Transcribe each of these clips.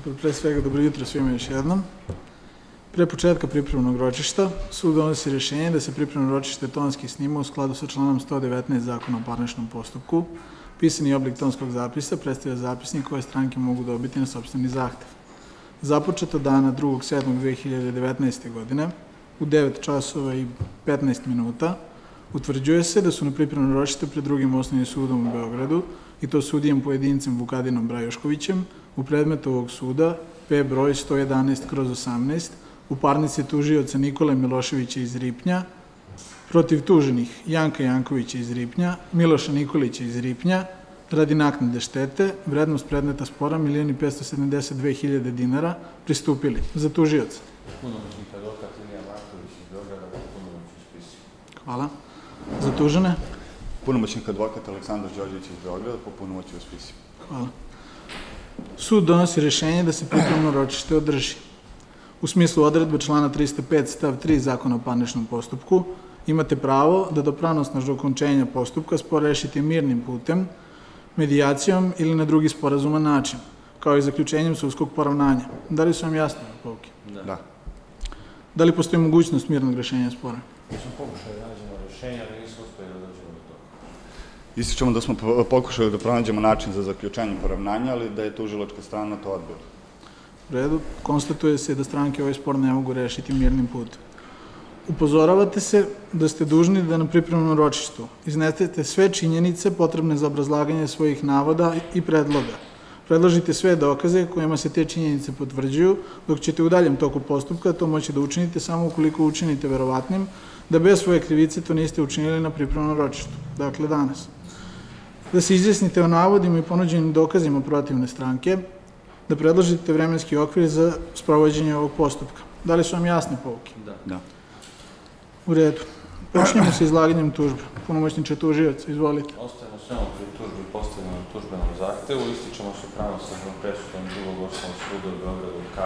Dakle, pre svega, dobro jutro svima još jednom. Pre početka pripremnog ročišta, sud donosi rješenje da se pripremno ročište tonski snima u skladu sa članom 119 zakona o parničnom postupku. Pisani oblik tonskog zapisa predstavlja zapisnik koje stranke mogu dobiti na sobstveni zahtev. Započeto dana 2.7.2019. godine u 9 časova i 15 minuta utvrđuje se da su na pripremno ročište pred drugim osnovnim sudom u Beogradu i to sudijem pojedincem Vukadinom Brajoškovićem u predmetu ovog suda P broj 111 kroz 18 u parnici tužioca Nikole Miloševića iz Ripnja protiv tuženih Janka Jankovića iz Ripnja, Miloša Nikolića iz Ripnja, radi naknade štete, vrednost predmeta spora 1.572.000 dinara, pristupili za tužioca. Punomoćnik advokat Ilija Marković iz Beograda. Hvala. Za tužene? Punomoćnik advokat Aleksandar Đorđević iz Beograda po punomoću u spisi. Hvala. Sud donosi rešenje da se pripremno ročište održi. U smislu odredbe člana 305 stav 3 zakona o parničnom postupku, imate pravo da do pravnosnažnog okončenja postupka spor rešite mirnim putem, medijacijom ili na drugi sporazuman način, kao i zaključenjem sudskog poravnanja. Da li su vam jasne pouke? Da. Da li postoji mogućnost mirnog rešenja spora? Mi smo pokušali da nađemo rešenja, ali nismo uspeli da dođemo do toga. Ističemo da smo po- pokušali da pronađemo način za zaključenje poravnanja, ali da je tužilačka strana to odbila. U redu, konstatuje se da stranke ovaj spor ne mogu rešiti mirnim putem. Upozoravate se da ste dužni da na pripremnom ročištu iznesete sve činjenice potrebne za obrazlaganje svojih navoda i predloga. Predložite sve dokaze kojima se te činjenice potvrđuju, dok ćete u daljem toku postupka to moći da učinite samo ukoliko učinite verovatnim da bez svoje krivice to niste učinili na pripremnom ročištu, dakle danas. Da se izjasnite o navodima i ponuđenim dokazima protivne stranke, da predložite vremenski okvir za sprovođenje ovog postupka. Da li su vam jasne pouke? Da. Da. U redu. Počnemo sa izlaganjem tužbe. Punomoćniče tužioca, izvolite. Ostajemo samo pri tužbi postavljenom tužbenom zahtevu, ističemo su pravnosnažnom presudom drugog osnovnog suda u Beogradu K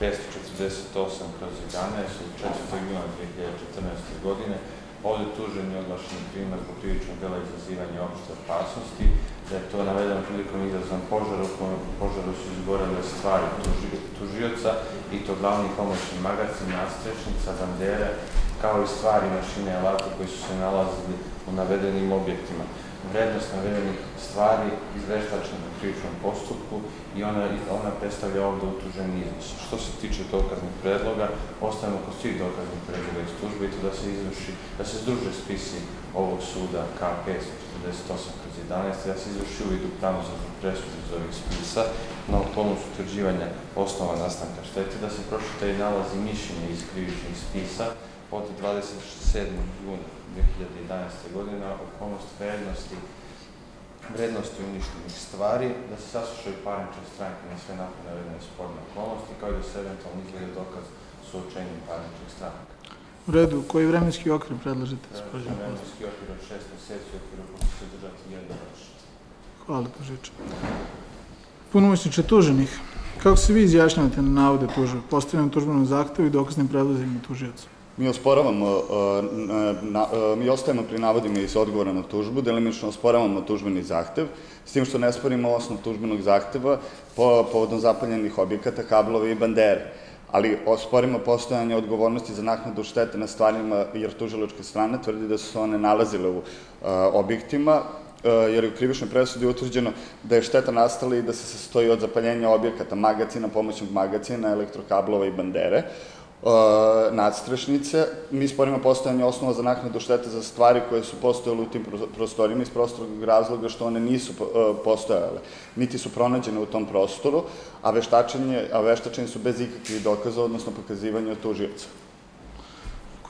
548 kroz 11 od 4. juna 2014. godine. Ovde tužen je oglašen primer po krivičnog dela izazivanja opšte opasnosti, da je to navedeno prilikom izazvan požara, u kojem požaru su izgorele stvari tuži- tužioca i to glavni pomoćni magacin, nastrešnica, bandere, kao i stvari, mašine, alati koji su se nalazili u navedenim objektima. Vrednost navedenih stvari izveštačena na krivičnom postupku i ona, ona predstavlja ovde utuženi iznos. Što se tiče dokaznih predloga, ostajemo kod svih dokaznih predloga iz tužbe i to da se izvrši, da se združe spisi ovog suda K5 48 kroz 11 i da se izvrši uvid u pravnosnažnu presudu iz ovih spisa na okolnost utvrđivanja osnova nastanka štete, da se nalazi i mišljenja iz krivičnih spisa od 27. juna 2011. godine okolnost vrednosti vrednosti uništenih stvari, da se saslušaju parnične stranke na sve napred navedene sporne okolnosti, kao i da se eventualno izgleda dokaz suočenjem parničnih stranaka. U redu, koji vremenski okvir predlažete? postupak? Vremenski okvir od šest meseci, u okviru koji će se držati jedno ročište. Hvala, tužiče. Punomoćniče tuženih, kako se vi izjašnjavate na navode tužbe, postavljenom tužbenom zahtevu i dokaznim predlozima tužioca? Mi osporavamo, na, uh, mi ostajemo pri navodima iz odgovora na tužbu, delimično osporavamo tužbeni zahtev, s tim što ne sporimo osnov tužbenog zahteva po, povodom zapaljenih objekata, kablova i bandere. Ali osporimo postojanje odgovornosti za naknadu štete na stvarima, jer tužilačka strana tvrdi da su se one nalazile u uh, objektima, jer je u krivičnoj presudi utvrđeno da je šteta nastala i da se sastoji od zapaljenja objekata, magacina, pomoćnog magacina, elektrokablova i bandere nadstrešnice. Mi sporimo postojanje osnova za naknadu štete za stvari koje su postojale u tim pro- prostorima iz prostorog razloga što one nisu uh, postojale, niti su pronađene u tom prostoru, a veštačenje, a su bez ikakvih dokaza, odnosno pokazivanja tužioca.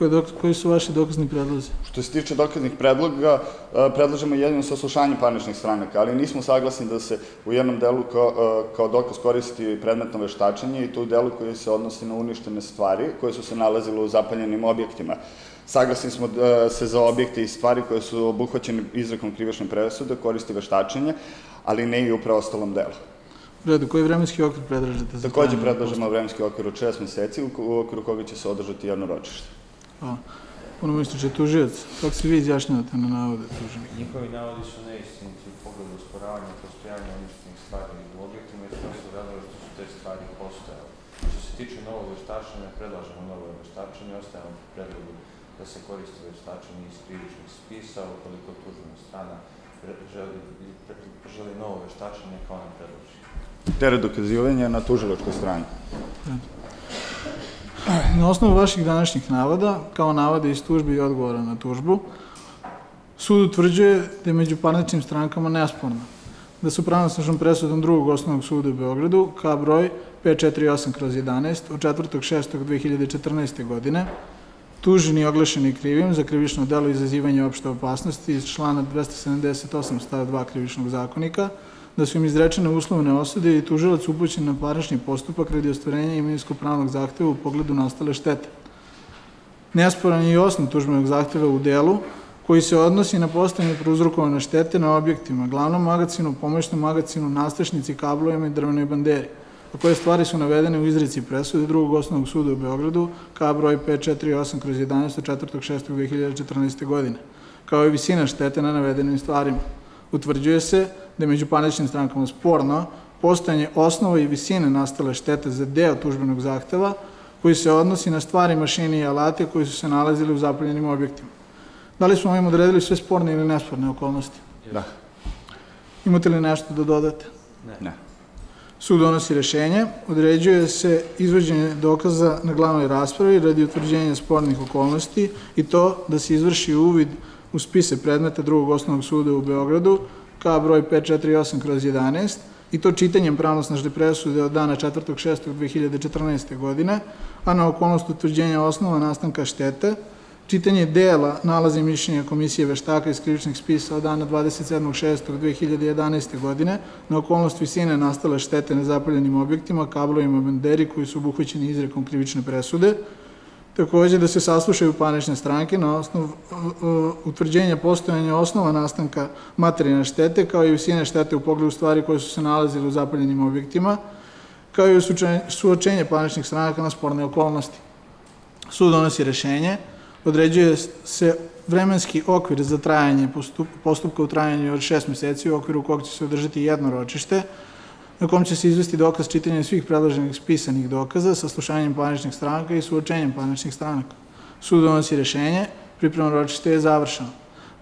Koji, dok, koji su vaši dokazni predlozi? Što se tiče dokaznih predloga, uh, predlažemo jedino saslušanje parničnih stranaka, ali nismo saglasni da se u jednom delu kao, uh, kao dokaz koristi predmetno veštačenje i to u delu koji se odnosi na uništene stvari koje su se nalazile u zapaljenim objektima. Saglasni smo da se za objekte i stvari koje su obuhvaćene izrekom krivične presude koristi veštačenje, ali ne i u preostalom delu. U redu, koji vremenski okvir predlažete? Takođe predlažemo vremenski okvir od šest meseci u u okviru koga će se održati jedno ročište. Hvala. Punomoćniče tužilac, kako se vi izjašnjavate na navode tuženika? Njihovi navodi su neistiniti u pogledu osporavanja postojanja uništenih stvari u objektima i smo se radili što su te stvari postojale. Što se tiče novog veštačenja, predlažemo novo veštačenje, ostajemo pri predlogu da se koristi veštačenje iz krivičnih spisa, ukoliko tužena strana želi, novo veštačenje kao nam predloži. Teret dokazivanja na tužilačkoj strani. Na osnovu vaših današnjih navoda, kao navode iz tužbe i odgovora na tužbu, sud utvrđuje da je među parničnim strankama nesporno da su pravnosnažnom presudom drugog osnovnog suda u Beogradu, K broj 548 kroz 11 od 4.6.2014. godine, tuženi i oglašeni krivim za krivično delo izazivanja opšte opasnosti iz člana 278 stav 2 krivičnog zakonika, da su im izrečene uslovne osude i tužilac upućen na parnični postupak radi ostvarenja imovinsko-pravnog zahteva u pogledu nastale štete. Nesporan je i osnov tužbenog zahteva u delu koji se odnosi na postojanje prouzrokovane štete na objektima, glavnom magacinu, pomoćnom magacinu, nastrešnici, kablovima i drvenoj banderi, a koje stvari su navedene u izreci presude drugog osnovnog suda u Beogradu, K broj 548 kroz 11 od 4.6.2014. godine, kao i visina štete na navedenim stvarima. Utvrđuje se da je među parničnim strankama sporno postojanje osnova i visine nastale štete za deo tužbenog zahteva koji se odnosi na stvari, mašine i alate koji su se nalazili u zapaljenim objektima. Da li smo ovim odredili sve sporne ili nesporne okolnosti? Da. Imate li nešto da dodate? Ne. Sud donosi rešenje, određuje se izvođenje dokaza na glavnoj raspravi radi utvrđenja spornih okolnosti i to da se izvrši uvid u spise predmeta drugog osnovnog suda u Beogradu, K broj 548 kroz 11, i to čitanjem pravnosnažne presude od dana 4.6.2014. godine, a na okolnost utvrđenja osnova nastanka štete, čitanje dela nalaza i mišljenja Komisije veštaka iz krivičnih spisa od dana 27.6.2011. godine na okolnost visine nastale štete na zapaljenim objektima, kablovima banderi koji su obuhvaćeni izrekom krivične presude, Takođe da se saslušaju parnične stranke na osnovu utvrđenja postojanja osnova nastanka materijne štete, kao i visine štete u pogledu stvari koje su se nalazile u zapaljenim objektima, kao i suočenje parničnih stranaka na sporne okolnosti. Sud donosi rešenje, određuje se vremenski okvir za trajanje postup, postupka u trajanju od šest meseci u okviru kog će se održati jedno ročište, na kom će se izvesti dokaz čitanja svih predloženih spisanih dokaza sa slušanjem parničnih stranaka i suočenjem parničnih stranaka. Sud donosi rešenje, priprema ročište je završeno.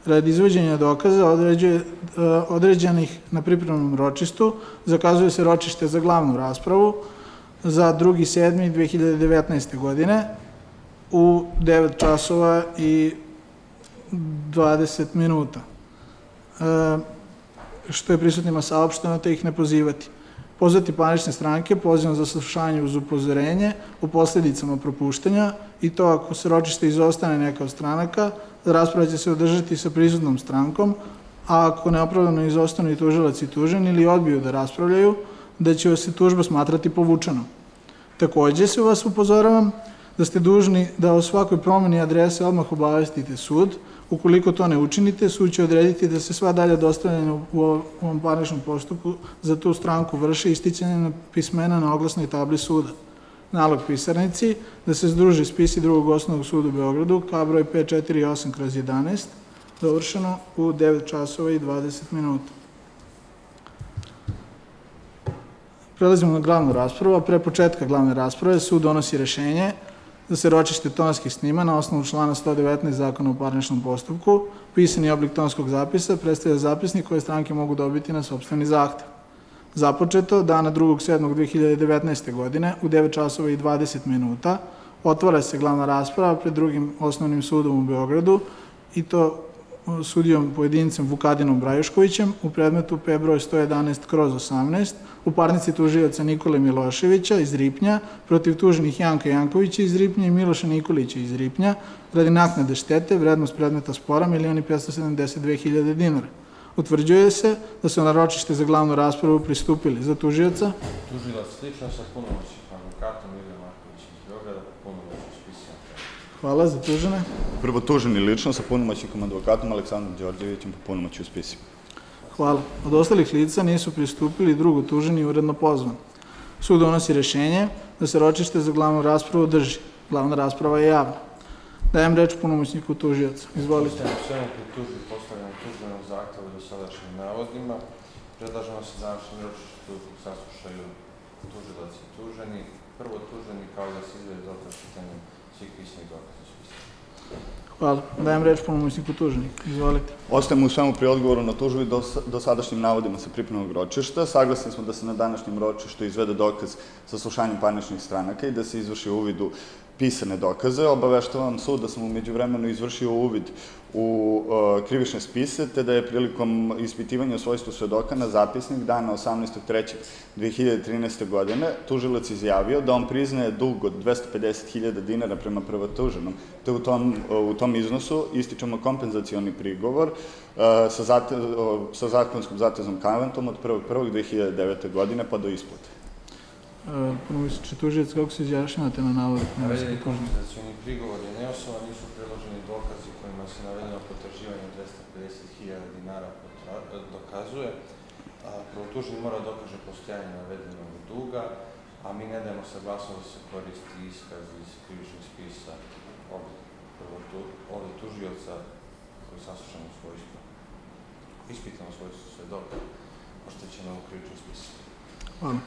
Radi izvođenja dokaza određuje, e, određenih na pripremnom ročištu, zakazuje se ročište za glavnu raspravu za 2.7.2019. godine u 9 časova i 20 minuta. E, što je prisutnima saopšteno, te ih ne pozivati. Pozvati panične stranke, pozivam za saslušanje uz upozorenje o posledicama propuštanja i to ako se ročište izostane neka od stranaka, rasprava će se održati sa prisutnom strankom, a ako neopravdano izostanu i tužilac i tužen ili odbiju da raspravljaju, da će se tužba smatrati povučenom. Takođe se vas upozoravam da ste dužni da o svakoj promeni adrese odmah obavestite sud. Ukoliko to ne učinite, sud će odrediti da se sva dalja dostavljanja u ovom parničnom postupku za tu stranku vrše isticanje pismena na oglasnoj tabli suda. Nalog pisarnici da se združi spisi drugog osnovnog suda u Beogradu, K broj 548 kroz 11, dovršeno u 9 časova i 20 minuta. Prelazimo na glavnu raspravu, a pre početka glavne rasprave sud donosi rešenje da se ročište tonski snima na osnovu člana 119 zakona o parničnom postupku. Pisani oblik tonskog zapisa predstavlja zapisnik koje stranke mogu dobiti na sobstveni zahtev. Započeto dana 2.7.2019. godine u 9 časova i 20 minuta otvara se glavna rasprava pred drugim osnovnim sudom u Beogradu i to sudijom pojedincem Vukadinom Brajuškovićem u predmetu P broj 111 kroz 18 u parnici tužioca Nikole Miloševića iz Ripnja protiv tuženih Janka Jankovića iz Ripnja i Miloša Nikolića iz Ripnja radi naknade štete, vrednost predmeta spora 1.572.000 dinara. Utvrđuje se da su na ročište za glavnu raspravu pristupili za tužioca Tužilac slično sa punomoćnim advokatom Ilija Marković iz Beograda po punomoćnim spisima. Hvala za tužene. Prvo tuženi lično sa punomoćnikom advokatom Aleksandrom Đorđevićem po punomoću u spisima. Hvala. Od ostalih lica nisu pristupili drugo tuženi uredno pozvan. Sud donosi rešenje da se ročište za glavnu raspravu drži. Glavna rasprava je javna. Dajem reč punomoćniku tužioca. Izvolite. Ostajem svemu pritužbi postavljenom tužbenom zahtevu i dosadašnjim navodima. Predlažemo se današnjem ročištu saslušaju tužilac i tuženi. Prvo tuženi kao da se izvede dokaz pitanjem svih pisnih dokaza u. Hvala. Dajem reč punomoćniku tuženika. Izvolite. Ostajemo u svemu pri odgovoru na tužbi do, sadašnjim navodima sa pripremnog ročišta. Saglasni smo da se na današnjem ročištu izvede dokaz sa slušanjem parničnih stranaka i da se izvrši uvid u pisane dokaze. Obaveštavam sud da sam umeđu vremenu izvršio uvid u uh, krivične spise, te da je prilikom ispitivanja o svojstvu svedoka na zapisnik dana 18.3.2013. godine tužilac izjavio da on priznaje dug od 250.000 dinara prema prvatuženom, te u tom, uh, u tom iznosu ističemo kompenzacioni prigovor uh, sa, zate, sa zakonskom zateznom kaventom od 1.1.2009. godine pa do isplate. E, Punomoćniče tužilac, kako se izjašnjavate na Navedeni tuženika? kompenzacioni prigovor je neosovan, nisu se navedeno potraživanje od 250.000 dinara dokazuje. A, Prvotuženi mora dokaže postojanje navedenog duga, a mi ne dajemo saglasnost da se koristi iskaz iz krivičnih spisa ovih tužioca koji saslušamo u svojstvu. Ispitamo svojstvo svedoka, oštećeno u krivičnom spisu. Hvala.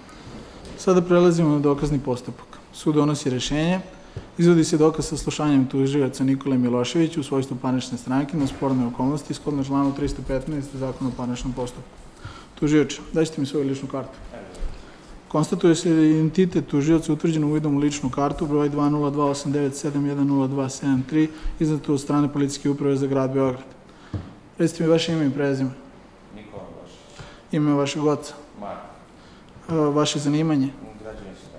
Sada prelazimo na dokazni postupak. Sud donosi rešenje. Izvodi se dokaz sa slušanjem tužioca Nikole Miloševića u svojstvu parnične stranke na sporne okolnosti shodno članu 315 Zakona o parničnom postupku. Tužioče, dajte mi svoju ličnu kartu. Konstatuje se da identitet tužioca utvrđen uvidom u ličnu kartu broj 202897100273 izdatu od strane Policijske uprave za grad Beograd. Recite mi vaše ime i prezime, Nikola Baš, ime vašeg oca, Mark, a, vaše zanimanje, građevinska,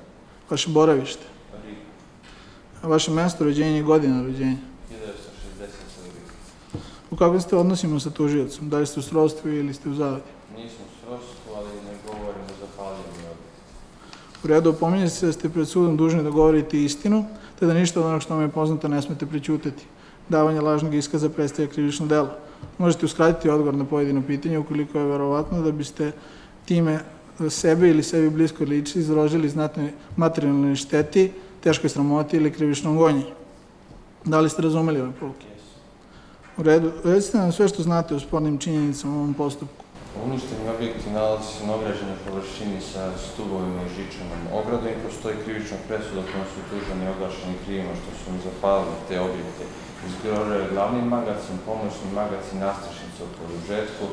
vaše boravište, Rik, vaše mesto rođenja i godina rođenja. 1960 Rik. U kakvim ste odnosima sa tužiocom? Da li ste u srodstvu ili ste u zavadi? Nismo u srodstvu, ali ne govorimo za paljeni odnos. U redu opominje se da ste pred sudom dužni da govorite istinu, te da ništa od onog što vam je poznato ne smete prećutati. Davanje lažnog iskaza predstavlja krivično delo. Možete uskratiti odgovor na pojedino pitanje ukoliko je verovatno da biste time sebe ili sebi blisko liči izložili znatnoj materijalnoj šteti, teškoj sramoti ili krivičnom gonjenju. Da li ste razumeli ove poruke? Jesu. U redu, recite nam sve što znate o spornim činjenicama u ovom postupku. Uništeni objekti nalazi se na ograđenoj površini sa stubovima i žičanom ogradom i postoji krivična presuda kojom su tuženi i oglašeni krivima što su im zapalili te objekte. Izgoreo je glavni magacin, pomoćni magacin, nastrašnica u produžetku,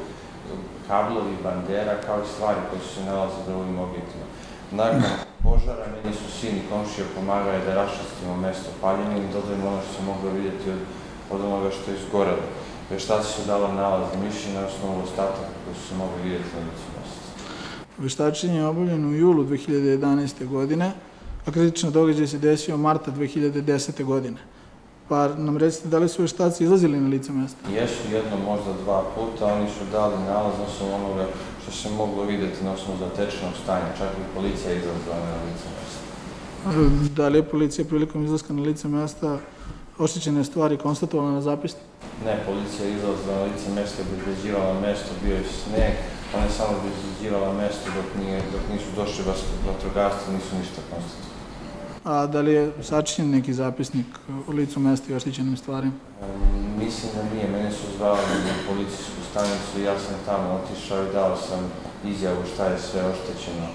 kablovi, bandera, kao i stvari koje su se nalazile u ovim objektima. Nakon požara meni su sin i komšija pomagali da raščistimo mesto paljenja i dodajemo ono što se moglo vidjeti od, od onoga što je izgorelo. Veštaci su dala nalaz i mišljenje na osnovu ostataka koji su se mogli vidjeti na licu mesta. Veštačenje je obavljeno u julu 2011. godine, a kritičan događaj se desio marta 2010. godine. Pa nam recite da li su veštaci izlazili na lice mesta? Jesu jedno, možda dva puta, oni su dali nalaz na osnovu onoga što se moglo vidjeti na osnovu zatečenog stanja, čak i policija izlazila na lice mesta. Da li je policija prilikom izlaska na lice mesta oštećene stvari konstatovala na zapisnik? Ne, policija je izlazila na lice mesta, obezbeđivala mesto, bio je sneg, ona je samo obezbeđivala mesto dok, nije, dok nisu došli vatrogasci, nisu ništa konstatovali. A da li je sačinjen neki zapisnik u licu mesta i oštećenim stvarima? Mislim da nije, mene su zvali na policijsku stanicu i ja sam tamo otišao i dao sam izjavu šta je sve oštećeno.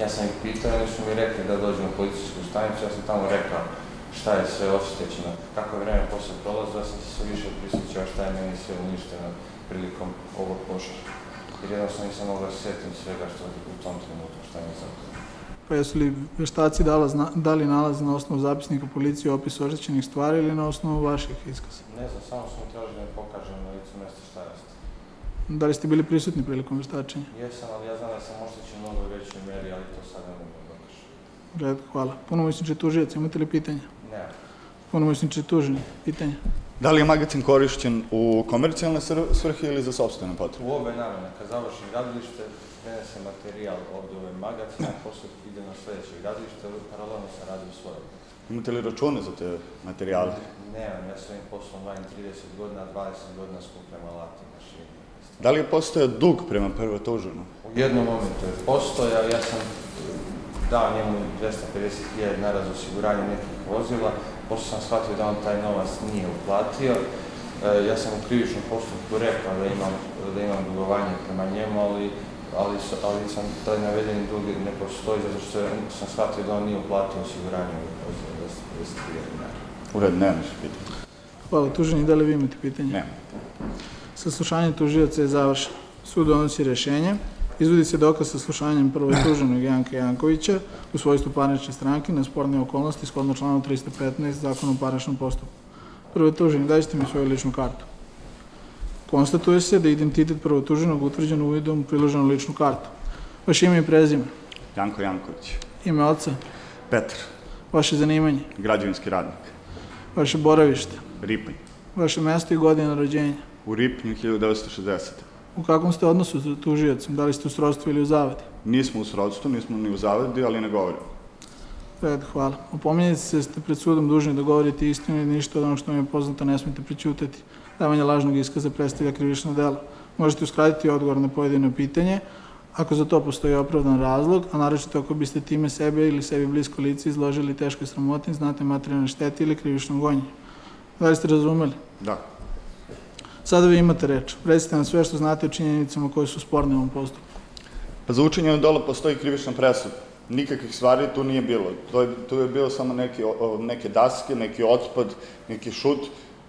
Ja sam ih pitao, oni su mi rekli da dođem u policijsku stanicu, ja sam tamo rekao šta je sve oštećeno. Kako je vreme posle prolazilo, ja sam se sve više prisjećao šta je meni sve uništeno prilikom ovog požara. Jer jednostavno nisam mogao da se sjetim svega što je u tom trenutku šta mi je zapravo. Pa jesu li veštaci dala, zna- dali nalaz na osnovu zapisnika policije opis oštećenih stvari ili na osnovu vaših iskaza? Ne znam, samo sam tražio da pokažem na licu mesta. Da li ste bili prisutni prilikom veštačenja? Jesam, ali ja znam da sam oštećen mnogo većoj meri, ali to sad ne mogu da dokažem. U redu, hvala. Punomoćniče tužijac, imate li pitanja? Ne, Punomoćniče tuženi, pitanja? Da li je magacin korišćen u komercijalne svrhe ili za sobstvene potrebe? u obe namene, kad završim gradilište, krene se materijal ovdje u ovaj magacin, a posle ide na sledeće gradilište, paralelno sam radio svoje. Imate li račune za te materijale? Nemam, ja svojim poslom bavim 30 godina, 20 godina skupljam alati mašine. Da li je postojao dug prema prvatuženom? U jednom momentu je postojao, ja sam dao njemu 250.000 dinara za osiguranje nekih vozila, Posle sam shvatio da on taj novac nije uplatio. E, ja sam u krivičnom postupku rekao da imam, da imam dugovanje prema njemu, ali, ali, ali sam taj navedeni dug ne postoji zato što sam shvatio da on nije uplatio osiguranje za 10 dinara. U redu, nemaš pitanje. Hvala. Tuženi, da li vi imate pitanje? Ne. Saslušanje tužioca je završeno. Sud donosi rešenje. Izvodi se dokaz sa slušanjem prvoj tuženog Janka Jankovića u svojstvu parnične stranke na sporne okolnosti shodno članu 315 zakona o parničnom postupku. Prvo tuženi, dajte mi svoju ličnu kartu. Konstatuje se da je identitet prvotuženog utvrđen uvidom u priloženu ličnu kartu. Vaše ime i prezime, Janko Janković. ime oca, Petar, vaše zanimanje, građevinski radnik. vaše boravište, Ripanj. vaše mesto i godina rođenja. U Ripnju 1960. U kakvom ste odnosu sa tužiocem? Da li ste u srodstvu ili u zavadi? Nismo u srodstvu, nismo ni u zavadi, ali ne govorimo. Red, hvala. Opominjate se da ste pred sudom dužni da govorite istinu i ništa od onog što vam je poznato ne smete prećutati. Davanje lažnog iskaza predstavlja krivično delo. Možete uskratiti odgovor na pojedino pitanje, ako za to postoji opravdan razlog, a naročito ako biste time sebe ili sebi blisko lice izložili teškoj sramotin, znate materijalne štete ili krivičnom gonjenju. Da li ste razumeli? Da. Sada vi imate reč. Recite nam sve što znate o činjenicama koje su sporne u ovom postupku. Pa za učenje dela postoji krivična presuda. Nikakvih stvari tu nije bilo. To je, tu je bilo samo neki, o, neke daske, neki otpad, neki šut.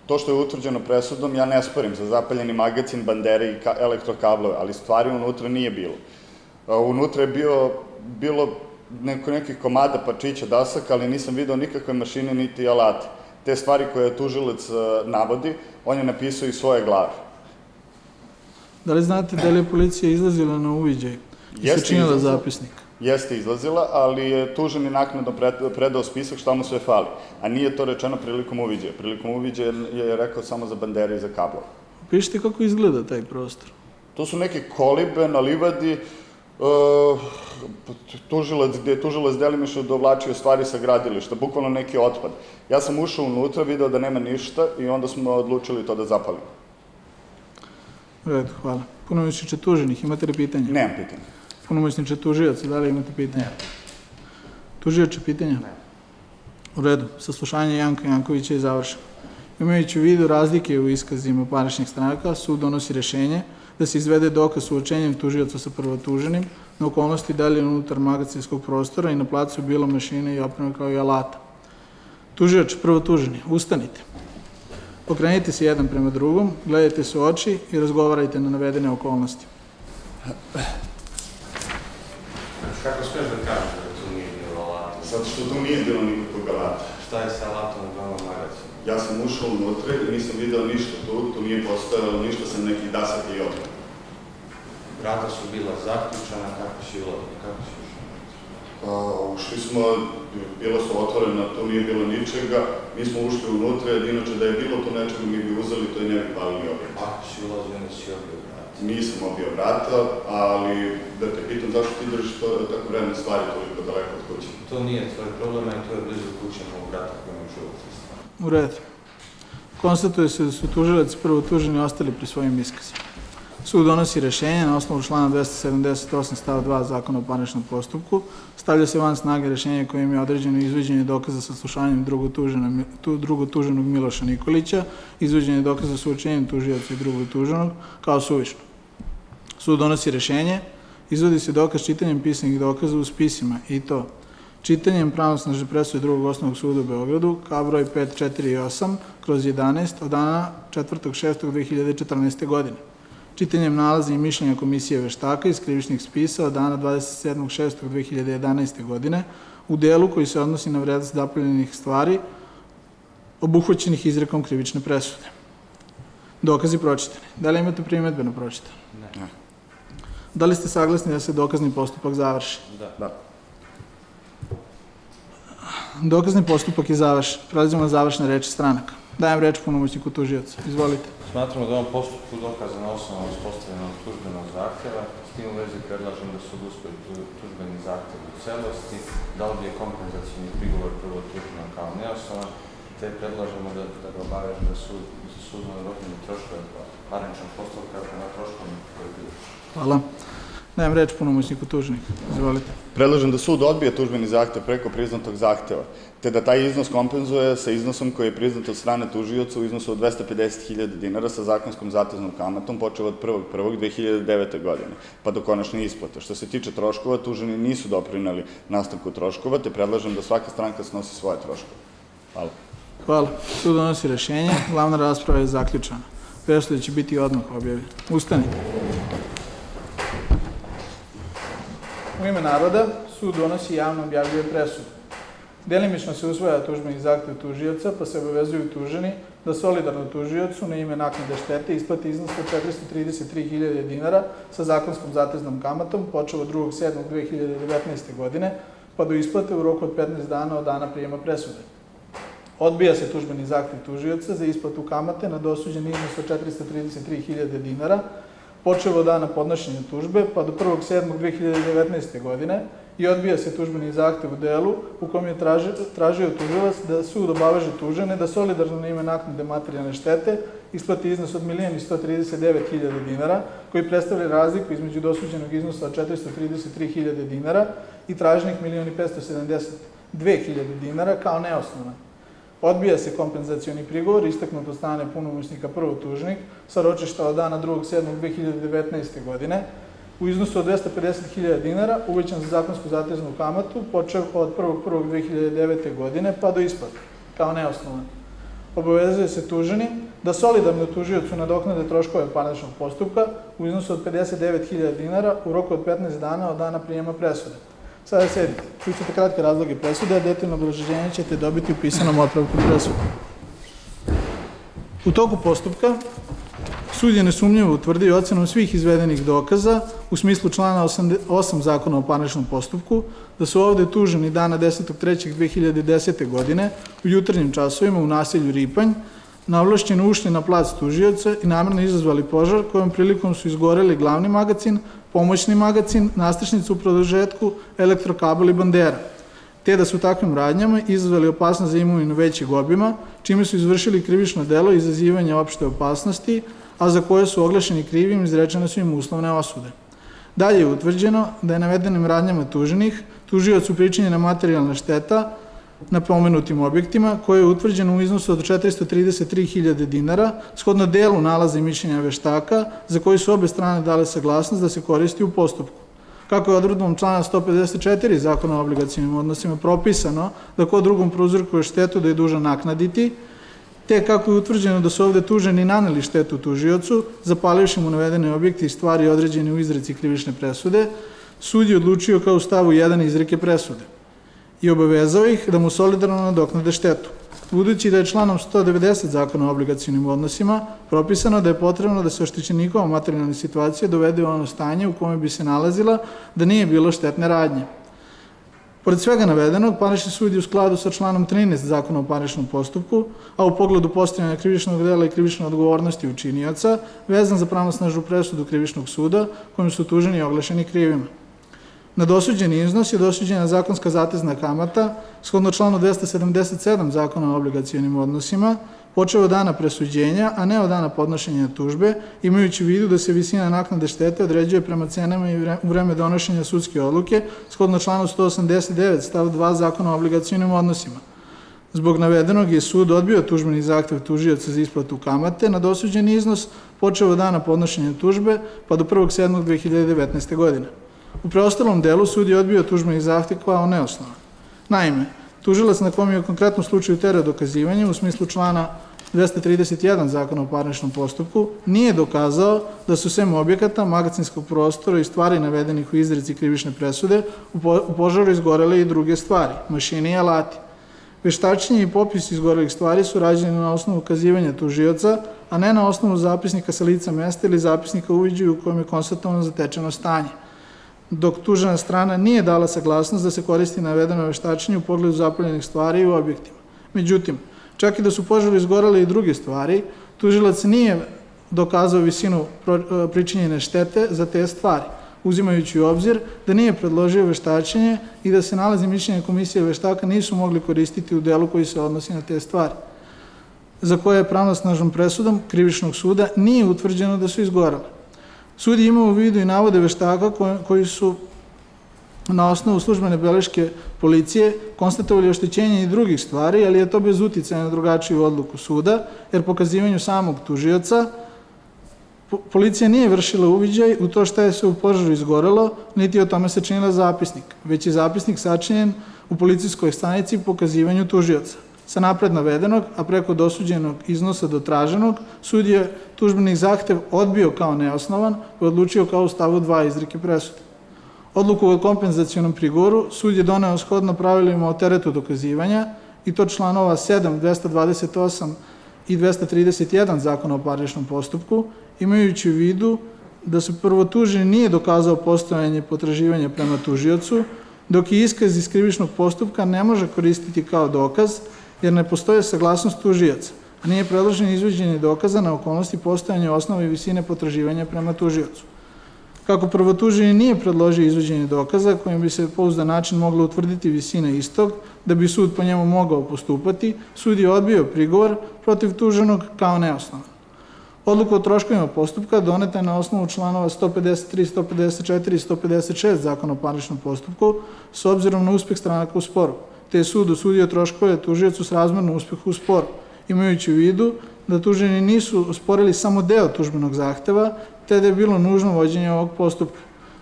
To što je utvrđeno presudom, ja ne sporim za zapaljeni magacin, bandere i ka, elektrokablove, ali stvari unutra nije bilo. Unutra je bilo neko, nekih komada pačića dasaka, ali nisam video nikakve mašine niti alate. Te stvari koje je tužilac a, navodi, on je napisao iz svoje glave. Da li znate da li je policija izlazila na uviđaj i sačinila zapisnik? Jeste izlazila, ali je tuženi naknadno pred- predao spisak šta mu sve fali. A nije to rečeno prilikom uviđaja. Prilikom uviđaja je rekao samo za bandere i za kablove. Pišite kako izgleda taj prostor. To su neke kolibe na livadi, uh, tužilac, gde je tužilac delimično dovlačio stvari sa gradilišta, bukvalno neki otpad. Ja sam ušao unutra, video da nema ništa i onda smo odlučili to da zapalimo. U redu, hvala. Punomoćniče tuženih, imate li pitanje? Nemam pitanja. Punomoćniče tužioca, da li imate pitanje? Tužioče, pitanja? Ne. U redu, saslušanje Janka Jankovića je završeno. Imajući u vidu razlike u iskazima parničnih stranaka, sud donosi rešenje da se izvede dokaz suočenjem tužioca sa prvotuženim na okolnosti dalje unutar magacinskog prostora i na placu bilo mašine i opreme kao i alata. Tužioč, prvotuženi, ustanite. Okrenite se jedan prema drugom, gledajte se u oči i razgovarajte na navedene okolnosti. Kako smiješ da kažeš da tu nije bilo alata? Zato što tu nije bilo nikakvog alata. Šta je sa alatom? Ja sam ušao unutra i nisam video ništa tu, tu nije postojalo ništa sam nekih dasaka i otpad. Vrata su bila zaključana, kako si ulazio, kako si ušao? Pa, ušli smo, bila su otvorena, tu nije bilo ničega, mi smo ušli unutra, jer inače da je bilo tu nečega mi bi uzeli, to i ne bi palili objekt. Ako si ulazio, onda si obio vrata. Nisam obio vrata, ali da te pitam zašto ti držiš to, tako vredne stvari toliko daleko od kuće. To nije tvoj problem, a to je blizu kuće mog brata koji mi čuva te stvari. U redu. Konstatuje se da su tužilac i prvotuženi ostali pri svojim iskazima. Sud donosi rešenje na osnovu člana 278 stav 2 zakona o parničnom postupku. Stavlja se van snage rešenje kojim je određeno izvođenje dokaza sa slušanjem drugotuženog, tu, drugotuženog Miloša Nikolića, izvođenje dokaza sa učenjem tužioca i drugotuženog kao suvišno. Sud donosi rešenje, izvodi se dokaz čitanjem pisanih dokaza u spisima i to čitanjem pravosnažne presude drugog osnovnog suda u Beogradu, ka broj 548 kroz 11 od dana 4.6.2014. godine. Čitanjem nalaza i mišljenja Komisije veštaka iz krivičnih spisa od dana 27.6.2011. godine u delu koji se odnosi na vrednost zapaljenih stvari obuhvaćenih izrekom krivične presude. Dokazi pročitani. Da li imate primetbe na pročitano? Ne. Da li ste saglasni da se dokazni postupak završi? Da. Da. Dokazni postupak je završen. Prelazimo na završne reči stranaka. Dajem reč punomoćniku tužioca. Izvolite. Smatramo da u ovom postupku dokaza na osnovu uspostavljenog tužbenog zahtjeva, s tim u vezi predlažem da sud uspoji tu- tužbeni zahtjev u celosti, da li je kompenzacijni prigovor prvo tužbeno kao neosnovan, te predlažemo da, da ga obavežem da sud, za sud na rodinu troškove parničnog postupka prema troškovima koji bi Hvala. Dajem reč punomoćniku tužnika. Izvolite. Predlažem da sud odbije tužbeni zahtev preko priznatog zahteva, te da taj iznos kompenzuje sa iznosom koji je priznat od strane tužioca u iznosu od 250.000 dinara sa zakonskom zateznom kamatom počeo od 1.1.2009. godine, pa do konačne isplate. Što se tiče troškova, tuženi nisu doprinali nastavku troškova, te predlažem da svaka stranka snosi svoje troškove. Hvala. Hvala. Sud donosi rešenje. Glavna rasprava je zaključena. Presuda će biti odmah objavljena. Ustani. U ime naroda, sud donosi javno objavljuje presudu. Delimično se usvoja tužbeni zahtev tužioca, pa se obavezuju tuženi da solidarno tužiocu na ime naknade štete isplati iznos od 433.000 dinara sa zakonskom zateznom kamatom počeo od 2.7.2019. godine, pa do isplate u roku od 15 dana od dana prijema presude. Odbija se tužbeni zahtev tužioca za isplatu kamate na dosuđen iznos od 433.000 dinara, počeo od dana podnošenja tužbe pa do 1.7.2019. godine i odbija se tužbeni zahtev u delu u kom je traži, tražio tužilac da sud obaveže tužene da solidarno na ime naknade materijalne štete isplati iznos od 1.139.000 dinara koji predstavlja razliku između dosuđenog iznosa od 433.000 dinara i traženih 1.572.000 dinara kao neosnovan. Odbija se kompenzacioni prigovor istaknut od strane punomoćnika prvotužnik sa ročišta od dana 2.7.2019. godine u iznosu od 250.000 dinara uvećan za zakonsku zateznu kamatu počeo od 1.1.2009. godine pa do isplate, kao neosnovan. Obavezuje se tuženi da solidarno tužiocu nadoknade troškove parničnog postupka u iznosu od 59.000 dinara u roku od 15 dana od dana prijema presude. Sada sedite. Čućete kratke razloge presude, a detaljno obrazloženje ćete dobiti u pisanom otpravku presude. U toku postupka sud je nesumnjivo utvrdio ocenom svih izvedenih dokaza u smislu člana 8 zakona o parničnom postupku da su ovde tuženi dana 10.3.2010. godine u jutarnjim časovima u naselju Ripanj navlašćeno ušli na plac tužioca i namjerno izazvali požar kojom prilikom su izgoreli glavni magacin, pomoćni magacin, nastrešnica u produžetku, elektrokabel i bandera, te da su takvim radnjama izazvali opasnost za imovinu većeg obima, čime su izvršili krivično delo izazivanja opšte opasnosti, a za koje su oglašeni krivim izrečene su im uslovne osude. Dalje je utvrđeno da je navedenim radnjama tuženih tužioc u pričinjena materijalna šteta na pomenutim objektima, koje je utvrđeno u iznosu od 433.000 dinara, shodno delu nalaza i mišljenja veštaka, za koji su obe strane dale saglasnost da se koristi u postupku. Kako je odredbom člana 154 zakona o obligacijnim odnosima propisano da ko drugom prouzrokuje štetu da je dužan naknaditi, te kako je utvrđeno da su ovde tuženi naneli štetu tužiocu, zapalivši mu navedene objekte i stvari određene u izreci krivične presude, sud je odlučio kao u stavu 1 izreke presude i obavezao ih da mu solidarno nadoknade štetu. Budući da je članom 190 zakona o obligacijnim odnosima propisano da je potrebno da se oštećenikova materijalna situacija dovede u ono stanje u kome bi se nalazila da nije bilo štetne radnje. Pored svega navedenog, Panični sud je u skladu sa članom 13 zakona o paničnom postupku, a u pogledu postavljanja krivičnog dela i krivične odgovornosti učinioca, vezan za pravnosnažnu presudu krivičnog suda, kojim su tuženi i oglašeni krivima. Na dosuđeni iznos je dosuđena zakonska zatezna kamata, shodno članu 277 zakona o obligacijonim odnosima, počeo od dana presuđenja, a ne od dana podnošenja tužbe, imajući u vidu da se visina naknade štete određuje prema cenama i u vreme donošenja sudske odluke, shodno članu 189 stav 2 zakona o obligacijonim odnosima. Zbog navedenog je sud odbio tužbeni zahtev tužioca za isplatu kamate na dosuđeni iznos, počeo od dana podnošenja tužbe, pa do 1.7.2019. godine. U preostalom delu sud je odbio tužbeni zahtev kao neosnovan. Naime, tužilac na kom je u konkretnom slučaju tera dokazivanje u smislu člana 231 zakona o parničnom postupku nije dokazao da su sem objekata, magacinskog prostora i stvari navedenih u izreci krivične presude u požaru izgorele i druge stvari, mašine i alati. Veštačenje i popis izgorelih stvari su rađeni na osnovu ukazivanja tužioca, a ne na osnovu zapisnika sa lica mesta ili zapisnika uviđaju u kojem je konstatovano zatečeno stanje dok tužena strana nije dala saglasnost da se koristi navedeno veštačenje u pogledu zapaljenih stvari i u objektima. Međutim, čak i da su požari izgorale i druge stvari, tužilac nije dokazao visinu pričinjene štete za te stvari, uzimajući u obzir da nije predložio veštačenje i da se nalazi mišljenja komisije veštaka nisu mogli koristiti u delu koji se odnosi na te stvari, za koje je pravnosnažnom presudom krivičnog suda nije utvrđeno da su izgorale. Sud je imao u vidu i navode veštaka koji su na osnovu službene beleške policije konstatovali oštećenje i drugih stvari, ali je to bez uticaja na drugačiju odluku suda, jer pokazivanju samog tužioca policija nije vršila uviđaj u to šta je se u požaru izgorelo, niti o tome se činila zapisnik, već je zapisnik sačinjen u policijskoj stanici pokazivanju tužioca. Sa napred navedenog, a preko dosuđenog iznosa do traženog, sud je tužbenih zahtev odbio kao neosnovan i odlučio kao u stavu 2 izrike presude. Odluku o kompenzacijonom prigoru sud je doneo shodno pravilima o teretu dokazivanja i to članova 7, 228 i 231 zakona o parničnom postupku, imajući u vidu da se prvo tuženi nije dokazao postojanje potraživanja prema tužiocu, dok i iskaz iz krivičnog postupka ne može koristiti kao dokaz, jer ne postoje saglasnost tužijaca, a nije predloženo izveđenje dokaza na okolnosti postojanja osnove i visine potraživanja prema tužiocu. Kako prvotuženi nije predložio izveđenje dokaza kojim bi se pouzdan način mogla utvrditi visina istog, da bi sud po njemu mogao postupati, sud je odbio prigovor protiv tuženog kao neosnovan. Odluka o troškovima postupka doneta je na osnovu članova 153, 154 i 156 zakona o parničnom postupku s obzirom na uspeh stranaka u sporu, te je sud osudio troškove tužiocu s razmerno uspehu u sporu, imajući u vidu da tuženi nisu osporili samo deo tužbenog zahteva, te da je bilo nužno vođenje ovog postupka.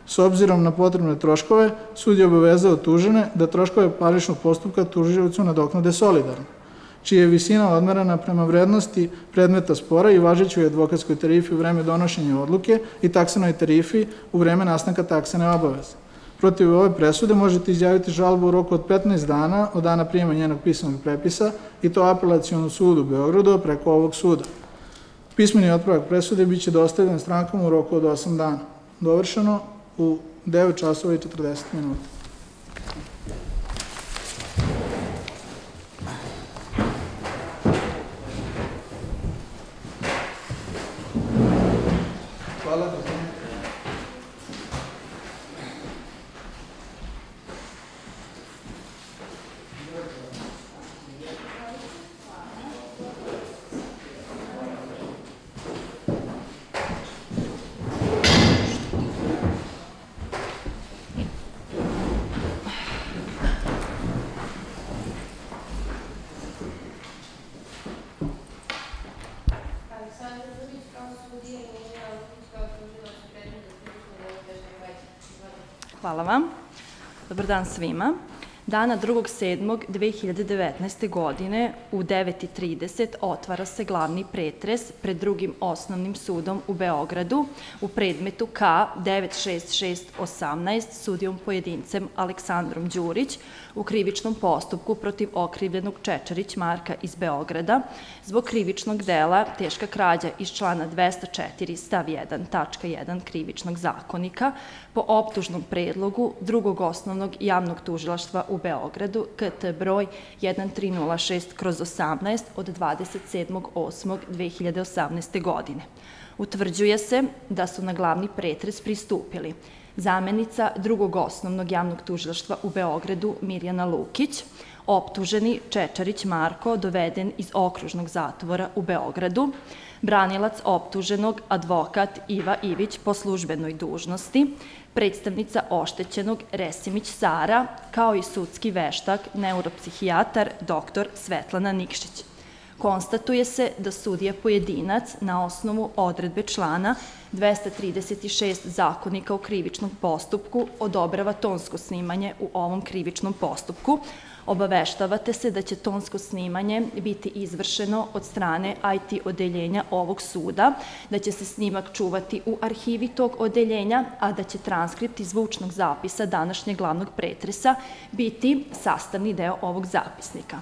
S obzirom na potrebne troškove, sud je obavezao tužene da troškove paričnog postupka tužiocu nadoknade solidarno, čija je visina odmerana prema vrednosti predmeta spora i važećoj advokatskoj tarifi u vreme donošenja odluke i taksenoj tarifi u vreme nastanka taksene obaveze. Protiv ove presude možete izjaviti žalbu u roku od 15 dana od dana prijema njenog pisanog prepisa i to apelacijonom sudu Beogradu preko ovog suda. Pismeni otpravak presude biće dostavljen strankama u roku od 8 dana. Dovršeno u 9 časova i 40 minuta. Hvala vam. Dobar dan svima. Dana 2.7.2019. godine u 9.30 otvara se glavni pretres pred drugim osnovnim sudom u Beogradu u predmetu K 96618 sudijom pojedincem Aleksandrom Đurić u krivičnom postupku protiv okrivljenog Čečarić Marka iz Beograda zbog krivičnog dela teška krađa iz člana 204 stav 1 tačka 1 krivičnog zakonika po optužnom predlogu drugog osnovnog javnog tužilaštva u Beogradu KT broj 1306 kroz 18 od 27.8.2018. godine. Utvrđuje se da su na glavni pretres pristupili zamenica drugog osnovnog javnog tužilaštva u Beogradu Mirjana Lukić, optuženi Čečarić Marko, doveden iz okružnog zatvora u Beogradu, branilac optuženog advokat Iva Ivić po službenoj dužnosti, predstavnica oštećenog Resimić Sara, kao i sudski veštak, neuropsihijatar dr. Svetlana Nikšić. Konstatuje se da sudija pojedinac na osnovu odredbe člana 236 zakonika o krivičnom postupku odobrava tonsko snimanje u ovom krivičnom postupku, Obaveštavate se da će tonsko snimanje biti izvršeno od strane IT odeljenja ovog suda, da će se snimak čuvati u arhivi tog odeljenja, a da će transkript iz zvučnog zapisa današnjeg glavnog pretresa biti sastavni deo ovog zapisnika.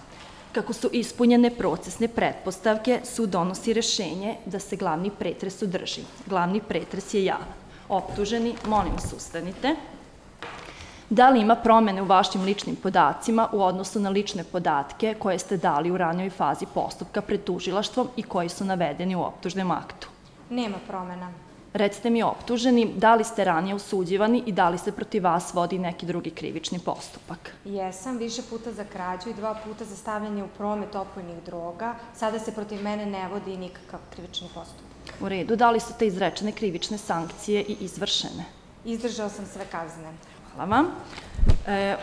Kako su ispunjene procesne pretpostavke, sud donosi rešenje da se glavni pretres održi. Glavni pretres je javan. Optuženi, molim vas ustanite. Da li ima promene u vašim ličnim podacima u odnosu na lične podatke koje ste dali u ranjoj fazi postupka pred tužilaštvom i koji su navedeni u optužnem aktu? Nema promena. Recite mi optuženi, da li ste ranije usuđivani i da li se protiv vas vodi neki drugi krivični postupak? Jesam, više puta za krađu i dva puta za stavljanje u promet opojnih droga. Sada se protiv mene ne vodi nikakav krivični postupak. U redu, da li su te izrečene krivične sankcije i izvršene? Izdržao sam sve kazne. Hvala vam. E, e,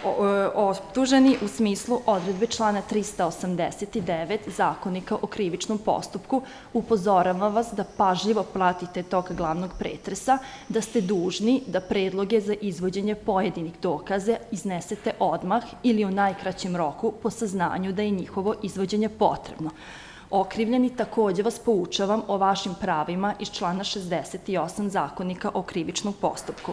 optuženi u smislu odredbe člana 389 Zakonika o krivičnom postupku upozorava vas da pažljivo platite tok glavnog pretresa, da ste dužni da predloge za izvođenje pojedinih dokaze iznesete odmah ili u najkraćem roku po saznanju da je njihovo izvođenje potrebno. Okrivljeni takođe vas poučavam o vašim pravima iz člana 68 Zakonika o krivičnom postupku.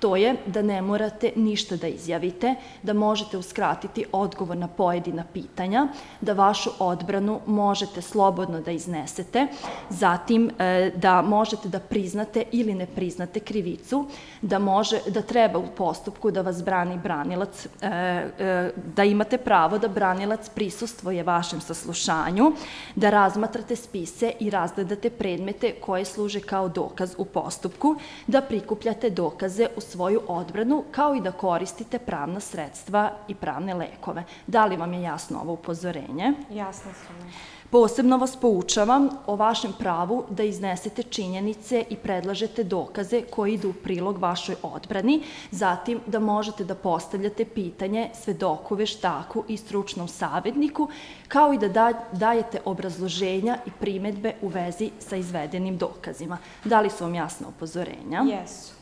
To je da ne morate ništa da izjavite, da možete uskratiti odgovor na pojedina pitanja, da vašu odbranu možete slobodno da iznesete, zatim e, da možete da priznate ili ne priznate krivicu, da može da treba u postupku da vas brani branilac, e, e, da imate pravo da branilac prisustvuje vašem saslušanju, da razmatrate spise i razgledate predmete koje služe kao dokaz u postupku, da prikupljate dokaze u svoju odbranu, kao i da koristite pravna sredstva i pravne lekove. Da li vam je jasno ovo upozorenje? Jasno su mi. Posebno vas poučavam o vašem pravu da iznesete činjenice i predlažete dokaze koji idu u prilog vašoj odbrani, zatim da možete da postavljate pitanje svedoku, veštaku i stručnom savjetniku, kao i da da- dajete obrazloženja i primetbe u vezi sa izvedenim dokazima. Da li su vam jasna upozorenja? Jesu.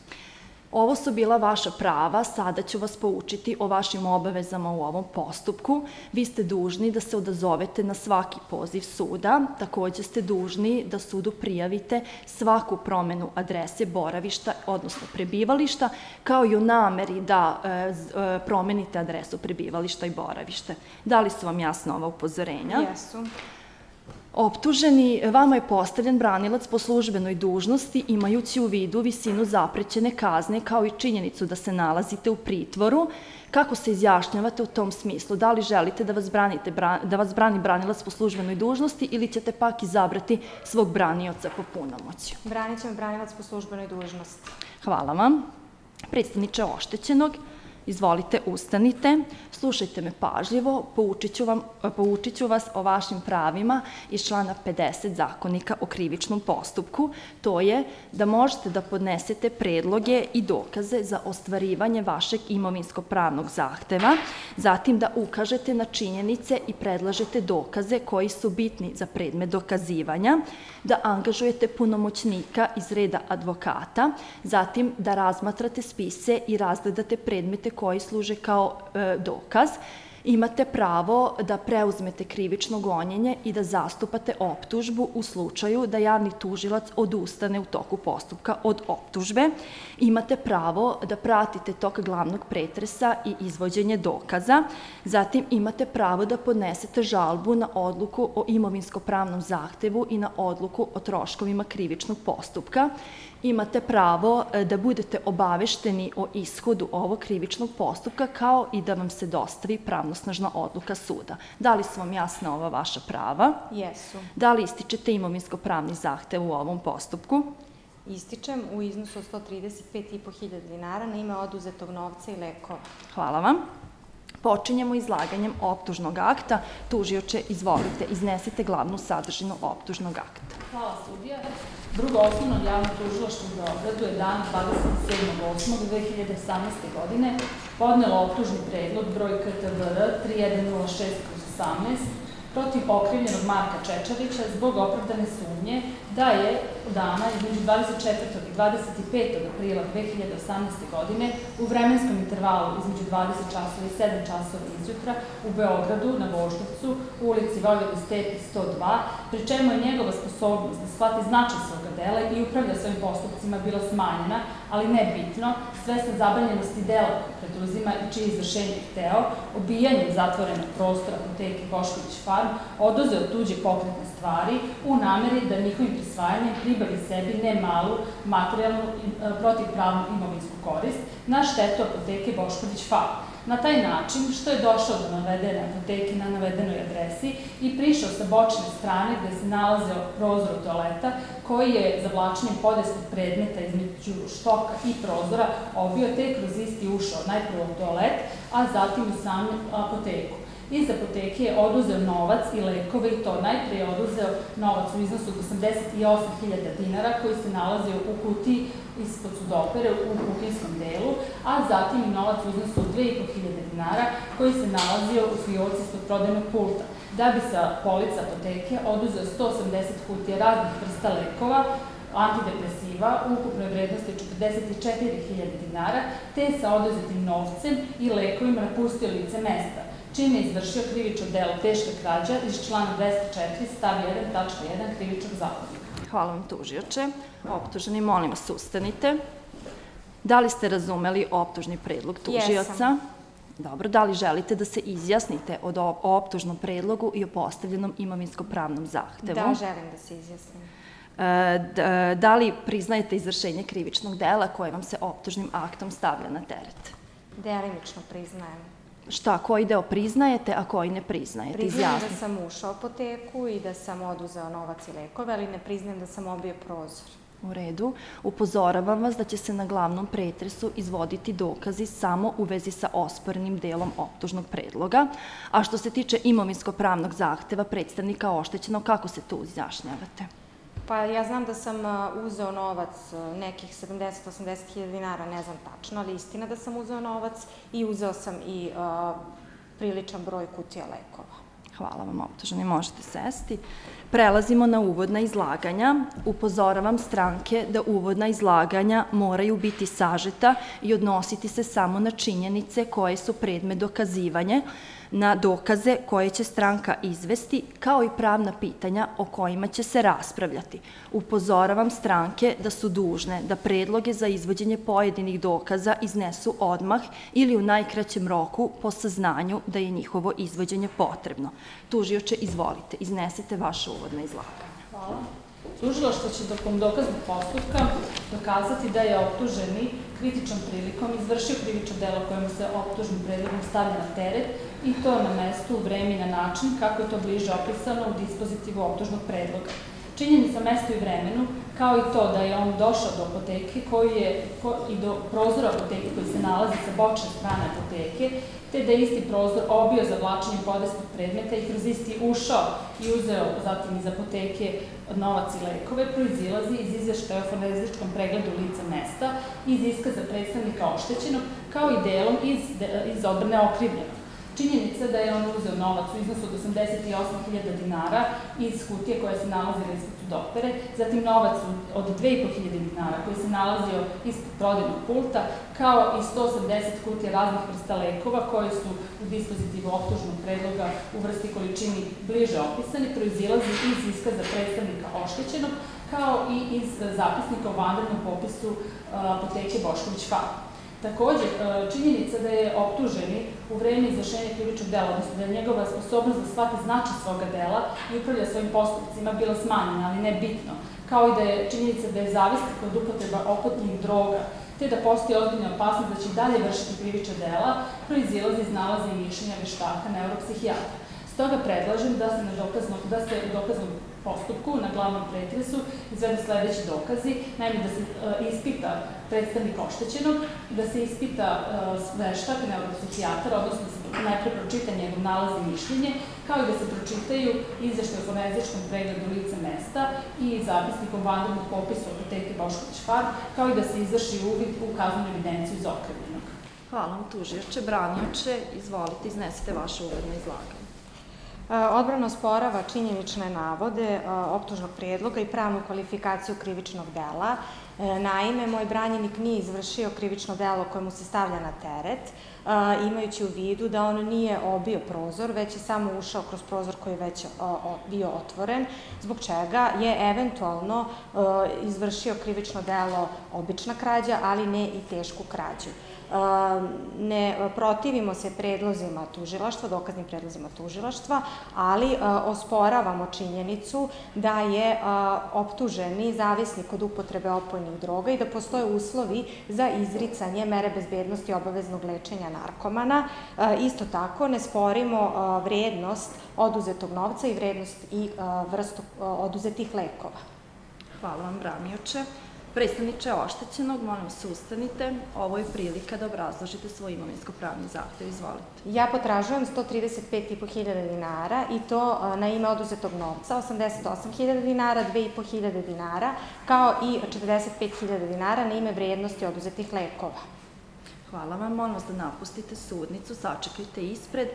Ovo su bila vaša prava, sada ću vas poučiti o vašim obavezama u ovom postupku. Vi ste dužni da se odazovete na svaki poziv suda, takođe ste dužni da sudu prijavite svaku promenu adrese boravišta, odnosno prebivališta, kao i u nameri da e, e, promenite adresu prebivališta i boravište. Da li su vam jasna ova upozorenja? Jesu. Optuženi, vama je postavljen branilac po službenoj dužnosti imajući u vidu visinu zaprećene kazne kao i činjenicu da se nalazite u pritvoru. Kako se izjašnjavate u tom smislu? Da li želite da vas, branite, bra- da vas brani branilac po službenoj dužnosti ili ćete pak izabrati svog branioca po punomoću? Branit će me branilac po službenoj dužnosti. Hvala vam. Predstavniče oštećenog, izvolite, ustanite, slušajte me pažljivo, poučit ću, vam, poučit ću vas o vašim pravima iz člana 50 Zakonika o krivičnom postupku. To je da možete da podnesete predloge i dokaze za ostvarivanje vašeg imovinsko-pravnog zahteva, zatim da ukažete na činjenice i predlažete dokaze koji su bitni za predmet dokazivanja, da angažujete punomoćnika iz reda advokata, zatim da razmatrate spise i razgledate predmete koji služe kao e, dokaz, imate pravo da preuzmete krivično gonjenje i da zastupate optužbu u slučaju da javni tužilac odustane u toku postupka od optužbe. Imate pravo da pratite tok glavnog pretresa i izvođenje dokaza. Zatim imate pravo da podnesete žalbu na odluku o imovinsko-pravnom zahtevu i na odluku o troškovima krivičnog postupka. Imate pravo e, da budete obavešteni o ishodu ovog krivičnog postupka kao i da vam se dostavi pravnosnažna odluka suda. Da li su vam jasna ova vaša prava? Jesu. Da li ističete imovinsko-pravni zahtev u ovom postupku? Ističem u iznosu od 135.500 dinara na ime oduzetog novca i lekova. Hvala vam. Počinjemo izlaganjem optužnog akta. Tužioče, izvolite, iznesite glavnu sadržinu optužnog akta. Hvala sudija. Drugo osnovno javno tužilaštvo u Beogradu je dan 27.8.2018. godine podnelo optužni predlog broj KTVR 3106-18 protiv okrivljenog Marka Čečarića zbog opravdane sumnje da je u dana između 24. i 25. aprila 2018. godine u vremenskom intervalu između 20 časova i 7 časova izjutra u Beogradu na Voždovcu u ulici Vojvode Stepi 102, pri čemu je njegova sposobnost da shvati značaj svoga dela i upravlja svojim postupcima bila smanjena, ali ne bitno, svesna zabranjenosti dela koje preduzima i čije izvršenje je hteo, obijanjem zatvorenog prostora apoteke Bošković Farm, oduzeo tuđe pokretne stvari u nameri da njihovim prisvajanjem pribavi sebi ne malu materijalnu i e, protivpravnu imovinsku korist na štetu apoteke Bošković Farm. Na taj način, što je došao do navedene apoteke na navedenoj adresi i prišao sa bočne strane gde se nalazeo prozor toaleta koji je zavlačenjem podesnog predmeta između štoka i prozora obio te kroz isti ušao najprvo u toalet, a zatim u samu apoteku. Iz apoteke je oduzeo novac i lekove i to najprije je oduzeo novac u iznosu od 88.000 dinara koji se nalazio u kutiji ispod sudopere u kuhinskom delu, a zatim i novac u iznosu od 2.500 dinara koji se nalazio u fioci ispod prodajnog pulta, da bi sa polica apoteke oduzeo 180 kutija raznih vrsta lekova, antidepresiva u ukupnoj vrednosti 44.000 dinara, te sa oduzetim novcem i lekovima napustio lice mesta, čime je izvršio krivično delo teška krađa iz člana 204 stav 1 tačka 1 krivičnog zakonika. Hvala vam tužioče. Optuženi, molim vas, ustanite. Da li ste razumeli optužni predlog tužioca? Jesam. Dobro, da li želite da se izjasnite od o optužnom predlogu i o postavljenom imovinsko-pravnom zahtevu? Da, želim da se izjasnim. E, d- da li priznajete izvršenje krivičnog dela koje vam se optužnim aktom stavlja na teret? Delimično priznajem. Šta, koji deo priznajete, a koji ne priznajete? Priznajem da sam ušao u apoteku i da sam oduzeo novac i lekove, ali ne priznajem da sam obio prozor. U redu. Upozoravam vas da će se na glavnom pretresu izvoditi dokazi samo u vezi sa osporenim delom optužnog predloga. A što se tiče imovinsko-pravnog zahteva predstavnika oštećenog, kako se tu izjašnjavate? Pa ja znam da sam a, uzeo novac a, nekih 70-80 hiljada dinara, ne znam tačno, ali istina da sam uzeo novac i uzeo sam i a, priličan broj kutija lekova. Hvala vam, optuženi, možete sesti. Prelazimo na uvodna izlaganja. Upozoravam stranke da uvodna izlaganja moraju biti sažeta i odnositi se samo na činjenice koje su predmet dokazivanja, na dokaze koje će stranka izvesti, kao i pravna pitanja o kojima će se raspravljati. Upozoravam stranke da su dužne da predloge za izvođenje pojedinih dokaza iznesu odmah ili u najkraćem roku po saznanju da je njihovo izvođenje potrebno. Tužioče, izvolite, iznesite vaše uvodne izlaganje. Hvala. Tužilaštvo će tokom dokaznog postupka dokazati da je optuženi kritičnom prilikom izvršio krivično delo kojemu se optužnim predlogom stavlja na teret i to na mestu, u vreme i na način kako je to bliže opisano u dispozitivu optužnog predloga. Činjenica mestu i vremenu, kao i to da je on došao do apoteke koji je, ko, i do prozora apoteke koji se nalazi sa bočne strane apoteke, te da je isti prozor obio za vlačenjem podeskog predmeta i kroz isti ušao i uzeo zatim iz apoteke novac i lekove, proizilazi iz izveštaja o forenzičkom pregledu lica mesta, iz iskaza predstavnika oštećenog, kao i delom iz, iz odbrane okrivljenog. Činjenica da je on uzeo novac u iznosu od 88.000 dinara iz kutije koja se nalazila ispod sudopere, zatim novac od 2.500 dinara koji se nalazio ispod prodajnog pulta, kao i 180 kutija raznih vrsta lekova koji su u dispozitivu optužnog predloga u vrsti količini bliže opisani, proizilazi iz iskaza predstavnika oštećenog, kao i iz zapisnika o vanrednom popisu apoteke Bošković Farm. Takođe, e, činjenica da je optuženi u vreme izvršenja krivičnog dela, odnosno da je njegova sposobnost da shvati značaj svoga dela i upravlja svojim postupcima bila smanjena, ali ne bitno, kao i da je činjenica da je zavisnik od upotreba opotnih droga, te da postoji ozbiljna opasnost da će dalje vršiti kriviča dela, proizilazi iz nalaza i mišljenja veštaka neuropsihijatra. Stoga predlažem da se, na dokazno, da se u dokaznom postupku na glavnom pretresu izvedu sledeći dokazi, naime da se e, ispita predstavnik oštećenog, da se ispita e, veštak, neuropsihijatar, odnosno da se najpre pročita njegov nalaz i mišljenje, kao i da se pročitaju izveštaj o forenzičkom pregledu lica mesta i zapisnikom vanrednog popisu apoteke Bošković Farm, kao i da se izvrši uvid u kaznenu evidenciju iz okrivljenog. Hvala vam, tužioče. Branioče, izvolite, iznesite vaše uvodno izlaganje. E, Odbrana osporava činjenične navode e, optužnog prijedloga i pravnu kvalifikaciju krivičnog dela. E, Naime, moj branjenik nije izvršio krivično delo koje mu se stavlja na teret, imajući u vidu da on nije obio prozor, već je samo ušao kroz prozor koji je već bio otvoren, zbog čega je eventualno izvršio krivično delo obična krađa, ali ne i tešku krađu. Ne protivimo se predlozima tužilaštva, dokaznim predlozima tužilaštva, ali osporavamo činjenicu da je optuženi zavisnik od upotrebe opojnih droga i da postoje uslovi za izricanje mere bezbednosti obaveznog lečenja narkomana. Isto tako ne sporimo vrednost oduzetog novca i vrednost i vrstu oduzetih lekova. Hvala vam, Branioče. Predstavniče oštećenog, molim vas ustanite. Ovo je prilika da obrazložite svoj imovinsko-pravni zahtev. Izvolite. Ja potražujem 135.500 dinara i to na ime oduzetog novca, 88.000 dinara, 2.500 dinara, kao i 45.000 dinara na ime vrednosti oduzetih lekova. Hvala vam. Molim vas da napustite sudnicu, sačekajte ispred,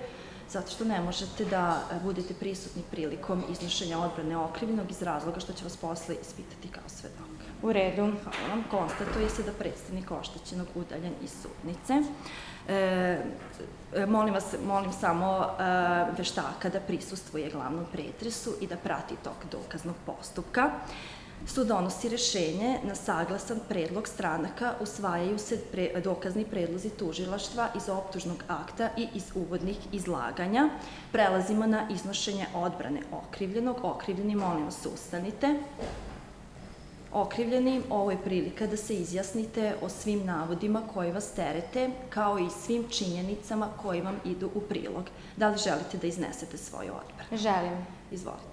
zato što ne možete da e, budete prisutni prilikom iznošenja odbrane okrivljenog iz razloga što će vas posle ispitati kao svedoka. U redu. Hvala vam. Konstatuje se da predstavnik oštećenog udaljen iz sudnice. E, molim vas, molim samo e, veštaka da prisustvuje glavnom pretresu i da prati tok dokaznog postupka. Sud donosi rešenje na saglasan predlog stranaka, usvajaju se pre, dokazni predlozi tužilaštva iz optužnog akta i iz uvodnih izlaganja. Prelazimo na iznošenje odbrane okrivljenog. Okrivljeni, molim vas, ustanite. Okrivljeni, ovo je prilika da se izjasnite o svim navodima koji vas terete, kao i svim činjenicama koji vam idu u prilog. Da li želite da iznesete svoju odbranu? Želim. Izvolite.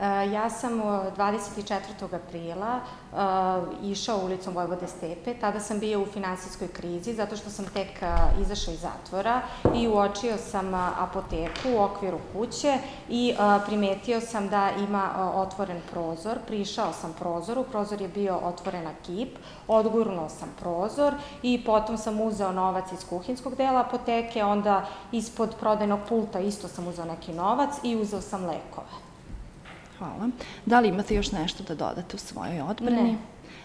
E, Ja sam o, 24. aprila e, išao ulicom Vojvode Stepe. Tada sam bio u finansijskoj krizi zato što sam tek e, izašao iz zatvora i uočio sam apoteku u okviru kuće i primetio sam da ima otvoren prozor. Prišao sam prozoru, prozor je bio otvoren na kip, odgurnuo sam prozor i potom sam uzeo novac iz kuhinskog dela apoteke, onda ispod prodajnog pulta isto sam uzeo neki novac i uzeo sam lekove. Hvala. Da li imate još nešto da dodate u svojoj odbrani? Ne.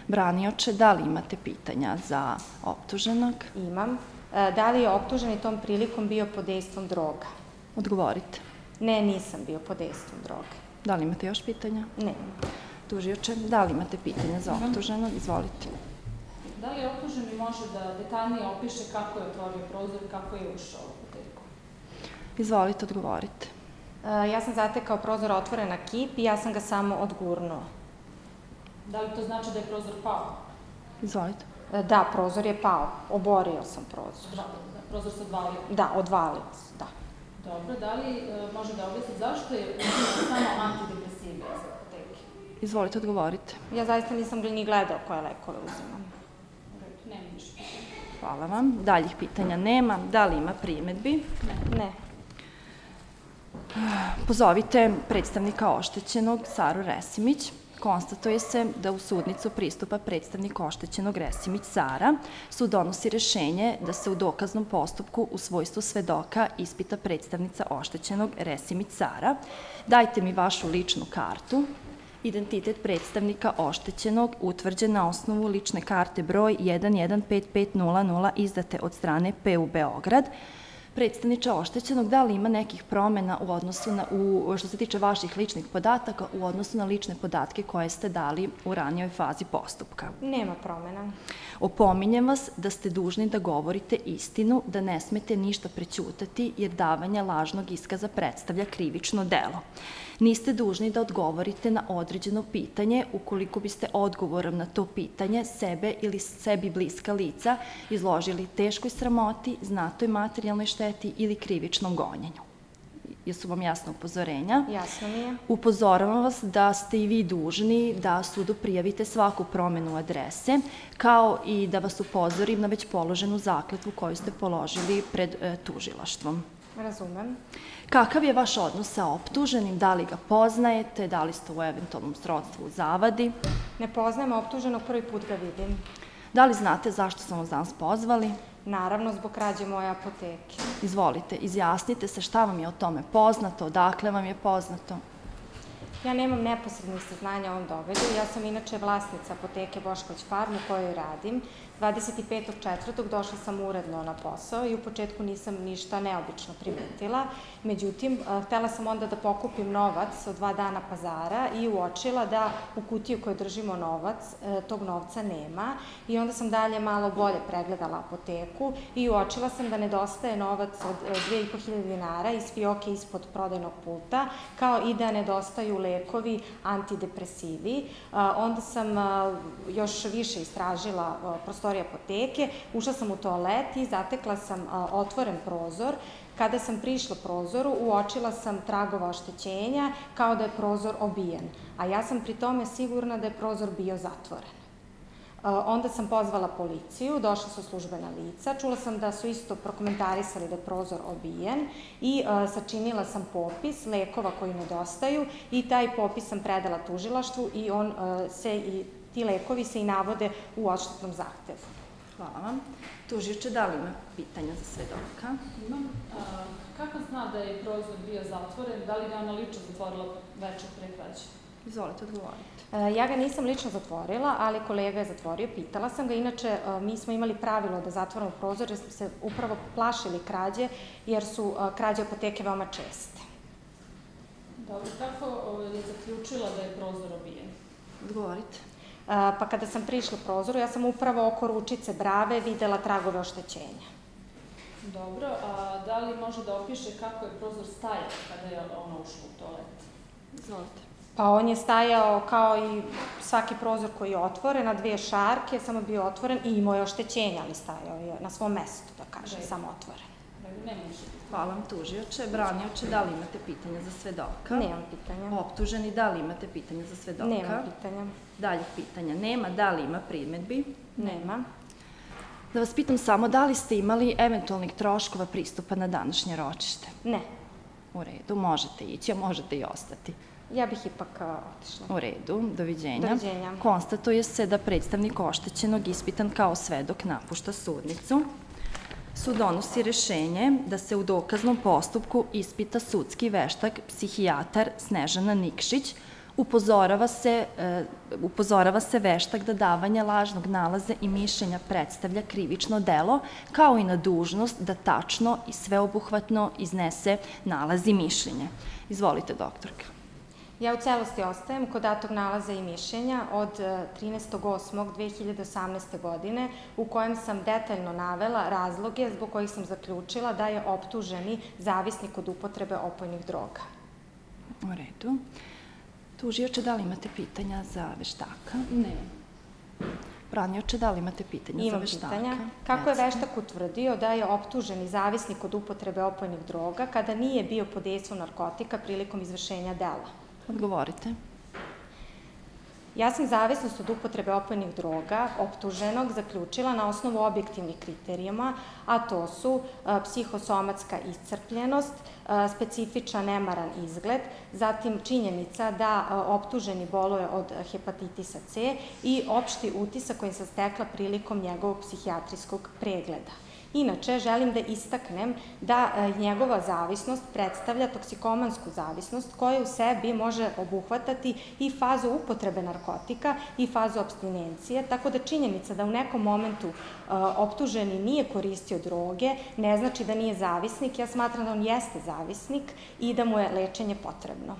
Branioče, da li imate pitanja za optuženog? Imam. E, Da li je optuženi tom prilikom bio pod dejstvom droga? Odgovorite. Ne, nisam bio pod dejstvom droge. Da li imate još pitanja? Ne. Tužioče, da li imate pitanja za optuženog? Izvolite. Da li optuženi može da detaljnije opiše kako je otvorio prozor i kako je ušao u apoteku? Izvolite, odgovorite. E, Ja sam zatekao prozor otvoren na kip i ja sam ga samo odgurnuo. Da li to znači da je prozor pao? Izvolite. E, Da, prozor je pao. Oborio sam prozor. Da, Prozor se odvalio. Da, odvalio se, da. Dobro, da li e, može da objasni zašto je samo antidepresive iz apoteke? Izvolite, odgovorite. Ja zaista nisam ni gledao koje lekove uzimam. U redu, nema pitanja. Hvala vam. Daljih pitanja nema. Da li ima primetbi? Ne. Pozovite predstavnika oštećenog Saru Resimić. Konstatuje se da u sudnicu pristupa predstavnik oštećenog Resimić Sara. Sud donosi rešenje da se u dokaznom postupku u svojstvu svedoka ispita predstavnica oštećenog Resimić Sara. Dajte mi vašu ličnu kartu. Identitet predstavnika oštećenog utvrđen na osnovu lične karte broj 115500 izdate od strane PU Beograd. Predstavniče oštećenog, da li ima nekih promena u odnosu na, u, što se tiče vaših ličnih podataka u odnosu na lične podatke koje ste dali u ranijoj fazi postupka? Nema promena. Opominjem vas da ste dužni da govorite istinu, da ne smete ništa prećutati jer davanje lažnog iskaza predstavlja krivično delo. Niste dužni da odgovorite na određeno pitanje ukoliko biste odgovorom na to pitanje sebe ili sebi bliska lica izložili teškoj sramoti, znatoj materijalnoj šteti ili krivičnom gonjenju. Jesu vam jasna upozorenja? Jasno mi je. Upozoravam vas da ste i vi dužni da sudu prijavite svaku promenu adrese, kao i da vas upozorim na već položenu zakletvu koju ste položili pred e, tužilaštvom. Razumem. Kakav je vaš odnos sa optuženim? Da li ga poznajete? Da li ste u eventualnom srodstvu u zavadi? Ne poznajem optuženog, prvi put ga vidim. Da li znate zašto sam vas danas pozvali? Naravno, zbog krađe moje apoteke. Izvolite, izjasnite se šta vam je o tome poznato, odakle vam je poznato. Ja nemam neposrednih saznanja o ovom događaju. Ja sam inače vlasnica apoteke Bošković Farm u kojoj radim. 25.4. došla sam uredno na posao i u početku nisam ništa neobično primetila. Međutim, a, htela sam onda da pokupim novac od dva dana pazara i uočila da u kutiju koju držimo novac, e, tog novca nema. I onda sam dalje malo bolje pregledala apoteku i uočila sam da nedostaje novac od e, 2500 dinara iz fioke ispod prodajnog pulta, kao i da nedostaju lekovi antidepresivi. Onda sam još više istražila a, prostorije apoteke, ušla sam u toalet i zatekla sam a, otvoren prozor. Kada sam prišla prozoru, uočila sam tragova oštećenja kao da je prozor obijen, a ja sam pri tome sigurna da je prozor bio zatvoren. Onda sam pozvala policiju, došla su službena lica, čula sam da su isto prokomentarisali da je prozor obijen i sačinila sam popis lekova koji nedostaju i taj popis sam predala tužilaštvu i on se i ti lekovi se i navode u odštetnom zahtevu. Hvala vam. Tužioče, da li ima pitanja za svedoka? Imam. A, kako zna da je prozor bio zatvoren? Da li ga ona lično zatvorila večer pre krađe? Izvolite, odgovorite. E, ja ga nisam lično zatvorila, ali kolega je zatvorio, pitala sam ga. Inače, e, mi smo imali pravilo da zatvorimo prozor, jer smo se upravo plašili krađe, jer su e, krađe apoteke veoma česte. Dobro, kako je zaključila da je prozor obijen? Odgovorite. Pa kada sam prišla prozoru, ja sam upravo oko ručice brave videla tragove oštećenja. Dobro, a da li može da opiše kako je prozor stajao kada je ona ušla u toalet? Izvolite. Pa on je stajao kao i svaki prozor koji je otvoren, na dve šarke, samo bio otvoren i imao je oštećenja, ali stajao je na svom mestu, da kažem, samo otvoren. Nema više Hvala vam tužioče. Branioče, da li imate pitanja za svedoka? Nemam pitanja. Optuženi, da li imate pitanja za svedoka? Nemam pitanja. Daljih pitanja nema. Da li ima primetbi? Nema. Da vas pitam samo, da li ste imali eventualnih troškova pristupa na današnje ročište? Ne. U redu, možete ići, a možete i ostati. Ja bih ipak otišla. U redu, doviđenja. Doviđenja. Konstatuje se da predstavnik oštećenog ispitan kao svedok napušta sudnicu. Sud donosi rešenje da se u dokaznom postupku ispita sudski veštak, psihijatar Snežana Nikšić, upozorava se, e, upozorava se veštak da davanje lažnog nalaza i mišljenja predstavlja krivično delo, kao i na dužnost da tačno i sveobuhvatno iznese nalaz i mišljenje. Izvolite, doktorka. Ja u celosti ostajem kod datog nalaza i mišljenja od 13.8.2018. E, godine u kojem sam detaljno navela razloge zbog kojih sam zaključila da je optuženi zavisnik od upotrebe opojnih droga. U redu. Tužioče, da li imate pitanja za veštaka? Ne. Branioče, da li imate pitanja Imam za veštaka? pitanja. Kako je veštak utvrdio da je optuženi zavisnik od upotrebe opojnih droga kada nije bio pod dejstvom narkotika prilikom izvršenja dela? Odgovorite. Ja sam zavisnost od upotrebe opojnih droga optuženog zaključila na osnovu objektivnih kriterijuma, a to su a, psihosomatska iscrpljenost, a, specifičan nemaran izgled, zatim činjenica da a, optuženi boluje od hepatitisa C i opšti utisak koji sam stekla prilikom njegovog psihijatrijskog pregleda. Inače, želim da istaknem da e, njegova zavisnost predstavlja toksikomansku zavisnost koja u sebi može obuhvatati i fazu upotrebe narkotika i fazu abstinencije, tako da činjenica da u nekom momentu e, optuženi nije koristio droge ne znači da nije zavisnik. Ja smatram da on jeste zavisnik i da mu je lečenje potrebno.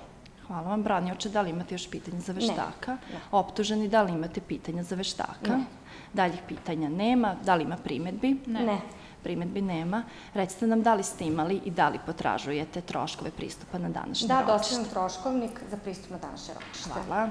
Hvala vam. Branioče, da li imate još pitanja za veštaka? Ne. Optuženi, da li imate pitanja za veštaka? Ne. Daljih pitanja nema. Da li ima primetbi? Ne. ne primetbi nema. Recite nam da li ste imali i da li potražujete troškove pristupa na današnje da, ročište. Da, dostavljam troškovnik za pristup na današnje ročište. Hvala.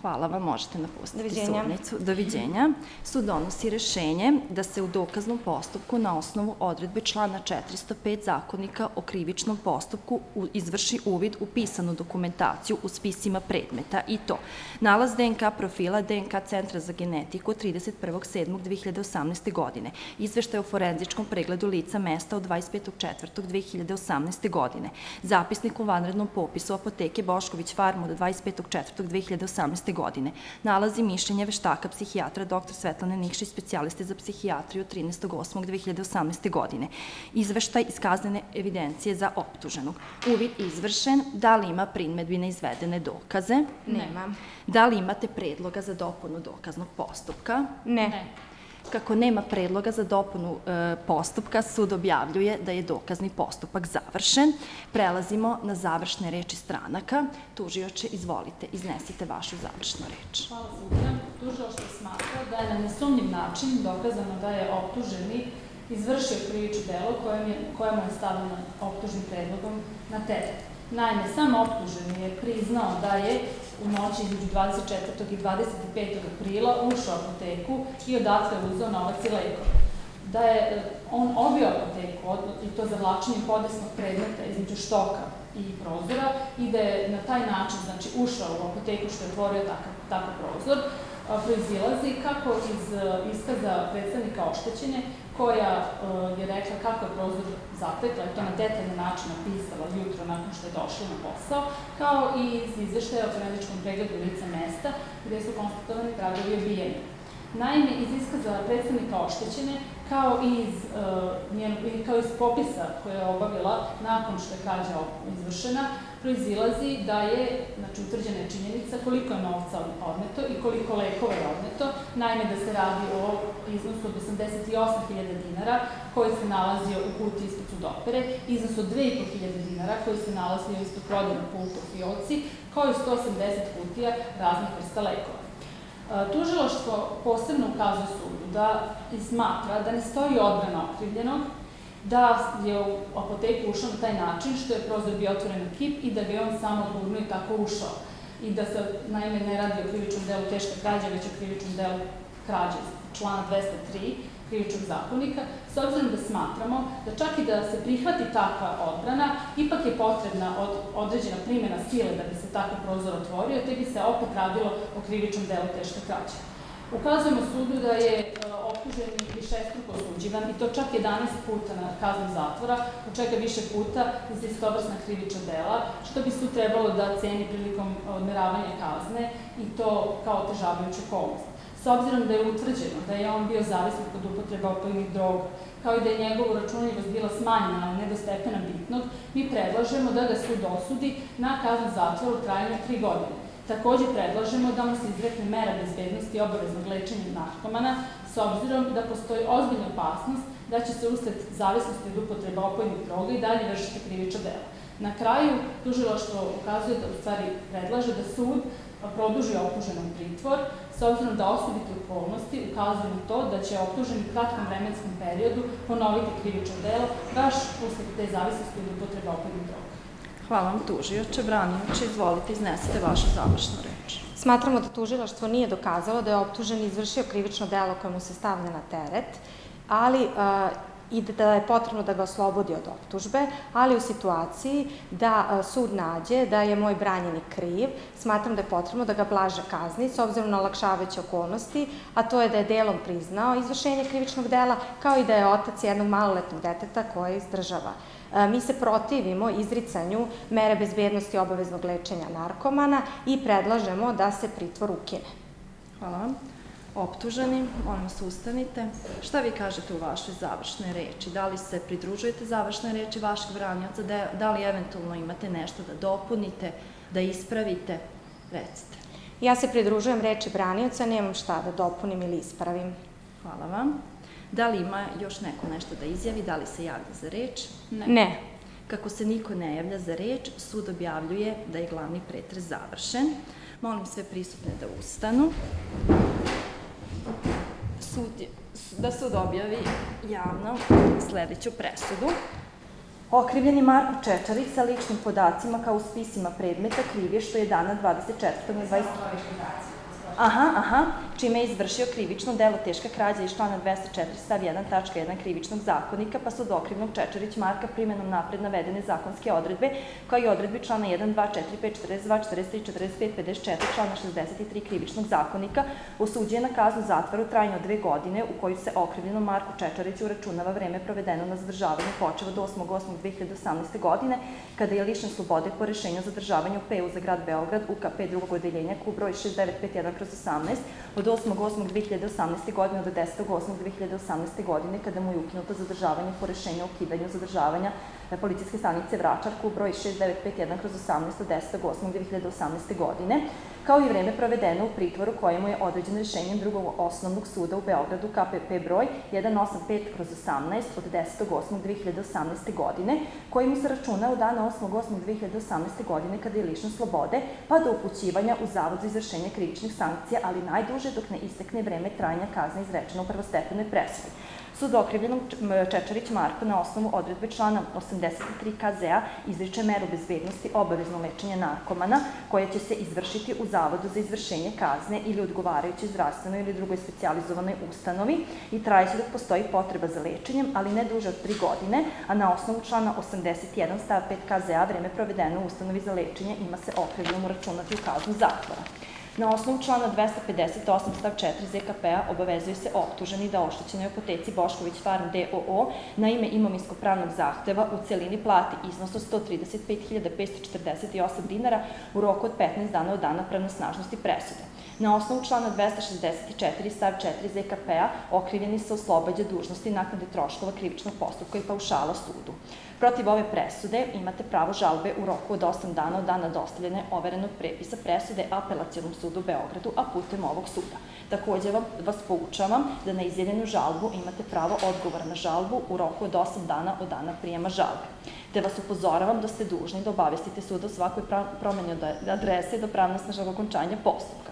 Hvala vam, možete napustiti Doviđenja. sudnicu. Doviđenja. Sud donosi rešenje da se u dokaznom postupku na osnovu odredbe člana 405 zakonika o krivičnom postupku izvrši uvid u pisanu dokumentaciju u spisima predmeta i to nalaz DNK profila DNK Centra za genetiku 31.7.2018. godine, izveštaj o forenzičkom pregledu lica mesta od 25.4.2018. godine, zapisnik u vanrednom popisu apoteke Bošković Farm od 25.4.2018 godine. Nalazi mišljenje veštaka psihijatra dr. Svetlane Nikšić, specijaliste za psihijatriju 13.8.2018. godine. Izveštaj iz kaznene evidencije za optuženog. Uvid izvršen. Da li ima primedbi na izvedene dokaze? Nema. Da li imate predloga za dopunu dokaznog postupka? Ne. ne. Kako nema predloga za dopunu e, postupka, sud objavljuje da je dokazni postupak završen. Prelazimo na završne reči stranaka. Tužioče, izvolite, iznesite vašu završnu reč. Hvala sudija. Tužioče smatra da je na nesumnjiv način dokazano da je optuženi izvršio krivično delo kojem je, kojemu je stavljeno optužnim predlogom na teret. Naime, sam optuženi je priznao da je u noći između 24. i 25. aprila ušao u apoteku i odatle uzao novac i lekove. Da je e, on obio apoteku i to zavlačenjem podesnog predmeta između štoka i prozora i da je na taj način znači, ušao u apoteku što je otvorio takav, takav prozor, proizilazi kako iz iskaza predstavnika oštećene, koja je rekla kako je prozor zapetla i to na detaljni način napisala jutro nakon što je došla na posao, kao i iz izveštaja o forenzičkom pregledu lica mesta, gde su konstatovani tragovi obijanja. Naime, iz iskaza predstavnika oštećene, kao i iz, uh, njen, kao iz popisa koje je obavila nakon što je krađa izvršena, proizilazi da je, znači, utvrđena je činjenica koliko je novca odneto i koliko lekova je odneto. Naime, da se radi o iznosu od 88.000 dinara koji se nalazio u puti ispod sudopere, iznos od 2.500 dinara koji se nalazio ispod prodajnog pulta u fioci, kao i 180 kutija raznih vrsta lekova. Tužilaštvo posebno ukazuje sudu da smatra da ne stoji odbrana okrivljenog, da je u apoteku ušao na taj način što je prozor bio otvoren kip i da ga je on samo odgurno i tako ušao. I da se naime ne radi o krivičnom delu teška krađa, već o krivičnom delu krađe člana 203 krivičnog zakonika, s obzirom da smatramo da čak i da se prihvati takva odbrana, ipak je potrebna od, određena primjena sile da bi se takav prozor otvorio, te bi se opet radilo o krivičnom delu teške krađe. Ukazujemo sudu da je e, optuženi višestruko osuđivan i to čak 11 puta na kaznu zatvora, od čega više puta za istovrsna krivična dela, što bi su trebalo da ceni prilikom odmeravanja kazne i to kao otežavajuću okolnost. S obzirom da je utvrđeno da je on bio zavisnik od upotreba opojnih droga, kao i da je njegova računljivost bila smanjena, ali ne do stepena bitnog, mi predlažemo da ga sud osudi na kaznu zatvora u trajanju 3 godine. Takođe predlažemo da mu se izrekne mera bezbednosti i obaveznog lečenja narkomana, s obzirom da postoji ozbiljna opasnost da će se usled zavisnosti od upotreba opojnih droga i dalje vršiti kriviča dela. Na kraju, tužilaštvo ukazuje da u stvari predlaže da sud produži optuženom pritvor, s obzirom da osobite okolnosti ukazuju na to da će optuženi u kratkom vremenskom periodu ponoviti krivično delo baš usled te zavisnosti od upotreba opojnih droga. Hvala vam tužioče. Branioče, izvolite, iznesite vašu završnu reč. Smatramo da tužilaštvo nije dokazalo da je optužen izvršio krivično delo koje mu se stavlja na teret, ali i da je potrebno da ga oslobodi od optužbe, ali u situaciji da sud nađe da je moj branjenik kriv, smatram da je potrebno da ga blaže kazni s obzirom na olakšavajuće okolnosti, a to je da je delom priznao izvršenje krivičnog dela, kao i da je otac jednog maloletnog deteta koje izdržava. Mi se protivimo izricanju mere bezbednosti obaveznog lečenja narkomana i predlažemo da se pritvor ukine. Hvala vam optuženi, molim vas ustanite. Šta vi kažete u vašoj završnoj reči? Da li se pridružujete završnoj reči vašeg branjaca? Da, da li eventualno imate nešto da dopunite, da ispravite? Recite. Ja se pridružujem reči branioca, nemam šta da dopunim ili ispravim. Hvala vam. Da li ima još neko nešto da izjavi? Da li se javlja za reč? Ne. ne. Kako se niko ne javlja za reč, sud objavljuje da je glavni pretres završen. Molim sve prisutne da ustanu sud, da sud objavi javno sledeću presudu. Okrivljeni Marko Čečarić sa ličnim podacima kao u spisima predmeta krivje što je dana 24. na 20. Aha, aha, čime je izvršio krivično delo teška krađa iz člana 204 stav 1 tačka 1 krivičnog zakonika, pa su dokrivnog Čečarić Marka primenom napred navedene zakonske odredbe, kao i odredbi člana 1, 2, 4, 5, 42, 43, 45, 54, člana 63 krivičnog zakonika, osuđuje na kaznu zatvora u trajanju od dve godine, u koju se okrivljeno Marku Čečariću uračunava vreme provedeno na zadržavanju počeva do 8.8.2018. godine, kada je lišen slobode po rešenju zadržavanja u PU za grad Beograd, UKP drugog odeljenja, ku broj 6951 kroz 18, od 8.8.2018. godine do 10.8.2018. godine, kada mu je ukinuto zadržavanje po rešenju o ukidanju zadržavanja policijske stanice Vračarku, broj 6951 kroz 18 od 10.8.2018. godine, kao i vreme provedeno u pritvoru kojemu je određeno rešenjem drugog osnovnog suda u Beogradu KPP broj 185 kroz 18 od 10.8.2018. godine, koji mu se računa u dana 8.8.2018. godine kada je lišen slobode, pa do upućivanja u Zavod za izvršenje krivičnih sankcija, ali najduže dok ne istekne vreme trajanja kazne izrečena u prvostepenoj presudi. Sud okrivljenom Čečarić Marko na osnovu odredbe člana 83 KZ-a izriče meru bezbednosti obavezno lečenje narkomana koja će se izvršiti u Zavodu za izvršenje kazne ili odgovarajućoj zdravstvenoj ili drugoj specializovanoj ustanovi i trajeće dok postoji potreba za lečenjem, ali ne duže od 3 godine, a na osnovu člana 81 stav 5 KZ-a vreme provedeno u ustanovi za lečenje ima se okrivljenom računati u kaznu zatvora. Na osnovu člana 258 stav 4 ZKP-a obavezuje se optuženi da oštećenoj apoteci Bošković Farm DOO na ime imovinsko-pravnog zahteva u celini plati iznos od 135.548 dinara u roku od 15 dana od dana pravnosnažnosti presude. Na osnovu člana 264 stav 4 ZKP-a okrivljeni se oslobađa dužnosti naknade troškova krivičnog postupka i paušala sudu. Protiv ove presude imate pravo žalbe u roku od 8 dana od dana dostavljene overenog prepisa presude apelacijalnom sudu u Beogradu, a putem ovog suda. Takođe vas poučavam da na izjedenu žalbu imate pravo odgovora na žalbu u roku od 8 dana od dana prijema žalbe. Te vas upozoravam da ste dužni da obavestite suda o svakoj promeni od adrese do pravnosnažnog okončanja postupka.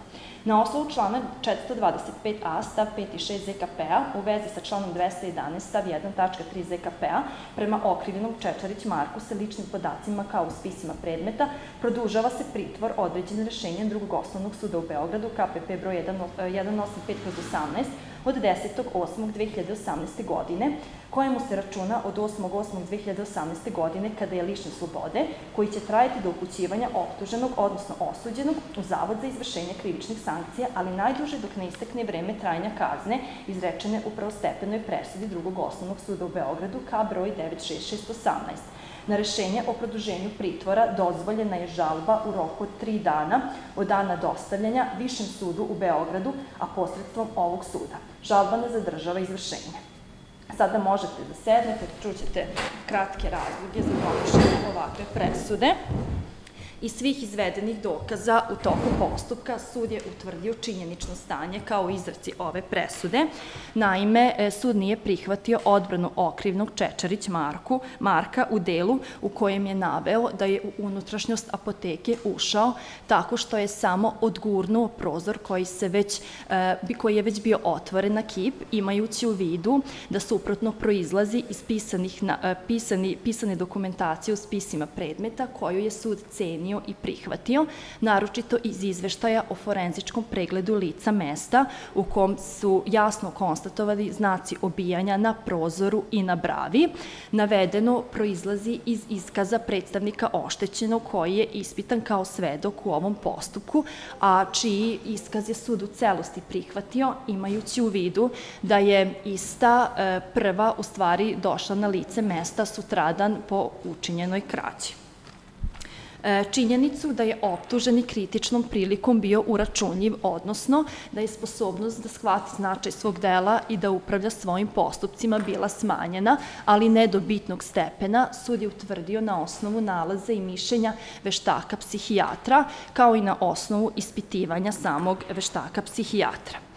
Na osnovu člana 425a stav 5 i 6 ZKP-a u vezi sa članom 211 stav 1 tačka 3 ZKP-a prema okrivljenom Čečarić Marku sa ličnim podacima kao u spisima predmeta produžava se pritvor određen rešenjem drugog osnovnog suda u Beogradu KPP broj 185 18 od 10.8.2018. godine, kojemu se računa od 8.8.2018. godine kada je lišen slobode, koji će trajati do upućivanja optuženog, odnosno osuđenog, u Zavod za izvršenje krivičnih sankcija, ali najduže dok ne istekne vreme trajanja kazne izrečene u prvostepenoj presudi drugog osnovnog suda u Beogradu ka broj 96618. Na rešenje o produženju pritvora dozvoljena je žalba u roku od tri dana od dana dostavljanja Višem sudu u Beogradu, a posredstvom ovog suda. Žalba ne zadržava izvršenje. Sada možete da sednete, čućete kratke razloge za donošenje ovakve presude. Iz svih izvedenih dokaza u toku postupka sud je utvrdio činjenično stanje kao izraci ove presude. Naime, e, sud nije prihvatio odbranu okrivnog Čečarić Marku, Marka u delu u kojem je naveo da je u unutrašnjost apoteke ušao tako što je samo odgurnuo prozor koji, se već, e, koji je već bio otvoren na kip, imajući u vidu da suprotno proizlazi iz pisanih, e, pisani, pisane dokumentacije u spisima predmeta koju je sud cenio ocenio i prihvatio, naročito iz izveštaja o forenzičkom pregledu lica mesta u kom su jasno konstatovali znaci obijanja na prozoru i na bravi. Navedeno proizlazi iz iskaza predstavnika oštećenog koji je ispitan kao svedok u ovom postupku, a čiji iskaz je sud u celosti prihvatio, imajući u vidu da je ista e, prva u stvari došla na lice mesta sutradan po učinjenoj kraći. E, činjenicu da je optuženi kritičnom prilikom bio uračunljiv, odnosno da je sposobnost da shvati značaj svog dela i da upravlja svojim postupcima bila smanjena, ali ne do bitnog stepena, sud je utvrdio na osnovu nalaza i mišljenja veštaka psihijatra, kao i na osnovu ispitivanja samog veštaka psihijatra.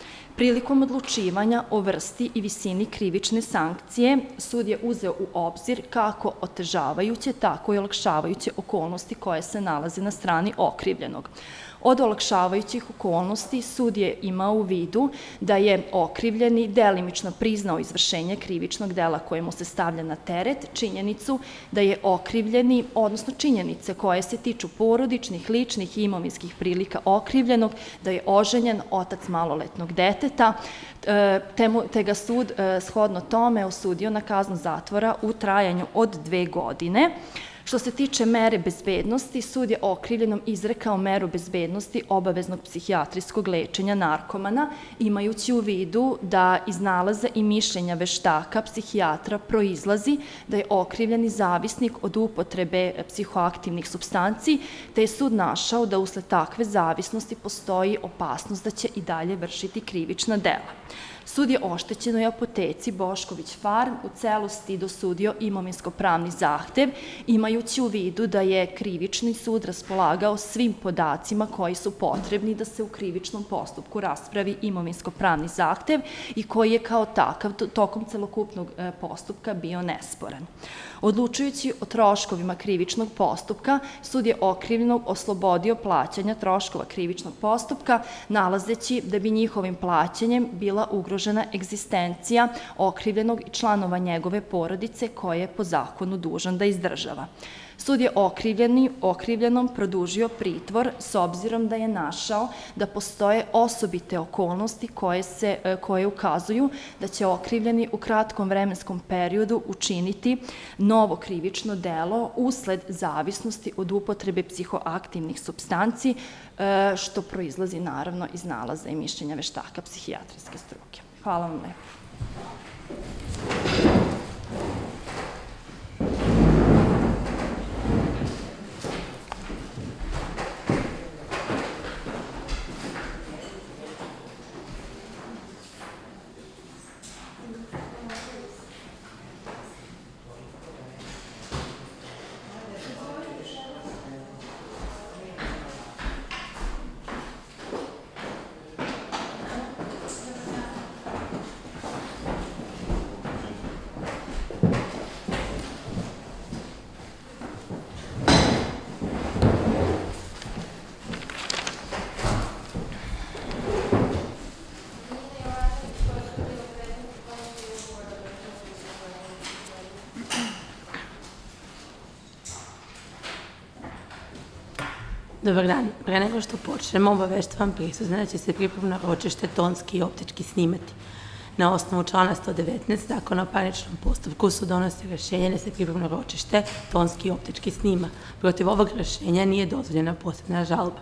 Prilikom odlučivanja o vrsti i visini krivične sankcije, sud je uzeo u obzir kako otežavajuće, tako i olakšavajuće okolnosti koje se nalaze na strani okrivljenog. Od olakšavajućih okolnosti sud je imao u vidu da je okrivljeni delimično priznao izvršenje krivičnog dela koje mu se stavlja na teret, činjenicu da je okrivljeni, odnosno činjenice koje se tiču porodičnih, ličnih i imovinskih prilika okrivljenog, da je oženjen otac maloletnog deteta, e, te ga sud e, shodno tome osudio na kaznu zatvora u trajanju od dve godine. Što se tiče mere bezbednosti, sud je okrivljenom izrekao meru bezbednosti obaveznog psihijatrijskog lečenja narkomana, imajući u vidu da iz nalaza i mišljenja veštaka psihijatra proizlazi da je okrivljeni zavisnik od upotrebe psihoaktivnih substanci, te je sud našao da usled takve zavisnosti postoji opasnost da će i dalje vršiti krivična dela. Sud je oštećenoj apoteci Bošković Farm u celosti dosudio imovinsko-pravni zahtev, imajući u vidu da je krivični sud raspolagao svim podacima koji su potrebni da se u krivičnom postupku raspravi imovinsko-pravni zahtev i koji je kao takav tokom celokupnog e, postupka bio nesporan. Odlučujući o troškovima krivičnog postupka, sud je okrivljenog oslobodio plaćanja troškova krivičnog postupka, nalazeći da bi njihovim plaćanjem bila ugrožena egzistencija okrivljenog i članova njegove porodice koje je po zakonu dužan da izdržava. Sud je okrivljeni, okrivljenom produžio pritvor s obzirom da je našao da postoje osobite okolnosti koje, se, e, koje ukazuju da će okrivljeni u kratkom vremenskom periodu učiniti novo krivično delo usled zavisnosti od upotrebe psihoaktivnih substanci, e, što proizlazi naravno iz nalaza i mišljenja veštaka psihijatrijske struke. Hvala vam lepo. Dobar dan. Pre nego što počnemo, obaveštavam prisutne da će se pripremno ročište tonski i optički snimati. Na osnovu člana 119 zakona o paničnom postupku su donosi rešenje da se pripremno ročište tonski i optički snima. Protiv ovog rešenja nije dozvoljena posebna žalba.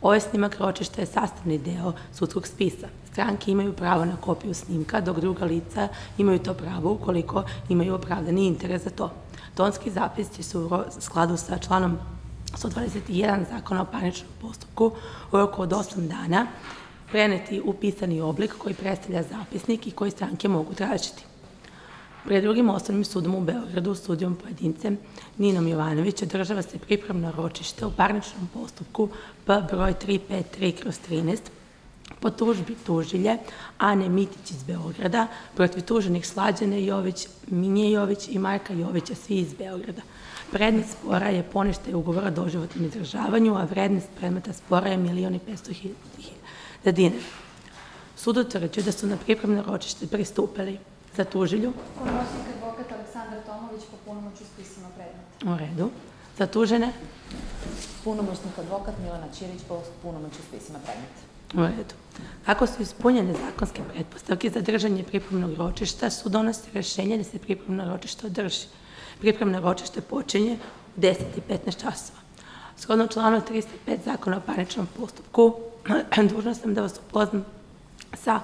Ovaj snimak ročišta je sastavni deo sudskog spisa. Stranke imaju pravo na kopiju snimka, dok druga lica imaju to pravo ukoliko imaju opravdani interes za to. Tonski zapis će se u skladu sa članom 121 zakona o paničnom postupku u roku od 8 dana preneti u pisani oblik koji predstavlja zapisnik i koji stranke mogu tražiti. Pred drugim osnovnim sudom u Beogradu, sudijom pojedince Ninom Jovanović, održava se pripremno ročište u parničnom postupku P broj 353 kroz 13 po tužbi tužilje Ane Mitić iz Beograda protiv tuženih Slađane Jović, Minje Jović i Marka Jovića, svi iz Beograda. Predmet spora je poništaj ugovora o doživotnom izdržavanju, a vrednost predmeta spora je milijon i 500 hiljada dinara. Sud utvrđuje da su na pripremno ročište pristupili za tužilju. Pomoćnik advokat Aleksandar Tomović po punomoću spisano predmeta. U redu. Za tužene? Punomoćnik advokat Milana Ćirić po punomoću spisima predmeta. U redu. Ako su ispunjene zakonske pretpostavke za držanje pripremnog ročišta, sud donosi rešenje da se pripremno ročište održi pripremno ročište počinje u 10 i 15 časova. Shodno članu 305 zakona o paničnom postupku, dužna sam da vas upoznam sa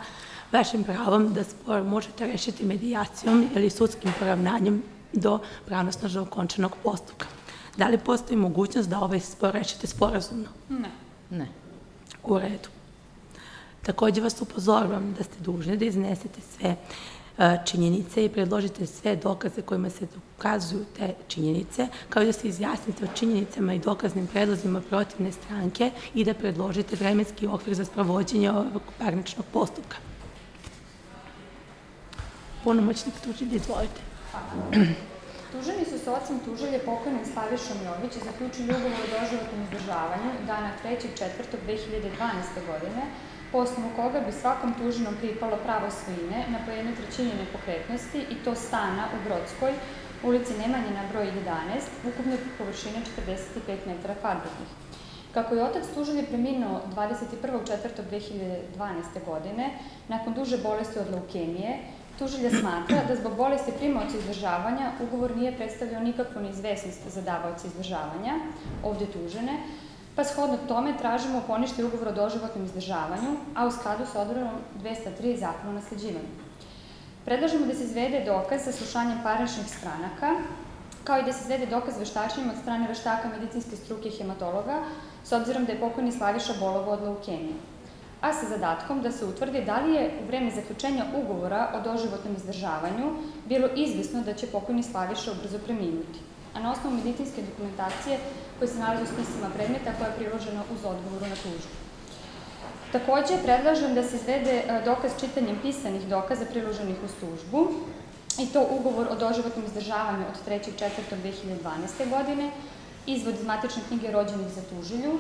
vašim pravom da spor možete rešiti medijacijom ili sudskim poravnanjem do pravnosnažno okončenog postupka. Da li postoji mogućnost da ovaj spor rešite sporazumno? Ne. Ne. U redu. Takođe vas upozoravam da ste dužni da iznesete sve činjenice i predložite sve dokaze kojima se dokazuju te činjenice, kao i da se izjasnite o činjenicama i dokaznim predlozima protivne stranke i da predložite vremenski okvir za spravođenje ovog parničnog postupka. Punomoćnik tužitelj, izvolite. Tuženi su sa ocem tuželje pokojnim Slavišom Jović zaključili ugovor o doživotnom izdržavanju dana 3.4.2012. godine po osnovu koga bi svakom tuženom pripalo pravo svojine na po jednoj trećini nepokretnosti i to stana u Brodskoj, ulici Nemanjina broj 11, ukupne površine 45 metara kvadratnih. Kako je otac tuželje preminuo 21.4.2012. godine, nakon duže bolesti od leukemije, tuželja smatra da zbog bolesti primaoca izdržavanja ugovor nije predstavljao nikakvu neizvesnost za davaoca izdržavanja, ovde tužene, pa shodno tome tražimo ponište ugovor o doživotnom izdržavanju, a u skladu sa odredbom 203 zakona o nasleđivanju. Predlažemo da se izvede dokaz sa slušanjem parničnih stranaka, kao i da se izvede dokaz veštačenjem od strane veštaka medicinske struke i hematologa, s obzirom da je pokojni Slaviša bolovo od leukemije a sa zadatkom da se utvrdi da li je u vreme zaključenja ugovora o doživotnom izdržavanju bilo izvisno da će pokojni Slaviša ubrzo preminuti a na osnovu medicinske dokumentacije koje se nalazi u spisima predmeta koja je priložena uz odgovoru na tužbu. Takođe, predlažem da se izvede e, dokaz čitanjem pisanih dokaza priloženih uz tužbu, i to ugovor o doživotnom izdržavanju od 3.4.2012. godine, izvod iz matične knjige rođenih za tužilju,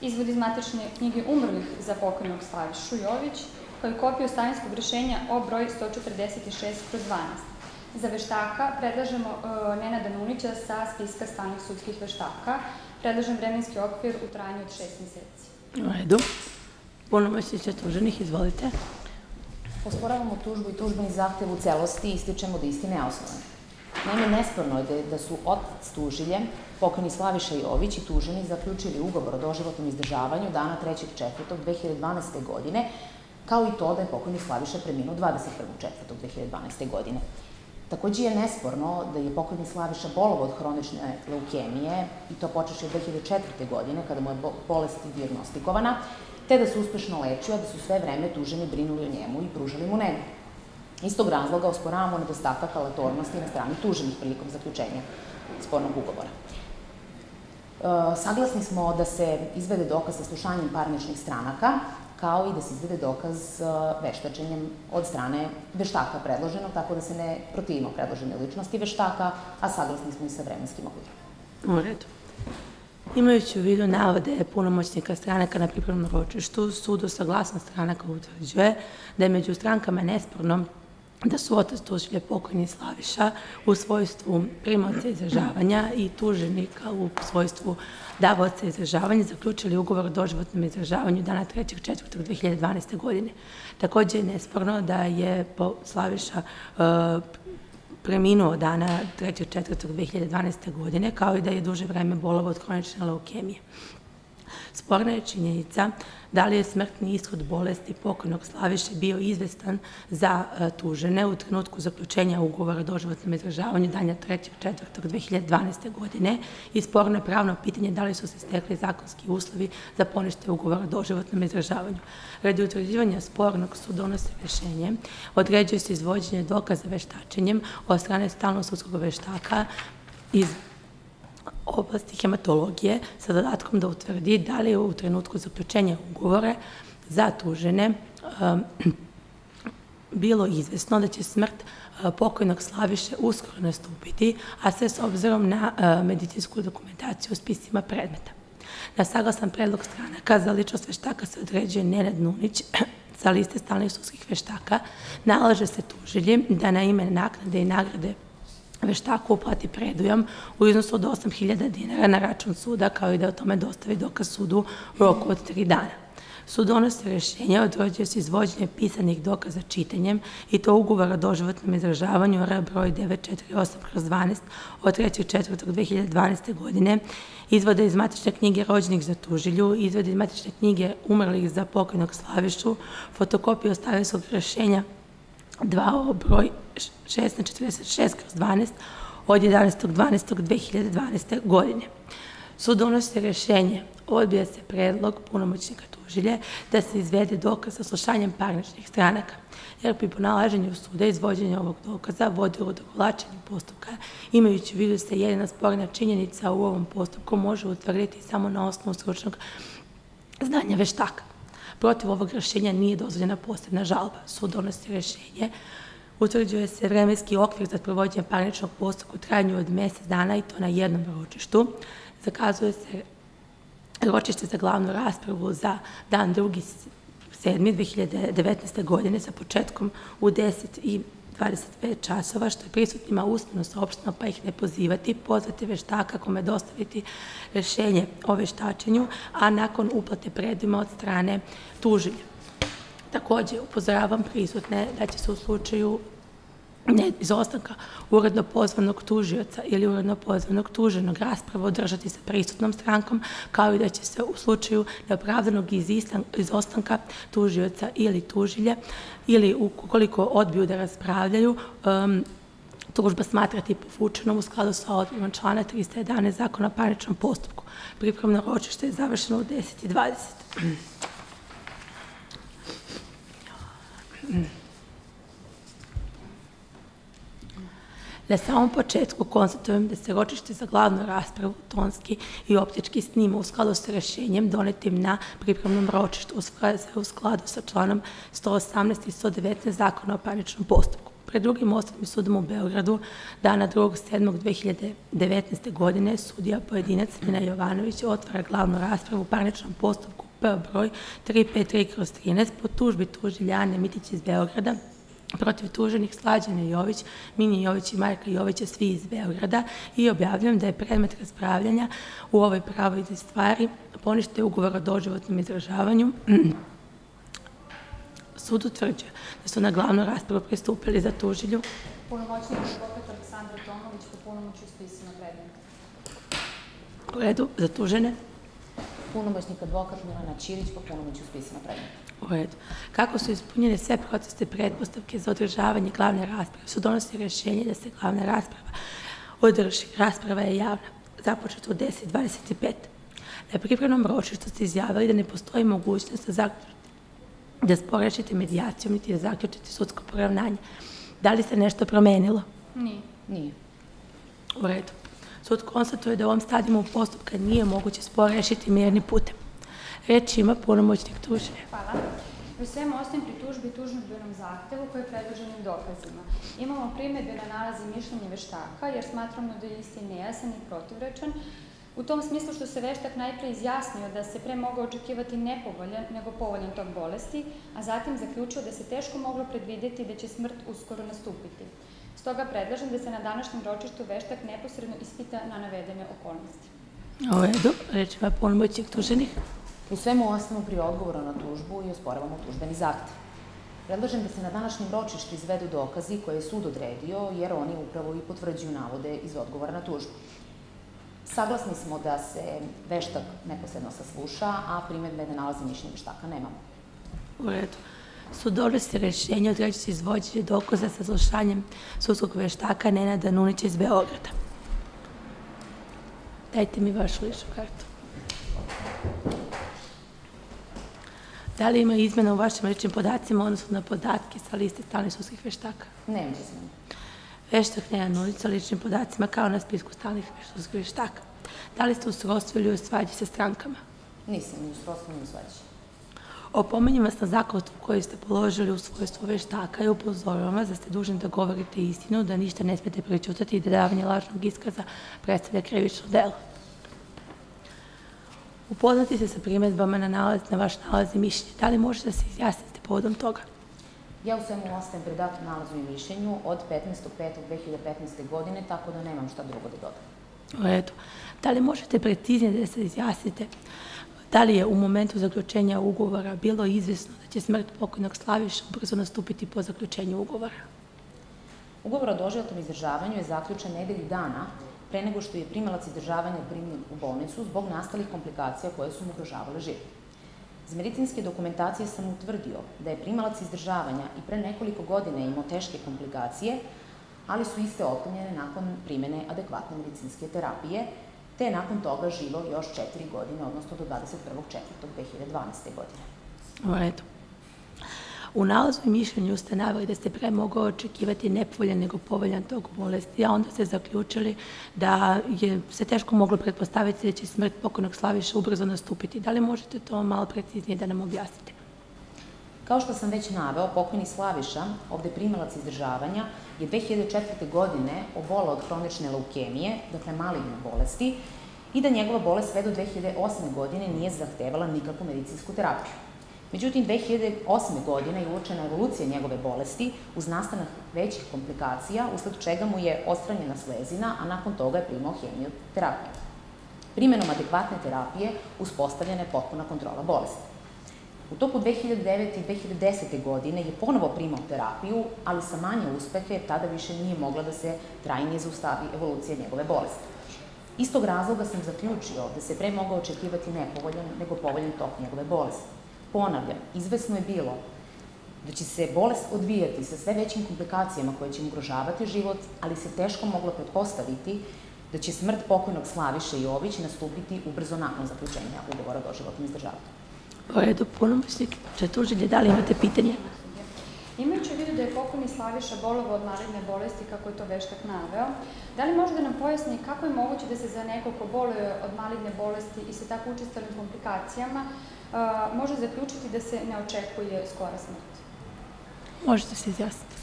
izvod iz matične knjige umrlih za pokojnog Slavišu Jović, kao i kopiju stavinskog rešenja o broj 146 kroz 12. Za veštaka predlažemo uh, Nenada Nunića sa spiska stalnih sudskih veštaka. Predlažem vremenski okvir u trajanju od šest meseci. U redu. Punomoćniče tuženih, izvolite. Osporavamo tužbu i tužbeni zahtev u celosti i ističemo da isti neosnovan. Naime, nesporno je da, da su otac tužilje, pokojni Slaviša Jović i tuženi zaključili ugovor o doživotnom izdržavanju dana 3.4.2012. godine, kao i to da je pokojni Slaviša preminuo 21.4.2012. godine. Takođe je nesporno da je pokojni Slaviša bolovo od hronične leukemije i to počeši od 2004. godine kada mu je bolest diagnostikovana, te da se uspešno lečio, da su sve vreme tuženi brinuli o njemu i pružali mu negu. Iz tog razloga osporavamo nedostatak alatornosti na strani tuženih prilikom zaključenja spornog ugovora. E, saglasni smo da se izvede dokaz sa slušanjem parničnih stranaka, kao i da se izvede dokaz veštačenjem od strane veštaka predloženog, tako da se ne protivimo predložene ličnosti veštaka, a saglasni smo i sa vremenskim okvirom. U redu. Imajući u vidu navode punomoćnika stranaka na pripremnom ročištu, sud o saglasnost stranaka utvrđuje da je među strankama nesporno da su otac tužilje pokojni Slaviša u svojstvu primaoca izražavanja i tuženika u svojstvu davoca izražavanja zaključili ugovor o doživotnom izražavanju dana 3.4.2012. godine. Takođe je nesporno da je po Slaviša uh, preminuo dana 3.4.2012. godine, kao i da je duže vreme bolovo od hronične leukemije. Sporna je činjenica da li je smrtni ishod bolesti pokojnog Slaviše bio izvestan za e, tužene u trenutku zaključenja ugovora o doživotnom izražavanju danja 3.4.2012. godine i sporno je pravno pitanje da li su se stekli zakonski uslovi za ponište ugovora o doživotnom izražavanju. Radi utvrđivanja spornog su donosi rešenje, određuje se izvođenje dokaza veštačenjem od strane stalnog sudskog veštaka iz oblasti hematologije sa dodatkom da utvrdi da li je u trenutku zaključenja ugovore za tužene bilo izvesno da će smrt uh, pokojnog Slaviše uskoro nastupiti, a sve s obzirom na uh, medicinsku dokumentaciju u spisima predmeta. Na saglasan predlog stranaka za ličnost veštaka se određuje Nenad Nunić sa liste stalnih sudskih veštaka, nalaže se tužilji da na ime naknade i nagrade veštaku uplati predujam u iznosu od 8000 dinara na račun suda, kao i da o tome dostavi dokaz sudu u roku od 3 dana. Sud donosi rešenja, odrođuje se izvođenje pisanih dokaza čitanjem i to ugovora o doživotnom izražavanju R broj 948 kroz 12 od 3.4.2012. godine, izvode iz matične knjige rođenih za tužilju, izvode iz matične knjige umrlih za pokojnog Slavišu, fotokopiju ostavljskog rešenja 2 broj 646 kroz 12 od 11.12.2012. godine. Sud donosi rešenje, odbija se predlog punomoćnika tužilje da se izvede dokaz sa slušanjem parničnih stranaka, jer pri ponalaženju suda izvođenja ovog dokaza vodilo do volačenja postupka, imajući u vidu se jedina sporna činjenica u ovom postupku može utvrditi samo na osnovu stručnog znanja veštaka. Protiv ovog rešenja nije dozvoljena posebna žalba. Sud donosi rešenje Utvrđuje se vremenski okvir za provođenje parničnog postupka u trajanju od mesec dana i to na jednom ročištu. Zakazuje se ročište za glavnu raspravu za dan 2. 7. 2019. godine sa početkom u 10 i 25 časova, što je prisutnima usmeno saopšteno, pa ih ne pozivati, pozvati veštaka kome dostaviti rešenje o veštačenju, a nakon uplate predima od strane tužilja. Takođe, upozoravam prisutne da će se u slučaju ne, izostanka uredno pozvanog tužioca ili uredno pozvanog tuženog rasprava održati sa prisutnom strankom, kao i da će se u slučaju neopravdanog izostanka tužioca ili tužilje ili ukoliko odbiju da raspravljaju, um, tužba smatrati povučenom u skladu sa odbjom člana 311 zakona o paničnom postupku. Pripremno ročište je završeno u 10.20. Na samom početku konstatujem da se ročište za glavnu raspravu tonski i optički snima u skladu sa rešenjem donetim na pripremnom ročištu u skladu sa članom 118 i 119 zakona o paničnom postupku. Pred drugim osnovnim sudom u Beogradu dana 2.7.2019. godine sudija pojedinac Mina Jovanović otvara glavnu raspravu u parničnom postupku P broj 353 kroz 13 po tužbi tužiljane Mitić iz Beograda protiv tuženih Slađana Jović, Mini Jović i Marka Jovića, svi iz Beograda i objavljam da je predmet raspravljanja u ovoj pravoj stvari ponište ugovor o doživotnom izražavanju. Sud utvrđuje da su na glavnu raspravu pristupili za tužilju Punomoćnik advokat Aleksandra Tomović po punomoću ispisano predmeta. u redu za tužene Punomoćnik advokat Milana Ćirić po punomoću predmeta. U redu. Kako su ispunjene sve procesne pretpostavke za održavanje glavne rasprave, su donosi rješenje da se glavna rasprava održi. Rasprava je javna, započeta u 10.25. Na pripremnom ročištu ste izjavili da ne postoji mogućnost da, zaključite, da sporešite medijacijom niti da zaključite sudsko poravnanje. Da li se nešto promenilo? Nije. Nije. U redu. Sud konstatuje da u ovom stadijumu postupka nije moguće spor rešiti mirnim putem. Reč ima punomoćnik tužnje. Hvala. U svemu ostajem pri tužbi tužnodbenom zahtevu koje je predloženim dokazima. Imamo primedbe na nalaz i mišljenje veštaka, jer smatramo da je isti nejasan i protivrečan. U tom smislu što se veštak najpre izjasnio da se pre mogao očekivati nepovoljan nego povoljan tok bolesti, a zatim zaključio da se teško moglo predvideti da će smrt uskoro nastupiti. Stoga predlažem da se na današnjem ročištu veštak neposredno ispita na navedene okolnosti. U redu. Reč ima punomoćnik tuženih. U svemu osnovu pri odgovoru na tužbu i osporavamo tužbeni zahtev. Predlažem da se na današnjem ročištu izvedu dokazi koje je sud odredio, jer oni upravo i potvrđuju navode iz odgovora na tužbu. Saglasni smo da se veštak neposredno sasluša, a primetbe da nalazi mišljenje veštaka nemamo. U redu. Sud donosi rešenje određuje se izvođenje dokaza sa slušanjem sudskog veštaka Nenada Nunića iz Beograda. Dajte mi vašu ličnu kartu. Da li ima izmena u vašim ličnim podacima, odnosno na podatke sa liste stalnih sudskih veštaka? Nema izmena. Veštak Nenad Nunić sa ličnim podacima kao na spisku stalnih sudskih veštaka. Da li ste u srodstvu ili u svađi sa strankama? Nisam ni u srodstvu ni u svađi. Opominjem vas na zakletvu koju ste položili u svojstvu veštaka i upozoravam vas da ste dužni da govorite istinu, da ništa ne smete prećutati i da davanje lažnog iskaza predstavlja krivično delo. Upoznati se sa primetbama na, nalaz, na vaš nalaz i mišljenje. Da li možete da se izjasnite povodom toga? Ja u svemu ostajem pred datom nalazu i mišljenju od 15.5.2015. godine, tako da nemam šta drugo da dodam. U redu. Da li možete preciznije da se izjasnite da li je u momentu zaključenja ugovora bilo izvesno da će smrt pokojnog Slaviša ubrzo nastupiti po zaključenju ugovora? Ugovor o doživotnom izdržavanju je zaključen nedelju dana pre nego što je primalac izdržavanja primljen u bolnicu zbog nastalih komplikacija koje su mu ugrožavale život. Iz medicinske dokumentacije sam utvrdio da je primalac izdržavanja i pre nekoliko godina imao teške komplikacije, ali su iste otklonjene nakon primene adekvatne medicinske terapije, te je nakon toga živo još četiri godine, odnosno do 21.4.2012. godine. U redu. U nalazu i mišljenju ste naveli da ste pre mogao očekivati nepovoljan nego povoljan tog bolesti, a onda ste zaključili da je se teško moglo pretpostaviti da će smrt pokojnog Slaviša ubrzo nastupiti. Da li možete to malo preciznije da nam objasnite? Kao što sam već naveo, pokojni Slaviša, ovde primalac izdržavanja, je 2004. godine obola od hronične leukemije, dakle maligne bolesti, i da njegova bolest sve do 2008. godine nije zahtevala nikakvu medicinsku terapiju. Međutim, 2008. godine je uočena evolucija njegove bolesti uz nastanak većih komplikacija, usled čega mu je ostranjena slezina, a nakon toga je primao hemioterapiju. Primenom adekvatne terapije uspostavljena je potpuna kontrola bolesti. U toku 2009. i 2010. godine je ponovo primao terapiju, ali sa manje uspehe, tada više nije mogla da se trajnije zaustavi evolucija njegove bolesti. Istog razloga sam zaključio da se pre mogao očekivati ne povoljan, nego povoljan tok njegove bolesti. Ponavljam, izvesno je bilo da će se bolest odvijati sa sve većim komplikacijama koje će ugrožavati život, ali se teško moglo pretpostaviti da će smrt pokojnog Slaviše Jović nastupiti ubrzo nakon zaključenja ugovora o doživotnom izdržavanju. U redu, punomoćnik Četužilje, da li imate pitanje? Imajući u vidu da je pokojni Slaviša bolovo od maligne bolesti, kako je to veštak naveo, da li može da nam pojasni kako je moguće da se za neko ko boluje od maligne bolesti i sa tako učestalim komplikacijama može zaključiti da se ne očekuje skora smrt? Možete se izjasniti.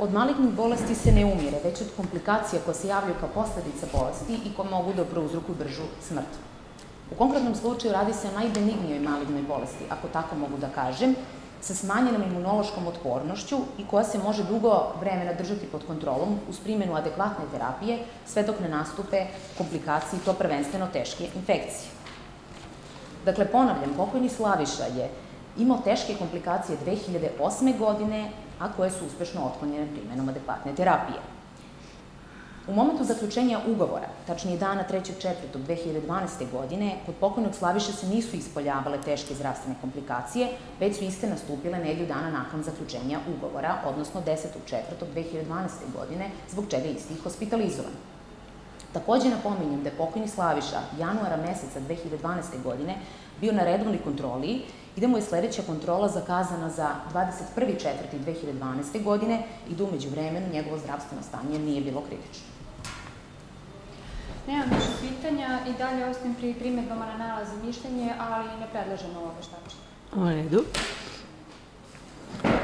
Od malignih bolesti se ne umire, već od komplikacija koje se javljaju kao posledica bolesti i koje mogu da prouzrokuju bržu smrt. U konkretnom slučaju radi se o najbenignijoj malignoj bolesti, ako tako mogu da kažem, sa smanjenom imunološkom otpornošću i koja se može dugo vremena držati pod kontrolom uz primjenu adekvatne terapije sve dok ne nastupe komplikacije i to prvenstveno teške infekcije. Dakle, ponavljam, pokojni Slaviša je imao teške komplikacije 2008. godine, a koje su uspešno otklonjene primjenom adekvatne terapije. U momentu zaključenja ugovora, tačnije dana 3.4.2012. godine, kod pokojnog Slaviša se nisu ispoljavale teške zdravstvene komplikacije, već su iste nastupile nedelju dana nakon zaključenja ugovora, odnosno 10.4.2012. godine, zbog čega je isti hospitalizovan. Takođe napominjem da je pokojni Slaviša januara meseca 2012. godine bio na redovnoj kontroli i da mu je sledeća kontrola zakazana za 21.4.2012. godine i da umeđu vremenu njegovo zdravstveno stanje nije bilo kritično. Nemam više pitanja i dalje ostajem pri primetbama na nalaz i mišljenje, ali ne predlažem ovo veštačenje. U redu.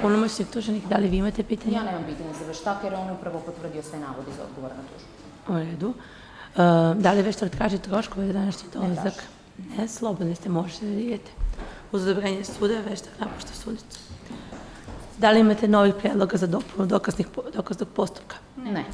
Punomoćnik tuženik, da li vi imate pitanje? Ja nemam pitanja za veštaka jer on upravo potvrdio sve navode za odgovor na tužbu. U redu. Uh, da li veštak traži troškove za današnji dolazak? traži. Ne, slobodni ste, možete da idete. Uz odobrenje suda, veštak napušta sudicu. Da li imate novih predloga za dopunu dokaznih, dokaznog postupka? Ne.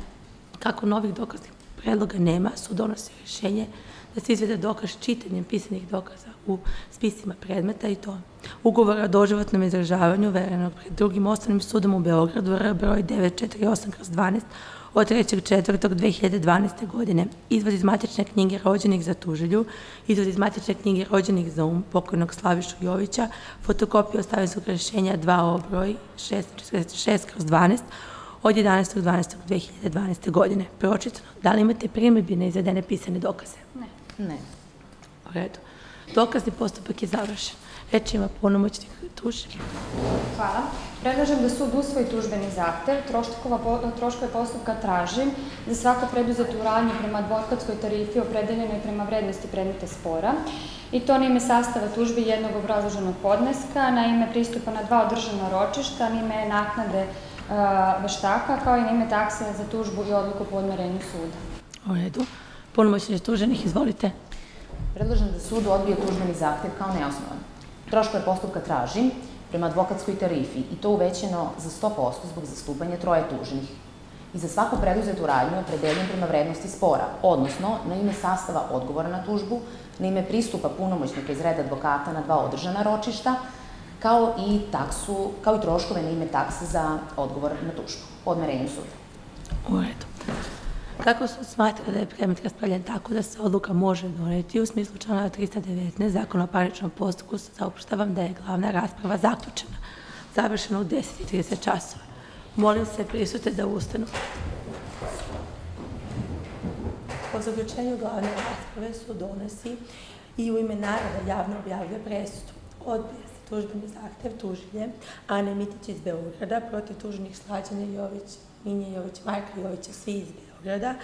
Kako novih dokaznih predloga nema, sud donosi rješenje da se izvede dokaz čitanjem pisanih dokaza u spisima predmeta i to ugovora o doživotnom izražavanju verenog pred drugim osnovnim sudom u Beogradu, R broj 948 kroz 12 od 3.4.2012. godine, izvod iz matične knjige rođenih za tužilju, izvod iz matične knjige rođenih za um pokojnog Slavišu Jovića, fotokopiju ostavinskog rješenja 2O broj 646 kroz 12 od 11.12.2012. godine. Pročitano, da li imate primjedbi na izvedene pisane dokaze? Ne. Ne. U redu. Dokazni postupak je završen. Reč ima punomoćnik tuži. Hvala. Predlažem da sud usvoji tužbeni zahtev, troškove postupka tražim za svako preduzeto uranje prema advokatskoj tarifi opredeljenoj prema vrednosti predmeta spora i to na ime sastava tužbe i jednog obrazloženog podneska, na ime pristupa na dva održana ročišta, na ime naknade veštaka, kao i na ime takse za tužbu i odluku po odmerenju suda. U redu. Punomoćnik tuženih, izvolite. Predlažem da sud odbije tužbeni zahtev kao neosnovan. Troškove postupka tražim prema advokatskoj tarifi i to uvećeno za 100% zbog zastupanja troje tuženih. I za svaku preduzetu radnju opredeljen prema vrednosti spora, odnosno na ime sastava odgovora na tužbu, na ime pristupa punomoćnika iz reda advokata na dva održana ročišta, kao i taksu, kao i troškove na ime takse za odgovor na tužbu, odmerenju suda. U redu. Kako su smatra da je predmet raspravljen tako da se odluka može doneti u smislu člana 319 zakona o parničnom postupku, saopštavam da je glavna rasprava zaključena, završena u 10.30 časova. Molim se prisute da ustanu. Po zaključenju glavne rasprave su donosi i u ime naroda javno objavljuje presudu. Odbija tužbeni zahtev tužilje Ane Mitić iz Beograda protiv tuženih Slađana Jović, Minje Jović, Marka Jovića, svi iz Beograda,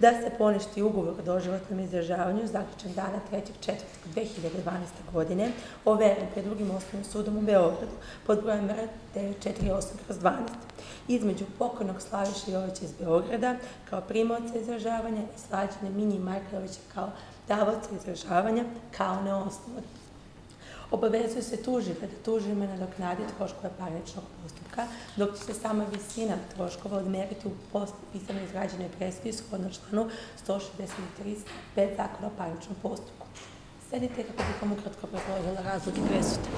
da se poništi ugovor o doživotnom izražavanju zaključen dana 3.4.2012. godine overen pred drugim osnovnim sudom u Beogradu pod brojem R 948 kroz 12 između pokojnog Slaviša Jovića iz Beograda kao primaoca izražavanja i Slađana Minji Markovića kao davaoca izražavanja kao neosnovan. Obavezuje se tuživa da tužime nadoknadi troškove parničnog postupka, dok će se sama visina troškova odmeriti u pisano izgrađenoj presudi shodno članu 163 5 zakona o parničnom postupku. Sedite kako bih vam ukratko predložila razlogi presude.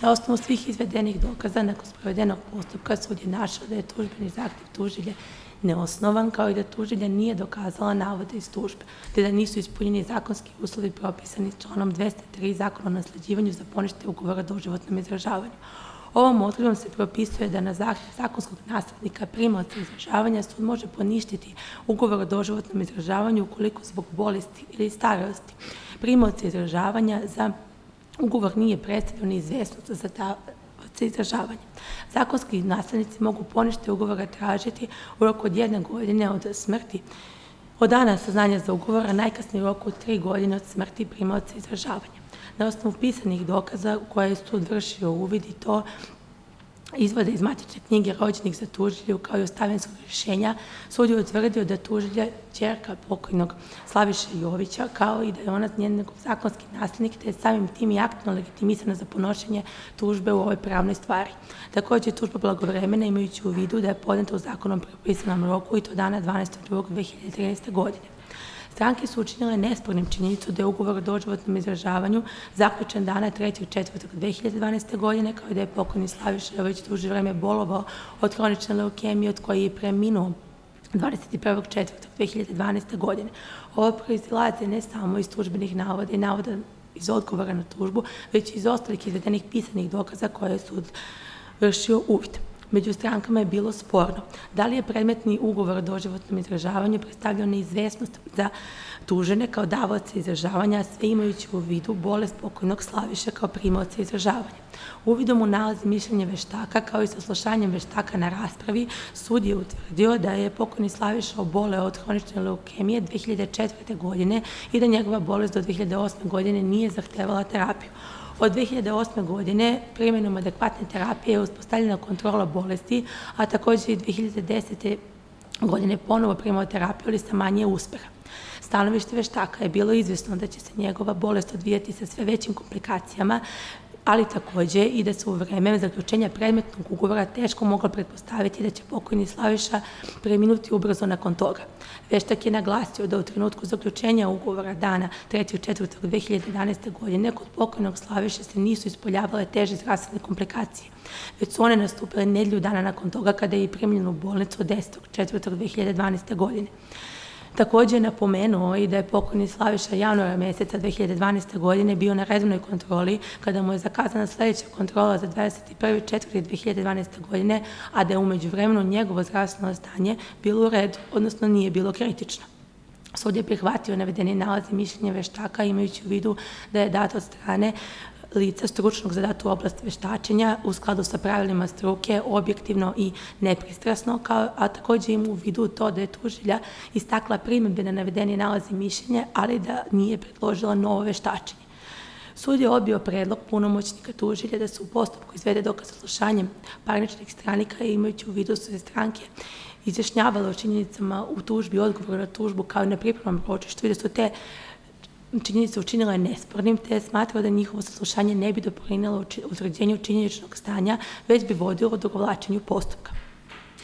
Na osnovu svih izvedenih dokaza nakon sprovedenog postupka sud je našao da je tužbeni zahtev tužilje neosnovan, kao i da tužilja nije dokazala navode iz tužbe, te da nisu ispunjeni zakonski uslovi propisani članom 203 zakona o nasleđivanju za ponište ugovora doživotnom izražavanju. Ovom odredbom se propisuje da na zahtev zakonskog naslednika primaoca izražavanja sud može poništiti ugovor o doživotnom izražavanju ukoliko zbog bolesti ili starosti primaoca izražavanja za ugovor nije predstavljao neizvesnost za davaca izražavanja. Zakonski naslednici mogu ponište ugovora tražiti u roku od jedne godine od smrti od dana saznanja za ugovora, najkasnije u roku od tri godine od smrti primaoca izražavanja. Na osnovu pisanih dokaza koje je sud vršio uvid i to izvode iz matične knjige rođenih za tužilju kao i ostavinskog rješenja, sud je utvrdio da tužilja čerka pokojnog Slaviša Jovića, kao i da je ona njen zakonski nasljednik, te je samim tim i aktno legitimisana za ponošenje tužbe u ovoj pravnoj stvari. Takođe je tužba blagovremena imajući u vidu da je podneta u zakonom propisanom roku i to dana 12.2.2013. godine. Stranke su učinile nespornim činjenicu da je ugovor o doživotnom izražavanju zaključen dana 3.4.2012. godine, kao i da je pokojni Slaviša Jović duže vreme bolovao od hronične leukemije, od koje je preminuo 21.4.2012. godine. Ovo proizilaze ne samo iz tužbenih navoda i navoda iz odgovora na tužbu, već i iz ostalih izvedenih pisanih dokaza koje je sud vršio uvid među strankama je bilo sporno. Da li je predmetni ugovor o doživotnom izražavanju predstavljao neizvesnost za tužene kao davoce izražavanja, sve imajući u vidu bolest pokojnog Slaviša kao primaoca izražavanja. Uvidom u nalazi mišljenje veštaka kao i saslušanjem veštaka na raspravi, sud je utvrdio da je pokojni Slaviša obole od hronične leukemije 2004. godine i da njegova bolest do 2008. godine nije zahtevala terapiju. Od 2008. godine primjenom adekvatne terapije je uspostavljena kontrola bolesti, a takođe i 2010. godine ponovo primao terapiju, ali sa manje uspeha. Stanovište veštaka je bilo izvesno da će se njegova bolest odvijati sa sve većim komplikacijama, ali takođe i da se u vreme zaključenja predmetnog ugovora teško moglo pretpostaviti da će pokojni Slaviša preminuti ubrzo nakon toga. Veštak je naglasio da u trenutku zaključenja ugovora dana 3.4.2011. godine kod pokojnog Slaviša se nisu ispoljavale teže zdravstvene komplikacije, već su one nastupile nedlju dana nakon toga kada je primljen u bolnicu od 10.4.2012. godine. Takođe je napomenuo i da je pokojni Slaviša januara meseca 2012. godine bio na redovnoj kontroli kada mu je zakazana sledeća kontrola za 21.4.2012. godine, a da je umeđu vremenu njegovo zdravstveno stanje bilo u redu, odnosno nije bilo kritično. Sud je prihvatio navedeni nalaz i mišljenje veštaka imajući u vidu da je dat od strane lica stručnog za datu oblast veštačenja u skladu sa pravilima struke, objektivno i nepristrasno, kao, a takođe im u vidu to da je tužilja istakla primedbe na navedeni nalaz i mišljenje, ali da nije predložila novo veštačenje. Sud je odbio predlog punomoćnika tužilja da se u postupku izvede dokaz slušanjem parničnih stranika imajući u vidu sve stranke izjašnjavale o činjenicama u tužbi, odgovor na tužbu kao i na pripremnom ročištu i da su te činjenice učinila nespornim, te je smatrao da njihovo saslušanje ne bi doprinalo utvrđenju činjeničnog stanja, već bi vodilo do govlačenju postupka.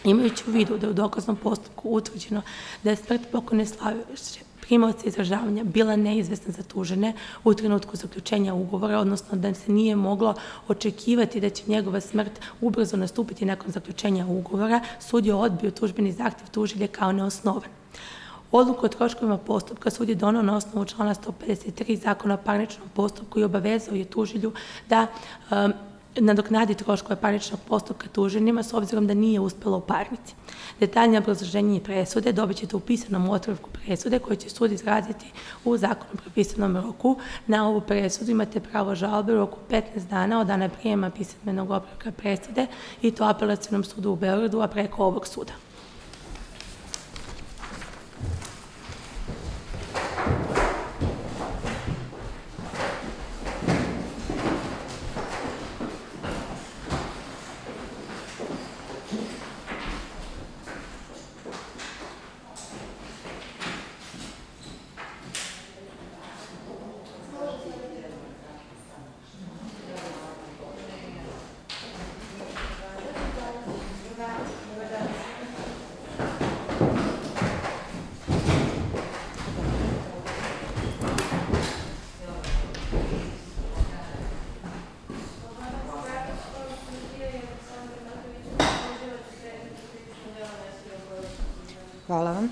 Imajući u vidu da je u dokaznom postupku utvrđeno da je smrt pokojne Slaviše primaoca izražavanja bila neizvesna za tužene u trenutku zaključenja ugovora, odnosno da se nije moglo očekivati da će njegova smrt ubrzo nastupiti nakon zaključenja ugovora, sud je odbio tužbeni zahtev tužilje kao neosnovan. Odluku o troškovima postupka sud je donao na osnovu člana 153 zakona o parničnom postupku i obavezao je tužilju da um, nadoknadi troškove parničnog postupka tuženima s obzirom da nije uspelo u parnici. Detaljnije obrazloženje presude dobit ćete u pisanom otrovku presude koje će sud izraziti u zakonom propisanom roku. Na ovu presudu imate pravo žalbe u roku 15 dana od dana prijema pisanog otrovka presude i to apelacijnom sudu u Beogradu, a preko ovog suda. Hvala vam.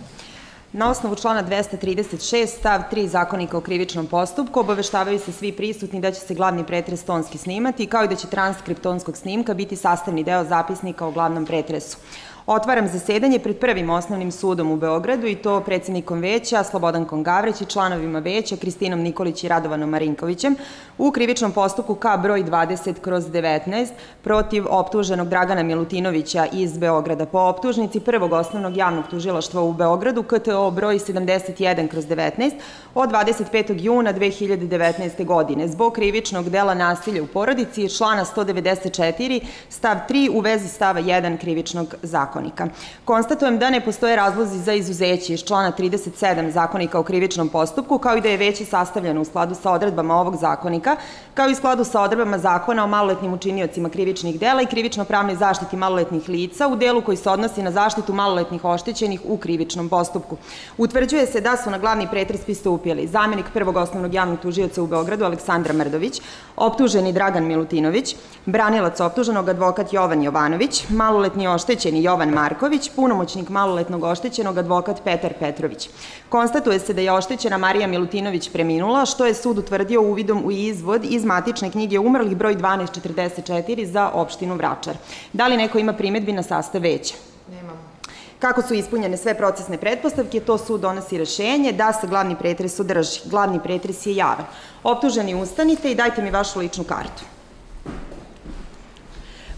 Na osnovu člana 236 stav 3 zakonika o krivičnom postupku obaveštavaju se svi prisutni da će se glavni pretres tonski snimati kao i da će transkript tonskog snimka biti sastavni deo zapisnika o glavnom pretresu. Otvaram zasedanje pred prvim osnovnim sudom u Beogradu i to predsednikom veća Slobodankom Gavrić i članovima veća Kristinom Nikolić i Radovanom Marinkovićem u krivičnom postupku K broj 20 kroz 19 protiv optuženog Dragana Milutinovića iz Beograda po optužnici prvog osnovnog javnog tužilaštva u Beogradu KTO broj 71 kroz 19 od 25. juna 2019. godine zbog krivičnog dela nasilja u porodici člana 194 stav 3 u vezi stava 1 krivičnog zakonika. Konstatujem da ne postoje razlozi za izuzeće iz člana 37 zakonika o krivičnom postupku, kao i da je veće sastavljeno u skladu sa odredbama ovog zakonika, kao i u skladu sa odredbama zakona o maloletnim učiniocima krivičnih dela i krivično-pravnoj zaštiti maloletnih lica u delu koji se odnosi na zaštitu maloletnih oštećenih u krivičnom postupku. Utvrđuje se da su na glavni pretres pristupili zamenik prvog osnovnog javnog tužioca u Beogradu Aleksandra Mrdović, optuženi Dragan Milutinović, branilac optuženog advokat Jovan Jovanović, maloletni oštećeni Jovan Marković, punomoćnik maloletnog oštećenog advokat Petar Petrović. Konstatuje se da je oštećena Marija Milutinović preminula, što je sud utvrdio uvidom u izvod iz matične knjige umrlih broj 1244 za opštinu Vračar. Da li neko ima primetbi na sastav veća? Nemamo. Kako su ispunjene sve procesne pretpostavke, to sud donosi rešenje da se glavni pretres održi. Glavni pretres je javan. Optuženi ustanite i dajte mi vašu ličnu kartu.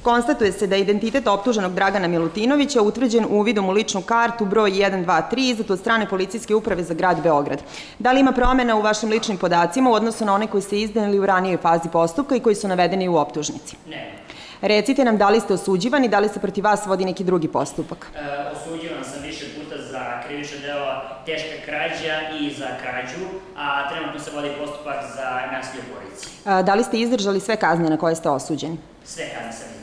Konstatuje se da je identitet optuženog Dragana Milutinovića utvrđen uvidom u ličnu kartu broj 123 izdat od strane Policijske uprave za grad Beograd. Da li ima promena u vašim ličnim podacima u odnosu na one koji ste izdali u ranijoj fazi postupka i koji su navedeni u optužnici? Ne. Recite nam da li ste osuđivani, da li se protiv vas vodi neki drugi postupak? E, osuđivan sam više puta za krivično delo teška krađa i za krađu, a trenutno se vodi postupak za nasilje u porodici. A, Da li ste izdržali sve kazne na koje ste osuđeni? Sve kazne sam.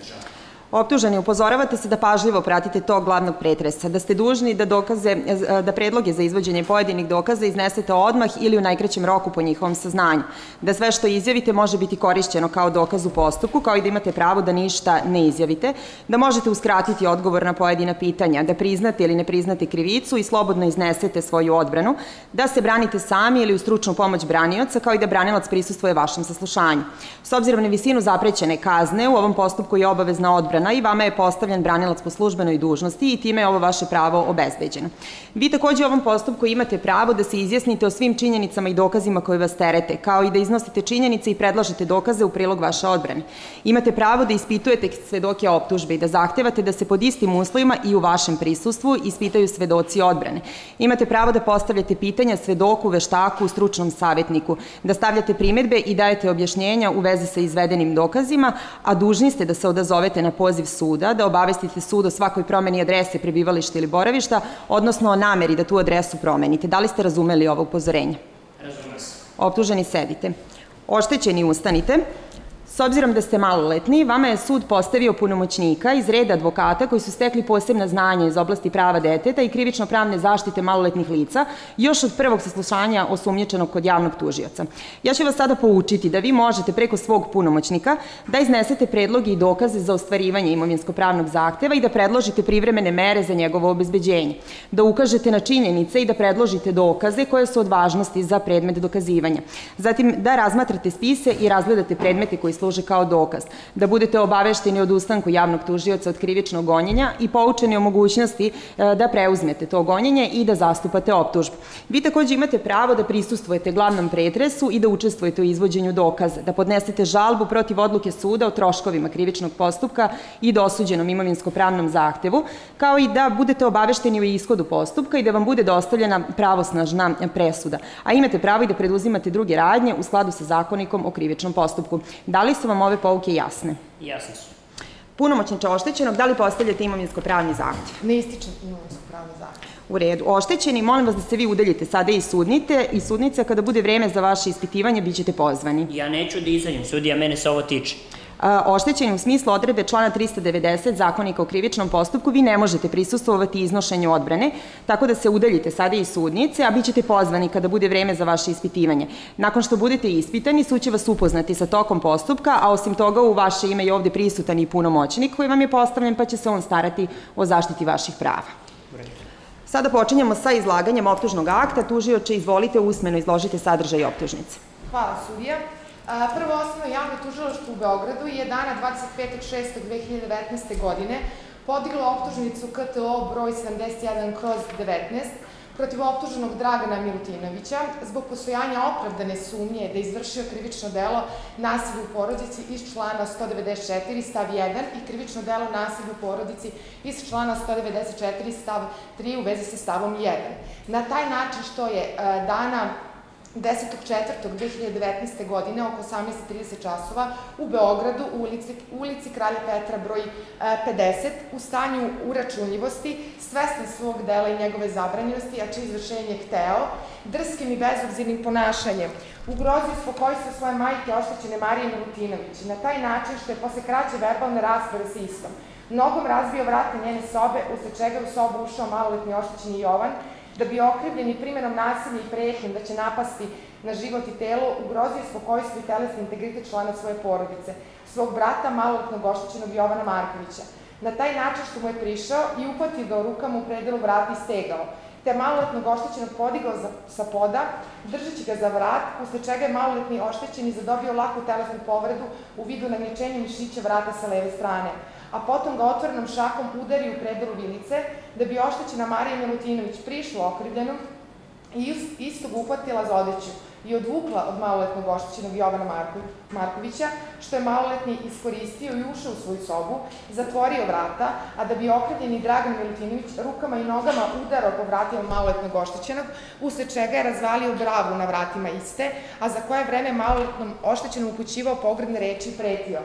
Optuženi, upozoravate se da pažljivo pratite tog glavnog pretresa, da ste dužni da dokaze, da predloge za izvođenje pojedinih dokaza iznesete odmah ili u najkraćem roku po njihovom saznanju, da sve što izjavite može biti korišćeno kao dokaz u postupku, kao i da imate pravo da ništa ne izjavite, da možete uskratiti odgovor na pojedina pitanja, da priznate ili ne priznate krivicu i slobodno iznesete svoju odbranu, da se branite sami ili u stručnu pomoć branioca, kao i da branilac prisustvoje vašem saslušanju. S obzirom na visinu zaprećene kazne, u ovom postupku je obavezna odbrana i vama je postavljen branilac po službenoj dužnosti i time je ovo vaše pravo obezbeđeno. Vi takođe u ovom postupku imate pravo da se izjasnite o svim činjenicama i dokazima koje vas terete, kao i da iznosite činjenice i predlažete dokaze u prilog vaše odbrane. Imate pravo da ispitujete svedoke optužbe i da zahtevate da se pod istim uslovima i u vašem prisustvu ispitaju svedoci odbrane. Imate pravo da postavljate pitanja svedoku, veštaku, stručnom savjetniku, da stavljate primetbe i dajete objašnjenja u vezi sa izvedenim dokazima, a dužni ste da se odazovete na poziv suda, da obavestite sud o svakoj promeni adrese prebivališta ili boravišta, odnosno o nameri da tu adresu promenite. Da li ste razumeli ovo upozorenje? Razumeo sam. Optuženi sedite. Oštećeni ustanite. S obzirom da ste maloletni, vama je sud postavio punomoćnika iz reda advokata koji su stekli posebna znanja iz oblasti prava deteta i krivično-pravne zaštite maloletnih lica još od prvog saslušanja osumnječenog kod javnog tužioca. Ja ću vas sada poučiti da vi možete preko svog punomoćnika da iznesete predloge i dokaze za ostvarivanje imovinsko-pravnog zahteva i da predložite privremene mere za njegovo obezbeđenje, da ukažete na činjenice i da predložite dokaze koje su od važnosti za predmet dokazivanja. Zatim da razmatrate spise i razgledate predmete koji služe kao dokaz, da budete obavešteni od ustanku javnog tužioca od krivičnog gonjenja i poučeni o mogućnosti e, da preuzmete to gonjenje i da zastupate optužbu. Vi takođe imate pravo da prisustvujete glavnom pretresu i da učestvujete u izvođenju dokaza, da podnesete žalbu protiv odluke suda o troškovima krivičnog postupka i dosuđenom imovinsko-pravnom zahtevu, kao i da budete obavešteni o ishodu postupka i da vam bude dostavljena pravosnažna presuda. A imate pravo i da preduzimate druge radnje u skladu sa zakonikom o krivičnom postupku. Da li su vam ove pouke jasne? Jasno su. Punomoćniče oštećenog, da li postavljate imovinsko-pravni zahtev? Ne ističem imovinsko pravni zahtev. U redu. Oštećeni, molim vas da se vi udaljite sada i sudnite i sudnice, a kada bude vreme za vaše ispitivanje, bit ćete pozvani. Ja neću da izađem, sudija, mene se ovo tiče. Oštećeni u smislu odredbe člana 390 zakonika o krivičnom postupku, vi ne možete prisustovati iznošenju odbrane, tako da se udaljite sada iz sudnice, a bit ćete pozvani kada bude vreme za vaše ispitivanje. Nakon što budete ispitani, sud će vas upoznati sa tokom postupka, a osim toga u vaše ime je ovde prisutan i punomoćnik koji vam je postavljen, pa će se on starati o zaštiti vaših prava. Sada počinjemo sa izlaganjem optužnog akta. Tužioče, izvolite usmeno izložite sadržaj optužnice. Hvala sudija. Prvo osnovno javno tužilaštvo u Beogradu je dana 25.6.2019. godine podigla optužnicu KTO broj 71 kroz 19 protiv optuženog Dragana Milutinovića zbog postojanja opravdane sumnje da izvršio krivično delo nasilja u porodici iz člana 194 stav 1 i krivično delo nasilja u porodici iz člana 194 stav 3 u vezi sa stavom 1. Na taj način što je dana 10.4.2019. godine oko 18.30 časova u Beogradu u ulici, ulici Kralja Petra broj 50 u stanju uračunljivosti, svestan svog dela i njegove zabranjenosti, a čiji izvršenje hteo, drskim i bezobzirnim ponašanjem, ugrozio spokojstvo svoje majke oštećene Marije Milutinović na taj način što je posle kraće verbalne rasprave sa istom nogom razbio vrata njene sobe, usled čega u sobu ušao maloletni oštećeni Jovan, da bi okrivljeni primjenom nasilja i pretnjem da će napasti na život i telo, ugrozio spokojstvo i telesni integritet člana svoje porodice, svog brata, maloletnog oštećenog Jovana Markovića. Na taj način što mu je prišao i upatio ga rukama u predelu vrata i stegao, te maloletnog oštećenog podigao za, sa poda, držeći ga za vrat, posle čega je maloletni oštećeni zadobio laku telesnu povredu u vidu nagničenja mišića vrata sa leve strane a potom ga otvorenom šakom udari u predelu vilice, da bi oštećena Marija Milutinović prišla okrivljenom i istog upatila za odeću i odvukla od maloletnog oštećenog Jovana Marko, Markovića, što je maloletni iskoristio i ušao u svoju sobu, zatvorio vrata, a da bi okrivljeni Dragan Milutinović rukama i nogama udarao po vratima maloletnog oštećenog, usled čega je razvalio bravu na vratima iste, a za koje vreme maloletnom oštećenom upućivao pogredne reči i pretio.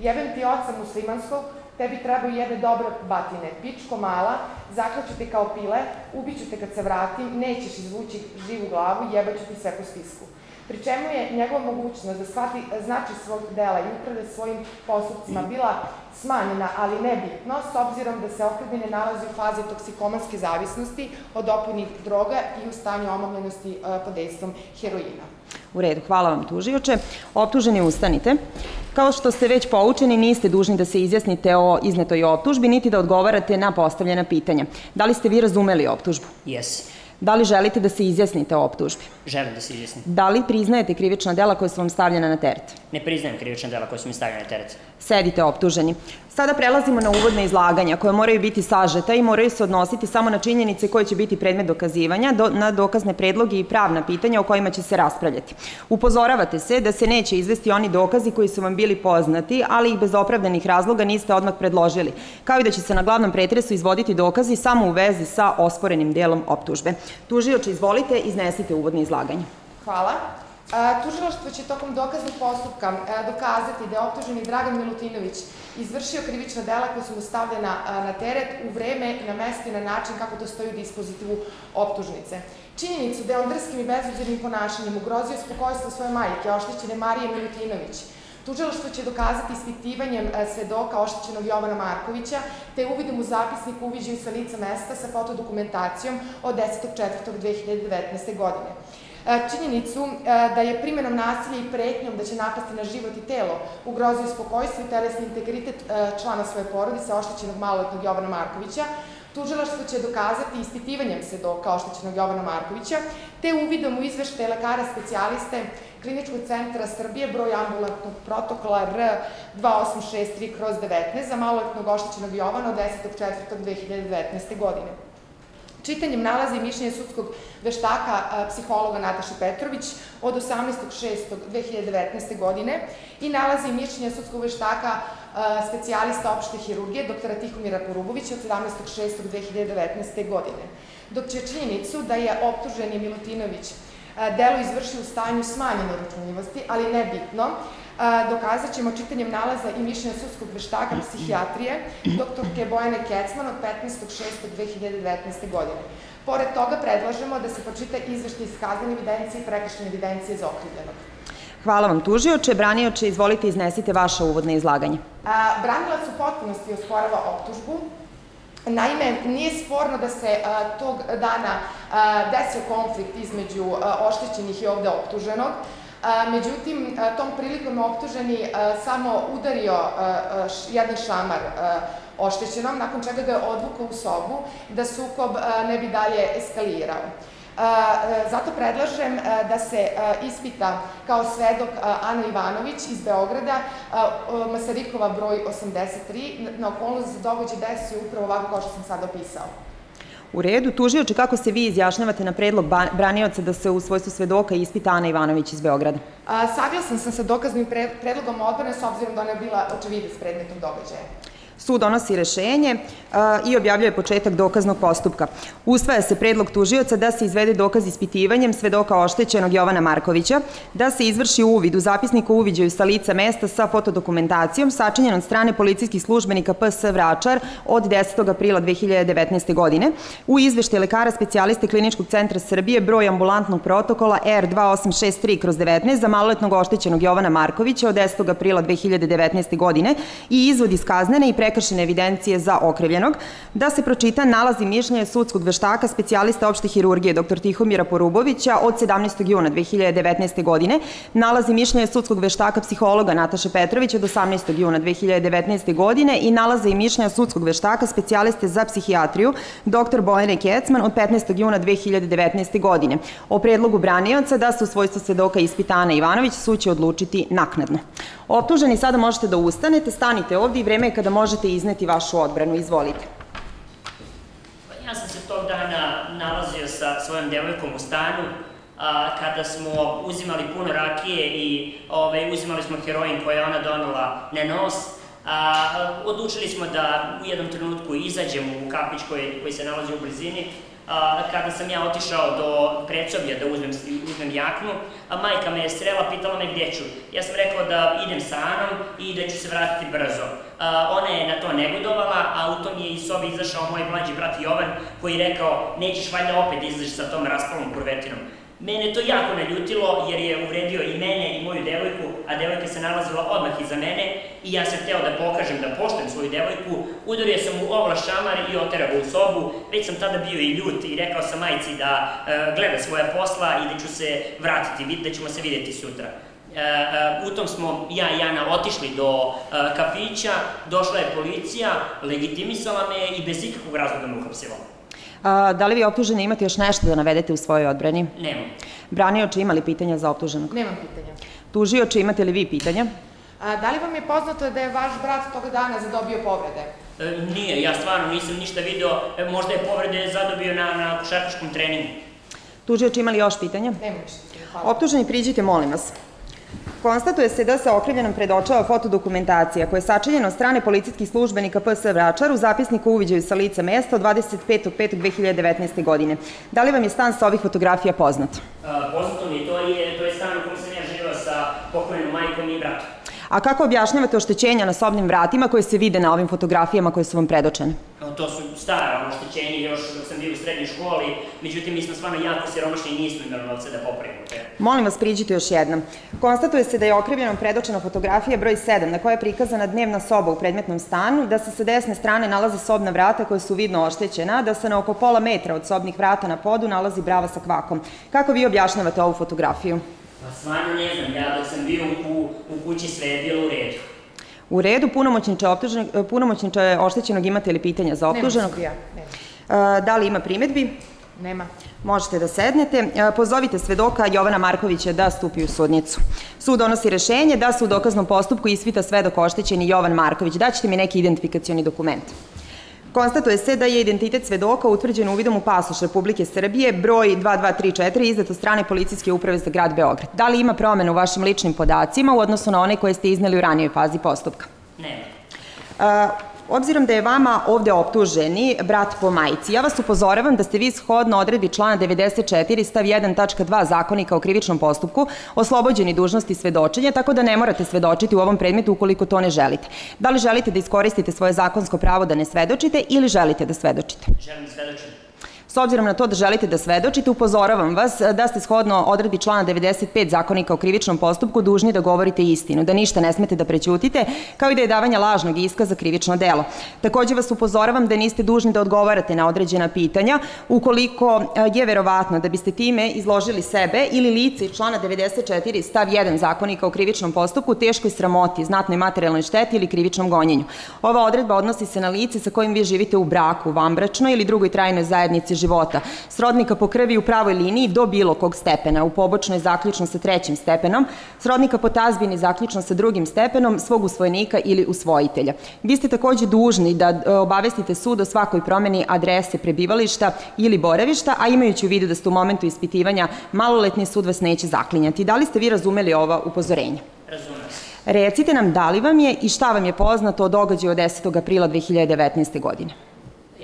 Jebem ti oca muslimanskog, tebi trebaju jebe dobre batine, pičko mala, zaklaću te kao pile, ubiću te kad se vratim, nećeš izvući živu glavu, jebaću ti sve po spisku. Pri čemu je njegova mogućnost da shvati znači svog dela i uprave svojim postupcima bila smanjena, ali nebitno, s obzirom da se okrivljene nalazi u fazi toksikomanske zavisnosti od opojnih droga i u stanju omamljenosti pod dejstvom heroina. U redu, hvala vam tužioče. Optuženi ustanite. Kao što ste već poučeni, niste dužni da se izjasnite o iznetoj optužbi, niti da odgovarate na postavljena pitanja. Da li ste vi razumeli optužbu? Jes. Da li želite da se izjasnite o optužbi? Želim da se izjasnim. Da li priznajete krivična dela koja su vam stavljena na teret? Ne priznajem krivična dela koja su mi stavljena na teret. Sedite optuženi. Sada prelazimo na uvodne izlaganja koje moraju biti sažeta i moraju se odnositi samo na činjenice koje će biti predmet dokazivanja, do, na dokazne predloge i pravna pitanja o kojima će se raspravljati. Upozoravate se da se neće izvesti oni dokazi koji su vam bili poznati, ali ih bez opravdanih razloga niste odmah predložili, kao i da će se na glavnom pretresu izvoditi dokazi samo u vezi sa osporenim delom optužbe. Tužioče, izvolite, iznesite uvodne izlaganje. Hvala. Tužilaštvo će tokom dokaznog postupka dokazati da je optuženi Dragan Milutinović izvršio krivična dela koja su mu stavljena na teret u vreme, na mesto i na način kako to stoji u dispozitivu optužnice. Činjenicu da je on drskim i bezobzirnim ponašanjem ugrozio spokojstvo svoje majke, oštećene Marije Milutinović, Tužilaštvo će dokazati ispitivanjem svedoka oštećenog Jovana Markovića, te uvidom u zapisnik uviđaju sa lica mesta sa fotodokumentacijom od 10.4.2019. godine. E, činjenicu e, da je primjenom nasilja i pretnjom da će napasti na život i telo ugrozio spokojstvo i telesni integritet e, člana svoje porodice, oštećenog maloletnog Jovana Markovića, Tužilaštvo će dokazati ispitivanjem svedoka oštećenog Jovana Markovića, te uvidom u izveštaje lekara specijaliste Kliničkog centra Srbije broj ambulantnog protokola R2863 kroz 19 za maloletnog oštećenog Jovana od 10.4.2019. godine čitanjem nalaza i mišljenja sudskog veštaka psihologa Nataše Petrović od 18.6.2019. godine i nalazi i mišljenja sudskog veštaka specijalista opšte hirurgije doktora Tihomira Porubovića od 17.6.2019. godine. Dok će činjenicu da je optuženi Milutinović delo izvršio u stanju smanjene računljivosti, ali nebitno, dokazat ćemo čitanjem nalaza i mišljenja sudskog veštaka psihijatrije doktorke Bojane Kecman od 15.6.2019. godine. Pored toga predlažemo da se počita izveštaj iz kaznene evidencije i prekršne evidencije za okrivljenog. Hvala vam tužioče. Branioče, izvolite iznesite vaše uvodne izlaganje. Branilac u potpunosti osporava optužbu. Naime, nije sporno da se a, tog dana a, desio konflikt između a, oštećenih i ovde optuženog, Međutim, tom prilikom je optuženi samo udario jedan šamar oštećenom, nakon čega ga je odvukao u sobu da sukob ne bi dalje eskalirao. Zato predlažem da se ispita kao svedok Ana Ivanović iz Beograda, Masarikova broj 83, na okolnost se događaj desio upravo ovako kao što sam sad opisao. U redu, tužioče, kako se vi izjašnjavate na predlog branioca da se u svojstvu svedoka ispita Ana Ivanović iz Beograda? saglasan sam sa dokaznim predlogom odbrane s obzirom da ona je bila očevidac predmetnog događaja. Sud donosi rešenje i objavljuje početak dokaznog postupka. Usvaja se predlog tužioca da se izvede dokaz ispitivanjem svedoka oštećenog Jovana Markovića, da se izvrši uvid u zapisniku uviđaju sa lica mesta sa fotodokumentacijom sačinjen od strane policijskih službenika PS Vračar od 10. aprila 2019. godine, u izvešte lekara specijaliste Kliničkog centra Srbije broj ambulantnog protokola R2863 kroz 19 za maloletnog oštećenog Jovana Markovića od 10. aprila 2019. godine i izvod iz kaznene i prekršene evidencije za okrivljenog, da se pročita nalazi mišljenja sudskog veštaka specijalista opšte hirurgije dr. Tihomira Porubovića od 17. juna 2019. godine, nalazi mišljenja sudskog veštaka psihologa Nataše Petrovića od 18. juna 2019. godine i nalaze i mišljenja sudskog veštaka specijaliste za psihijatriju dr. Bojane Kecman od 15. juna 2019. godine. O predlogu branioca da se u svojstvu svedoka ispita Ana Ivanović sud će odlučiti naknadno. Optuženi, sada možete da ustanete, stanite ovde i vreme je kada možete izneti vašu odbranu. Izvolite. Ja sam se tog dana nalazio sa svojom devojkom u stanu, a, kada smo uzimali puno rakije i uzimali smo heroin koje je ona donala na nos, a, odlučili smo da u jednom trenutku izađemo u kapić koji se nalazi u blizini a, kada sam ja otišao do predsoblja da uzmem, uzmem jaknu, a majka me je srela, pitala me gdje ću. Ja sam rekao da idem sa Anom i da ću se vratiti brzo. Ona je na to negodovala, a u tom je iz sobi izašao moj mlađi brat Jovan, koji je rekao, nećeš valjda opet izaći sa tom raspalom kurvetinom. Mene to jako naljutilo jer je uvredio i mene i moju devojku, a devojka se nalazila odmah iza mene i ja sam hteo da pokažem da poštem svoju devojku, udario sam mu ovla šamar i oterao u sobu, već sam tada bio i ljut i rekao sam majici da e, gleda svoja posla i da ću se vratiti, da ćemo se videti sutra. E, e, u tom smo ja i Jana otišli do kafića, došla je policija, legitimisala me i bez ikakvog razloga me uhapsila. A, da li vi optuženi imate još nešto da navedete u svojoj odbrani? Nemam. Branioče, ima li pitanja za optuženog? Nemam pitanja. Tužioče, imate li vi pitanja? A, da li vam je poznato da je vaš brat tog dana zadobio povrede? E, nije, ja stvarno nisam ništa video, e, možda je povrede zadobio na, na košarkaškom treningu. Tužioče, ima li još pitanja? Nemam ništa. Optuženi, priđite, molim vas. Konstatuje se da se okrivljenom predočava fotodokumentacija koja je sačinjena od strane policijskih službenika PS Vračar u zapisniku uviđaju sa lica mesta od 25.5.2019. godine. Da li vam je stan sa ovih fotografija poznat? poznato mi, to je, to je stan u kojem sam ja živao sa pokojnom majkom i bratom. A kako objašnjavate oštećenja na sobnim vratima koje se vide na ovim fotografijama koje su vam predočene? To su stara oštećenja još dok sam bio u srednjoj školi, međutim mi smo stvarno jako siromašni i nismo imali novca da popravimo te. Molim vas, priđite još jednom. Konstatuje se da je okrivljenom predočena fotografija broj 7 na kojoj je prikazana dnevna soba u predmetnom stanu, da se sa desne strane nalaze sobna vrata koja su vidno oštećena, da se na oko pola metra od sobnih vrata na podu nalazi brava sa kvakom. Kako vi objašnjavate ovu fotografiju? Pa stvarno ne znam, ja dok sam bio u, u kući sve je bilo u redu. U redu, punomoćniče, optuženog, punomoćniče oštećenog imate li pitanja za optuženog? Nemam ja, nema. Da li ima primetbi? Nema. Možete da sednete. Pozovite svedoka Jovana Markovića da stupi u sudnicu. Sud donosi rešenje da se u dokaznom postupku ispita svedok oštećeni Jovan Marković. Daćete mi neki identifikacioni dokument. Konstatuje se da je identitet svedoka utvrđen uvidom u pasoš Republike Srbije broj 2234 izdat od strane Policijske uprave za grad Beograd. Da li ima promene u vašim ličnim podacima u odnosu na one koje ste izneli u ranijoj fazi postupka? Nema. Obzirom da je vama ovde optuženi brat po majici, ja vas upozoravam da ste vi shodno odredbi člana 94 stav 1 tačka 2 zakonika o krivičnom postupku oslobođeni dužnosti svedočenja, tako da ne morate svedočiti u ovom predmetu ukoliko to ne želite. Da li želite da iskoristite svoje zakonsko pravo da ne svedočite ili želite da svedočite? Želim da svedočim. S obzirom na to da želite da svedočite, upozoravam vas da ste shodno odredbi člana 95 zakonika o krivičnom postupku dužni da govorite istinu, da ništa ne smete da prećutite, kao i da je davanje lažnog iskaza krivično delo. Takođe vas upozoravam da niste dužni da odgovarate na određena pitanja, ukoliko je verovatno da biste time izložili sebe ili lice iz člana 94 stav 1 zakonika o krivičnom postupku teškoj sramoti, znatnoj materijalnoj šteti ili krivičnom gonjenju. Ova odredba odnosi se na lice sa kojim vi živite u braku, vanbračnoj ili drugoj trajnoj zajednici života, srodnika po krvi u pravoj liniji do bilo kog stepena, u pobočnoj zaključno sa trećim stepenom, srodnika po tazbini zaključno sa drugim stepenom, svog usvojenika ili usvojitelja. Vi ste takođe dužni da e, obavestite sud o svakoj promeni adrese prebivališta ili boravišta, a imajući u vidu da ste u momentu ispitivanja maloletni sud vas neće zaklinjati. Da li ste vi razumeli ova upozorenja? Razumem se. Recite nam da li vam je i šta vam je poznato o događaju od 10. aprila 2019. godine?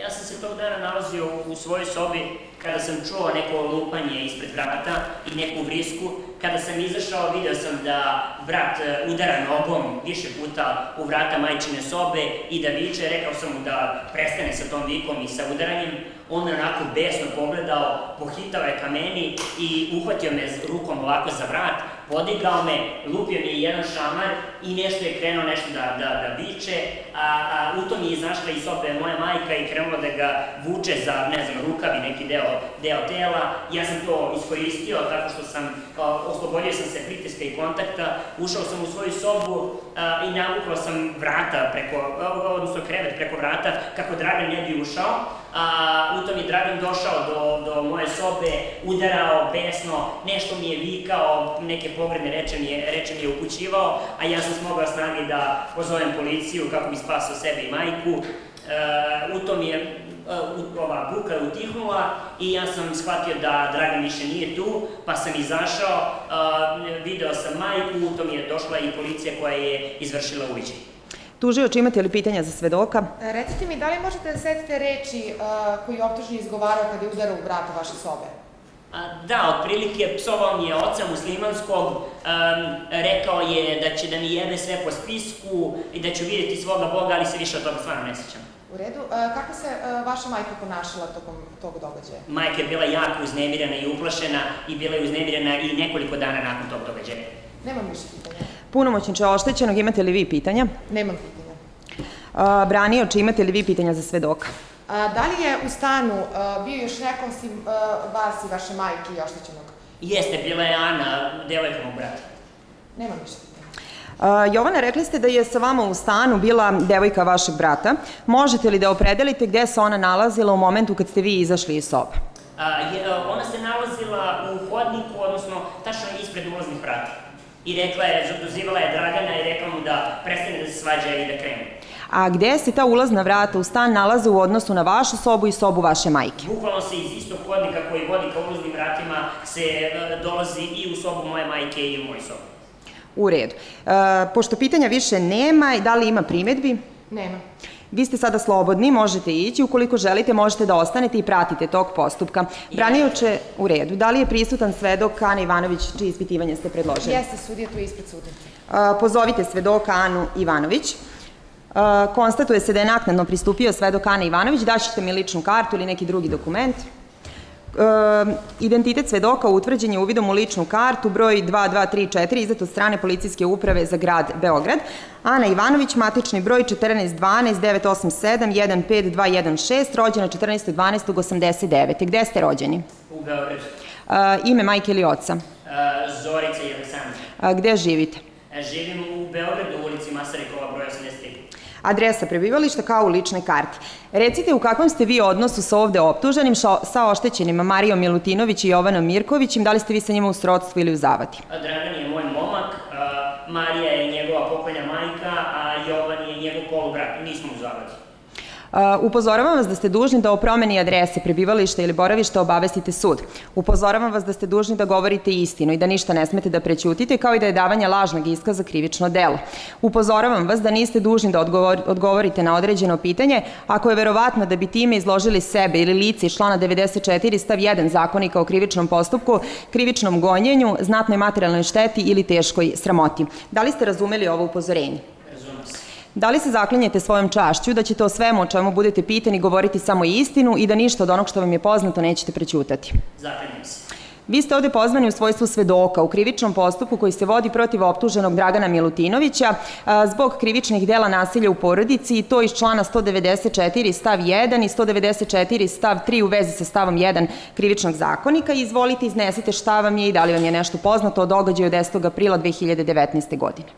Ja sam se tog dana nalazio u svojoj sobi kada sam čuo neko lupanje ispred vrata i neku vrisku. Kada sam izašao, video sam da brat e, udara nogom više puta u vrata majčine sobe i da viče. Rekao sam mu da prestane sa tom vikom i sa udaranjem. On je onako besno pogledao, pohitao je ka meni i uhvatio me rukom lako za vrat, podigao me, lupio mi je jedan šamar i nešto je krenuo nešto da, da, da viče, a, a u tom je izašla iz sobe moja majka i krenula da ga vuče za, ne znam, rukavi, neki deo, deo tela. Ja sam to iskoristio tako što sam, oslobodio sam se pritiska i kontakta, ušao sam u svoju sobu i navukao sam vrata preko, odnosno krevet preko vrata kako Dragan ne bi ušao a, u tom je Dragan došao do, do moje sobe, udarao besno, nešto mi je vikao, neke pogredne reče mi je, reče mi je upućivao, a ja sam smogao snage da pozovem policiju kako bi spasao sebe i majku. E, u tom je ova buka je utihnula i ja sam shvatio da Dragan više nije tu, pa sam izašao, uh, video sam majku, u tom je došla i policija koja je izvršila uviđaj. Tužioč, imate li pitanja za svedoka? E, Recite mi, da li možete da setite reči uh, koji je optužni izgovarao kada je udarao u vrata vaše sobe? A, Da, otprilike psovao mi je oca muslimanskog, um, rekao je da će da mi jebe sve po spisku i da ću vidjeti svoga Boga, ali se više od toga stvarno ne sjećam. U redu. Uh, kako se uh, vaša majka ponašala tokom tog događaja? Majka je bila jako uznemirena i uplašena i bila je uznemirena i nekoliko dana nakon tog događaja. Nemam više pitanja. Punomoćniče oštećenog, imate li vi pitanja? Nemam pitanja. A, Branioče, imate li vi pitanja za svedoka? A, da li je u stanu bio još neko osim vas i vaše majke i oštećenog? Jeste, bila je Ana, devojka mog brata. Nemam više pitanja. A, Jovana, rekli ste da je sa vama u stanu bila devojka vašeg brata. Možete li da opredelite gde se ona nalazila u momentu kad ste vi izašli iz sobe? A, je, ona se nalazila u hodniku, odnosno tačno ispred ulaznih vrata. I rekla je, dozivala je Dragana i rekla mu da prestane da se svađa i da krene. A gde se ta ulazna vrata u stan nalaze u odnosu na vašu sobu i sobu vaše majke? Bukvalno se iz istog hodnika koji vodi ka ulaznim vratima se dolazi i u sobu moje majke i u moju sobu. U redu. E, pošto pitanja više nema, da li ima primetbi? Nema. Vi ste sada slobodni, možete ići. Ukoliko želite, možete da ostanete i pratite tog postupka. Branioče, u redu. Da li je prisutan svedok Ana Ivanović, čije ispitivanje ste predložili? Jeste sudija tu ispred sudnice. Pozovite svedoka Anu Ivanović. E, konstatuje se da je naknadno pristupio svedok Ana Ivanović. Daćete mi ličnu kartu ili neki drugi dokument. E, identitet svedoka utvrđen je uvidom u ličnu kartu broj 2234 izdat od strane policijske uprave za grad Beograd. Ana Ivanović, matični broj 1412 987 15216, rođena 14.12.89. Gde ste rođeni? U Beogradu. E, ime majke ili oca? E, Zorica i Aleksandra. Gde živite? Živim u Beogradu, u ulici Masarikova, broj 83. Adresa prebivališta kao u ličnoj karti. Recite u kakvom ste vi odnosu sa ovde optuženim, sa oštećenima Marijom Milutinović i Jovanom Mirkovićem, da li ste vi sa njima u srodstvu ili u zavadi? Dragan je moj momak, Marija je njegova pokojna majka, a Jovan je njegov polubrat. Nismo u zavadi. Uh, upozoravam vas da ste dužni da o promeni adrese prebivališta ili boravišta obavestite sud. Upozoravam vas da ste dužni da govorite istinu i da ništa ne smete da prećutite, kao i da je davanje lažnog iskaza krivično delo. Upozoravam vas da niste dužni da odgovor, odgovorite na određeno pitanje, ako je verovatno da bi time izložili sebe ili lice iz člana 94 stav 1 zakonika o krivičnom postupku, krivičnom gonjenju, znatnoj materijalnoj šteti ili teškoj sramoti. Da li ste razumeli ovo upozorenje? Da li se zaklinjete svojom čašću da ćete o svemu o čemu budete pitani govoriti samo istinu i da ništa od onog što vam je poznato nećete prećutati? Zaklanjam se. Vi ste ovde pozvani u svojstvu svedoka u krivičnom postupku koji se vodi protiv optuženog Dragana Milutinovića zbog krivičnih dela nasilja u porodici i to iz člana 194 stav 1 i 194 stav 3 u vezi sa stavom 1 krivičnog zakonika. Izvolite, iznesite šta vam je i da li vam je nešto poznato o događaju od 10. aprila 2019. godine.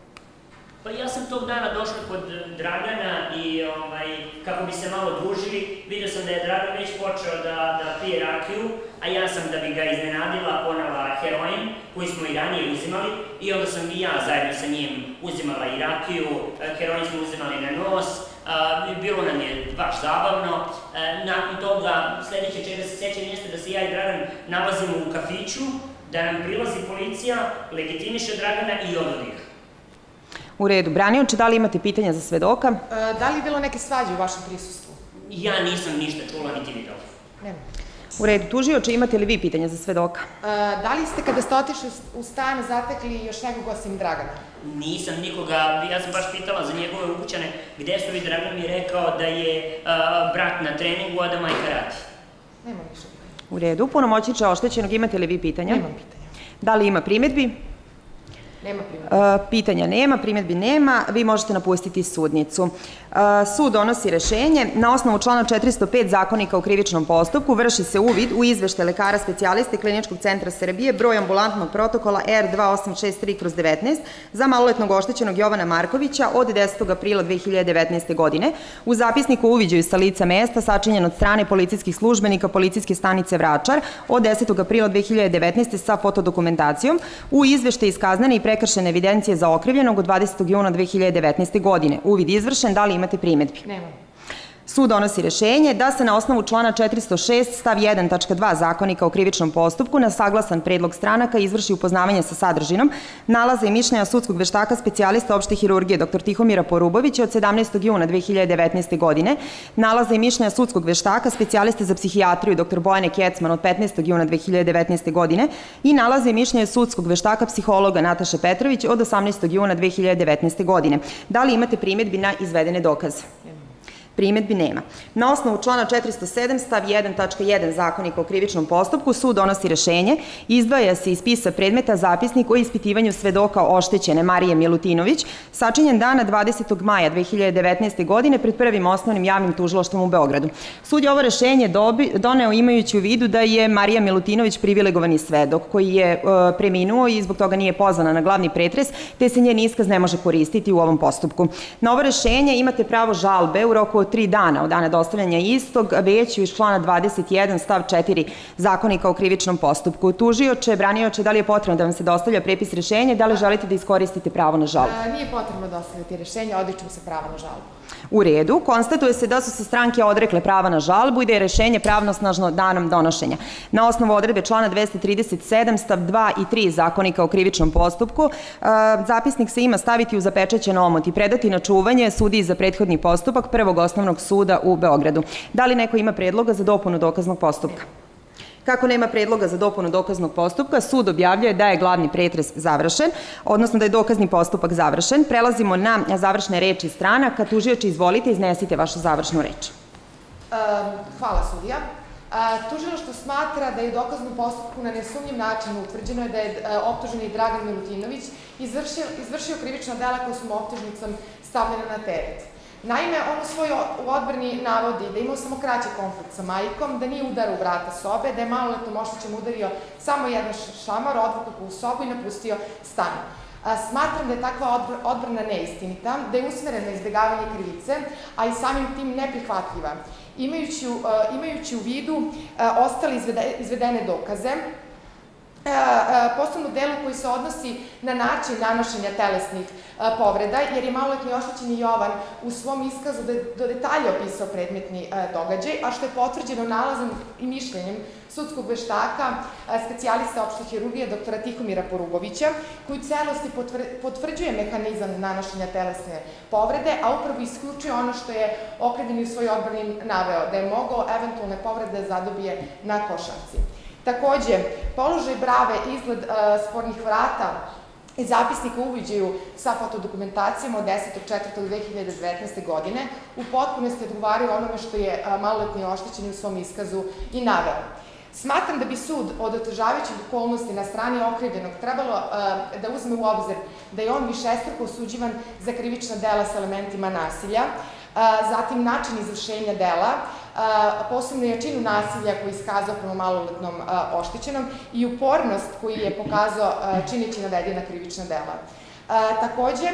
Pa ja sam tog dana došla kod Dragana i ovaj, kako bi se malo družili, vidio sam da je Dragan već počeo da, da pije rakiju, a ja sam da bi ga iznenadila ponala heroin koji smo i ranije uzimali i onda sam i ja zajedno sa njim uzimala i rakiju, e, heroin smo uzimali na nos, a, bilo nam je baš zabavno. E, nakon toga, sledeće čega se sjećam jeste da se ja i Dragan nalazimo u kafiću, da nam prilazi policija, legitimiše Dragana i odvodi ga. U redu. Branioče, da li imate pitanja za svedoka? E, da li je bilo neke svađe u vašem prisustvu? Ja nisam ništa čula, niti videla. Nema. U redu. Tužioče, imate li vi pitanja za svedoka? E, da li ste kada ste otišli u stan zatekli još nekog osim Dragana? Nisam nikoga, ja sam baš pitala za njegove ukućane gde su i Dragan mi rekao da je a, brat na treningu, a da majka radi. Nema više. U redu. Punomoćniče oštećenog, imate li vi pitanja? Nemam pitanja. Da li ima primetbi? Nema primjera. E, pitanja nema, primetbi nema, vi možete napustiti sudnicu. Sud donosi rešenje. Na osnovu člana 405 zakonika u krivičnom postupku vrši se uvid u izvešte lekara specijaliste Kliničkog centra Srbije broj ambulantnog protokola R2863 kroz 19 za maloletnog oštećenog Jovana Markovića od 10. aprila 2019. godine u zapisniku uviđaju sa lica mesta sačinjen od strane policijskih službenika policijske stanice Vračar od 10. aprila 2019. sa fotodokumentacijom u izvešte iskaznane i prekršene evidencije za okrivljenog od 20. juna 2019. godine. Uvid izvršen, da li imate primetbi? Nemam. Sud donosi rešenje da se na osnovu člana 406 stav 1 tačka 2 zakonika o krivičnom postupku na saglasan predlog stranaka izvrši upoznavanje sa sadržinom nalaza i mišljenja sudskog veštaka specijalista opšte hirurgije dr. Tihomira Porubovića od 17. juna 2019. godine, nalaza i mišljenja sudskog veštaka specijaliste za psihijatriju dr. Bojane Kecman od 15. juna 2019. godine i nalaza i mišljenja sudskog veštaka psihologa Nataše Petrović od 18. juna 2019. godine. Da li imate primetbi na izvedene dokaze? Primetbi nema. Na osnovu člana 407 stav 1 tačka 1 zakonika o krivičnom postupku sud donosi rešenje, izdvaja se iz spisa predmeta zapisnik o ispitivanju svedoka oštećene Marije Milutinović, sačinjen dana 20. maja 2019. godine pred prvim osnovnim javnim tužiloštvom u Beogradu. Sud je ovo rešenje doneo imajući u vidu da je Marija Milutinović privilegovani svedok koji je e, preminuo i zbog toga nije pozvana na glavni pretres, te se njen iskaz ne može koristiti u ovom postupku. Na ovo rešenje imate pravo žalbe u roku od tri dana od dana dostavljanja istog, već iz člana 21 stav 4 zakonika o krivičnom postupku. Tužioče, branioče, da li je potrebno da vam se dostavlja prepis rešenja, da li želite da iskoristite pravo na žalbu? A, nije potrebno dostaviti rešenje, odičem se prava na žalbu. U redu, konstatuje se da su se stranke odrekle prava na žalbu i da je rešenje pravnosnažno danom donošenja. Na osnovu odredbe člana 237 stav 2 i 3 zakonika o krivičnom postupku, e, zapisnik se ima staviti u zapečećen omot i predati na čuvanje sudiji za prethodni postupak Prvog osnovnog suda u Beogradu. Da li neko ima predloga za dopunu dokaznog postupka? Kako nema predloga za dopunu dokaznog postupka, sud objavljuje da je glavni pretres završen, odnosno da je dokazni postupak završen. Prelazimo na završne reči stranaka. Tužioče, izvolite, iznesite vašu završnu reč. hvala sudija. Tužilaštvo smatra da je u dokaznom postupku na nesumnjiv način utvrđeno je da je e, optuženi Dragan Milutinović izvršio, izvršio krivična dela koja su mu optužnicom stavljena na teret. Naime, on u svojoj odbrani navodi da imao samo kraći konflikt sa majkom, da nije udar u vrata sobe, da je maloletnom oštećem udario samo jedan šamar, odvukao u sobu i napustio stan. Smatram da je takva odbrana neistinita, da je usmerena na izbjegavanje krivice, a i samim tim neprihvatljiva. Imajući, imajući u vidu ostali izvedene dokaze, posebno delu koji se odnosi na način nanošenja telesnih povreda, jer je maloletni oštećeni Jovan u svom iskazu do detalja opisao predmetni događaj, a što je potvrđeno nalazom i mišljenjem sudskog veštaka, specijalista opšte hirurgije doktora Tihomira Porubovića, koji u celosti potvrđuje mehanizam nanošenja telesne povrede, a upravo isključuje ono što je okrivljeni u svoj odbrani naveo, da je mogao eventualne povrede zadobije na košarci. Takođe, položaj brave, izgled spornih vrata i zapisnika uviđaju sa fotodokumentacijama od 10.4.2019. godine u potpunosti odgovaraju onome što je maloletni oštećeni u svom iskazu i naveo. Smatram da bi sud od otežavajućih okolnosti na strani okrivljenog trebalo da uzme u obzir da je on višestruko osuđivan za krivična dela sa elementima nasilja, zatim način izvršenja dela, posebno jačinu nasilja koji je iskazao prema maloletnom oštećenom i upornost koji je pokazao čineći navedena krivična dela. Takođe,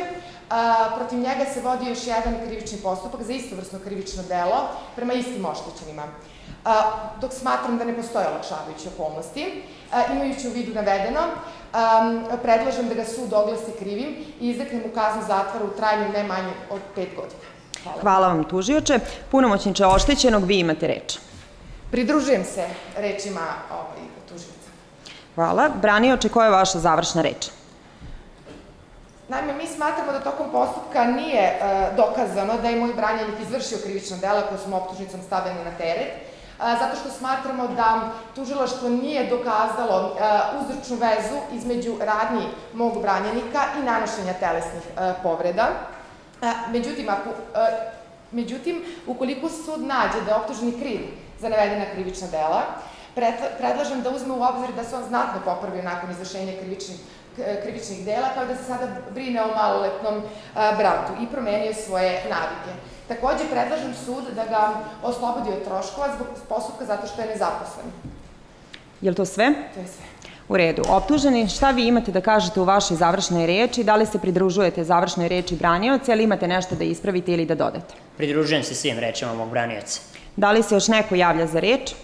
protiv njega se vodi još jedan krivični postupak za istovrsno krivično delo prema istim oštećenima. Dok smatram da ne postoje olakšavajuće okolnosti, imajući u vidu navedeno, predlažem da ga sud oglasi krivim i izrekne mu kaznu zatvora u trajanju ne manje od pet godina. Hvala. Hvala vam, tužioče. Punomoćniče oštećenog, vi imate reč. Pridružujem se rečima ovaj, tužioca. Hvala. Branioče, koja je vaša završna reč? Naime, mi smatramo da tokom postupka nije e, dokazano da je moj branjenik izvršio krivično dela koje smo optužnicom stavljeni na teret, e, zato što smatramo da tužilaštvo nije dokazalo e, uzročnu vezu između radnji mog branjenika i nanošenja telesnih povreda. E, međutim, ako, e, međutim, ukoliko sud nađe da je optuženi kriv za navedena krivična dela, predlažem da uzme u obzir da se on znatno popravio nakon izvršenja krivičnih krivičnih dela, kao da se sada brine o maloletnom bratu i promenio svoje navike. Takođe, predlažem sud da ga oslobodi od troškova zbog postupka zato što je nezaposlen. Je li to sve? To je sve. U redu. Optuženi, šta vi imate da kažete u vašoj završnoj reči? Da li se pridružujete završnoj reči branioca ili imate nešto da ispravite ili da dodate? Pridružujem se svim rečima mog branioca. Da li se još neko javlja za reč?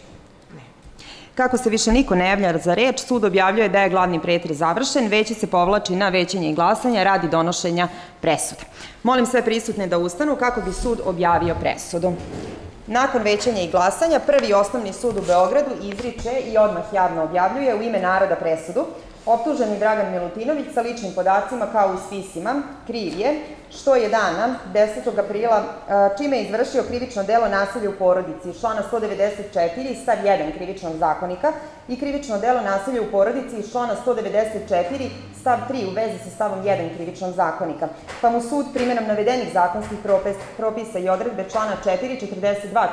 Kako se više niko ne javlja za reč, sud objavljuje da je glavni pretres završen, veće se povlači na većenje i glasanja radi donošenja presude. Molim sve prisutne da ustanu kako bi sud objavio presudu. Nakon većanja i glasanja, prvi osnovni sud u Beogradu izriče i odmah javno objavljuje u ime naroda presudu. Optuženi Dragan Milutinović sa ličnim podacima kao u spisima, kriv je, što je dana 10. aprila, čime je izvršio krivično delo nasilja u porodici, člana 194, stav 1 krivičnog zakonika i krivično delo nasilja u porodici iz člana 194, stav 3 u vezi sa stavom 1 krivičnog zakonika, pa mu sud primjenom navedenih zakonskih propisa i odredbe člana 4, 42,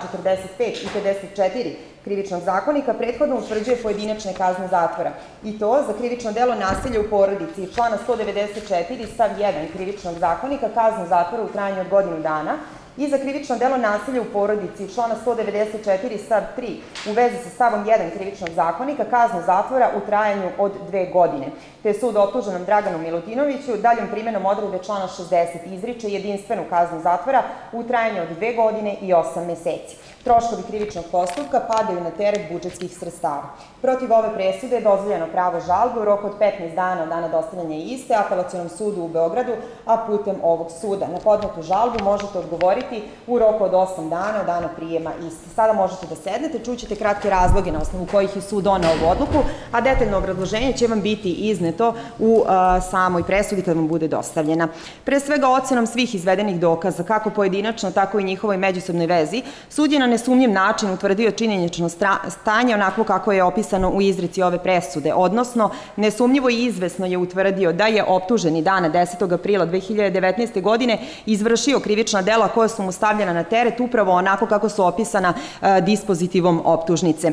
45 i 54 krivičnog zakonika prethodno utvrđuje pojedinačne kazne zatvora. I to za krivično delo nasilja u porodici iz člana 194 stav 1 krivičnog zakonika kaznu zatvora u trajanju od godinu dana i za krivično delo nasilja u porodici člana 194 stav 3 u vezi sa stavom 1 krivičnog zakonika kaznu zatvora u trajanju od dve godine. Te sud optuženom Draganu Milutinoviću daljom primenom odredbe člana 60 izriče jedinstvenu kaznu zatvora u trajanju od dve godine i osam meseci. Troškovi krivičnog postupka padaju na teret budžetskih sredstava. Protiv ove presude je dozvoljeno pravo žalbe u roku od 15 dana od dana dostavljanja iste apelacijonom sudu u Beogradu, a putem ovog suda. Na podnetu žalbu možete odgovoriti u roku od 8 dana od dana prijema iste. Sada možete da sednete, čućete kratke razloge na osnovu kojih je sud donao ovu odluku, a detaljno obrazloženje će vam biti izneto u samoj presudi kad vam bude dostavljena. Pre svega ocenom svih izvedenih dokaza, kako pojedinačno, tako i njihovoj međusobnoj vezi, sud je na nesumnjiv način utvrdio činjenično stanje onako kako je opisano u izreci ove presude, odnosno nesumnjivo i izvesno je utvrdio da je optuženi dana 10. aprila 2019. godine izvršio krivična dela koja su mu stavljena na teret upravo onako kako su opisana dispozitivom optužnice.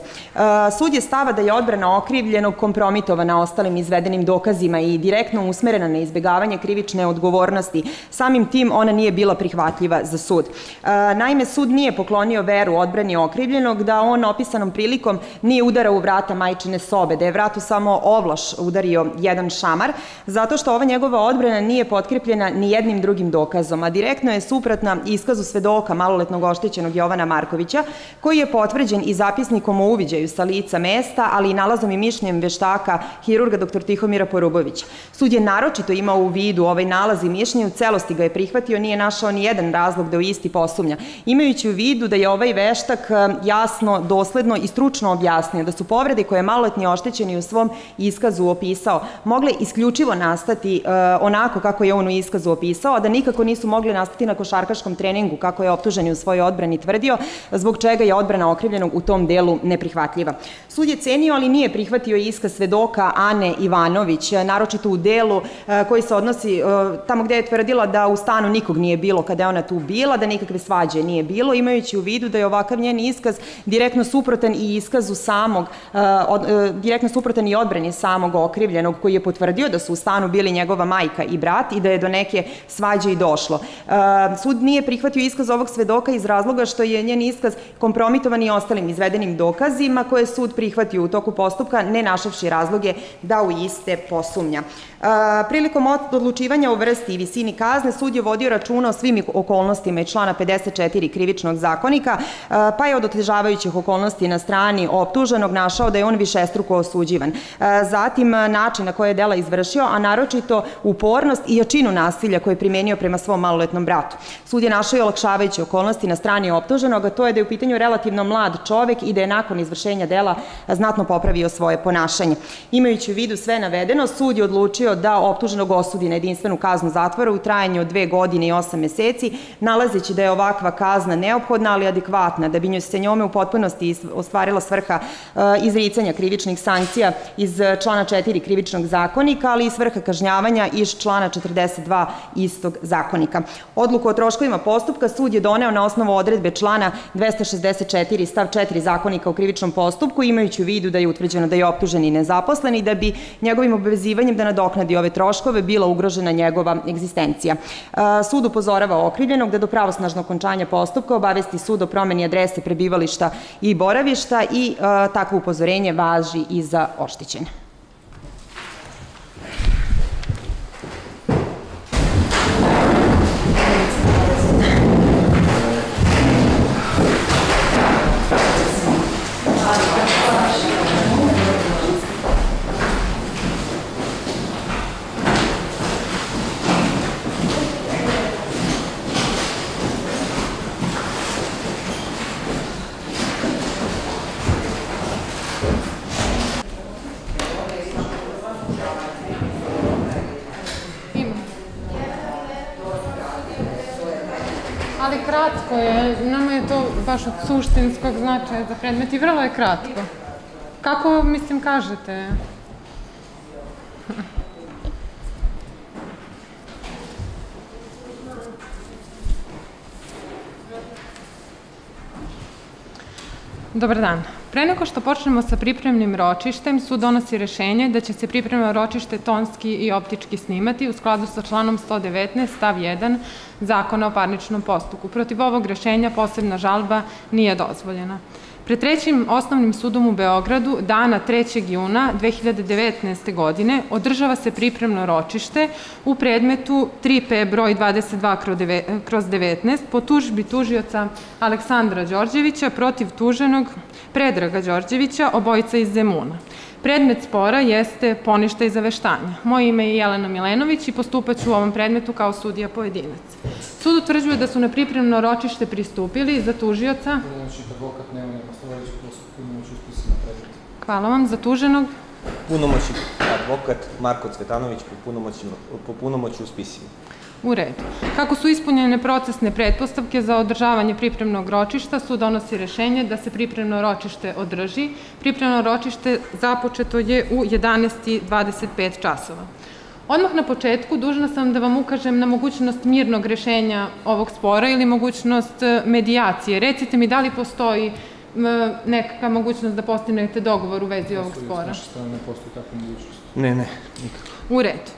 Sud je stava da je odbrana okrivljenog kompromitovana ostalim izvedenim dokazima i direktno usmerena na izbegavanje krivične odgovornosti. Samim tim ona nije bila prihvatljiva za sud. E, naime, sud nije poklonio veru odbrani okrivljenog, da on opisanom prilikom nije udarao u vrata majčine sobe, da je vratu samo ovlaš udario jedan šamar, zato što ova njegova odbrana nije potkrepljena ni jednim drugim dokazom, a direktno je suprotna iskazu svedoka maloletnog oštećenog Jovana Markovića, koji je potvrđen i zapisnikom o uviđaju sa lica mesta, ali i nalazom i mišljenjem veštaka hirurga dr. Tihomira Porubovića. Sud je naročito imao u vidu ovaj nalaz i mišljenje, u celosti ga je prihvatio, nije našao ni jedan razlog da u isti posumnja. Imajući u vidu da je ovaj veštak e, jasno, dosledno i stručno objasnio da su povrede koje je maloletni oštećeni u svom iskazu opisao mogle isključivo nastati e, onako kako je on u iskazu opisao, a da nikako nisu mogli nastati na košarkaškom treningu kako je optuženi u svojoj odbrani tvrdio, zbog čega je odbrana okrivljenog u tom delu neprihvatljiva. Sud je cenio, ali nije prihvatio iskaz svedoka Ane Ivanović, naročito u delu e, koji se odnosi tamo gde je tvrdila da u stanu nikog nije bilo kada je ona tu bila, da nikakve svađe nije bilo, imajući u vidu da je ovakav njen iskaz direktno suprotan i iskazu samog, direktno suprotan i odbrani samog okrivljenog koji je potvrdio da su u stanu bili njegova majka i brat i da je do neke svađe i došlo. Sud nije prihvatio iskaz ovog svedoka iz razloga što je njen iskaz kompromitovan i ostalim izvedenim dokazima koje je sud prihvatio u toku postupka, ne našavši razloge da u iste posumnja. Prilikom odlučivanja o vrsti i visini kazne, sud je vodio računa o svim okolnostima i člana 54 krivičnog zakonika, pa je od otežavajućih okolnosti na strani optuženog našao da je on višestruko osuđivan. Zatim, način na koje je dela izvršio, a naročito upornost i jačinu nasilja koje je primenio prema svom maloletnom bratu. Sud je našao i olakšavajuće okolnosti na strani optuženog, a to je da je u pitanju relativno mlad čovek i da je nakon izvršenja dela znatno popravio svoje ponašanje. Imajući u vidu sve navedeno, sud je odlučio da optuženog osudi na jedinstvenu kaznu zatvora u trajanju od dve godine i osam meseci, nalazeći da je ovakva kazna neophodna, ali adekvatna, da bi njoj se njome u potpunosti ostvarila svrha e, izricanja krivičnih sankcija iz člana 4 krivičnog zakonika, ali i svrha kažnjavanja iz člana 42 istog zakonika. Odluku o troškovima postupka sud je doneo na osnovu odredbe člana 264 stav 4 zakonika o krivičnom postupku, imajući u vidu da je utvrđeno da je optužen i nezaposlen i da bi njegovim obavezivanjem da nadoknadi nadoknadi ove troškove bila ugrožena njegova egzistencija. Sud upozorava okrivljenog da do pravosnažnog okončanja postupka obavesti sud o promeni adrese prebivališta i boravišta i takvo upozorenje važi i za oštićenje. Suštinskog značaja za predmet i vrlo je kratko. Kako, mislim, kažete? Dobar dan. Pre nego što počnemo sa pripremnim ročištem, sud donosi rešenje da će se pripremno ročište tonski i optički snimati u skladu sa članom 119 stav 1 Zakona o parničnom postupku. Protiv ovog rešenja posebna žalba nije dozvoljena. Pred trećim osnovnim sudom u Beogradu dana 3. juna 2019. godine održava se pripremno ročište u predmetu 3P broj 22 kroz 19 po tužbi tužioca Aleksandra Đorđevića protiv tuženog Predraga Đorđevića, obojica iz Zemuna. Predmet spora jeste poništa i zaveštanja. Moje ime je Jelena Milenović i postupaću u ovom predmetu kao sudija pojedinac. Sud utvrđuje da su na pripremno ročište pristupili za tužioca... advokat Nemanja Maslavović, punomoć uspisima predmeta. Hvala vam. Za tuženog? Punomoći advokat Marko Cvetanović po punomoći u spisima. U redu. Kako su ispunjene procesne pretpostavke za održavanje pripremnog ročišta, sud donosi rešenje da se pripremno ročište održi. Pripremno ročište započeto je u 11.25 časova. Odmah na početku dužna sam da vam ukažem na mogućnost mirnog rešenja ovog spora ili mogućnost e, medijacije. Recite mi da li postoji nekakva mogućnost da postignete dogovor u vezi ovog spora? Ne postoji takva mogućnost. Ne, ne, nikako. U redu.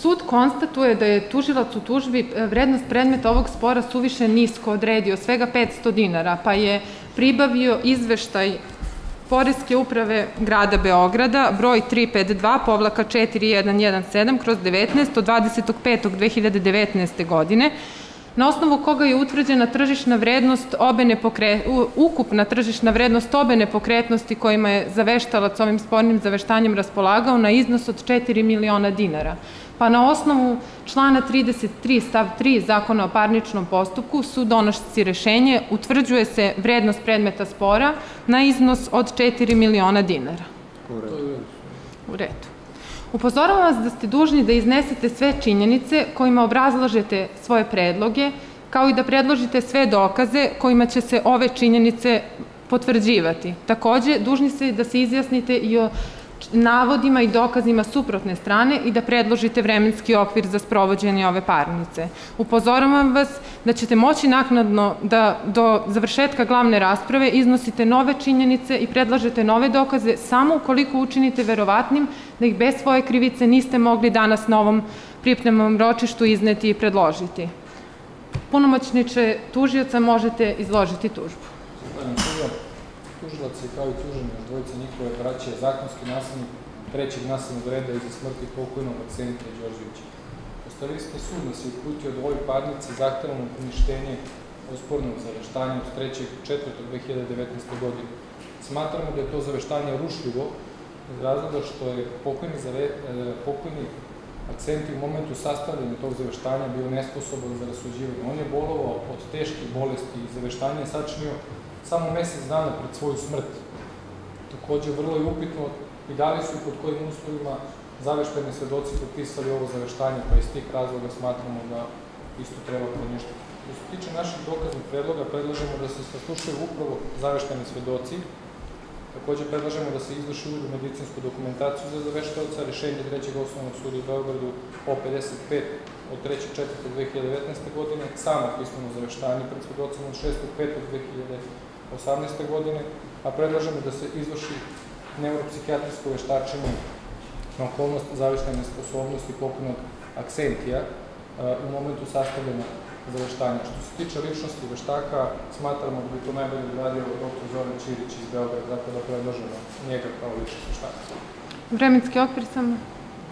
Sud konstatuje da je tužilac u tužbi e, vrednost predmeta ovog spora suviše nisko odredio, svega 500 dinara, pa je pribavio izveštaj Poreske uprave grada Beograda, broj 352, povlaka 4117, kroz 19, od 25.2019. godine, na osnovu koga je utvrđena tržišna vrednost obe nepokre... ukupna tržišna vrednost obe nepokretnosti kojima je zaveštalac ovim spornim zaveštanjem raspolagao na iznos od 4 miliona dinara pa na osnovu člana 33 stav 3 Zakona o parničnom postupku su donošci rešenje utvrđuje se vrednost predmeta spora na iznos od 4 miliona dinara. U redu. U redu. Upozoravam vas da ste dužni da iznesete sve činjenice kojima obrazlažete svoje predloge, kao i da predložite sve dokaze kojima će se ove činjenice potvrđivati. Takođe, dužni ste da se izjasnite i o navodima i dokazima suprotne strane i da predložite vremenski okvir za sprovođenje ove parnice. Upozoravam vas da ćete moći naknadno da do završetka glavne rasprave iznosite nove činjenice i predlažete nove dokaze samo ukoliko učinite verovatnim da ih bez svoje krivice niste mogli danas na ovom pripremnom ročištu izneti i predložiti. Punomoćniče tužioca možete izložiti tužbu. Tužilac je kao i tuženi od dvojice njihove braće zakonski naslednik trećeg naslednog reda iza smrti pokojnog Aksenita Đorđevića. Ostavinski sud nas je uputio od ovoj parnice zahtevano poništenje ospornog zaveštanja od 3.4.2019. godine. Smatramo da je to zaveštanje rušljivo iz razloga što je pokojni, zave, e, pokojni akcenti u momentu sastavljanja tog zaveštanja bio nesposoban za rasuđivanje. On je bolovao od teških bolesti i zaveštanje je sačinio samo mesec dana pred svoju smrt. Takođe, vrlo je upitno i da li su i pod kojim uslovima zavešteni svedoci potpisali ovo zaveštanje, pa iz tih razloga smatramo da isto treba poništiti. Što se tiče naših dokaznih predloga, predlažemo da se saslušaju upravo zavešteni svedoci, Takođe predlažemo da se izvrši uvid u medicinsku dokumentaciju za zaveštavca, rešenje Trećeg osnovnog suda u Beogradu o 55 od 3.4.2019. godine, samo pismeno zaveštanje pred svedocom od 6.5.2018. godine, a predlažemo da se izvrši neuropsihijatrijsko veštačenje na okolnost zaveštene sposobnosti pokojnog aksentija u momentu sastavljena zaveštanja. Što se tiče ličnosti veštaka, smatramo da bi to najbolje uradio dr. Zoran Ćirić iz Beograda, zato da predlažemo njega kao ličnost veštaka. Vremenski okvir samo?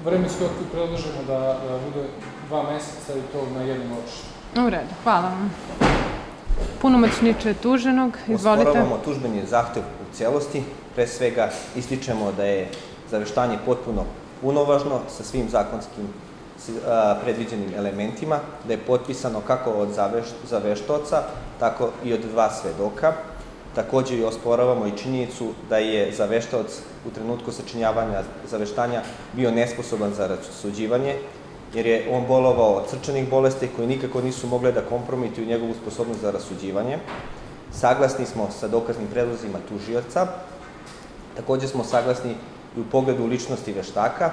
Vremenski okvir predlažemo da, da bude dva meseca i to na jednom očištu. U redu, hvala vam. Punomoćniče tuženog, izvolite. Osporavamo tužbeni zahtev u celosti. Pre svega ističemo da je zaveštanje potpuno punovažno sa svim zakonskim predviđenim elementima, da je potpisano kako od zaveštoca, tako i od dva svedoka. Takođe i osporavamo i činjenicu da je zaveštaoc u trenutku sačinjavanja zaveštanja bio nesposoban za rasuđivanje, jer je on bolovao od srčanih bolesti koje nikako nisu mogle da kompromituju njegovu sposobnost za rasuđivanje. Saglasni smo sa dokaznim predlozima tužioca, takođe smo saglasni i u pogledu ličnosti veštaka,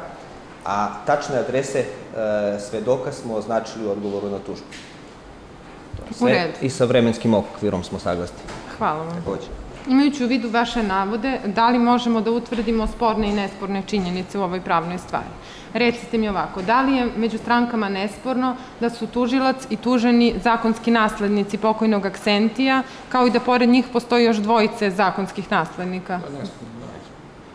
a tačne adrese e, svedoka smo označili u odgovoru na tužbu. Sve I sa vremenskim okvirom smo saglasni. Hvala vam. Takođe. Imajući u vidu vaše navode, da li možemo da utvrdimo sporne i nesporne činjenice u ovoj pravnoj stvari? Recite mi ovako, da li je među strankama nesporno da su tužilac i tuženi zakonski naslednici pokojnog Aksentija, kao i da pored njih postoji još dvojice zakonskih naslednika? Da, nesporno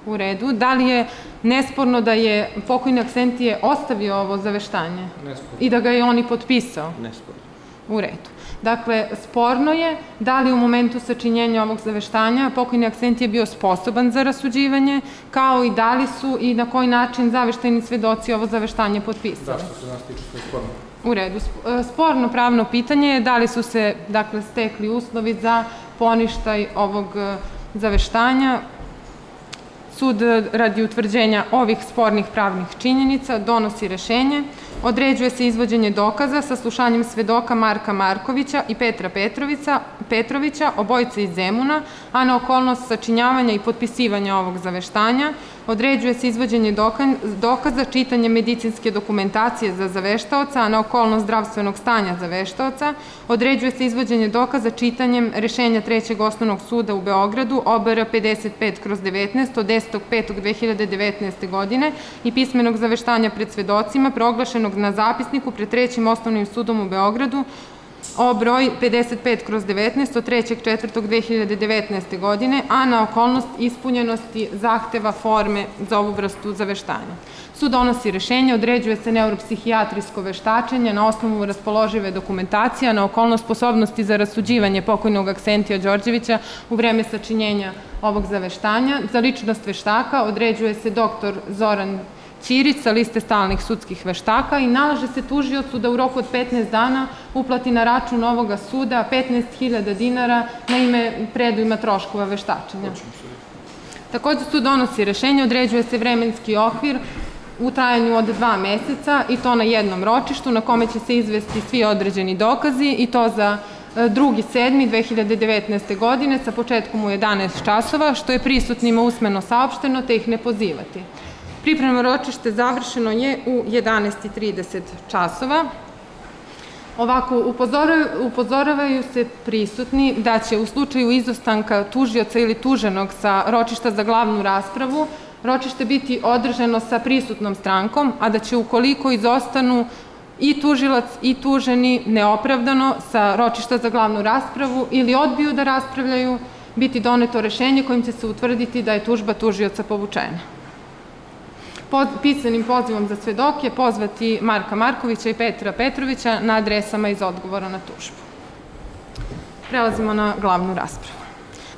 u redu. Da li je nesporno da je pokojni Aksentije ostavio ovo zaveštanje? Nesporno. I da ga je on i potpisao? Nesporno. U redu. Dakle, sporno je da li u momentu sačinjenja ovog zaveštanja pokojni akcent je bio sposoban za rasuđivanje, kao i da li su i na koji način zaveštajni svedoci ovo zaveštanje potpisali. Da, što se nas tiče, to je sporno. U redu. E, sporno pravno pitanje je da li su se, dakle, stekli uslovi za poništaj ovog e, zaveštanja Sud radi utvrđenja ovih spornih pravnih činjenica donosi rešenje, određuje se izvođenje dokaza sa slušanjem svedoka Marka Markovića i Petra Petrovića, Petrovića, iz Zemuna, a na okolnost sačinjavanja i potpisivanja ovog zaveštanja određuje se izvođenje dokaza, čitanje medicinske dokumentacije za zaveštaoca, a na okolnost zdravstvenog stanja zaveštaoca, određuje se izvođenje dokaza čitanjem rešenja Trećeg osnovnog suda u Beogradu, OBR 55 kroz 19 od 10.5.2019. godine i pismenog zaveštanja pred svedocima proglašenog na zapisniku pred Trećim osnovnim sudom u Beogradu o broj 55 kroz 19 od 3.4.2019. godine, a na okolnost ispunjenosti zahteva forme za ovu vrstu zaveštanja. Sud donosi rešenje, određuje se neuropsihijatrijsko veštačenje na osnovu raspoložive dokumentacije, na okolnost sposobnosti za rasuđivanje pokojnog Aksentija Đorđevića u vreme sačinjenja ovog zaveštanja. Za ličnost veštaka određuje se doktor Zoran Ćirić sa liste stalnih sudskih veštaka i nalaže se tužiocu da u roku od 15 dana uplati na račun ovoga suda 15.000 dinara na ime predujma troškova veštačenja. Takođe sud donosi rešenje, određuje se vremenski okvir u trajanju od dva meseca i to na jednom ročištu na kome će se izvesti svi određeni dokazi i to za 2.7.2019. godine sa početkom u 11 časova, što je prisutnima usmeno saopšteno, te ih ne pozivati. Pripremno ročište završeno je u 11.30 časova. Ovako, upozoravaju se prisutni da će u slučaju izostanka tužioca ili tuženog sa ročišta za glavnu raspravu ročište biti održano sa prisutnom strankom, a da će ukoliko izostanu i tužilac i tuženi neopravdano sa ročišta za glavnu raspravu ili odbiju da raspravljaju, biti doneto rešenje kojim će se utvrditi da je tužba tužioca povučena. Pisanim pozivom za svedoke pozvati Marka Markovića i Petra Petrovića na adresama iz odgovora na tužbu. Prelazimo na glavnu raspravu.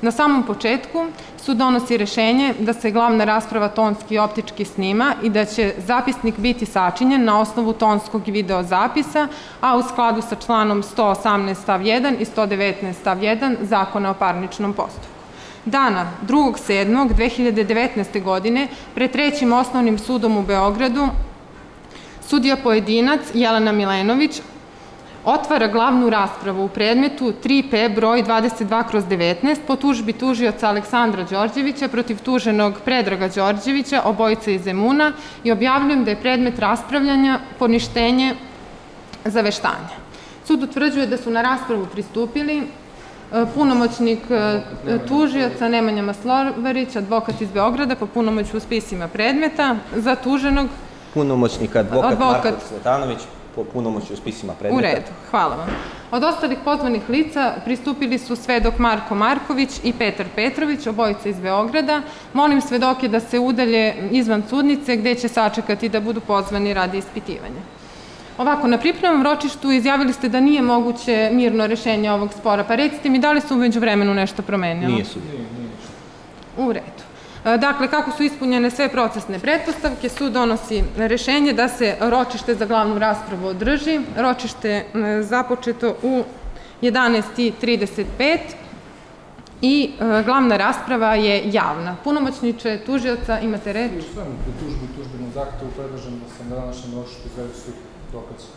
Na samom početku sud donosi rešenje da se glavna rasprava tonski i optički snima i da će zapisnik biti sačinjen na osnovu tonskog i video zapisa, a u skladu sa članom 118 stav 1 i 119 stav 1 Zakona o parničnom postupku. Dana 2.7.2019. godine pred trećim osnovnim sudom u Beogradu sudija pojedinac Jelena Milenović otvara glavnu raspravu u predmetu 3P broj 22 kroz 19 po tužbi tužioca Aleksandra Đorđevića protiv tuženog Predraga Đorđevića, obojica iz Zemuna i objavljujem da je predmet raspravljanja poništenje zaveštanja. Sud utvrđuje da su na raspravu pristupili punomoćnik e, tužioca Nemanja Maslovarić, advokat iz Beograda po punomoću u spisima predmeta, za tuženog punomoćnik advokat, advokat Marko Cvetanović, po punomoću u spisima predmeta. U redu, hvala vam. Od ostalih pozvanih lica pristupili su svedok Marko Marković i Petar Petrović, obojica iz Beograda. Molim svedoke da se udalje izvan sudnice gde će sačekati da budu pozvani radi ispitivanja. Ovako, na pripremom ročištu izjavili ste da nije moguće mirno rešenje ovog spora, pa recite mi da li su umeđu vremenu nešto promenilo? Nije su. U redu. E, dakle, kako su ispunjene sve procesne pretpostavke, sud donosi rešenje da se ročište za glavnu raspravu održi. Ročište započeto u 11.35 i e, glavna rasprava je javna. Punomoćniče tužioca, imate reč? U svemu pri tužbi i tužbenom zahtevu predlažem da se na današnjem ročištu izvedu svi dokazi.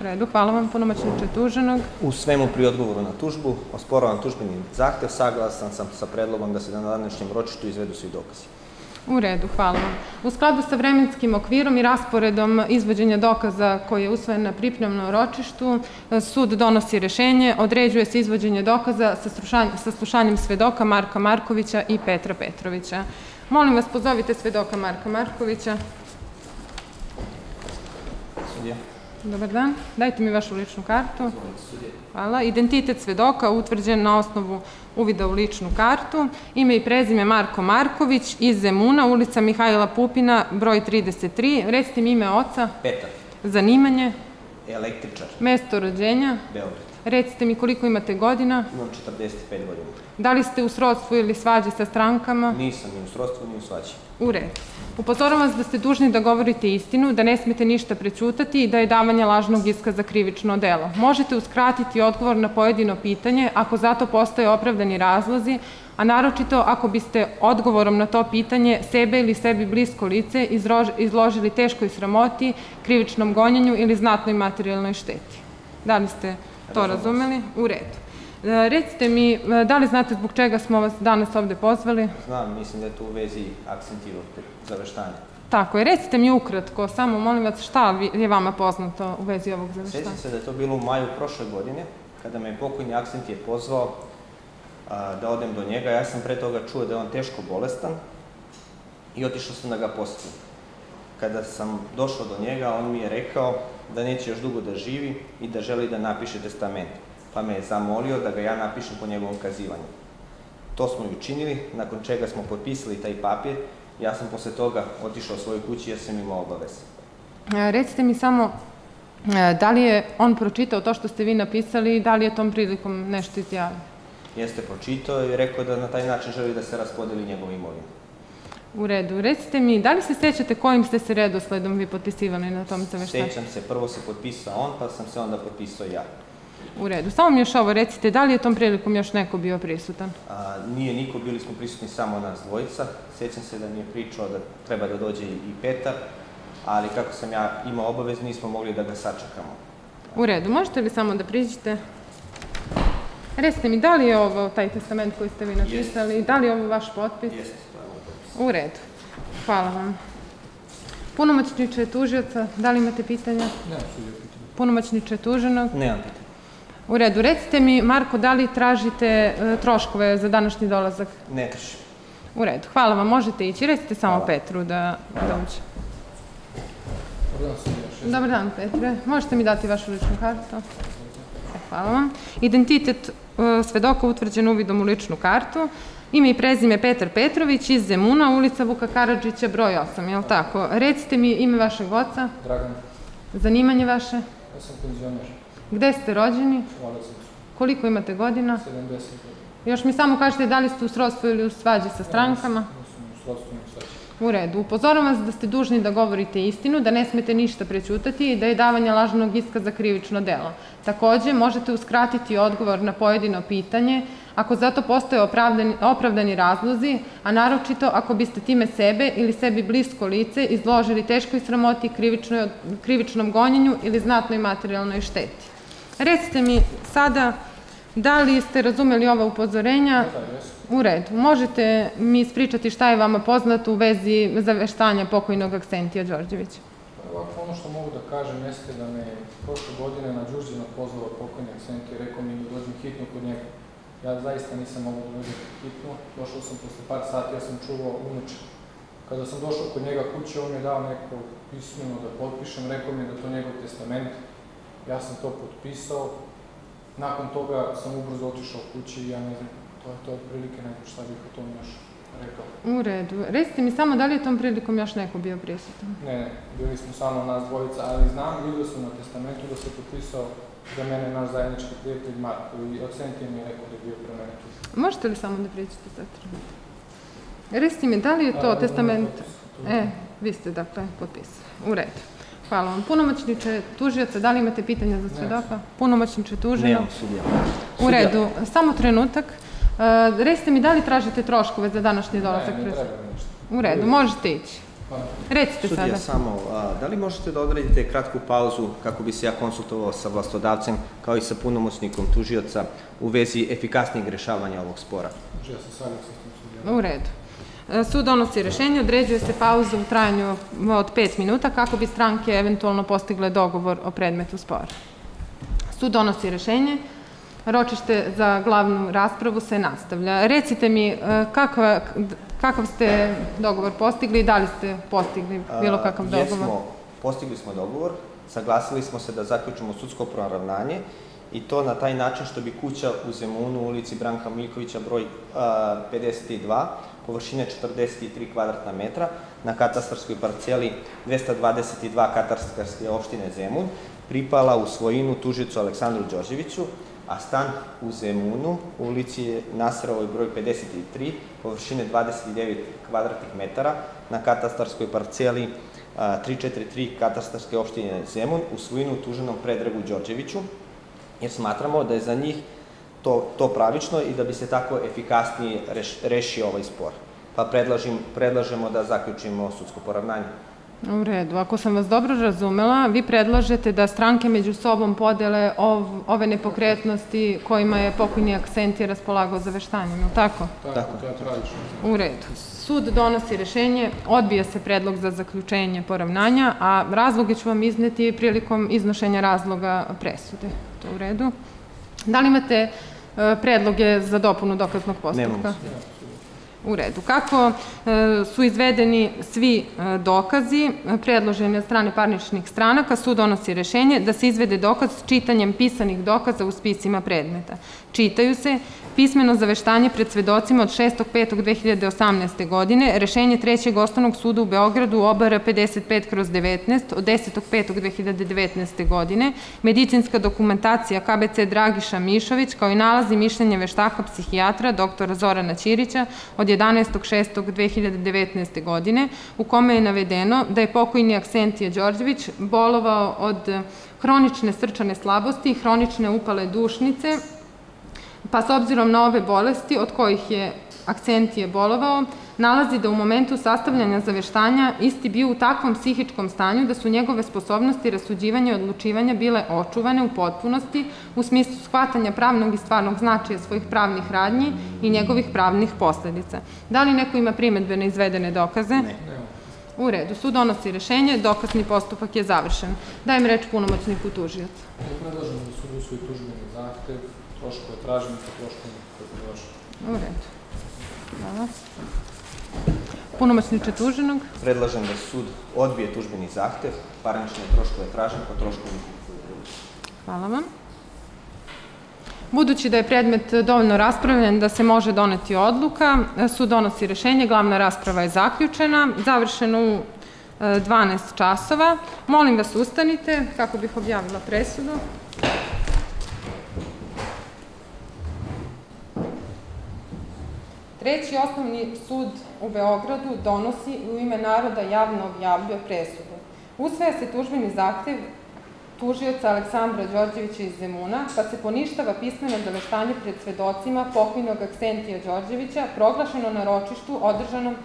U redu, hvala vam, punomoćniče tuženog. U svemu pri odgovoru na tužbu, osporavam tužbeni zahtev, saglasan sam sa predlogom da se na današnjem ročištu izvedu svi dokazi. U redu, hvala vam. U skladu sa vremenskim okvirom i rasporedom izvođenja dokaza koji je usvojen na pripremnom ročištu, sud donosi rešenje, određuje se izvođenje dokaza sa slušanjem svedoka Marka Markovića i Petra Petrovića. Molim vas, pozovite svedoka Marka Markovića. Sudija. Dobar dan. Dajte mi vašu ličnu kartu. Hvala. Identitet svedoka utvrđen na osnovu uvida u ličnu kartu. Ime i prezime Marko Marković iz Zemuna, ulica Mihajla Pupina, broj 33. Recite mi ime oca. Petar. Zanimanje. Električar. Mesto rođenja. Beograd. Recite mi koliko imate godina. Imam 45 godina. Da li ste u srodstvu ili svađi sa strankama? Nisam ni u srodstvu, ni u svađi. U redu. Upozoram vas da ste dužni da govorite istinu, da ne smete ništa prećutati i da je davanje lažnog iskaza krivično delo. Možete uskratiti odgovor na pojedino pitanje ako zato postoje opravdani razlozi, a naročito ako biste odgovorom na to pitanje sebe ili sebi blisko lice izložili teškoj sramoti, krivičnom gonjenju ili znatnoj materijalnoj šteti. Da li ste to razumeli? U redu. E, recite mi, e, da li znate zbog čega smo vas danas ovde pozvali? Znam, mislim da je to u vezi akcentivog zaveštanja. Tako je, recite mi ukratko, samo molim vas šta je vama poznato u vezi ovog zaveštanja? Sjećam se da je to bilo u maju prošle godine, kada me pokojni akcent je pozvao da odem do njega. Ja sam pre toga čuo da je on teško bolestan i otišao sam da ga posetim. Kada sam došao do njega, on mi je rekao da neće još dugo da živi i da želi da napiše testament pa me je zamolio da ga ja napišem po njegovom kazivanju. To smo i učinili, nakon čega smo potpisali taj papir. Ja sam posle toga otišao u svojoj kući jer sam imao obavez. E, recite mi samo, e, da li je on pročitao to što ste vi napisali i da li je tom prilikom nešto izjavio? Jeste pročitao i rekao da na taj način želi da se raspodeli njegov imovin. U redu. Recite mi, da li se sećate kojim ste se redosledom vi potpisivali na tom zaveštanju? Sećam se, prvo se potpisao on, pa sam se onda potpisao ja. U redu. Samo mi još ovo recite, da li je tom prilikom još neko bio prisutan? A, nije niko, bili smo prisutni samo nas dvojica. Sjećam se da mi je pričao da treba da dođe i Petar, ali kako sam ja imao obavez, nismo mogli da ga sačekamo. U redu. Možete li samo da priđete? Recite mi, da li je ovo taj testament koji ste vi napisali, da li je ovo vaš potpis? Jeste, to je moj potpis. U redu. Hvala vam. Punomoćniče tužioca, da li imate pitanja? Sudija pitanja. Punomoćniče tuženog? Nemam pitanja. U redu. Recite mi, Marko, da li tražite e, troškove za današnji dolazak? Ne tražim. U redu. Hvala vam, možete ići. Recite samo Petru da, da uđe. Dan. Dobar dan, Petre. Možete mi dati vašu ličnu kartu? E, Hvala vam. Identitet e, svedoka utvrđen uvidom u ličnu kartu. Ime i prezime Petar Petrović iz Zemuna, ulica Vuka Karadžića, broj 8, je li tako? Recite mi ime vašeg oca, Dragan, zanimanje vaše, ja sam penzioner. gde ste rođeni, U Aleksandru. koliko imate godina? 70 godina. Još mi samo kažete da li ste u srodstvu ili u svađi sa strankama? Nisam u srodstvenom svađi. U redu. Upozoram vas da ste dužni da govorite istinu, da ne smete ništa prećutati i da je davanje lažnog iskaza krivično delo. Takođe, možete uskratiti odgovor na pojedino pitanje ako zato postoje opravdani, opravdani razlozi, a naročito ako biste time sebe ili sebi blisko lice izložili teškoj sramoti, krivičnoj, krivičnom gonjenju ili znatnoj materijalnoj šteti. Recite mi sada da li ste razumeli ova upozorenja? U redu. Možete mi ispričati šta je vama poznato u vezi zaveštanja pokojnog Aksentija Đorđevića? Ovako, ono što mogu da kažem jeste da me prošle godine na Đurđina pozvao pokojni akcent i rekao mi da dođem hitno kod njega. Ja zaista nisam mogao da dođem hitno, došao sam posle par sati, ja sam čuvao unuče. Kada sam došao kod njega kuće, on mi je dao neko pismeno da potpišem, rekao mi je da to njegov testament. Ja sam to potpisao. Nakon toga sam ubrzo otišao kući i ja ne znam, to je to otprilike nego šta bih o tom još rekao. U redu. Recite mi samo da li je tom prilikom još neko bio prisutan? Ne, ne, bili smo samo nas dvojica, ali znam, vidio sam na testamentu da se potpisao za mene naš zajednički prijatelj Marko i Oksentije mi je rekao da je bio pre mene tu. Možete li samo da prijećete za trenutak? Recite mi, da li je to A, testament... potpis, tu. E, vi ste dakle potpisali. U redu. Hvala vam. Punomoćniče tužioca, da li imate pitanja za svedoka? Punomoćniče tuženog? Nemam sudija. U redu. Samo trenutak. E, recite mi, da li tražite troškove za današnji dolazak? Ne, ne treba ništa. U redu, možete ići. Recite Sudija, sada. samo, a, da li možete da odredite kratku pauzu kako bi se ja konsultovao sa vlastodavcem kao i sa punomoćnikom tužioca u vezi efikasnijeg rešavanja ovog spora? Ja sam saglasan s tim sudijama. U redu. E, Sud donosi rešenje, određuje se pauza u trajanju od 5 minuta kako bi stranke eventualno postigle dogovor o predmetu spora. Sud donosi rešenje, ročište za glavnu raspravu se nastavlja. Recite mi e, kakva, kakav ste dogovor postigli i da li ste postigli bilo kakav A, dogovor? Jesmo, postigli smo dogovor, saglasili smo se da zaključimo sudsko proravnanje i to na taj način što bi kuća u Zemunu, u ulici Branka Miljkovića, broj a, 52, površine 43 kvadratna metra, na katastarskoj parceli 222 katastarske opštine Zemun, pripala u svojinu tužicu Aleksandru Đorđeviću, a stan u Zemunu, u ulici Nasarovoj broj 53, površine 29 kvadratnih metara, na katastarskoj parceli a, 343 katastarske opštine Zemun, u svojinu tuženom Predragu Đorđeviću, jer smatramo da je za njih to, to pravično i da bi se tako efikasnije reš, rešio ovaj spor. Pa predlažim, predlažemo da zaključimo sudsko poravnanje. U redu. Ako sam vas dobro razumela, vi predlažete da stranke među sobom podele ov, ove nepokretnosti kojima je pokojni akcent i raspolagao za veštanjem, je li tako? Tako, to je pravično. U redu. Sud donosi rešenje, odbija se predlog za zaključenje poravnanja, a razloge ću vam izneti prilikom iznošenja razloga presude. To u redu. Da li imate e, predloge za dopunu dokaznog postupka? Nemamo. U redu. Kako e, su izvedeni svi e, dokazi e, predloženi od strane parničnih stranaka, sud donosi rešenje da se izvede dokaz čitanjem pisanih dokaza u spisima predmeta. Čitaju se pismeno zaveštanje pred svedocima od 6.5.2018. godine, rešenje Trećeg osnovnog suda u Beogradu OBR 55 kroz 19 od 10.5.2019. godine, medicinska dokumentacija KBC Dragiša Mišović, kao i nalazi mišljenje veštaka psihijatra doktora Zorana Ćirića od 11.6.2019. godine, u kome je navedeno da je pokojni Aksentije Đorđević bolovao od hronične srčane slabosti i hronične upale dušnice, pa s obzirom na ove bolesti, od kojih je akcent je bolovao, nalazi da u momentu sastavljanja zaveštanja isti bio u takvom psihičkom stanju da su njegove sposobnosti rasuđivanja i odlučivanja bile očuvane u potpunosti u smislu shvatanja pravnog i stvarnog značaja svojih pravnih radnji i njegovih pravnih posledica. Da li neko ima primetbe na izvedene dokaze? Ne. U redu, sud donosi rešenje, dokazni postupak je završen. Dajem reč punomoćniku tužioca. Predlažemo da sud usvoji tužbeni zahtev, troškove tražnika, troškove došli. U redu. Hvala. Punomoćniče tuženog. Predlažem da sud odbije tužbeni zahtev, parnične troškove tražnika, troškove Hvala vam. Budući da je predmet dovoljno raspravljen da se može doneti odluka, sud donosi rešenje, glavna rasprava je zaključena, završena u 12 časova. Molim vas ustanite kako bih objavila presudu. Treći osnovni sud u Beogradu donosi u ime naroda javno objavljuje presudu. Usvaja se tužbeni zahtev tužioca Aleksandra Đorđevića iz Zemuna, pa se poništava pismeno zaveštanje pred svedocima pokojnog Aksentija Đorđevića, proglašeno na ročištu održanom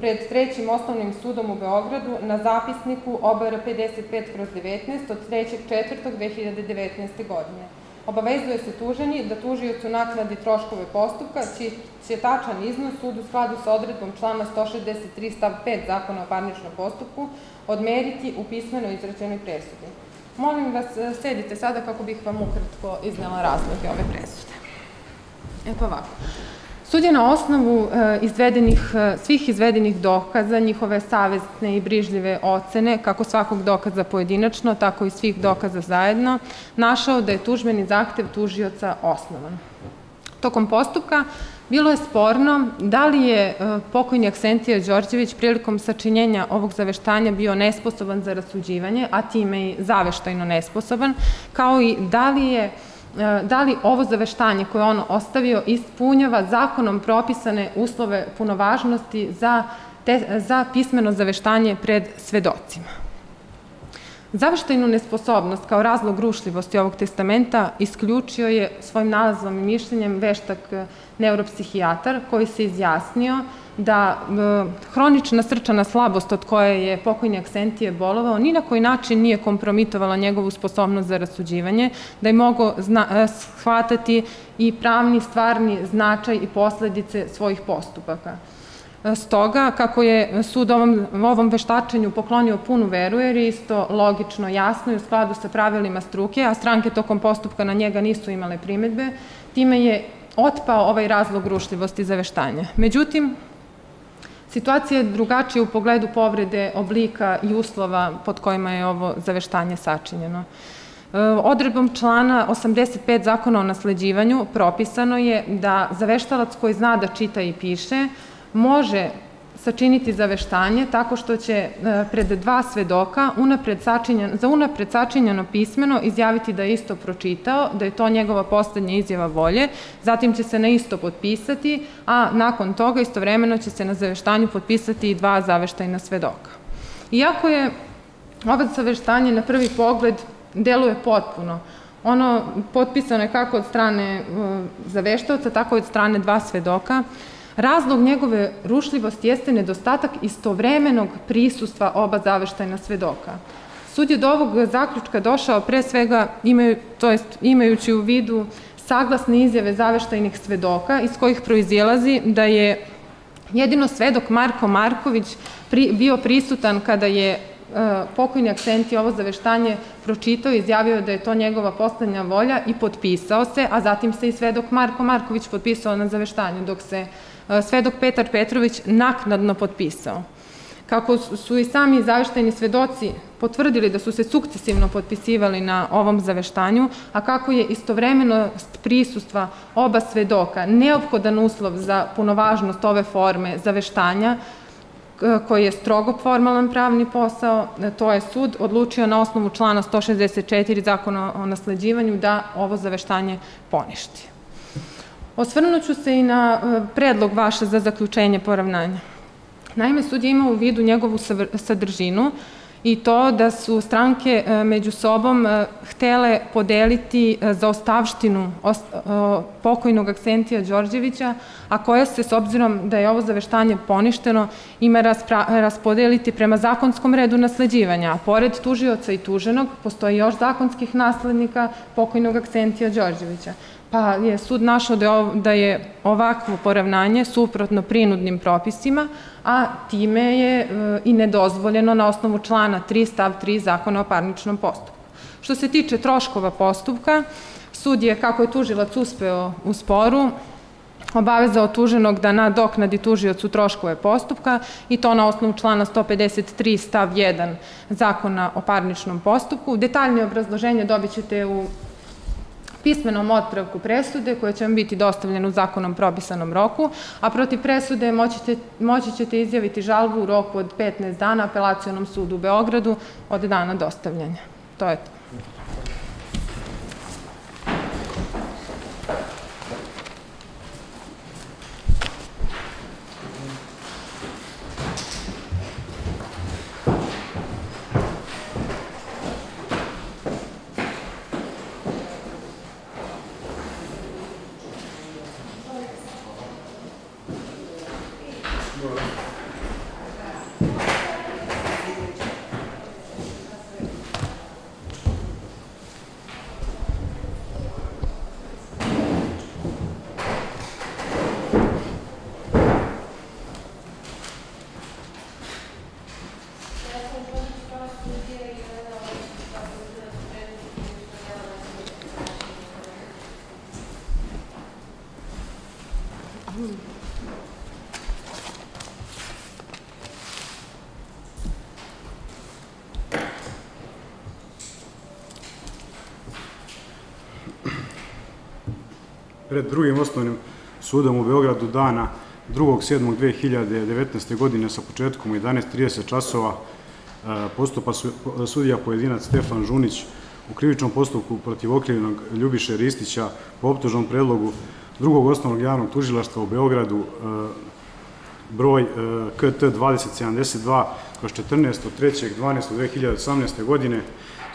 pred trećim osnovnim sudom u Beogradu na zapisniku OBR 55 kroz 19 od 3.4.2019. godine. Obavezuje se tuženi da tužiocu naknadi troškove postupka, čiji će tačan iznos sud u skladu sa odredbom člana 163 stav 5 zakona o parničnom postupku odmeriti u pismeno izrađenoj presudi. Molim vas, e, sedite sada kako bih vam ukratko iznela razloge ove presude. E pa ovako. Sud je na osnovu e, izvedenih, e, svih izvedenih dokaza, njihove savestne i brižljive ocene, kako svakog dokaza pojedinačno, tako i svih dokaza zajedno, našao da je tužbeni zahtev tužioca osnovan. Tokom postupka bilo je sporno da li je pokojni Aksentija Đorđević prilikom sačinjenja ovog zaveštanja bio nesposoban za rasuđivanje, a time i zaveštajno nesposoban, kao i da li je E, da li ovo zaveštanje koje on ostavio ispunjava zakonom propisane uslove punovažnosti za, te, za pismeno zaveštanje pred svedocima. Zaveštajnu nesposobnost kao razlog rušljivosti ovog testamenta isključio je svojim nalazom i mišljenjem veštak neuropsihijatar koji se izjasnio da e, hronična srčana slabost od koje je pokojni Aksentije bolovao ni na koji način nije kompromitovala njegovu sposobnost za rasuđivanje, da je zna, e, shvatati i pravni, stvarni značaj i posledice svojih postupaka. E, stoga, kako je sud ovom, ovom veštačenju poklonio punu veru, jer je isto logično, jasno i u skladu sa pravilima struke, a stranke tokom postupka na njega nisu imale primetbe, time je otpao ovaj razlog rušljivosti zaveštanja. Međutim, Situacija je drugačija u pogledu povrede oblika i uslova pod kojima je ovo zaveštanje sačinjeno. E, odredbom člana 85 zakona o nasleđivanju propisano je da zaveštalac koji zna da čita i piše može sačiniti zaveštanje tako što će e, pred dva svedoka unapred sačinjen, za unapred sačinjeno pismeno izjaviti da je isto pročitao, da je to njegova poslednja izjava volje, zatim će se na isto potpisati, a nakon toga istovremeno će se na zaveštanju potpisati i dva zaveštajna svedoka. Iako je ovo zaveštanje na prvi pogled deluje potpuno, ono potpisano je kako od strane zaveštavca, tako i od strane dva svedoka, Razlog njegove rušljivosti jeste nedostatak istovremenog prisustva oba zaveštajna svedoka. Sud je do ovog zaključka došao pre svega imaju, to jest, imajući u vidu saglasne izjave zaveštajnih svedoka iz kojih proizilazi da je jedino svedok Marko Marković bio prisutan kada je e, pokojni akcenti ovo zaveštanje pročitao i izjavio da je to njegova poslednja volja i potpisao se, a zatim se i svedok Marko Marković potpisao na zaveštanju, dok se svedok Petar Petrović naknadno potpisao. Kako su i sami zaveštajni svedoci potvrdili da su se sukcesivno potpisivali na ovom zaveštanju, a kako je istovremenost prisustva oba svedoka neophodan uslov za punovažnost ove forme zaveštanja, koji je strogo formalan pravni posao, to je sud odlučio na osnovu člana 164 zakona o nasleđivanju da ovo zaveštanje poništi. Osvrnut ću se i na e, predlog vaše za zaključenje poravnanja. Naime, sud je imao u vidu njegovu sadržinu i to da su stranke e, među sobom e, htele podeliti e, za ostavštinu pokojnog Aksentija Đorđevića, a koja se, s obzirom da je ovo zaveštanje poništeno, ima raspodeliti prema zakonskom redu nasleđivanja. A pored tužioca i tuženog, postoji još zakonskih naslednika pokojnog Aksentija Đorđevića pa je sud našao da, da je ovakvo poravnanje suprotno prinudnim propisima, a time je e, i nedozvoljeno na osnovu člana 3 stav 3 zakona o parničnom postupku. Što se tiče troškova postupka, sud je, kako je tužilac uspeo u sporu, obavezao tuženog da nadoknadi tužiocu troškove postupka i to na osnovu člana 153 stav 1 zakona o parničnom postupku. Detaljnije obrazloženje dobit ćete u pismenom otpravku presude koja će vam biti dostavljena u zakonom propisanom roku, a protiv presude moći, moći ćete izjaviti žalbu u roku od 15 dana apelacijonom sudu u Beogradu od dana dostavljanja. To je to. Pred drugim osnovnim sudom u Beogradu dana 2.7.2019. godine sa početkom u 11.30 časova e, postupa sudija pojedinac Stefan Žunić u krivičnom postupku protiv okrivljenog Ljubiše Ristića po optužnom predlogu drugog osnovnog javnog tužilaštva u Beogradu e, broj e, KT 2072 kroz 14. 3. 12. 2018. godine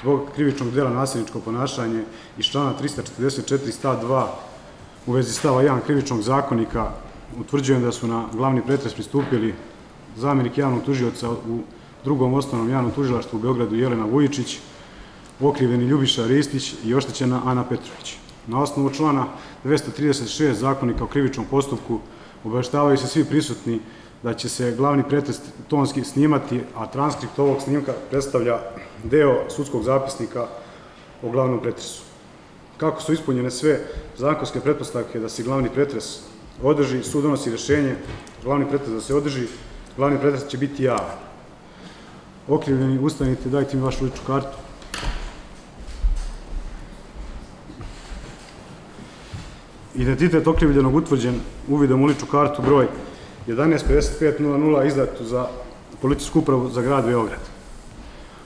zbog krivičnog dela nasilničko ponašanje iz člana 344 stav 2 u vezi stava 1 krivičnog zakonika utvrđujem da su na glavni pretres pristupili zamjenik javnog tužioca u drugom osnovnom javnom tužilaštvu u Beogradu Jelena Vujičić, okriveni Ljubiša Ristić i oštećena Ana Petrović. Na osnovu člana 236 zakonika o krivičnom postupku obaveštavaju se svi prisutni da će se glavni pretres tonski snimati, a transkript ovog snimka predstavlja deo sudskog zapisnika o glavnom pretresu kako su ispunjene sve zakonske pretpostavke da se glavni pretres održi, sud donosi rešenje, glavni pretres da se održi, glavni pretres će biti javan. Okrivljeni, ustanite, dajte mi vašu ličnu kartu. Identitet okrivljenog utvrđen uvidom u ličnu kartu broj 115500 izdatu za policijsku upravu za grad Beograd.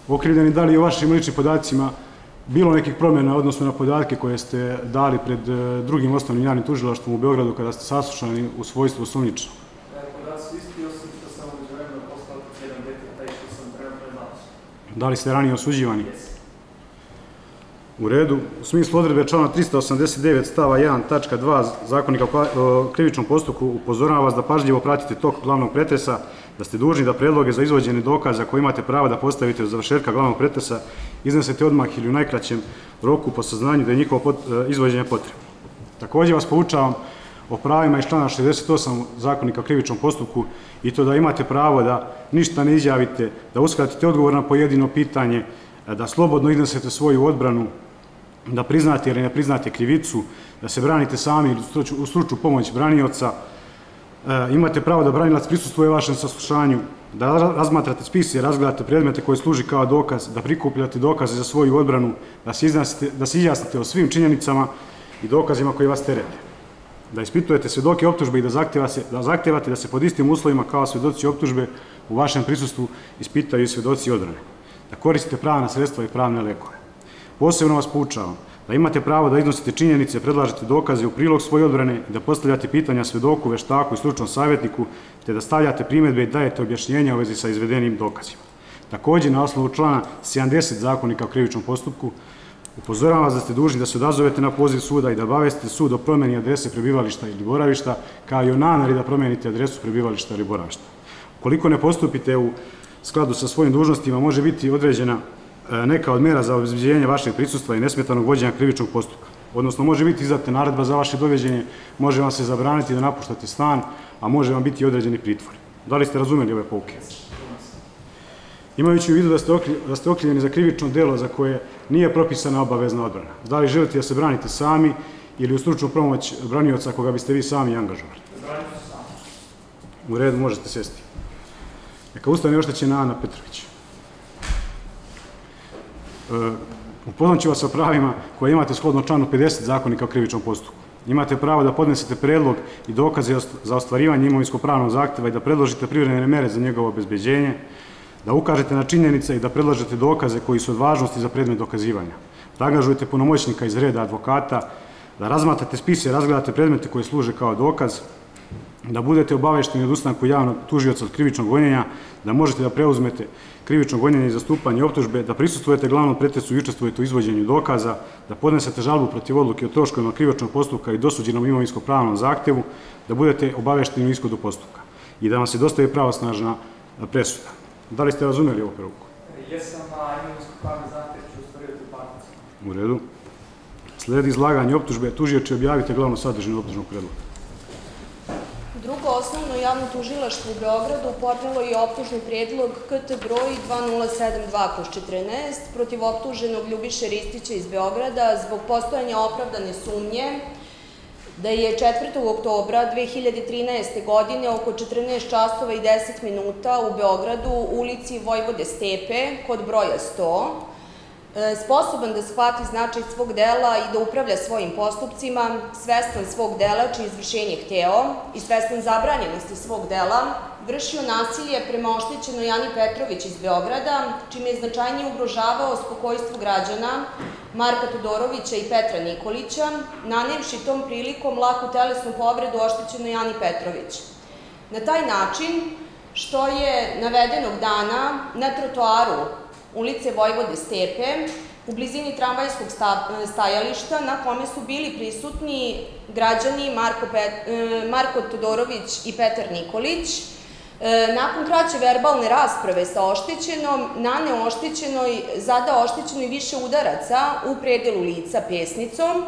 Okrivljeni, da li je vašim ličnim podacima bilo nekih promjena odnosno na podatke koje ste dali pred e, drugim osnovnim javnim tužilaštvom u Beogradu kada ste saslušani u svojstvu sumnjičnog? Da li ste ranije osuđivani? U redu. U smislu odredbe člana 389 stava 1 tačka 2 zakonika o krivičnom postupku upozorava vas da pažljivo pratite tok glavnog pretresa, da ste dužni da predloge za izvođene dokaza koje imate pravo da postavite od završetka glavnog pretresa iznesete odmah ili u najkraćem roku po saznanju da je njihovo e, izvođenje potrebno. Takođe vas poučavam o pravima iz člana 68 zakonika o krivičnom postupku i to da imate pravo da ništa ne izjavite, da uskratite odgovor na pojedino pitanje, da slobodno iznesete svoju odbranu, da priznate ili ne priznate krivicu, da se branite sami u struču pomoć branioca, e, imate pravo da branilac prisustuje vašem saslušanju, da razmatrate spise, razgledate predmete koje služi kao dokaz, da prikupljate dokaze za svoju odbranu, da se, da se izjasnite o svim činjenicama i dokazima koji vas terete, da ispitujete svedoke optužbe i da, da zahtjevate da se pod istim uslovima kao svedoci optužbe u vašem prisustvu ispitaju svedoci odbrane, da koristite pravna sredstva i pravne lekove. Posebno vas poučavam da imate pravo da iznosite činjenice, predlažete dokaze u prilog svoje odbrane da postavljate pitanja svedoku, veštaku i stručnom savjetniku, te da stavljate primetbe i dajete objašnjenja u vezi sa izvedenim dokazima. Takođe, na osnovu člana 70 zakonika o krivičnom postupku, upozoravam vas da ste dužni da se odazovete na poziv suda i da obavestite sud o promeni adrese prebivališta ili boravišta, kao i o nameri da promenite adresu prebivališta ili boravišta. Ukoliko ne postupite u skladu sa svojim dužnostima, može biti određena neka od mera za obezbeđenje vašeg prisustva i nesmetanog vođenja krivičnog postupka. Odnosno, može biti izdate naredba za vaše doveđenje, može vam se zabraniti da napuštate stan, a može vam biti određeni pritvor. Da li ste razumeli ove pouke? Imajući u vidu da ste, okri, da za krivično delo za koje nije propisana obavezna odbrana, da li želite da se branite sami ili u stručnu pomoć branioca koga biste vi sami angažovali? U redu, možete sesti. Neka ustane oštećena Ana Petrović. E, upoznat ću vas o pravima koje imate shodno članu 50 zakonika o krivičnom postupku. Imate pravo da podnesete predlog i dokaze za ostvarivanje imovinsko-pravnog zahteva i da predložite privremene mere za njegovo obezbeđenje, da ukažete na činjenice i da predlažete dokaze koji su od važnosti za predmet dokazivanja, da angažujete punomoćnika iz reda advokata, da razmatrate spise i razgledate predmete koje služe kao dokaz, da budete obavešteni od ustanku javnog tužioca od krivičnog gonjenja, da možete da preuzmete krivično gonjenje i zastupanje optužbe, da prisustujete glavnom pretresu i učestvujete u izvođenju dokaza, da podnesete žalbu protiv odluke o troškovima krivičnog postupka i dosuđenom imovinsko-pravnom zahtevu, da budete obavešteni u ishodu postupka i da vam se dostavi pravosnažna presuda. Da li ste razumeli ovu preruku? Jesam, a imovinsko-pravni zahtev ću ostvariti u parnici. U redu. Sledi izlaganje optužbe, tužioče objavite glavnu sadržinu optužnog predloga. Drugo osnovno javno tužilaštvo u Beogradu podnelo je optužni predlog KT broj 2072 kroz 14 protiv optuženog Ljubiše Ristića iz Beograda zbog postojanja opravdane sumnje da je 4. oktobra 2013. godine oko 14 časova i 10 minuta u Beogradu u ulici Vojvode Stepe kod broja 100 E, sposoban da shvati značaj svog dela i da upravlja svojim postupcima, svestan svog dela čije izvršenje hteo i svestan zabranjenosti svog dela, vršio nasilje prema oštećenoj Jani Petrović iz Beograda, čime je značajnije ugrožavao spokojstvo građana Marka Todorovića i Petra Nikolića, nanevši tom prilikom laku telesnu povredu oštećenoj Jani Petrović. Na taj način, što je navedenog dana na trotoaru ulice Vojvode Stepe, u blizini tramvajskog stajališta na kome su bili prisutni građani Marko, e, Marko Todorović i Petar Nikolić. E, nakon kraće verbalne rasprave sa oštećenom, na neoštećenoj zada oštećenoj više udaraca u predelu lica pesnicom,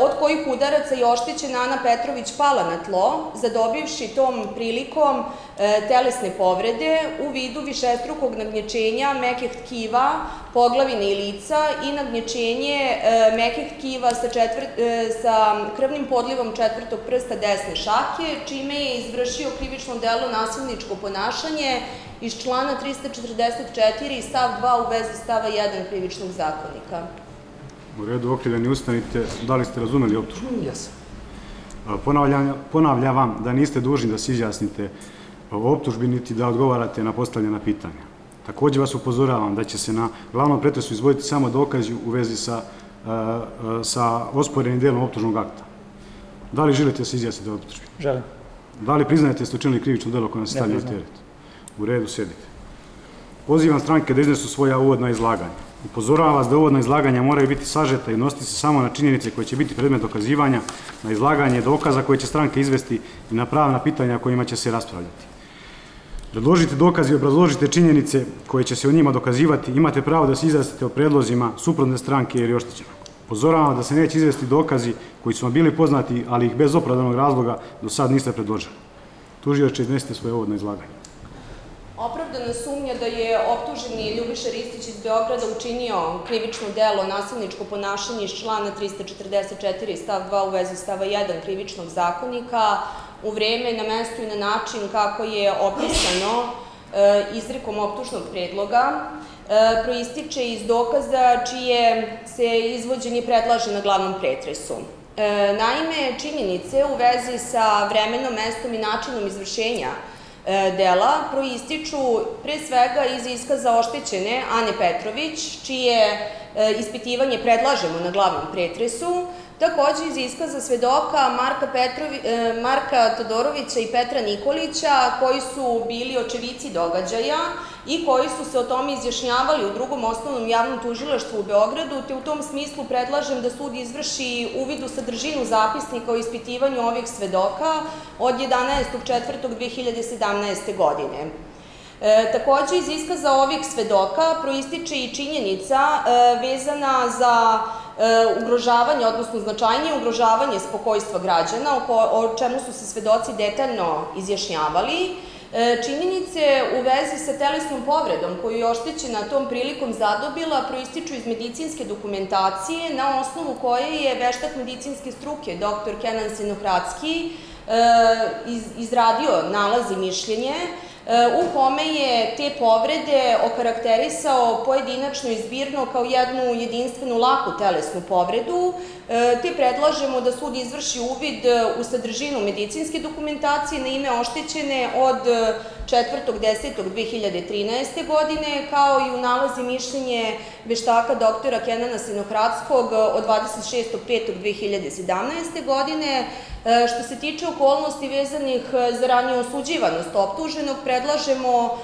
od kojih udaraca je oštećena Ana Petrović pala na tlo, zadobivši tom prilikom e, telesne povrede u vidu višestrukog nagnječenja mekih tkiva, poglavine i lica i nagnječenje e, mekih tkiva sa, četvrt, sa krvnim podlivom četvrtog prsta desne šake, čime je izvršio krivično delo nasilničko ponašanje iz člana 344 stav 2 u vezi stava 1 krivičnog zakonika. U redu, okrivljeni, ustanite. Da li ste razumeli optužbu? Jesam. Ponavljam, ponavljam vam da niste dužni da se izjasnite o optužbi niti da odgovarate na postavljena pitanja. Takođe vas upozoravam da će se na glavnom pretresu izvoditi samo dokazi u vezi sa, sa osporenim delom optužnog akta. Da li želite da se izjasnite o optužbi? Želim. Da li priznajete da ste učinili krivično delo koje nas stavlja teret? U redu, sedite. Pozivam stranke da iznesu svoja uvodna izlaganja. Upozoravam vas da uvodna izlaganja moraju biti sažeta i nositi se samo na činjenice koje će biti predmet dokazivanja, na izlaganje dokaza koje će stranke izvesti i na pravna pitanja kojima će se raspravljati. Predložite dokaz i obrazložite činjenice koje će se o njima dokazivati, imate pravo da se izrastite o predlozima suprotne stranke ili oštećenog. Upozoravam da se neće izvesti dokazi koji su vam bili poznati, ali ih bez opravdanog razloga do sad niste predložili. Tužioče, iznesite svoje uvodno izlaganje. Opravdana sumnja da je optuženi Ljubiša Ristić iz Beograda učinio krivično delo nasilničko ponašanje iz člana 344 stav 2 u vezi stava 1 krivičnog zakonika u vreme, na mestu i na način kako je opisano e, izrekom optužnog predloga e, proističe iz dokaza čije se izvođenje predlaže na glavnom pretresu. E, naime, činjenice u vezi sa vremenom, mestom i načinom izvršenja dela proističu pre svega iz iskaza oštećene Ane Petrović, čije e, ispitivanje predlažemo na glavnom pretresu, Takođe iz iskaza svedoka Marka, Petrovi, e, Marka Todorovića i Petra Nikolića, koji su bili očevici događaja i koji su se o tome izjašnjavali u drugom osnovnom javnom tužilaštvu u Beogradu, te u tom smislu predlažem da sud izvrši uvid u sadržinu zapisnika o ispitivanju ovih svedoka od 11.4.2017. godine. E, takođe, iz iskaza ovih svedoka proističe i činjenica e, vezana za ugrožavanje, odnosno značajnije ugrožavanje spokojstva građana, o, o čemu su se svedoci detaljno izjašnjavali, e, činjenice u vezi sa telesnom povredom koju je oštećena tom prilikom zadobila proističu iz medicinske dokumentacije na osnovu koje je veštak medicinske struke, dr. Kenan Sinohradski, e, izradio nalaz i mišljenje, u kome je te povrede okarakterisao pojedinačno i zbirno kao jednu jedinstvenu laku telesnu povredu, te predlažemo da sud izvrši uvid u sadržinu medicinske dokumentacije na ime oštećene od 4.10.2013. godine, kao i u nalazi mišljenje veštaka doktora Kenana Sinohradskog od 26.5.2017. godine, Što se tiče okolnosti vezanih za ranije osuđivanost optuženog, predlažemo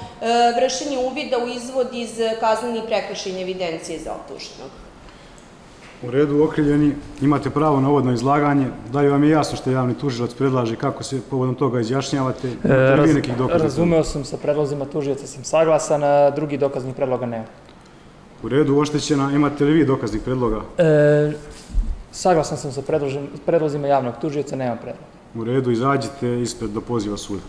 vršenje uvida u izvod iz kazneni prekršenje evidencije za optuženog. U redu, okrivljeni, imate pravo na uvodno izlaganje. Da li vam je jasno što javni tužilac predlaže, kako se povodom toga izjašnjavate? Nekih dokaza? Razumeo sam sa predlozima tužioca, sam saglasan, a drugi dokaznih predloga nema. U redu, oštećena, imate li vi dokaznih predloga? E, saglasan sam sa predlozima javnog tužioca, nemam predloga. U redu, izađite ispred do poziva suda.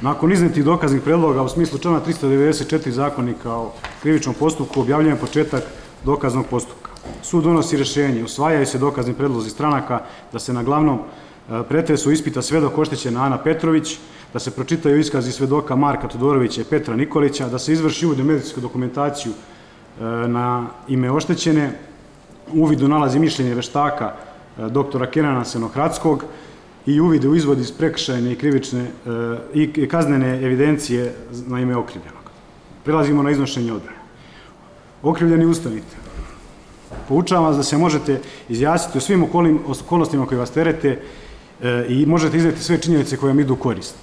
Nakon iznetih dokaznih predloga u smislu člana 394 zakonika o krivičnom postupku objavljujem početak dokaznog postupka. Sud donosi rešenje, usvajaju se dokazni predlozi stranaka da se na glavnom e, pretresu ispita svedok oštećena Ana Petrović, da se pročitaju iskazi svedoka Marka Todorovića i Petra Nikolića, da se izvrši uvod u medicinsku dokumentaciju e, na ime oštećene, uvid u nalazi mišljenje veštaka e, doktora Kenana Senohradskog i uvid u izvod iz prekršajne i krivične i kaznene evidencije na ime okrivljenog. Prelazimo na iznošenje odbrane. Okrivljeni ustanite. Poučavam vas da se možete izjasniti o svim okolnostima koje vas terete e, i možete izneti sve činjenice koje vam idu korist.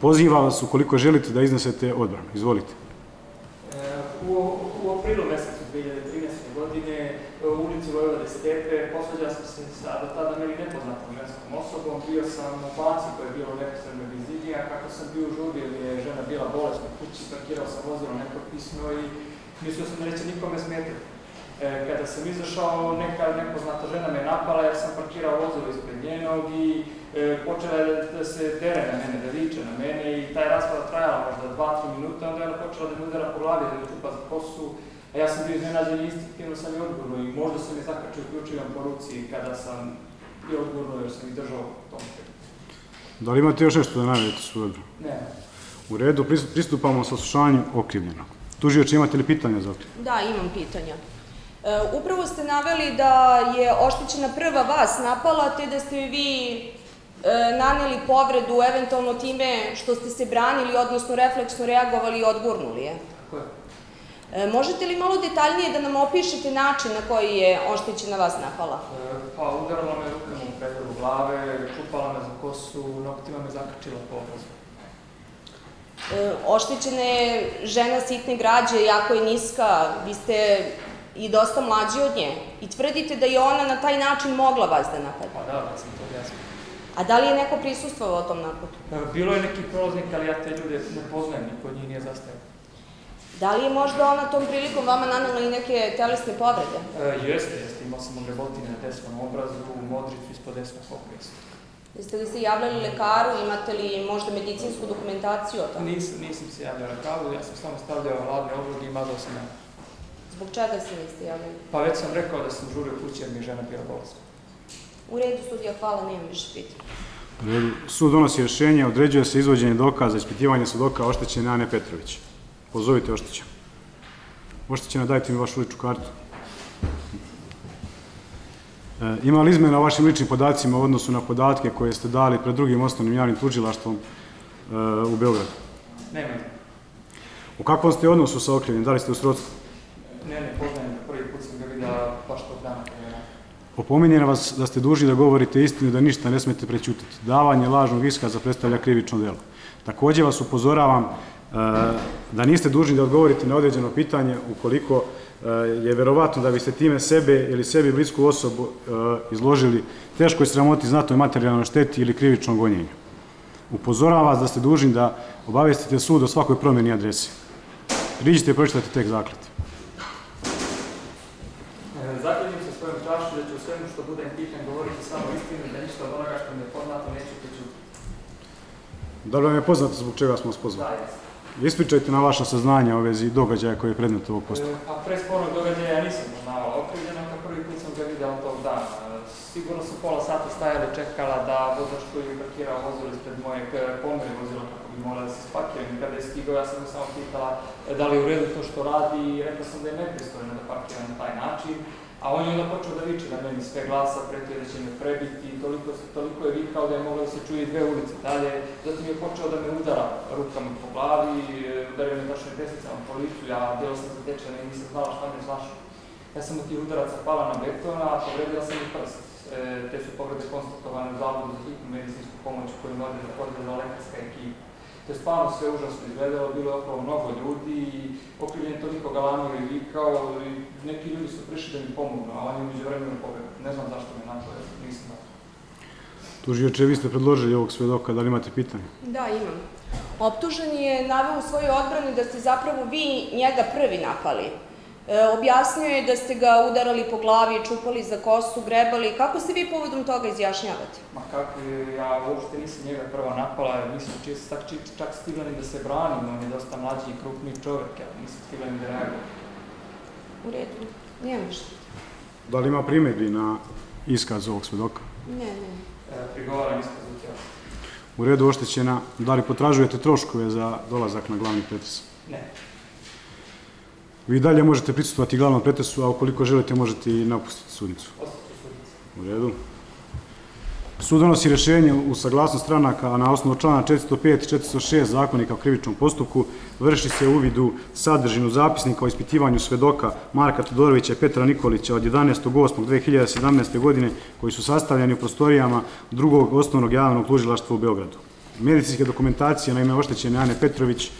Pozivam vas ukoliko želite da iznesete odbranu. Izvolite. E, u, u aprilu mesecu 2013. godine u ulici Vojvode Stepe posvađao sam se sa do tada meni nepoznatom ženskom osobom. Bio sam u banci koja je bila u neposrednoj blizini, a kako sam bio u žurbi jer je žena bila bolesna u kući, parkirao sam vozilo nepropisno i mislio sam da neće nikome smetati. E, kada sam izašao, neka nepoznata žena me napala, ja sam parkirao vozilo ispred njenog i e, počela je da se dere na mene, da viče na mene i taj raspada trajala možda 2-3 minuta, onda je ona počela da me udara po glavi, da me čupa za kosu, a ja sam bio iznenađen i instinktivno sam i odgurno i možda sam je zakačio ključivom po ruci kada sam i odgurno jer sam ih držao tom Da li imate još nešto da najavite odbranu? Ne. U redu, pristupamo sa slušanju okrivljenog. Tužioče, imate li pitanja za okrivljenog? Da, imam pitanja. E, upravo ste naveli da je oštećena prva vas napala, te da ste vi e, naneli povredu eventualno time što ste se branili, odnosno refleksno reagovali i odgurnuli je. Tako je. E, možete li malo detaljnije da nam opišete način na koji je oštećena vas napala? Pa udarala me rukama u predvoru glave, čupala me za kosu, noktima me zakačila po obrazu. Oštećena je žena sitne građe, jako je niska, vi ste i dosta mlađi od nje i tvrdite da je ona na taj način mogla vas da napada. Pa da, da sam to jasno. A da li je neko prisustvovao tom napadu? Bilo je neki prolaznik, ali ja te ljude ne poznajem, niko od njih nije zastavio. Da li je možda ona tom prilikom vama nanela i neke telesne povrede? E, jeste, jeste. Imao sam ogrebotine na desnom obrazu, modricu ispod desnog isto. Jeste li se javljali lekaru, imate li možda medicinsku dokumentaciju o tome? Nisam, nisam se javljao lekaru, ja sam samo stavljao hladne obloge i mazao sam nema. Zbog čega se niste javljali? Pa već sam rekao da sam žurio kući jer mi je žena bila bolesna. U redu, sudija, hvala, nemam više pitanja. U redu, sud donosi rješenje, određuje se izvođenje dokaza, ispitivanje svedoka oštećene Ane Petrović. Pozovite oštećenu. Oštećena, dajte mi vašu ličnu kartu. E, ima li izmena o vašim ličnim podacima u odnosu na podatke koje ste dali pred drugim osnovnim javnim tužilaštvom e, u Beogradu? Nema. U kakvom ste odnosu sa okrivljenim? Da li ste u srodstvu? Ne, ne, poznajem ga, prvi put sam ga vidio baš tog dana kada je Opominjem vas da ste dužni da govorite istinu i da ništa ne smete prećutiti. Davanje lažnog iskaza predstavlja krivično delo. Takođe vas upozoravam e, da niste dužni da odgovorite na određeno pitanje ukoliko e, je verovatno da biste time sebe ili sebi blisku osobu e, izložili teškoj sramoti, znatoj materijalnoj šteti ili krivičnom gonjenju. Upozoravam vas da ste dužni da obavestite sud o svakoj promjeni adrese. Priđite i pročitate tek zaklet. Zakljivim se svojom čašću da ću u svemu što budem pitan govoriti samo istinu i da ništa od onoga što mi je poznato neću pričuti. Da li vam je poznato zbog čega smo vas pozvali? Ispričajte na vaša saznanja o vezi događaja koji je predmet ovog postupka. Pa pre spornog događaja ja nisam poznavao okrivljena, kao prvi put sam ga vidjela tog dana. Sigurno sam pola sata stajala i čekala da vozač koji je parkirao vozilo ispred mojeg pomeri vozila kako bi morala da se spakiram. Kada je stigao, ja sam ga samo pitala da li je u redu to što radi i rekla sam da je nepristojno da parkira na taj način. A on je onda počeo da viče na meni sve glasa, pretio da će me prebiti, toliko, toliko je vikao da je moglo da se čuje dve ulice dalje. Zatim je počeo da me udara rukama po glavi, udario me tačno desnicama po licu, ja bilo sam zatečena i nisam znala šta me znaš. Ja sam od tih udaraca pala na beton, a povredila sam i prst. E, te su povrede konstatovane u zavodu za hitnu medicinsku pomoć koju me odvezla lekarska ekipa. To je stvarno sve užasno izgledalo, bilo je okolo mnogo ljudi i okrivljen je toliko galamio i vikao i neki ljudi su prišli da mi pomognu, a on je među vremenu pobegao. Ne znam zašto me napao, nisam znao. Tužioče, vi ste predložili ovog svedoka, da li imate pitanje? Da, imam. Optužen je naveo u svojoj odbrani da ste zapravo vi njega prvi napali. E, objasnio je da ste ga udarali po glavi, čupali za kosu, grebali. Kako se vi povodom toga izjašnjavate? Ma kako, ja uopšte nisam njega prva napala, jer nisam čak, čak, čak stigla ni da se branim, on je dosta mlađi i krupniji čovek, ja nisam stigla ni da reagujem. U redu, nema ništa. Da li ima primedbi na iskaz ovog svedoka? Ne, ne. E, prigovaram iskaz u tijelu. U redu oštećena, da li potražujete troškove za dolazak na glavni pretres? Ne. Vi dalje možete prisutovati glavnom pretresu, a ukoliko želite možete i napustiti sudnicu. U redu. Sud donosi rešenje u saglasnost stranaka, a na osnovu člana 405 i 406 zakonika o krivičnom postupku vrši se uvid u sadržinu zapisnika o ispitivanju svedoka Marka Todorovića i Petra Nikolića od 11.8.2017. godine koji su sastavljeni u prostorijama drugog osnovnog javnog tužilaštva u Beogradu. Medicinske dokumentacije na ime oštećene Ane Petrović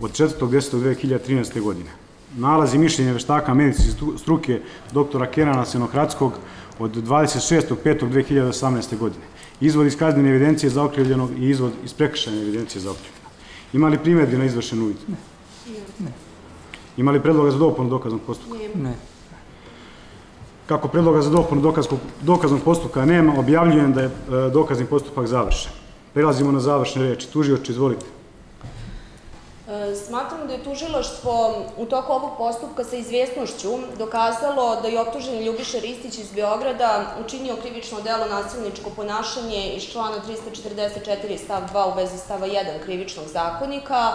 od 4.10.2013. godine nalazi i mišljenje veštaka medicinske struke doktora Kenana Senokratskog od 26.5.2018. godine. Izvod iz kaznene evidencije za okrivljenog i izvod iz prekršajne evidencije za okrivljenog. Ima li primjedbi na izvršen uvid? Ne. Ne. Ima li predloga za dopunu dokaznog postupka? Ne. Kako predloga za dopunu dokaznog postupka nema, objavljujem da je e, dokazni postupak završen. Prelazimo na završne reči. Tužioče, izvolite. Smatram da je tužilaštvo u toku ovog postupka sa izvjesnošću dokazalo da je optužen Ljubiša Ristić iz Beograda učinio krivično delo nasilničko ponašanje iz člana 344 stav 2 u vezi stava 1 krivičnog zakonika,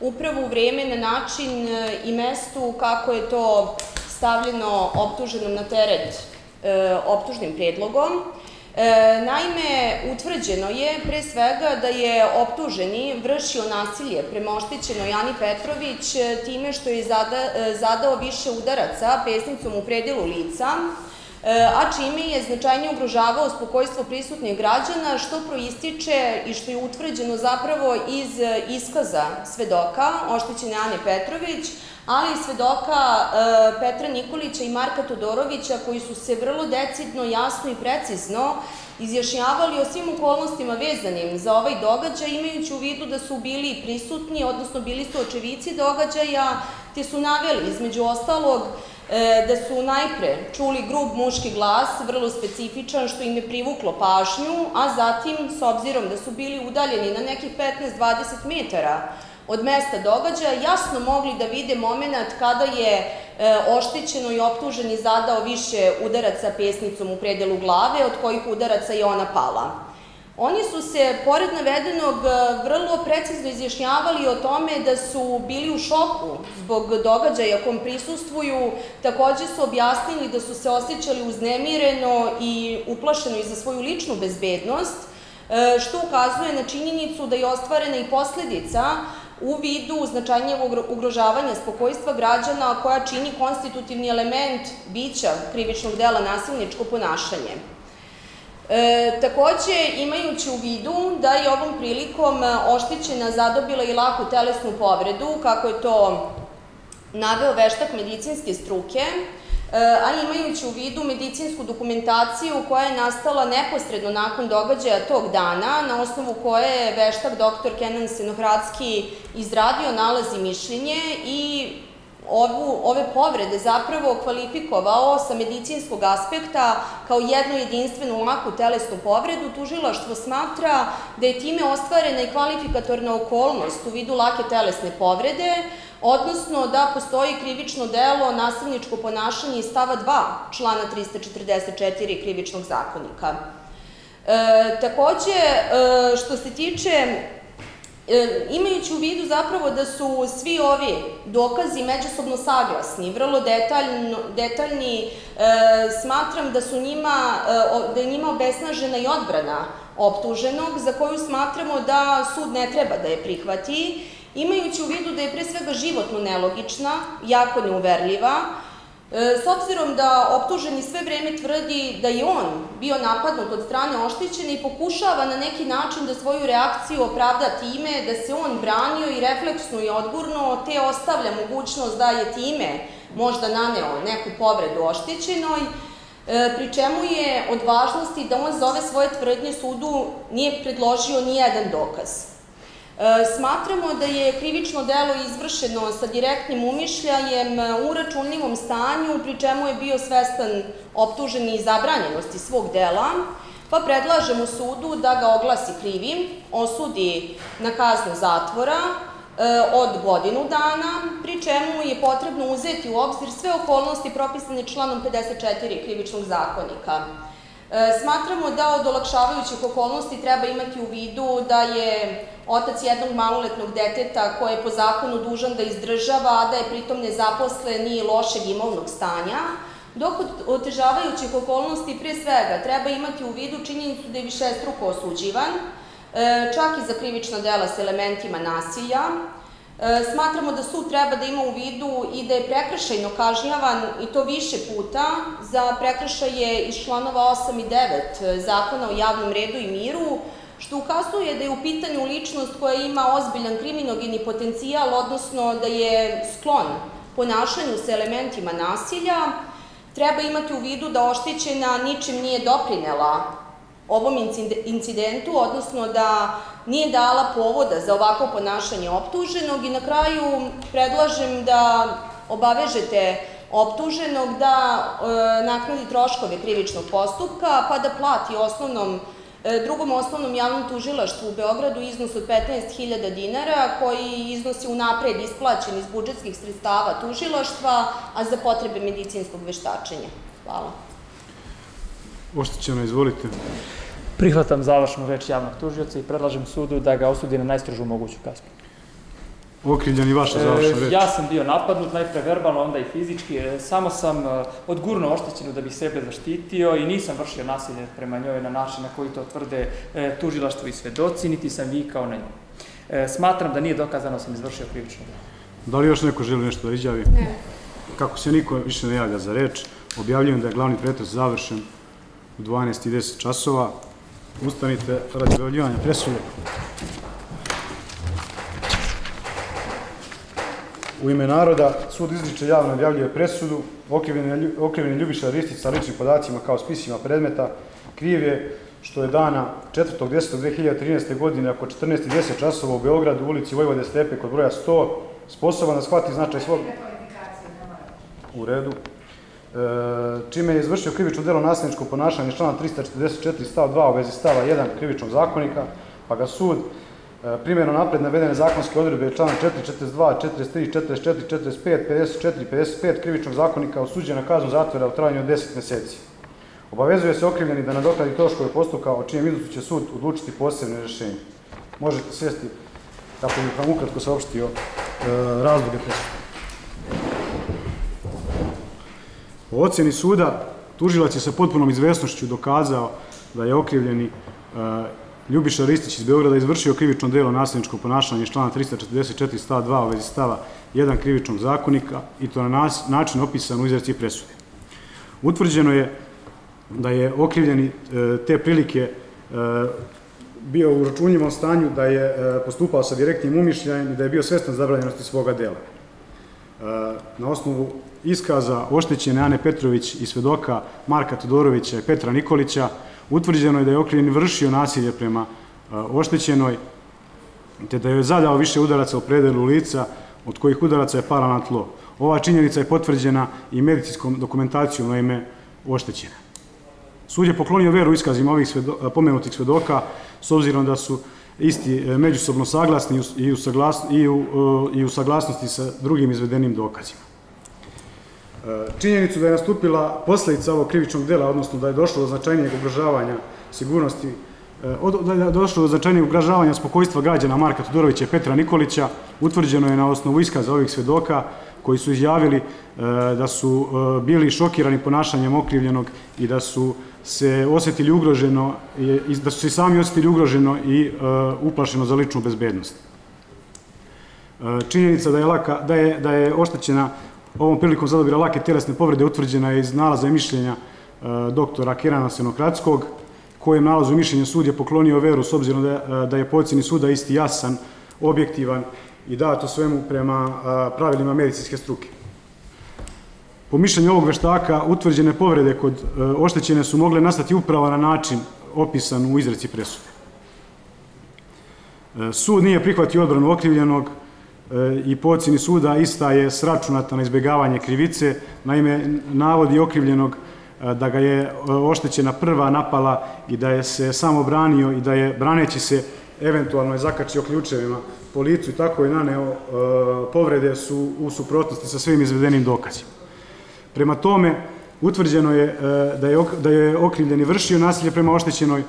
upravo u vreme, na način i mestu kako je to stavljeno optuženom na teret e, optužnim predlogom, naime, utvrđeno je pre svega da je optuženi vršio nasilje prema oštećenoj Ani Petrović e, time što je e, zadao više udaraca pesnicom u predelu lica, a čime je značajnije ugrožavao spokojstvo prisutnih građana, što proističe i što je utvrđeno zapravo iz iskaza svedoka oštećene Ane Petrović, ali i svedoka e, Petra Nikolića i Marka Todorovića koji su se vrlo decidno, jasno i precizno izjašnjavali o svim okolnostima vezanim za ovaj događaj, imajući u vidu da su bili prisutni, odnosno bili su očevici događaja, te su naveli, između ostalog, e, da su najpre čuli grub muški glas, vrlo specifičan, što im je privuklo pažnju, a zatim, s obzirom da su bili udaljeni na nekih 15-20 metara od mesta događaja jasno mogli da vide moment kada je e, oštećeno i optuženi zadao više udaraca pesnicom u predelu glave, od kojih udaraca je ona pala. Oni su se, pored navedenog, e, vrlo precizno izjašnjavali o tome da su bili u šoku zbog događaja kom prisustvuju, takođe su objasnili da su se osjećali uznemireno i uplašeno i za svoju ličnu bezbednost, e, što ukazuje na činjenicu da je ostvarena i posledica u vidu značajnijeg ugrožavanja spokojstva građana koja čini konstitutivni element bića krivičnog dela nasilničko ponašanje. E, takođe, imajući u vidu da je ovom prilikom oštećena zadobila i laku telesnu povredu, kako je to naveo veštak medicinske struke, E, a imajući u vidu medicinsku dokumentaciju koja je nastala neposredno nakon događaja tog dana, na osnovu koje je veštak dr. Kenan Senohradski izradio nalaz i mišljenje i ovu, ove povrede zapravo kvalifikovao sa medicinskog aspekta kao jednu jedinstvenu laku telesnu povredu, tužilaštvo smatra da je time ostvarena i kvalifikatorna okolnost u vidu lake telesne povrede, odnosno da postoji krivično delo nasilničko ponašanje iz stava 2 člana 344 krivičnog zakonika. E, takođe, e, što se tiče e, imajući u vidu zapravo da su svi ovi dokazi međusobno saglasni, vrlo detaljno, detaljni, e, smatram da su njima, da je njima obesnažena i odbrana optuženog, za koju smatramo da sud ne treba da je prihvati, imajući u vidu da je pre svega životno nelogična, jako neuverljiva, e, S obzirom da optuženi sve vreme tvrdi da je on bio napadnut od strane oštećene i pokušava na neki način da svoju reakciju opravda time da se on branio i refleksno i odgurno, te ostavlja mogućnost da je time možda naneo neku povredu oštećenoj, e, pri čemu je od važnosti da on za ove svoje tvrdnje sudu nije predložio ni jedan dokaz. Smatramo da je krivično delo izvršeno sa direktnim umišljajem u računljivom stanju, pri čemu je bio svestan optuženi i zabranjenosti svog dela, pa predlažemo sudu da ga oglasi krivim, osudi na kaznu zatvora e, od godinu dana, pri čemu je potrebno uzeti u obzir sve okolnosti propisane članom 54 krivičnog zakonika. E, smatramo da od olakšavajućih okolnosti treba imati u vidu da je otac jednog maloletnog deteta koje je po zakonu dužan da izdržava, a da je pritom nezaposlen i lošeg imovnog stanja, dok od otežavajućih okolnosti pre svega treba imati u vidu činjenicu da je višestruko osuđivan, e, čak i za krivična dela s elementima nasilja, E, smatramo da sud treba da ima u vidu i da je prekršajno kažnjavan i to više puta za prekršaje iz članova 8 i 9 Zakona o javnom redu i miru, što ukazuje da je u pitanju ličnost koja ima ozbiljan kriminogeni potencijal, odnosno da je sklon ponašanju sa elementima nasilja, treba imati u vidu da oštećena ničim nije doprinela ovom incidentu, odnosno da nije dala povoda za ovako ponašanje optuženog i na kraju predlažem da obavežete optuženog da e, naknadi troškove krivičnog postupka, pa da plati osnovnom drugom osnovnom javnom tužilaštvu u Beogradu iznos od 15.000 dinara, koji iznosi unapred isplaćen iz budžetskih sredstava tužilaštva, a za potrebe medicinskog veštačenja. Hvala. Oštećeno, izvolite. Prihvatam završnu reč javnog tužioca i predlažem sudu da ga osudi na najstrožu moguću kaznu. Okrivljen i vaša završna e, reč. Ja sam bio napadnut, najpre verbalno, onda i fizički. E, samo sam e, odgurno oštećenu da bih sebe zaštitio i nisam vršio nasilje prema njoj na način na koji to tvrde tužilaštvo i svedoci, niti sam vikao na nju. Smatram da nije dokazano da sam izvršio krivično Da li još neko želi nešto da izjavi? Ne. Kako se niko više ne javlja za reč, objavljujem da je glavni pretres završen u 12.10 časova. Ustanite radi objavljivanja presude. U ime naroda sud izriče javno objavljuje presudu, okrivljeni Ljubiša Ristić sa ličnim podacima kao spisima predmeta, kriv je što je dana 4.10.2013. godine oko 14.10 časova u Beogradu u ulici Vojvode Stepe kod broja 100 sposoban da shvati značaj svog... U redu. E, čime je izvršio krivično delo nasilničko ponašanje člana 344 stav 2 u vezi stava 1 krivičnog zakonika, pa ga sud primjerno napred navedene zakonske odredbe člana 4, 42, 43, 44, 45, 54, 55 krivičnog zakonika osuđuje na kaznu zatvora u trajanju od 10 meseci. Obavezuje se okrivljeni da nadoknadi troškove postupka o čijem iznosu će sud odlučiti posebne rešenje. Možete sjesti kako bih vam ukratko saopštio e, razloge presude. Po ocjeni suda, tužilac je sa potpunom izvesnošću dokazao da je okrivljeni e, Ljubiša Ristić iz Beograda izvršio krivično delo nasilničkog ponašanja iz člana 344 stav 2 u vezi stava 1 krivičnog zakonika i to na način opisan u izreci presude. Utvrđeno je da je okrivljeni e, te prilike e, bio u računjivom stanju, da je e, postupao sa direktnim umišljajem i da je bio svestan zabranjenosti svoga dela. Na osnovu iskaza oštećene Ane Petrović i svedoka Marka Todorovića i Petra Nikolića, utvrđeno je da je okrivljeni vršio nasilje prema oštećenoj, te da je zadao više udaraca u predelu lica, od kojih udaraca je pala na tlo. Ova činjenica je potvrđena i medicinskom dokumentacijom na ime oštećene. Sud je poklonio veru iskazima ovih svedo, pomenutih svedoka, s obzirom da su isti e, međusobno saglasni i i i u saglasnosti sa drugim izvedenim dokazima. Činjenicu da je nastupila posledica ovog krivičnog dela, odnosno da je došlo do značajnijeg ugrožavanja sigurnosti, da je došlo do značajnijeg ugrožavanja spokojstva građana Marka Todorovića i Petra Nikolića, utvrđeno je na osnovu iskaza ovih svedoka koji su izjavili da su bili šokirani ponašanjem okrivljenog i da su se osjetili ugroženo, da su se sami osjetili ugroženo i uplašeno za ličnu bezbednost. Činjenica da je, laka, da je, da je oštećena ovom prilikom zadobira lake telesne povrede utvrđena je iz nalaza i mišljenja doktora Kerana Senokratskog, kojem nalazu i mišljenja sud je poklonio veru s obzirom da, da je po ocjeni suda isti jasan, objektivan i dato svemu prema pravilima medicinske struke. Po mišljenju ovog veštaka, utvrđene povrede kod e, oštećene su mogle nastati upravo na način opisan u izreci presude. E, sud nije prihvatio odbranu okrivljenog e, i po ocjeni suda ista je sračunata na izbjegavanje krivice, naime navodi okrivljenog da ga je oštećena prva napala i da je se samo branio i da je braneći se eventualno je zakačio ključevima po licu i tako je naneo povrede su u suprotnosti sa svim izvedenim dokazima. Prema tome, utvrđeno je e, da je, da je okrivljeni vršio nasilje prema oštećenoj,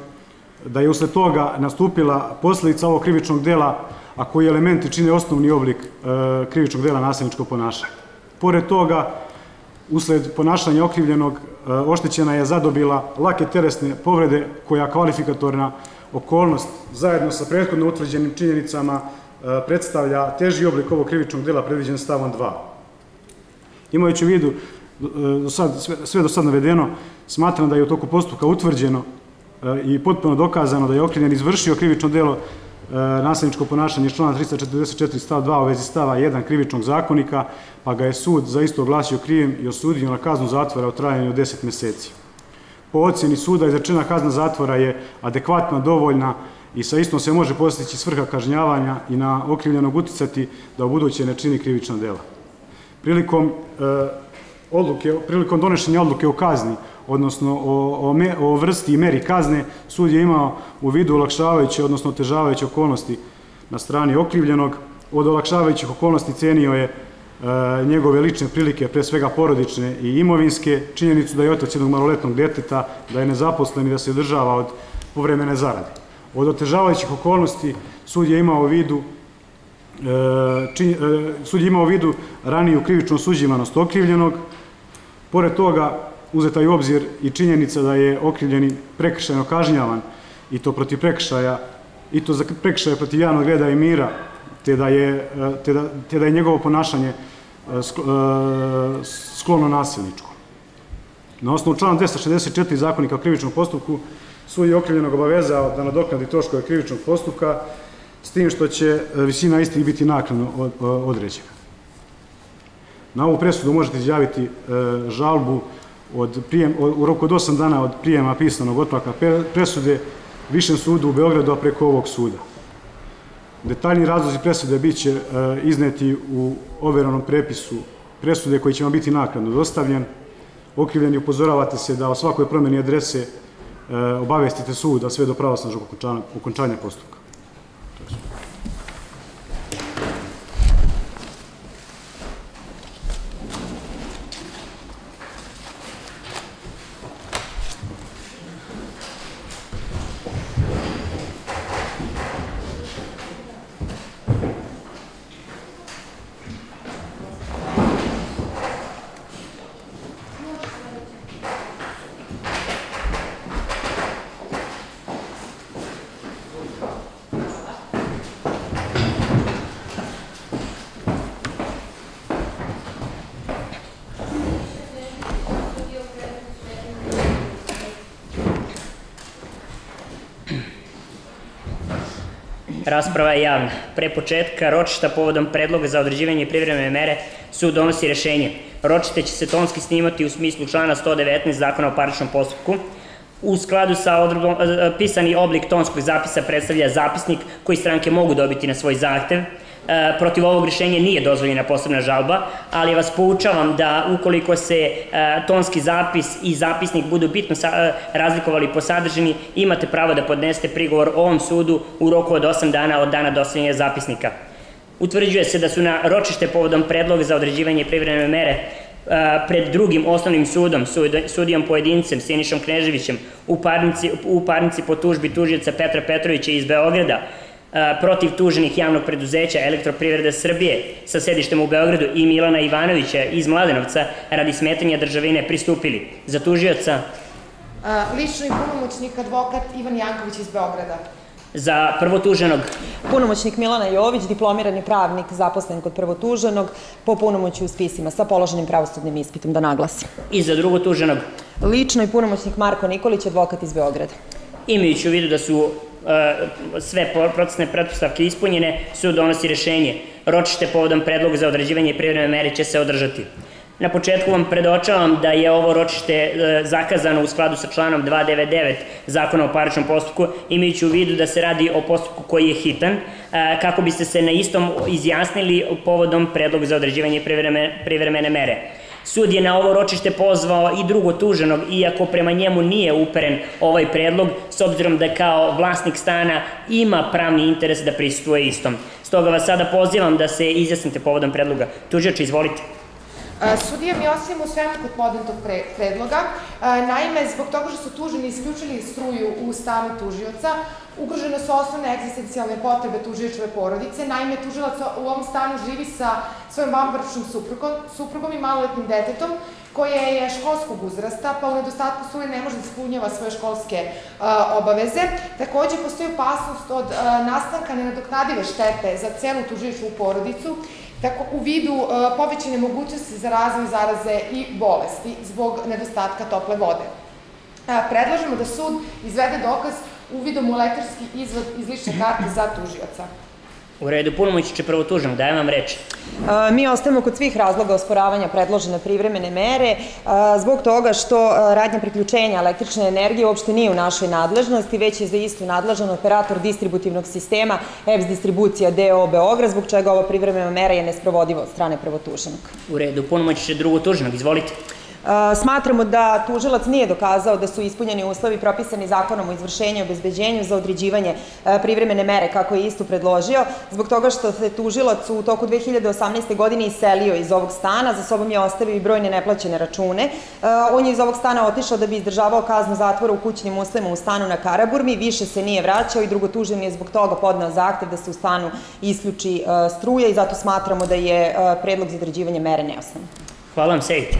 da je usled toga nastupila posljedica ovog krivičnog dela, a koji elementi čine osnovni oblik e, krivičnog dela nasilničkog ponašanja. Pored toga, usled ponašanja okrivljenog, e, oštećena je zadobila lake telesne povrede koja kvalifikatorna okolnost zajedno sa prethodno utvrđenim činjenicama predstavlja teži oblik ovog krivičnog dela predviđen stavom 2. Imajući u vidu do sad, sve, sve do sad navedeno, smatram da je u toku postupka utvrđeno e, i potpuno dokazano da je okrivljen izvršio krivično delo e, nasilničko ponašanje iz člana 344 stav 2 u vezi stava 1 krivičnog zakonika, pa ga je sud za isto oglasio krijem i osudio na kaznu zatvora u trajanju od 10 meseci. Po ocjeni suda izrečena kazna zatvora je adekvatna, dovoljna i sa istom se može postići svrha kažnjavanja i na okrivljenog uticati da u buduće ne čini krivična dela. Prilikom e, odluke, prilikom donošenja odluke o kazni, odnosno o, o, me, o vrsti i meri kazne, sud je imao u vidu olakšavajuće, odnosno otežavajuće okolnosti na strani okrivljenog. Od olakšavajućih okolnosti cenio je e, njegove lične prilike, pre svega porodične i imovinske, činjenicu da je otac jednog maloletnog deteta, da je nezaposlen i da se država od povremene zarade. Od otežavajućih okolnosti sud je imao u vidu e, či, e, sud je imao u vidu raniju krivičnu suđivanost okrivljenog, Pored toga, uzeta je u obzir i činjenica da je okrivljeni prekršajno kažnjavan i to protiv prekršaja, i to za prekršaje protiv javnog reda i mira, te da je, te da, te da je njegovo ponašanje e, e, sklono nasilničko. Na osnovu člana 264 zakonika o krivičnom postupku, sud je okrivljenog obavezao da nadoknadi troškove krivičnog postupka, s tim što će visina istih biti nakladno određena. Na ovu presudu možete izjaviti e, žalbu od u roku od 8 dana od prijema pisanog otplaka presude Višem sudu u Beogradu, a preko ovog suda. Detaljni razlozi presude bit će e, izneti u overanom prepisu presude koji će vam biti nakladno dostavljen. Okrivljeni upozoravate se da o svakoj promjeni adrese e, obavestite sud, a sve do pravosnažnog okončanja postupka. Javna. Pre početka ročišta povodom predloga za određivanje privremene mere sud donosi rešenje. Ročite će se tonski snimati u smislu člana 119 zakona o parničnom postupku. U skladu sa odredbom, e, pisani oblik tonskog zapisa predstavlja zapisnik koji stranke mogu dobiti na svoj zahtev. E, protiv ovog rješenja nije dozvoljena posebna žalba, ali vas poučavam da ukoliko se e, tonski zapis i zapisnik budu bitno e, razlikovali po sadržini, imate pravo da podnesete prigovor ovom sudu u roku od 8 dana od dana dostavljanja zapisnika. Utvrđuje se da su na ročište povodom predloga za određivanje privremene mere pred drugim osnovnim sudom, sudijom pojedincem, Sinišom Kneževićem, u parnici, u parnici po tužbi tužioca Petra Petrovića iz Beograda, protiv tuženih javnog preduzeća Elektroprivrede Srbije sa sedištem u Beogradu i Milana Ivanovića iz Mladenovca radi smetanja državine pristupili. Za tužioca Lično i punomoćnik advokat Ivan Janković iz Beograda. Za prvotuženog Punomoćnik Milana Jović, diplomirani pravnik, zaposlen kod prvotuženog, po punomoću u spisima sa položenim pravosudnim ispitom, da naglasim. I za drugotuženog Lično i punomoćnik Marko Nikolić, advokat iz Beograda. Imajući u vidu da su sve procesne pretpostavke ispunjene, sud donosi rešenje. Ročište povodom predloga za određivanje privremene mere će se održati. Na početku vam predočavam da je ovo ročište e, zakazano u skladu sa članom 299 Zakona o parničnom postupku, imajući u vidu da se radi o postupku koji je hitan, e, kako biste se na istom izjasnili povodom predloga za određivanje privremene mere. Sud je na ovo ročište pozvao i drugo tuženog, iako prema njemu nije uperen ovaj predlog, s obzirom da kao vlasnik stana ima pravni interes da prisutuje istom. Stoga vas sada pozivam da se izjasnite povodom predloga. Tužioče, izvolite. Sudija mi osim u svemu kod podnetog predloga. Naime, zbog toga što su tuženi isključili struju u stanu tužioca, ugrožene su osnovne egzistencijalne potrebe tužiočeve porodice. Naime, tužilac u ovom stanu živi sa svojom vanbračnom suprugom, suprugom i maloletnim detetom, koje je školskog uzrasta, pa u nedostatku struje ne može da ispunjava svoje školske obaveze. Takođe, postoji opasnost od nastanka nenadoknadive štete za celu tužiočevu porodicu, tako u vidu uh, povećane mogućnosti za razvoj zaraze i bolesti zbog nedostatka tople vode. Uh, predlažemo da sud izvede dokaz uvidom u lekarski izvod iz lične karte za tužioca. U redu, će prvo tužnog, dajem vam reč. Mi ostajemo kod svih razloga osporavanja predložene privremene mere zbog toga što radnja priključenja električne energije uopšte nije u našoj nadležnosti, već je za istu nadležan operator distributivnog sistema EPS distribucija DO Beograd, zbog čega ova privremena mera je nesprovodiva od strane prvotuženog. U redu, će drugo tužnog, izvolite. Smatramo da tužilac nije dokazao da su ispunjeni uslovi propisani zakonom o izvršenju i obezbeđenju za određivanje privremene mere kako je isto predložio, zbog toga što se tužilac u toku 2018. godine iselio iz ovog stana, za sobom je ostavio i brojne neplaćene račune. On je iz ovog stana otišao da bi izdržavao kaznu zatvora u kućnim uslovima u stanu na Karaburmi, više se nije vraćao i drugo tužen je zbog toga podnao zahtev da se u stanu isključi struje i zato smatramo da je predlog za određivanje mere neosnovan. Hvala vam, sedite.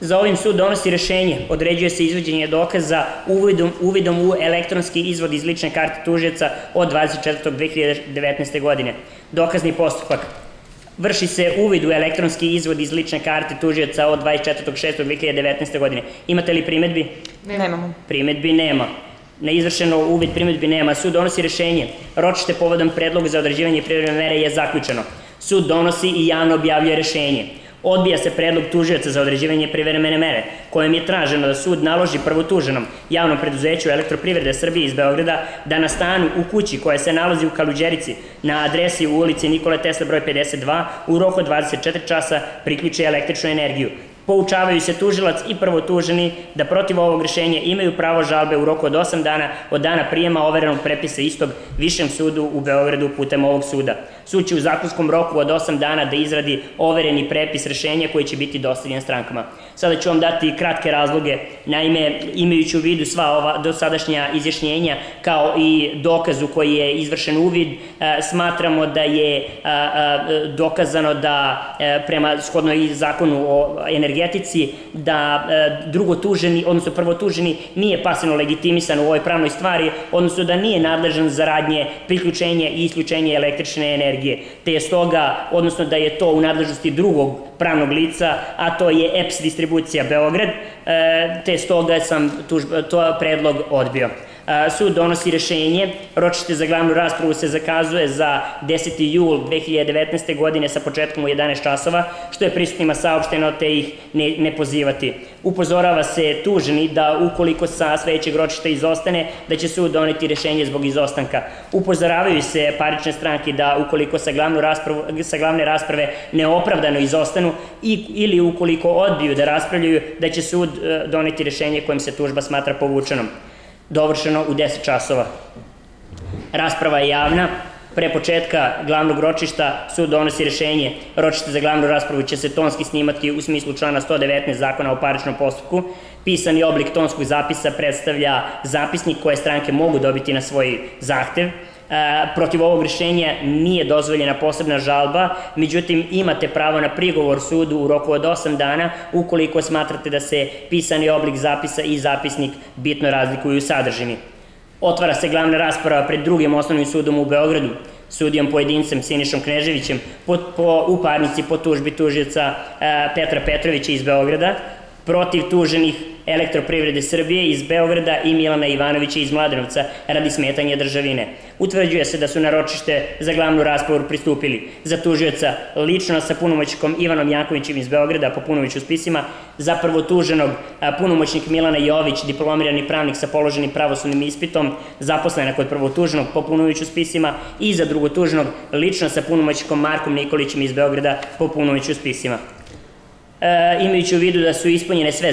Za ovim sud donosi rešenje, određuje se izvođenje dokaza uvidom, uvidom u elektronski izvod iz lične karte tužeca od 24.2019. godine. Dokazni postupak. Vrši se uvid u elektronski izvod iz lične karte tužioca od 24.6.2019. godine. Imate li primetbi? Nemamo. Primetbi nema. Na izvršeno uvid primetbi nema. Sud donosi rešenje. Ročište povodom predloga za određivanje privremene mere je zaključeno. Sud donosi i javno objavljuje rešenje. Odbija se predlog tužioca za određivanje privremene mere, kojem je traženo da sud naloži prvotuženom javnom preduzeću elektroprivrede Srbije iz Beograda da na stanu u kući koja se nalazi u Kaluđerici na adresi u ulici Nikole Tesla broj 52 u roku 24 časa priključi električnu energiju, poučavaju se tužilac i prvotuženi da protiv ovog rešenja imaju pravo žalbe u roku od 8 dana od dana prijema overenog prepisa istog Višem sudu u Beogradu putem ovog suda. Sud će u zakonskom roku od 8 dana da izradi overeni prepis rešenja koji će biti dostavljen strankama. Sada ću vam dati kratke razloge. Naime, imajući u vidu sva ova dosadašnja izjašnjenja kao i dokazu koji je izvršen uvid, e, smatramo da je e, e, dokazano da prema shodno zakonu o energetici da drugo tuženi, odnosno prvo tuženi nije pasivno legitimisan u ovoj pravnoj stvari, odnosno da nije nadležan za radnje priključenje i isključenje električne energije, te je stoga, odnosno da je to u nadležnosti drugog pravnog lica, a to je EPS distribucija Beograd, e, te stoga sam to predlog odbio. Sud donosi rešenje, ročište za glavnu raspravu se zakazuje za 10. jul 2019. godine sa početkom u 11 časova, što je prisutnima saopšteno te ih ne, ne pozivati. Upozorava se tuženi da ukoliko sa sledećeg ročišta izostane, da će sud doneti rešenje zbog izostanka. Upozoravaju se parične stranke da ukoliko sa, glavnu raspravu, sa glavne rasprave neopravdano izostanu i, ili ukoliko odbiju da raspravljaju, da će sud e, doneti rešenje kojim se tužba smatra povučenom. Dovršeno u 10 časova. Rasprava je javna, Pre početka glavnog ročišta sud donosi rešenje. Ročište za glavnu raspravu će se tonski snimati u smislu člana 119 zakona o paričnom postupku. Pisani oblik tonskog zapisa predstavlja zapisnik koje stranke mogu dobiti na svoj zahtev. E, protiv ovog rešenja nije dozvoljena posebna žalba, međutim imate pravo na prigovor sudu u roku od 8 dana ukoliko smatrate da se pisani oblik zapisa i zapisnik bitno razlikuju u sadržini. Otvara se glavna rasprava pred drugim osnovnim sudom u Beogradu, sudijom pojedincem Sinišom Kneževićem po, u parnici po tužbi tužioca e, Petra Petrovića iz Beograda protiv tuženih elektroprivrede Srbije iz Beograda i Milana Ivanovića iz Mladenovca radi smetanja državine. Utvrđuje se da su na ročište za glavnu raspravu pristupili za tužioca lično sa punomoćnikom Ivanom Jankovićem iz Beograda po punomoću spisima, za prvotuženog punomoćnik Milana Jović, diplomirani pravnik sa položenim pravosudnim ispitom, zaposlena kod prvotuženog po punomoću spisima i za drugotuženog lično sa punomoćnikom Markom Nikolićem iz Beograda po punomoću spisima. E, imajući u vidu da su ispunjene sve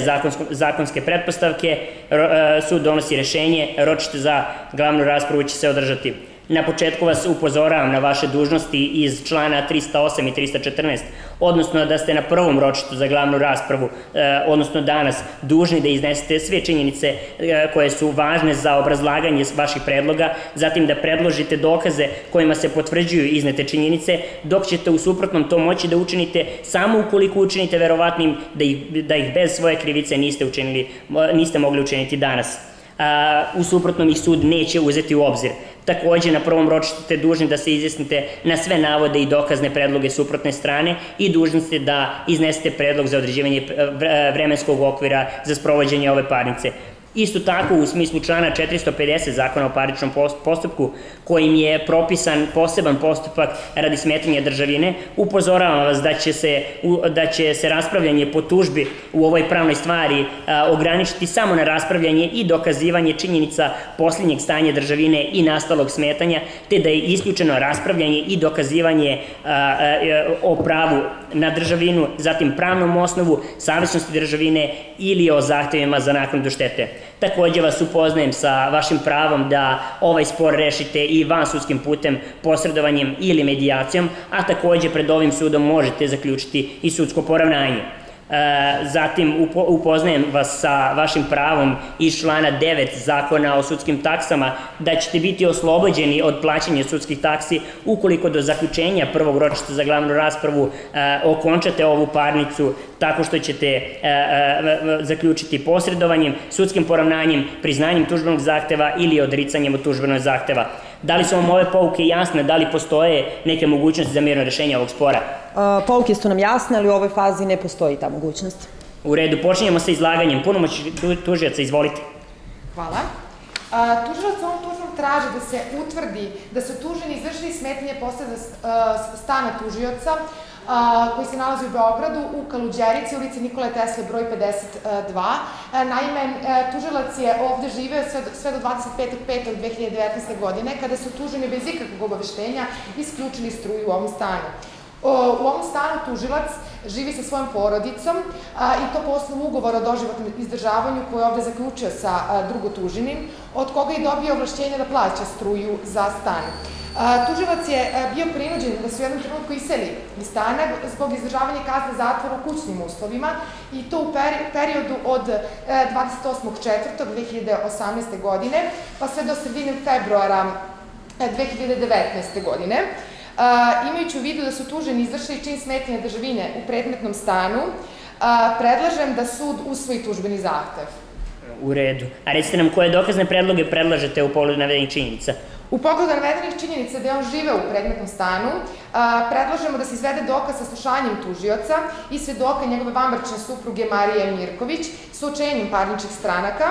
zakonske pretpostavke, ro, e, sud donosi rešenje, ročište za glavnu raspravu će se održati. Na početku vas upozoravam na vaše dužnosti iz člana 308 i 314, odnosno da ste na prvom ročištu za glavnu raspravu, e, odnosno danas, dužni da iznesete sve činjenice e, koje su važne za obrazlaganje vaših predloga, zatim da predložite dokaze kojima se potvrđuju iznete činjenice, dok ćete u suprotnom to moći da učinite samo ukoliko učinite verovatnim da ih, da ih bez svoje krivice niste, učinili, niste mogli učiniti danas. U suprotnom ih sud neće uzeti u obzir. Takođe, na prvom ročištu ste dužni da se izjasnite na sve navode i dokazne predloge suprotne strane i dužni ste da iznesete predlog za određivanje vremenskog okvira za sprovođenje ove parnice. Isto tako u smislu člana 450 zakona o paričnom postupku kojim je propisan poseban postupak radi smetanja državine, upozoravam vas da će se, da će se raspravljanje po tužbi u ovoj pravnoj stvari ograničiti samo na raspravljanje i dokazivanje činjenica posljednjeg stanja državine i nastalog smetanja, te da je isključeno raspravljanje i dokazivanje o pravu na državinu, zatim pravnom osnovu, savjesnosti državine ili o zahtevima za naknadu štete. Takođe vas upoznajem sa vašim pravom da ovaj spor rešite i vansudskim putem, posredovanjem ili medijacijom, a takođe pred ovim sudom možete zaključiti i sudsko poravnanje. E, zatim upoznajem vas sa vašim pravom iz člana 9 zakona o sudskim taksama da ćete biti oslobođeni od plaćanja sudskih taksi ukoliko do zaključenja prvog ročišta za glavnu raspravu e, okončate ovu parnicu tako što ćete e, zaključiti posredovanjem, sudskim poravnanjem, priznanjem tužbenog zahteva ili odricanjem od tužbenog zahteva. Da li su vam ove pouke jasne, da li postoje neke mogućnosti za mirno rešenje ovog spora? Pouke su nam jasne, ali u ovoj fazi ne postoji ta mogućnost. U redu, počinjemo sa izlaganjem. Punomoć tužijaca, izvolite. Hvala. Tužilac ovom tužbom traži da se utvrdi da su tuženi izvršili smetnje posljeda stana tužioca a, koji se nalazi u Beogradu u Kaluđerici, ulici Nikole Tesle, broj 52. Naime, e, tužilac je ovde živeo sve do, sve do 25.5.2019. godine, kada su tuženi bez ikakvog obaveštenja isključili struju u ovom stanu. U ovom stanu tužilac živi sa svojom porodicom i to po osnovu ugovora o doživotnom izdržavanju koje je ovde zaključio sa drugotužinim, od koga je dobio ovlašćenje da plaća struju za stan. Tužilac je e, bio prinuđen da se u jednom trenutku iseli iz stana zbog izdržavanja kazne zatvora u kućnim uslovima i to u periodu od 28.4.2018. E, godine pa sve do sredine februara 2019. E, godine. Imajući u vidu da su tuženi izvršili čin smetnje državine u predmetnom stanu, predlažem da sud usvoji tužbeni zahtev. U redu. A recite nam koje dokazne predloge predlažete u pogledu navedenih činjenica? U pogledu navedenih činjenica da je on živeo u predmetnom stanu, predlažemo da se izvede dokaz sa slušanjem tužioca i svedoka njegove vambrčne supruge Marije Mirković sa učenjem parničnih stranaka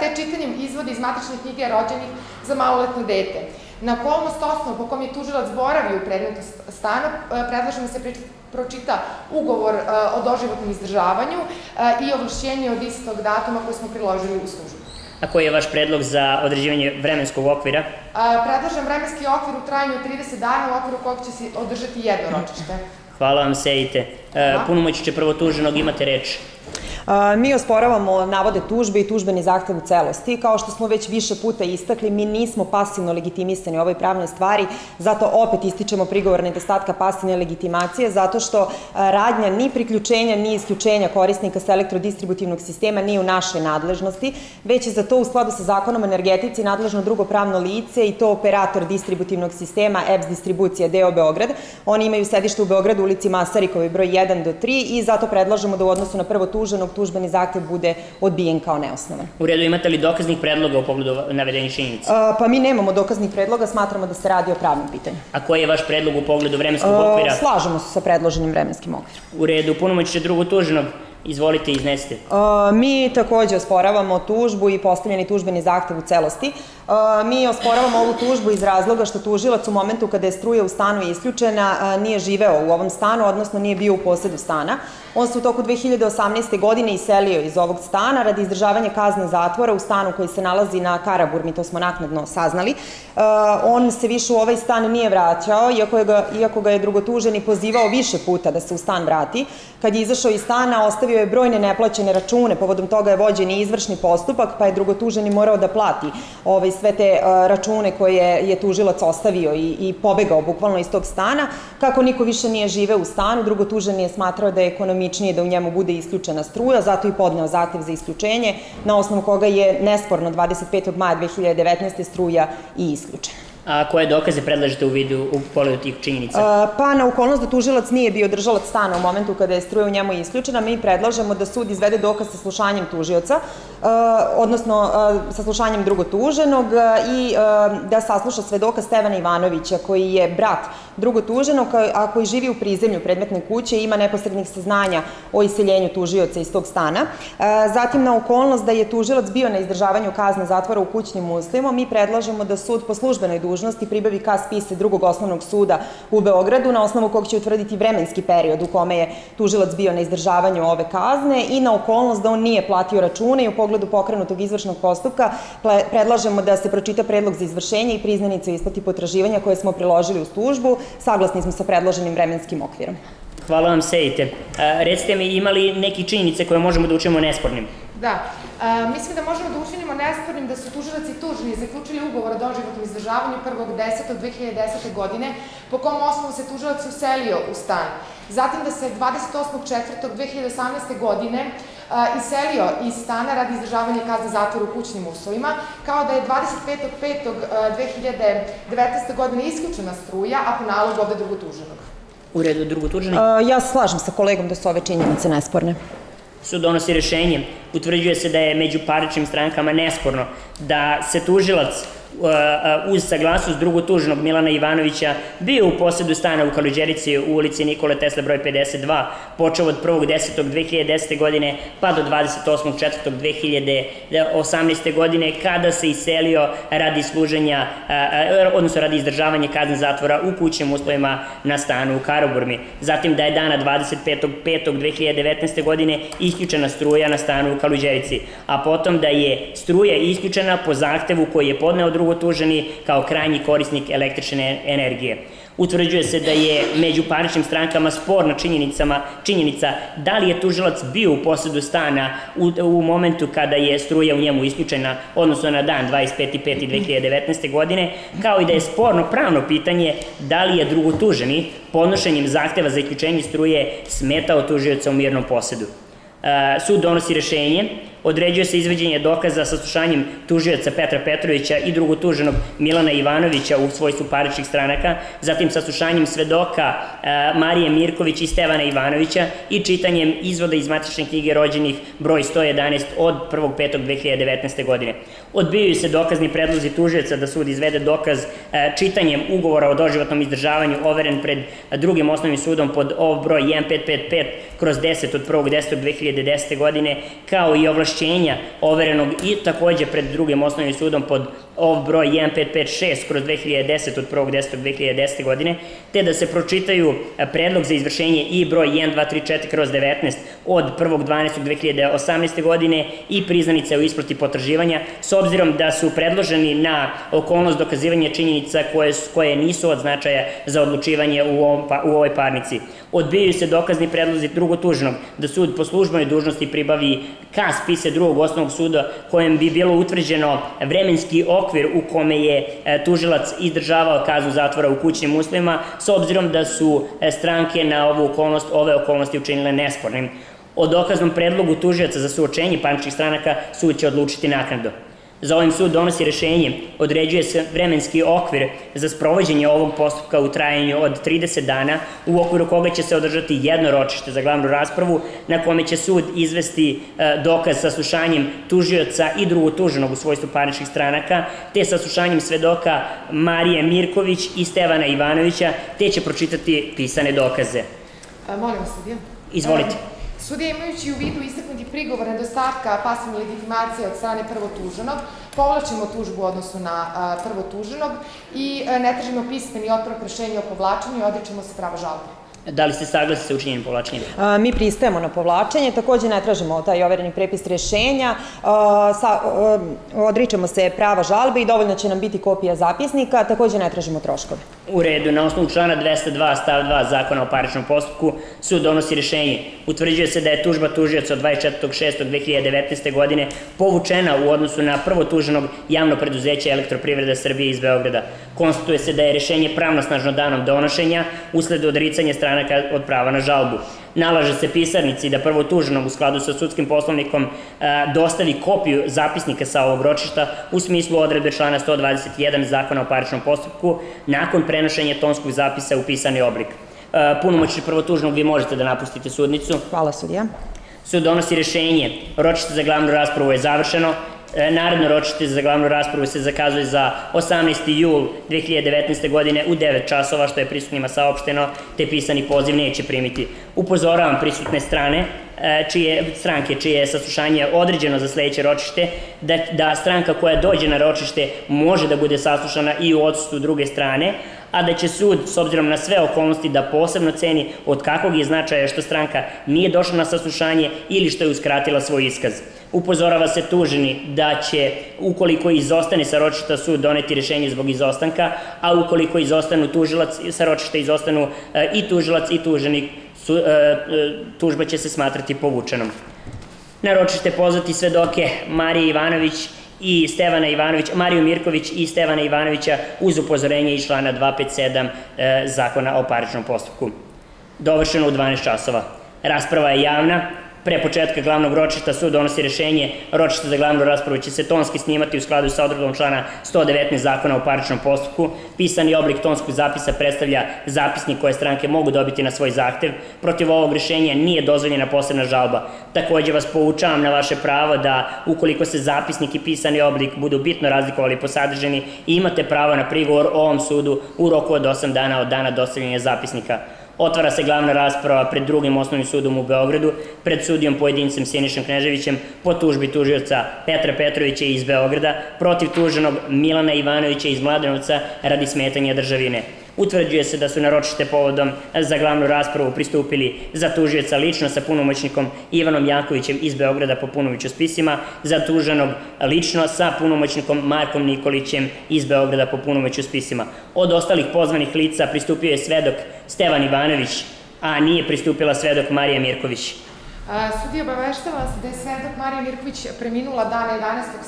te čitanjem izvode iz matične knjige rođenih za maloletno dete. Na okolnost osnov po kom je tužilac boravio u predmetu stana, predlažem da se pročita ugovor o doživotnom izdržavanju i ovlašćenje od istog datuma koje smo priložili u službu. A koji je vaš predlog za određivanje vremenskog okvira? Predlažem vremenski okvir u trajanju 30 dana u okviru kog će se održati jedno ročište. Hvala vam, sejite. Punomoći će prvo tuženog, imate reč. Mi osporavamo navode tužbe i tužbeni zahtev u celosti. Kao što smo već više puta istakli, mi nismo pasivno legitimisani u ovoj pravnoj stvari, zato opet ističemo prigovor nedostatka pasivne legitimacije, zato što radnja ni priključenja, ni isključenja korisnika sa elektrodistributivnog sistema nije u našoj nadležnosti, već je za to u skladu sa zakonom energetici nadležno drugo pravno lice i to operator distributivnog sistema EPS distribucija deo Beograd. Oni imaju sedište u Beogradu ulici Masarikovi broj 1 do 3 i zato predlažemo da u odnosu na prvo tuženog tužbeni zahtev bude odbijen kao neosnovan. U redu, imate li dokaznih predloga u pogledu navedenih činjenica? Pa mi nemamo dokaznih predloga, smatramo da se radi o pravnom pitanju. A koji je vaš predlog u pogledu vremenskog okvira? Slažemo se sa predloženim vremenskim okvirom. U redu, punomoći drugo tuženog, Izvolite, iznesite. Mi takođe osporavamo tužbu i postavljeni tužbeni zahtev u celosti. Mi osporavamo ovu tužbu iz razloga što tužilac u momentu kada je struja u stanu isključena nije živeo u ovom stanu, odnosno nije bio u posedu stana. On se u toku 2018. godine iselio iz ovog stana radi izdržavanja kazne zatvora u stanu koji se nalazi na Karaburmi, to smo naknadno saznali. On se više u ovaj stan nije vraćao, iako, ga, iako ga je drugotuženi pozivao više puta da se u stan vrati. Kad je izašao iz stana, ostavio je brojne neplaćene račune, povodom toga je vođen i izvršni postupak, pa je drugotuženi morao da plati ovaj, sve te račune koje je tužilac ostavio i, i pobegao bukvalno iz tog stana. Kako niko više nije živeo u stanu, drugotuženi je smatrao da je ekonomičnije da u njemu bude isključena struja, zato i podneo zahtev za isključenje, na osnovu koga je nesporno 25. maja 2019. struja i isključena. A koje dokaze predlažete u vidu u pogledu tih činjenica? Pa na okolnost da tužilac nije bio držalac stana u momentu kada je struja u njemu isključena, mi predlažemo da sud izvede dokaz sa slušanjem tužioca, odnosno sa slušanjem drugotuženog i da sasluša svedoka Stevana Ivanovića, koji je brat drugotuženog, a koji živi u prizemlju predmetne kuće i ima neposrednih saznanja o iseljenju tužioca iz tog stana. Zatim na okolnost da je tužilac bio na izdržavanju kazne zatvora u kućnim uslovima, mi predlažemo da sud po službenoj dužnosti pribavi ka spise drugog osnovnog suda u Beogradu, na osnovu kog će utvrditi vremenski period u kome je tužilac bio na izdržavanju ove kazne i na okolnost da on nije platio račune i u pogledu pokrenutog izvršnog postupka predlažemo da se pročita predlog za izvršenje i priznanica isplati potraživanja koje smo priložili u službu. Saglasni smo sa predloženim vremenskim okvirom. Hvala vam, sejite. Recite mi, ima li neki činjenice koje možemo da učinimo nespornim? Da. Mislim da možemo da učinimo nespornim da su tužilac i tužni zaključili ugovor o doživotnom izdržavanju 1.10.2010. godine, po kom osnovu se tužilac uselio u stan. Zatim da se 28.4.2018. godine iselio iz stana radi izdržavanja kazne zatvora u kućnim uslovima, kao da je 25.5.2019. godine isključena struja, a po nalogu ovde drugotuženog. U redu drugotuženog? Ja se slažem sa kolegom da su ove činjenice nesporne. Sud donosi rešenje. Utvrđuje se da je među paričnim strankama nesporno da se tužilac uz saglasnost drugotuženog Milana Ivanovića bio u posedu stana u Kaluđerici u ulici Nikole Tesla broj 52, počeo od 1.10.2010. godine pa do 28.4.2018. godine kada se iselio radi služenja, odnosno radi izdržavanja kazne zatvora u kućnim uslovima na stanu u Karoburmi. Zatim da je dana 25.5.2019. godine isključena struja na stanu u Kaluđerici, a potom da je struja isključena po zahtevu koji je podneo drugotuženi kao krajnji korisnik električne energije. Utvrđuje se da je među paričnim strankama sporna činjenicama, činjenica da li je tužilac bio u posedu stana u, momentu kada je struja u njemu isključena, odnosno na dan 25.5.2019. godine, kao i da je sporno pravno pitanje da li je drugotuženi podnošenjem zahteva za isključenje struje smetao tužioca u mirnom posedu. Sud donosi rešenje određuje se izveđenje dokaza sa slušanjem tužioca Petra Petrovića i drugotuženog Milana Ivanovića u svojstvu paričnih stranaka, zatim sa slušanjem svedoka e, Marije Mirković i Stevana Ivanovića i čitanjem izvoda iz matične knjige rođenih broj 111 od 1.5.2019. godine. Odbijaju se dokazni predlozi tužioca da sud izvede dokaz e, čitanjem ugovora o doživotnom izdržavanju overen pred drugim osnovnim sudom pod ov broj 1555 kroz 10 od 1.10.2010. godine, kao i ovlašćenje ovlašćenja overenog i takođe pred drugim osnovnim sudom pod ov broj 1556 kroz 2010 od 1.10.2010. godine, te da se pročitaju predlog za izvršenje i broj 1234 kroz 19 od 1.12.2018. godine i priznanice o isplati potraživanja, s obzirom da su predloženi na okolnost dokazivanja činjenica koje, koje nisu od značaja za odlučivanje u, ovom, pa, u ovoj parnici. Odbijaju se dokazni predlozi drugotužnog da sud po službenoj dužnosti pribavi ka spise drugog osnovnog suda kojem bi bilo utvrđeno vremenski okvir u kome je e, tužilac izdržavao kaznu zatvora u kućnim uslovima s obzirom da su e, stranke na ovu okolnost, ove okolnosti učinile nespornim. O dokaznom predlogu tužioca za suočenje parničnih stranaka sud će odlučiti naknadno. Za ovim sud donosi rešenje, određuje se vremenski okvir za sprovođenje ovog postupka u trajanju od 30 dana, u okviru koga će se održati jedno ročište za glavnu raspravu, na kome će sud izvesti e, dokaz sa slušanjem tužioca i drugotuženog u svojstvu parničnih stranaka, te sa slušanjem svedoka Marije Mirković i Stevana Ivanovića, te će pročitati pisane dokaze. A, molim vas, sudija. Izvolite. Sudija imajući u vidu istaknuti prigovor nedostatka pasivne legitimacije od strane prvotuženog, povlačimo tužbu u odnosu na prvotuženog i a, ne tražimo pismeni otpor rešenja o povlačenju i odričemo se prava žalbe. Da li ste saglasni sa učinjenim povlačenjem? A, mi pristajemo na povlačenje, takođe ne tražimo taj overeni prepis rešenja, a, sa, a, odričemo se prava žalbe i dovoljno će nam biti kopija zapisnika, takođe ne tražimo troškove. U redu, na osnovu člana 202 stav 2 zakona o parničnom postupku, sud donosi rešenje. Utvrđuje se da je tužba tužioca od 24.6.2019. godine povučena u odnosu na prvo tuženog javno preduzeće Elektroprivreda Srbije iz Beograda. Konstatuje se da je rešenje pravnosnažno danom donošenja usled odricanja stranaka od prava na žalbu. Nalaže se pisarnici da prvo tuženog u skladu sa sudskim poslovnikom a, dostavi kopiju zapisnika sa ovog ročišta u smislu odredbe člana 121 zakona o paričnom postupku nakon prenošenja tonskog zapisa u pisani oblik. Punomoćni prvotužnog vi možete da napustite sudnicu. Hvala sudija. Sud donosi rešenje. Ročište za glavnu raspravu je završeno. E, naredno ročište za glavnu raspravu se zakazuje za 18. jul 2019. godine u 9 časova, što je prisutnima saopšteno, te pisani poziv neće primiti. Upozoravam prisutne strane, e, čije, stranke čije je saslušanje određeno za sledeće ročište, da, da stranka koja dođe na ročište može da bude saslušana i u odsustvu druge strane, a da će sud, s obzirom na sve okolnosti, da posebno ceni od kakvog je značaja što stranka nije došla na saslušanje ili što je uskratila svoj iskaz. Upozorava se tuženi da će, ukoliko izostane sa ročišta sud, doneti rešenje zbog izostanka, a ukoliko izostanu tužilac, sa ročišta izostanu e, i tužilac i tuženik, su, e, e, tužba će se smatrati povučenom. Na ročište pozvati svedoke Marije Ivanović i Stevana Ivanović, Mariju Mirković i Stevana Ivanovića uz upozorenje iz člana 257 e, zakona o paričnom postupku. Dovršeno u 12 časova. Rasprava je javna, Pre početka glavnog ročišta sud donosi rešenje, ročište za glavnu raspravu će se tonski snimati u skladu sa odredbom člana 119 zakona o paričnom postupku. Pisani oblik tonskog zapisa predstavlja zapisnik koje stranke mogu dobiti na svoj zahtev. Protiv ovog rešenja nije dozvoljena posebna žalba. Takođe vas poučavam na vaše pravo da ukoliko se zapisnik i pisani oblik budu bitno razlikovali po sadržini, imate pravo na prigovor ovom sudu u roku od 8 dana od dana dostavljanja zapisnika. Otvara se glavna rasprava pred drugim osnovnim sudom u Beogradu, pred sudijom pojedincem Sjenišem Kneževićem po tužbi tužioca Petra Petrovića iz Beograda protiv tuženog Milana Ivanovića iz Mladenovca radi smetanja državine. Utvrđuje se da su naročite povodom za glavnu raspravu pristupili za tužioca lično sa punomoćnikom Ivanom Jankovićem iz Beograda po punoviću spisima, za tuženog lično sa punomoćnikom Markom Nikolićem iz Beograda po punomoću spisima. Od ostalih pozvanih lica pristupio je svedok Stevan Ivanović, a nije pristupila svedok Marija Mirković. Sudija obaveštava vas da je svedok Marija Mirković preminula dana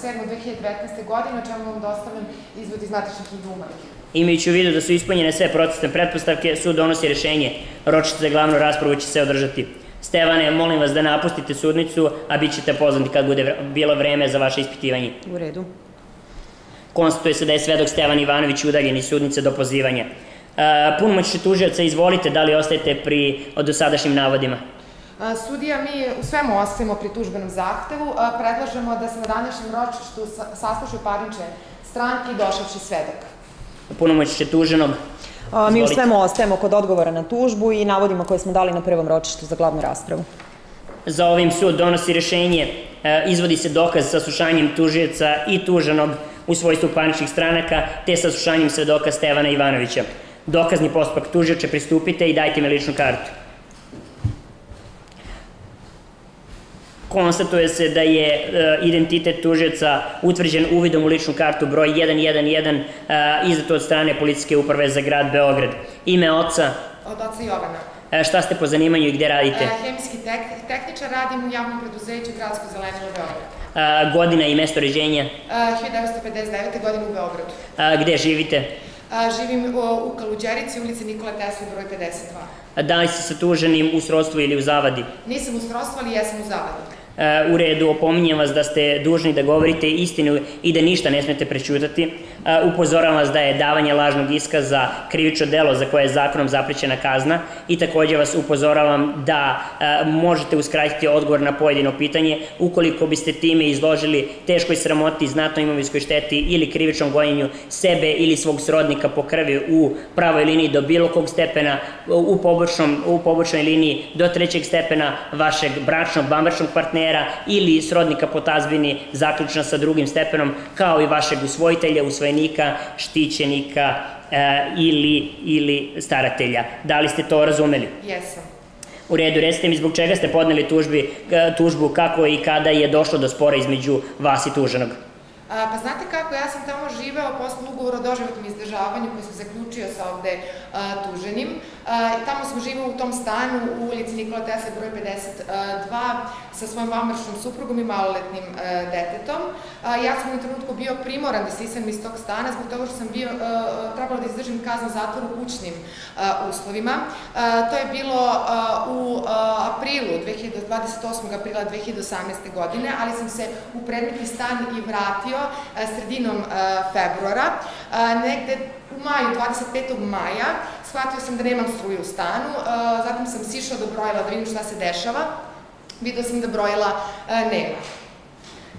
11.7.2019. godine, o čemu vam dostavljam izvod iz matičnih knjiga umrlih. Imajući u vidu da su ispunjene sve procesne pretpostavke, sud donosi rešenje. Ročište za glavnu raspravu će se održati. Stevane, molim vas da napustite sudnicu, a bit ćete poznati kad bude bilo vreme za vaše ispitivanje. U redu. Konstatuje se da je svedok Stevan Ivanović udaljen iz sudnice do pozivanja. E, punomoćni tužioca, izvolite, da li ostajete pri dosadašnjim navodima? A, sudija, mi u svemu ostajemo pri tužbenom zahtevu. A, predlažemo da se na današnjem ročištu saslušaju parnične stranke i došavši svedok punomoćće tuženog. A, mi u svemu ostajemo kod odgovora na tužbu i navodima koje smo dali na prvom ročištu za glavnu raspravu. za ovim sud donosi rešenje, e, izvodi se dokaz sa slušanjem tužioca i tuženog u svojstvu paničnih stranaka, te sa slušanjem svedoka Stevana Ivanovića. Dokazni postupak tužioče, pristupite i dajte mi ličnu kartu. Konstatuje se da je e, identitet tužioca utvrđen uvidom u ličnu kartu broj 111 e, izdato od strane Policijske uprave za grad Beograd. Ime oca, Od oca Jovana. e, šta ste po zanimanju i gde radite? E, hemijski tek, tehničar radim u javnom preduzeću Gradsko zelenilo Beograd. E, godina i mesto rođenja, E, 1959. godine u Beogradu. E, gde živite? Živim u, Kaluđerici, ulici Nikola Tesla, broj 52. Da li ste sa tuženim u srodstvu ili u zavadi? Nisam u srodstvu, ali jesam u zavadi. E, u redu, opominjem vas da ste dužni da govorite istinu i da ništa ne smete prećutati. Upozoravam vas da je davanje lažnog iskaza krivično delo za koje je zakonom zaprećena kazna i takođe vas upozoravam da možete uskratiti odgovor na pojedino pitanje ukoliko biste time izložili teškoj sramoti, znatnoj imovinskoj šteti ili krivičnom gonjenju sebe ili svog srodnika po krvi u pravoj liniji do bilo kog stepena, u, pobočnom, u pobočnoj liniji do trećeg stepena vašeg bračnog, bambračnog partnera ili srodnika po tazbini zaključno sa drugim stepenom, kao i vašeg usvojitelja, usvojenika, štićenika e, ili, ili staratelja. Da li ste to razumeli? Jesam. U redu, recite mi zbog čega ste podneli tužbi, e, tužbu, kako i kada je došlo do spora između vas i tuženog? A, pa znate kako, ja sam tamo živeo posle ugovora o doživotnom izdržavanju koji sam zaključio sa ovde a, tuženim. A, tamo sam živeo u tom stanu u ulici Nikola Tesla broj 52 sa svojom vamršnom suprugom i maloletnim a, detetom. A, ja sam u trenutku bio primoran da se iz tog stana zbog toga što sam bio, a, trebalo da izdržim kaznu zatvora u kućnim a, uslovima. A, to je bilo a, u a, aprilu, 2028. aprila 2018. godine, ali sam se u predmetni stan i vratio a, sredinom a, februara. A, negde u maju, 25. maja, shvatio sam da nemam struju u stanu, zatim sam sišao do brojila da vidim šta se dešava. Video sam da brojila nema.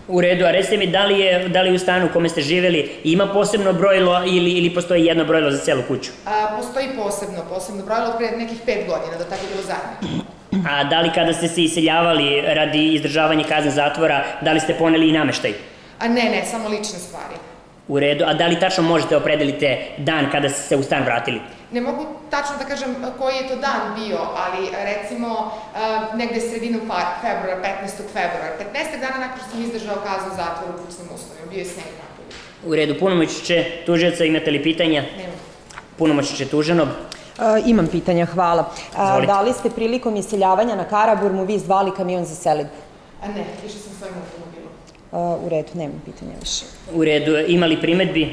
U redu, a recite mi da li je, da li u stanu u kome ste živeli ima posebno brojilo ili, ili postoji jedno brojilo za celu kuću? A, postoji posebno, posebno brojilo od pre nekih pet godina, do tako je bilo zajedno. A da li kada ste se iseljavali radi izdržavanja kazne zatvora, da li ste poneli i nameštaj? A ne, ne, samo lične stvari. U redu, a da li tačno možete opredelite dan kada ste se u stan vratili? Ne mogu tačno da kažem koji je to dan bio, ali recimo uh, negde sredinom februara, 15. februara, 15. dana nakon što sam izdržao kaznu zatvora u kućnom uslovima, bio je sneg napolju. U redu, punomoćiće tužioca, imate li pitanja? Nema. Punomoćiće tuženog? Uh, imam pitanja, hvala. Uh, da li ste prilikom iseljavanja na Karaburmu vi zvali kamion za selidbu? A ne, išao sam svojim automobilom. Uh, u redu, nemam pitanja više. U redu, ima li primetbi?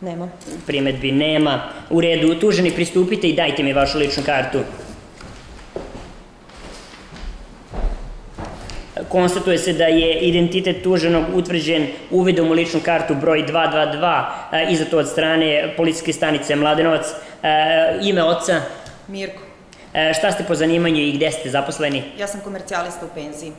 Nema. Primetbi nema. U redu, tuženi pristupite i dajte mi vašu ličnu kartu. Konstatuje se da je identitet tuženog utvrđen uvidom u ličnu kartu broj 222, izato od strane policijske stanice Mladenovac. Ime oca? Mirko. Šta ste po zanimanju i gde ste zaposleni? Ja sam komercijalista u penziji.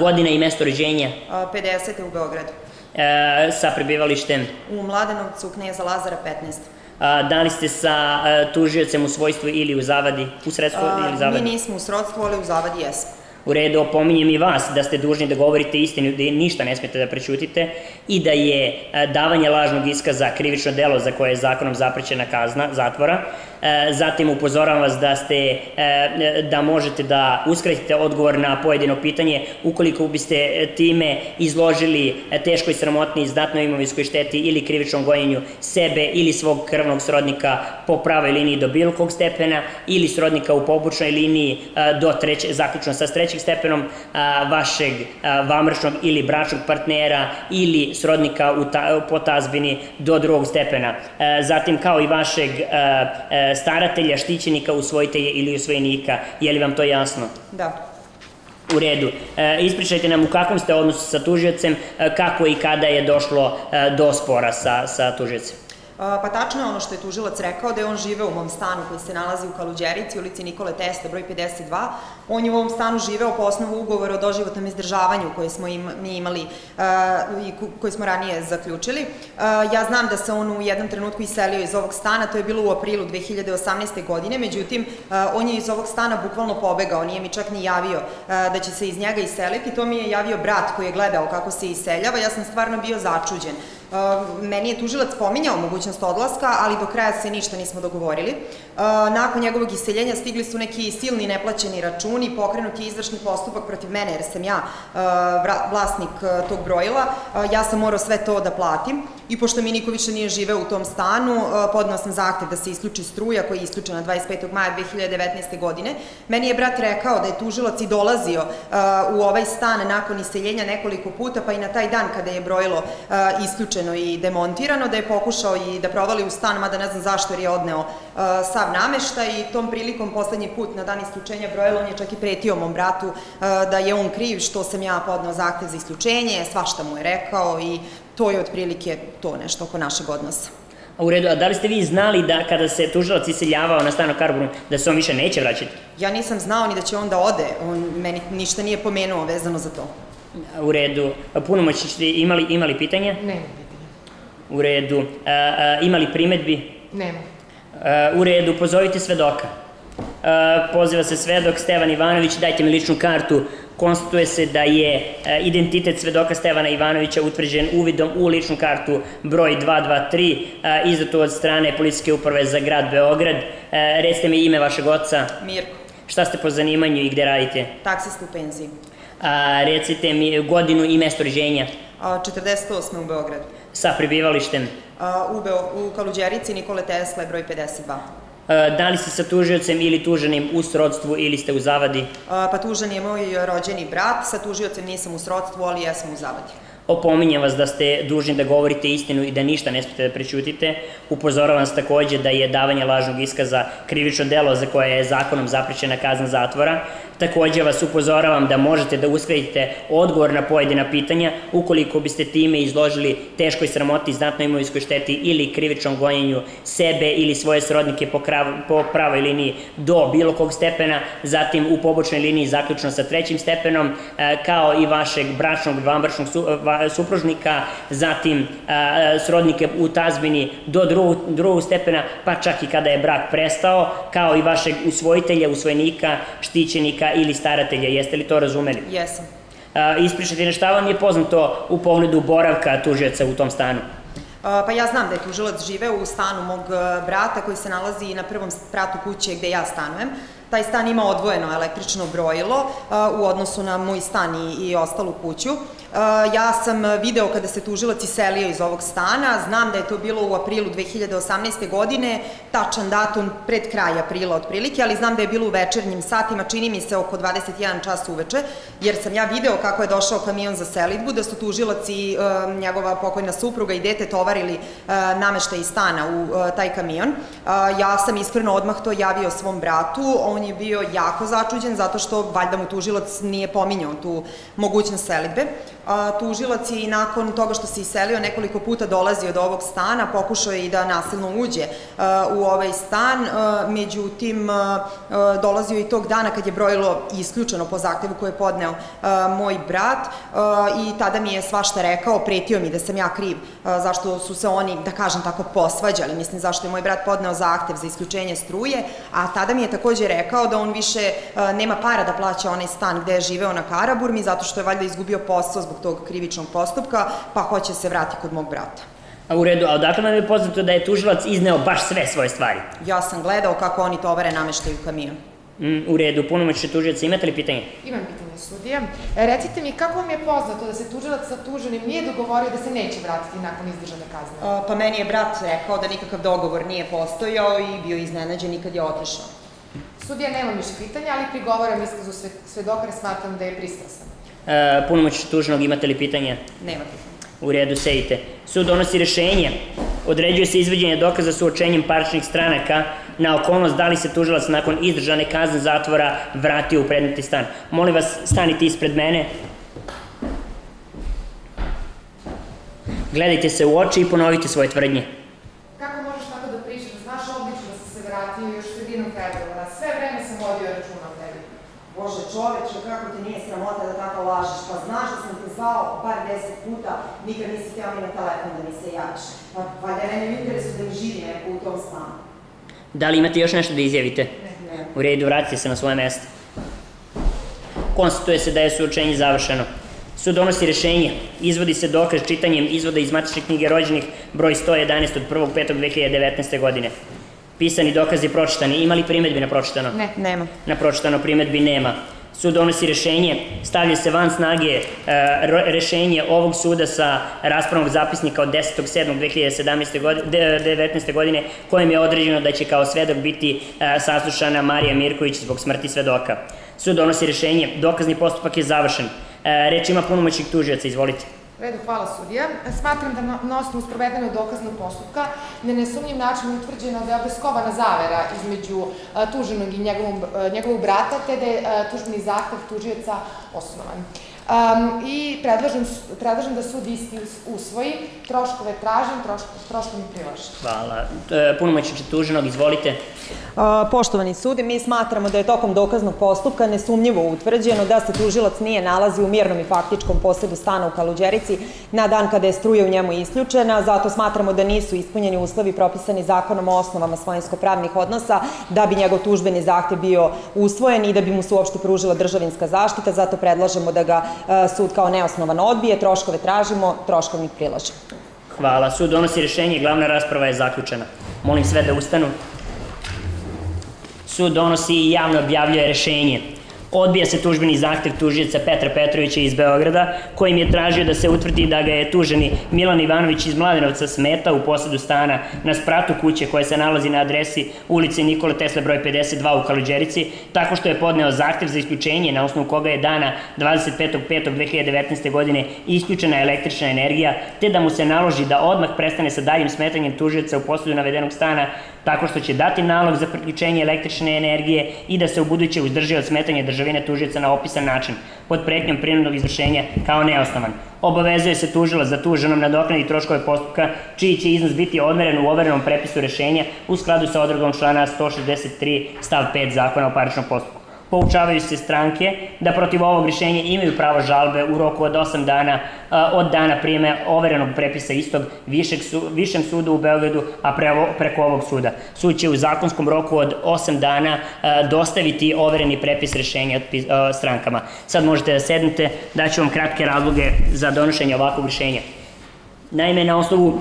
Godina i mesto rođenja? 50. u Beogradu. E, sa prebivalištem? U Mladenovcu, Kneza Lazara 15. A, da li ste sa a, tužiocem u svojstvu ili u zavadi, u sredstvu ili u zavadi? Mi nismo u srodstvu, ali u zavadi jesmo. U redu, opominjem i vas da ste dužni da govorite istinu, da ništa ne smete da prećutite i da je davanje lažnog iskaza krivično delo za koje je zakonom zaprećena kazna zatvora. Zatim upozoravam vas da ste da možete da uskratite odgovor na pojedino pitanje ukoliko biste time izložili teškoj sramotni izdatnoj imovinskoj šteti ili krivičnom gojenju sebe ili svog krvnog srodnika po pravoj liniji do bilo kog stepena ili srodnika u pobočnoj liniji do treće, zaključno sa trećeg stepenom vašeg vamršnog ili bračnog partnera ili srodnika u ta, po tazbini do drugog stepena. Zatim kao i vašeg staratelja, štićenika, usvojitelja ili usvojenika. Je li vam to jasno? Da. U redu. E, ispričajte nam u kakvom ste odnosu sa tužiocem, e, kako i kada je došlo e, do spora sa, sa tužiocem? Pa tačno je ono što je tužilac rekao da je on žive u mom stanu koji se nalazi u Kaluđerici, ulici Nikole Tesla, broj 52. On je u ovom stanu živeo po osnovu ugovora o doživotnom izdržavanju koje smo im, mi imali i koji smo ranije zaključili. Ja znam da se on u jednom trenutku iselio iz ovog stana, to je bilo u aprilu 2018. godine, međutim, on je iz ovog stana bukvalno pobegao, nije mi čak ni javio da će se iz njega iseliti, to mi je javio brat koji je gledao kako se iseljava, ja sam stvarno bio začuđen. Meni je tužilac pominjao mogućnost odlaska, ali do kraja se ništa nismo dogovorili. Nakon njegovog iseljenja stigli su neki silni neplaćeni računi, pokrenut je izvršni postupak protiv mene jer sam ja vlasnik tog brojila. Ja sam morao sve to da platim i pošto mi niko više nije živeo u tom stanu, podnao sam zahtev da se isključi struja koja je isključena 25. maja 2019. godine. Meni je brat rekao da je tužilac i dolazio u ovaj stan nakon iseljenja nekoliko puta, pa i na taj dan kada je brojilo isključeno i demontirano, da je pokušao i da provali u stan, mada ne znam zašto jer je odneo sav namešta i tom prilikom poslednji put na dan isključenja brojila, on je čak i pretio mom bratu da je on kriv što sam ja podnao zahtev za isključenje, svašta mu je rekao i to je otprilike to nešto oko našeg odnosa. A u redu, a da li ste vi znali da kada se tužilac iseljavao na stano Karburnu, da se on više neće vraćati? Ja nisam znao ni da će on da ode, on meni ništa nije pomenuo vezano za to. U redu, punomoći ste imali, imali pitanja? Nema pitanja. U redu, a, a, imali primetbi? Nema. A, u redu, pozovite svedoka. A, poziva se svedok Stevan Ivanović, dajte mi ličnu kartu konstatuje se da je e, identitet svedoka Stevana Ivanovića utvrđen uvidom u ličnu kartu broj 223, e, izdato od strane Policijske uprave za grad Beograd. E, recite mi ime vašeg oca. Mirko. Šta ste po zanimanju i gde radite? Taksist u penziji. A, recite mi godinu i mesto rođenja. 48. u Beogradu. Sa prebivalištem? U, Beo, u Kaluđerici Nikole Tesla, broj 52. Da li ste sa tužiocem ili tuženim u srodstvu ili ste u zavadi? Pa tužan je moj rođeni brat, sa tužiocem nisam u srodstvu, ali jesam u zavadi. Opominjem vas da ste dužni da govorite istinu i da ništa ne smete da prećutite. Upozoravam vas takođe da je davanje lažnog iskaza krivično delo za koje je zakonom zapričena kazna zatvora. Takođe vas upozoravam da možete da uskredite odgovor na pojedina pitanja ukoliko biste time izložili teškoj sramoti, znatnoj imovinskoj šteti ili krivičnom gonjenju sebe ili svoje srodnike po, po pravoj liniji do bilo kog stepena, zatim u pobočnoj liniji zaključno sa trećim stepenom, kao i vašeg bračnog, vanbračnog supružnika, zatim srodnike u tazbini do drugog, drugog stepena, pa čak i kada je brak prestao, kao i vašeg usvojitelja, usvojenika, štićenika ili staratelja. Jeste li to razumeli? Jesam. Ispričati na šta vam je poznato u pogledu boravka tužioca u tom stanu? Pa ja znam da je tužilac živeo u stanu mog brata koji se nalazi na prvom spratu kuće gde ja stanujem. Taj stan ima odvojeno električno brojilo u odnosu na moj stan i, ostalu kuću. Ja sam video kada se tužilac iselio iz ovog stana, znam da je to bilo u aprilu 2018. godine, tačan datum pred kraj aprila otprilike, ali znam da je bilo u večernjim satima, čini mi se oko 21 čas uveče, jer sam ja video kako je došao kamion za selitbu, da su tužilac i njegova pokojna supruga i dete tovarili namešte iz stana u taj kamion. Ja sam iskreno odmah to javio svom bratu, on je bio jako začuđen zato što valjda mu tužilac nije pominjao tu mogućnost selitbe a, tužilac je i nakon toga što se iselio nekoliko puta dolazio do ovog stana, pokušao je i da nasilno uđe u ovaj stan, međutim dolazio i tog dana kad je brojilo isključeno po zahtevu koje je podneo moj brat i tada mi je svašta rekao, pretio mi da sam ja kriv, zašto su se oni, da kažem tako, posvađali, mislim zašto je moj brat podneo zahtev za isključenje struje, a tada mi je takođe rekao da on više nema para da plaća onaj stan gde je živeo na Karaburmi, zato što je valjda izgubio posao zbog tog krivičnog postupka, pa hoće se vrati kod mog brata. A u redu, a odakle nam je poznato da je tužilac izneo baš sve svoje stvari? Ja sam gledao kako oni tovare nameštaju kamion. Mm, u redu, punomoćne tužilaca, imate li pitanje? Imam pitanje sudija. E, recite mi, kako vam je poznato da se tužilac sa tuženim nije dogovorio da se neće vratiti nakon izdržane kazne? A, pa meni je brat rekao da nikakav dogovor nije postojao i bio iznenađen i kad je otišao. Sudija, nemam više pitanja, ali prigovaram iskazu svedoka jer smatram da je pristrasan. E, punomoć tužnog, imate li pitanja? Nema pitanja. U redu, sedite. Sud donosi rešenje. Određuje se izveđenje dokaza suočenjem parčnih stranaka na okolnost da li se tužilac nakon izdržane kazne zatvora vratio u predmetni stan. Molim vas, stanite ispred mene. Gledajte se u oči i ponovite svoje tvrdnje. Kako vratio još sredinom februara. Sve vreme sam vodio računa o tebi. Bože čoveče, kako ti nije sramota da tako lažeš? Pa znaš da sam te zvao bar deset puta, nikad nisi htio ni na telefon da mi se javiš. Pa valjda je meni u interesu da mi živi neko u tom stanu. Da li imate još nešto da izjavite? Ne. U redu, vratite se na svoje mesto. Konstatuje se da je suočenje završeno. Sud donosi rešenje, izvodi se dokaz čitanjem izvoda iz matične knjige rođenih broj 111 od 1.5.2019. godine. Pisani dokazi pročitani. Ima li primetbi na pročitano? Ne. Nema. Na pročitano primetbi nema. Sud donosi rešenje, stavlja se van snage e, rešenje ovog suda sa raspravnog zapisnika od 10.7.2017. godine, 19. godine, kojim je određeno da će kao svedok biti e, saslušana Marija Mirković zbog smrti svedoka. Sud donosi rešenje, dokazni postupak je završen. E, reč ima punomoćnik tužioca, izvolite. Redu, hvala sudija. Smatram da na, osnovu sprovedenog dokaznog postupka na nesumnjiv način utvrđeno da je obeskovana zavera između a, tuženog i njegovog, a, njegovog brata, te da je a, tužbeni zahtev tužioca osnovan. Um, I predlažem, predlažem da sud isti us- usvoji, troškove tražim, trošk, troškovi prilažem. Hvala. E, punomoćnik tuženog, izvolite. A, Poštovani sudi, mi smatramo da je tokom dokaznog postupka nesumnjivo utvrđeno da se tužilac nije nalazi u mirnom i faktičkom posedu stana u Kaluđerici na dan kada je struja u njemu isključena, zato smatramo da nisu ispunjeni uslovi propisani zakonom o osnovama svojinsko-pravnih odnosa da bi njegov tužbeni zahtev bio usvojen i da bi mu se uopšte pružila državinska zaštita, zato predlažemo da ga sud kao neosnovan odbije, troškove tražimo, troškovnik prilažemo. Hvala. Sud donosi rešenje, glavna rasprava je zaključena. Molim sve da ustanu. Sud donosi i javno objavljuje rešenje. Odbija se tužbeni zahtev tužioca Petra Petrovića iz Beograda, kojim je tražio da se utvrdi da ga je tuženi Milan Ivanović iz Mladenovca smeta u posedu stana na spratu kuće koja se nalazi na adresi ulice Nikola Tesla broj 52 u Kaluđerici, tako što je podneo zahtev za isključenje na osnovu koga je dana 25.5.2019. godine isključena električna energija, te da mu se naloži da odmah prestane sa daljim smetanjem tužioca u posedu navedenog stana tako što će dati nalog za priključenje električne energije i da se u buduće uzdrži od smetanja državine tužioca na opisan način, pod pretnjom prinudnog izvršenja kao neosnovan. Obavezuje se tužilac za tuženom nadoknadi troškove postupka, čiji će iznos biti odmeren u overenom prepisu rešenja u skladu sa odredbom člana 163 stav 5 zakona o parničnom postupku. Poučavaju se stranke da protiv ovog rješenja imaju pravo žalbe u roku od 8 dana od dana prijeme overenog prepisa istog višeg su, višem sudu u Beogradu, a prevo, preko ovog suda. Sud će u zakonskom roku od 8 dana dostaviti overeni prepis rješenja strankama. Sad možete da sednete, daću vam kratke razloge za donošenje ovakvog rješenja. Naime, na osnovu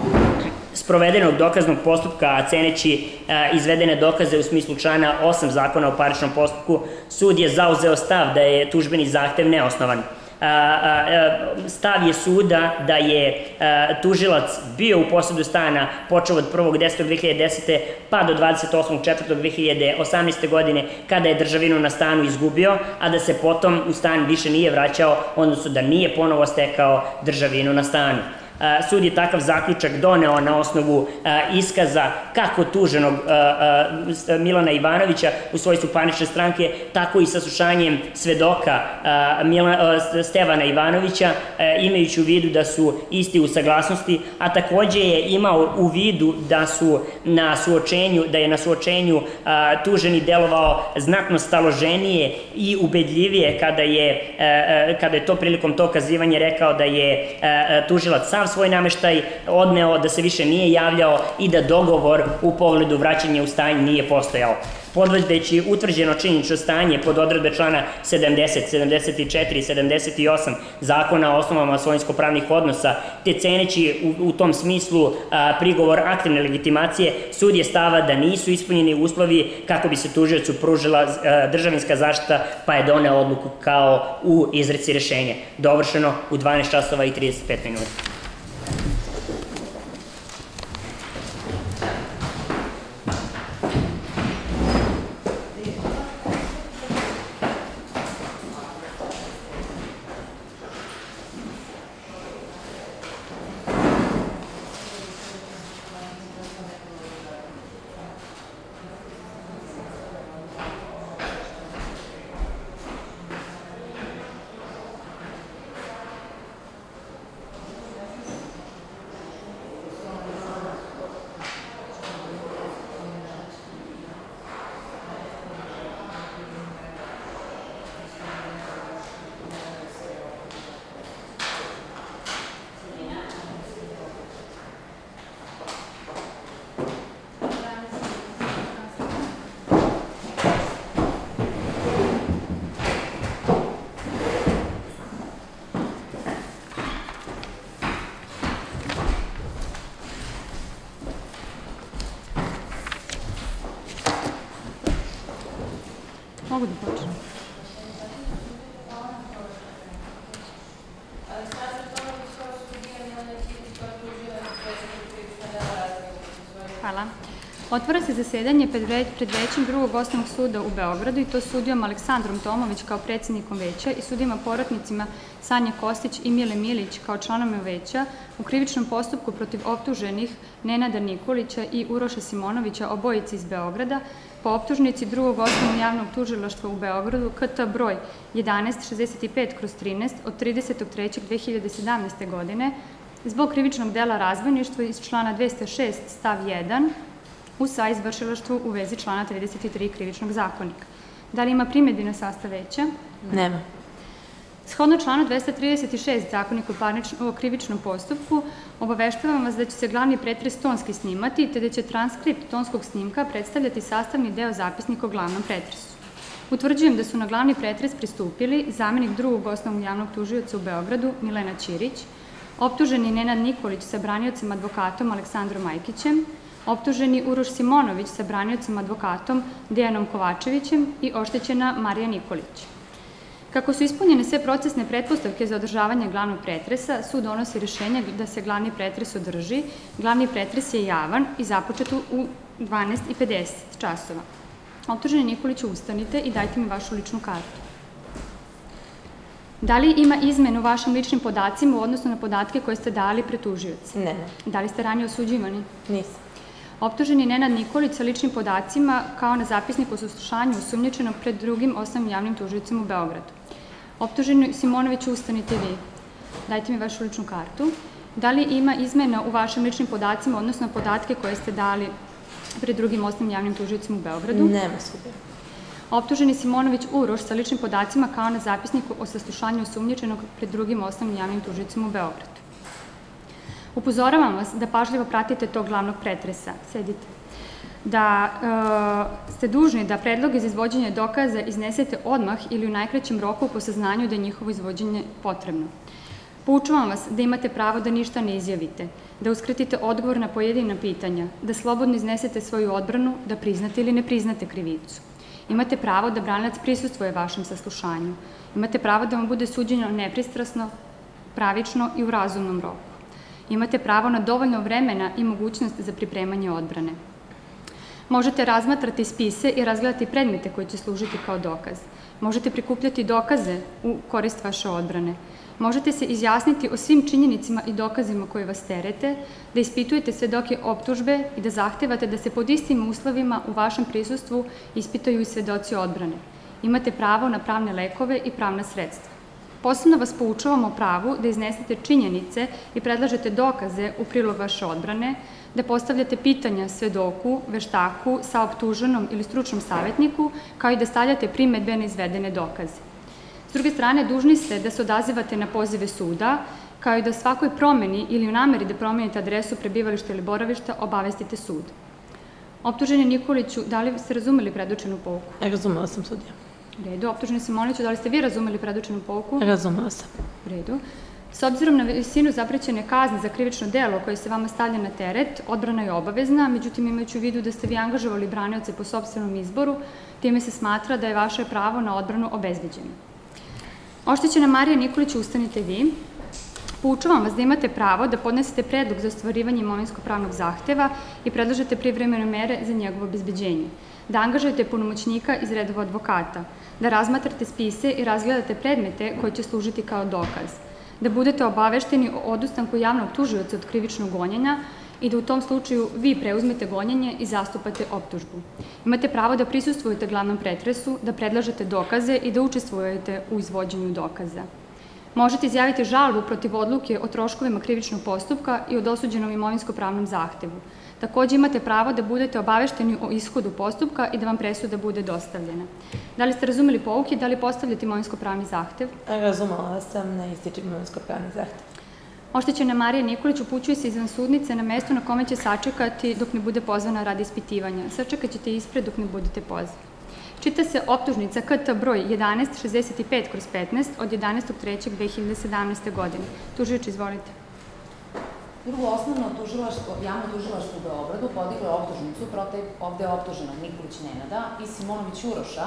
sprovedenog dokaznog postupka, ceneći a, izvedene dokaze u smislu člana 8 zakona o parničnom postupku, sud je zauzeo stav da je tužbeni zahtev neosnovan. A, a, stav je suda da je tužilac bio u posedu stana počeo od 1.10.2010. pa do 28.4.2018. godine kada je državinu na stanu izgubio, a da se potom u stan više nije vraćao, odnosno da nije ponovo stekao državinu na stanu. A, Sud je takav zaključak doneo na osnovu a, iskaza kako tuženog s- Milana Ivanovića u svojstvu panične stranke, tako i saslušanjem svedoka Stevana Ivanovića, imajući u vidu da su isti u saglasnosti, a takođe je imao u vidu da su na suočenju, da je na suočenju tuženi delovao znatno staloženije i ubedljivije kada je, to prilikom to kazivanje rekao da je tužilac sav svoj nameštaj odneo, da se više nije javljao i da dogovor u pogledu vraćanja u stanje nije postojao. Podvodeći utvrđeno činjenično stanje pod odredbe člana 70, 74 i 78 zakona o osnovama svojinsko-pravnih odnosa, te ceneći u, u tom smislu a, prigovor aktivne legitimacije, sud je stava da nisu ispunjeni uslovi kako bi se tužiocu pružila a, državinska zaštita, pa je doneo odluku kao u izreci rešenja. Dovršeno u 12 časova i 35 minuta. Zasedanje pred, ve, pred većim drugog osnovnog suda u Beogradu i to sudijom Aleksandrom Tomović kao predsjednikom veća i sudijama porotnicima Sanja Kostić i Mile Milić kao članome veća u krivičnom postupku protiv optuženih Nenada Nikolića i Uroša Simonovića, obojici iz Beograda, po optužnici drugog osnovnog javnog tužilaštva u Beogradu KT broj 1165 kroz 13 od 30.3.2017. godine zbog krivičnog dela razbojništva iz člana 206 stav 1 u sa izvršilaštvu u vezi člana 33 krivičnog zakonika. Da li ima primjedbi na sastav veća? Nema. Shodno članu 236 zakonika o krivičnom postupku, obaveštavam vas da će se glavni pretres tonski snimati, te da će transkript tonskog snimka predstavljati sastavni deo zapisnika o glavnom pretresu. Utvrđujem da su na glavni pretres pristupili zamenik drugog osnovnog javnog tužioca u Beogradu Milena Ćirić, optuženi Nenad Nikolić sa braniocem advokatom Aleksandrom Majkićem, optuženi Uroš Simonović sa braniocem advokatom Dejanom Kovačevićem i oštećena Marija Nikolić. Kako su ispunjene sve procesne pretpostavke za održavanje glavnog pretresa, sud donosi rešenje da se glavni pretres održi. Glavni pretres je javan i započet u 12.50 časova. Optuženi Nikolić, ustanite i dajte mi vašu ličnu kartu. Da li ima izmen u vašim ličnim podacima u odnosu na podatke koje ste dali pretužioci? Ne. Da li ste ranije osuđivani? Nisam. Optuženi Nenad Nikolić sa ličnim podacima kao na zapisniku o suslušanju osumnječenog pred drugim osnovnim javnim tužicom u Beogradu. Optuženi Simonović, ustanite vi. Dajte mi vašu ličnu kartu. Da li ima izmena u vašim ličnim podacima, odnosno podatke koje ste dali pred drugim osnovnim javnim tužicom u Beogradu? Nema sudija. Optuženi Simonović Uroš sa ličnim podacima kao na zapisniku o saslušanju osumnječenog pred drugim osnovnim javnim tužicom u Beogradu. Upozoravam vas da pažljivo pratite tog glavnog pretresa. Sedite. Da e, ste dužni da predloge za izvođenje dokaza iznesete odmah ili u najkraćem roku po saznanju da je njihovo izvođenje potrebno. Poučavam vas da imate pravo da ništa ne izjavite, da uskratite odgovor na pojedina pitanja, da slobodno iznesete svoju odbranu, da priznate ili ne priznate krivicu. Imate pravo da branilac prisustvoje vašem saslušanju. Imate pravo da vam bude suđeno nepristrasno, pravično i u razumnom roku. Imate pravo na dovoljno vremena i mogućnost za pripremanje odbrane. Možete razmatrati spise i razgledati predmete koji će služiti kao dokaz. Možete prikupljati dokaze u korist vaše odbrane. Možete se izjasniti o svim činjenicima i dokazima koje vas terete, da ispitujete svedoke optužbe i da zahtevate da se pod istim uslovima u vašem prisustvu ispitaju i svedoci odbrane. Imate pravo na pravne lekove i pravna sredstva. Posebno vas poučavam o pravu da iznesete činjenice i predlažete dokaze u prilog vaše odbrane, da postavljate pitanja svedoku, veštaku, saoptuženom ili stručnom savjetniku, kao i da stavljate primetbe na izvedene dokaze. S druge strane, dužni ste da se odazivate na pozive suda, kao i da svakoj promeni ili u nameri da promenite adresu prebivališta ili boravišta obavestite sud. Optuženi Nikoliću, da li ste razumeli predočenu pouku? Razumela sam sudija. U redu. Optuženi Simoniću, da li ste vi razumeli predočenu pouku? Razumela sam. U redu. S obzirom na visinu zaprećene kazne za krivično delo koje se vama stavlja na teret, odbrana je obavezna, međutim imajući u vidu da ste vi angažovali branioce po sobstvenom izboru, time se smatra da je vaše pravo na odbranu obezbeđeno. Oštećena Marija Nikolić, ustanite vi. Poučavam vas da imate pravo da podnesete predlog za ostvarivanje imovinsko-pravnog zahteva i predlažete privremene mere za njegovo obezbeđenje, da angažujete punomoćnika iz redova advokata, da razmatrate spise i razgledate predmete koji će služiti kao dokaz, da budete obavešteni o odustanku javnog tužioca od krivičnog gonjenja i da u tom slučaju vi preuzmete gonjenje i zastupate optužbu. Imate pravo da prisustvujete glavnom pretresu, da predlažete dokaze i da učestvujete u izvođenju dokaza. Možete izjaviti žalbu protiv odluke o troškovima krivičnog postupka i o dosuđenom imovinsko-pravnom zahtevu. Takođe imate pravo da budete obavešteni o ishodu postupka i da vam presuda bude dostavljena. Da li ste razumeli pouke, da li postavljate imovinsko-pravni zahtev? Razumela sam na ističem imovinsko-pravni zahtev. Oštećena Marija Nikolić upućuje se izvan sudnice na mesto na kome će sačekati dok ne bude pozvana radi ispitivanja. Sačekat ćete ispred dok ne budete pozvani. Čita se optužnica KT broj 1165 kroz 15 od 11.3.2017. godine. Tužioč, izvolite. Drugo osnovno tužilaštvo, javno tužilaštvo u Beogradu podiglo optužnicu protiv ovde optuženog Nikolić Nenada i Simonović Uroša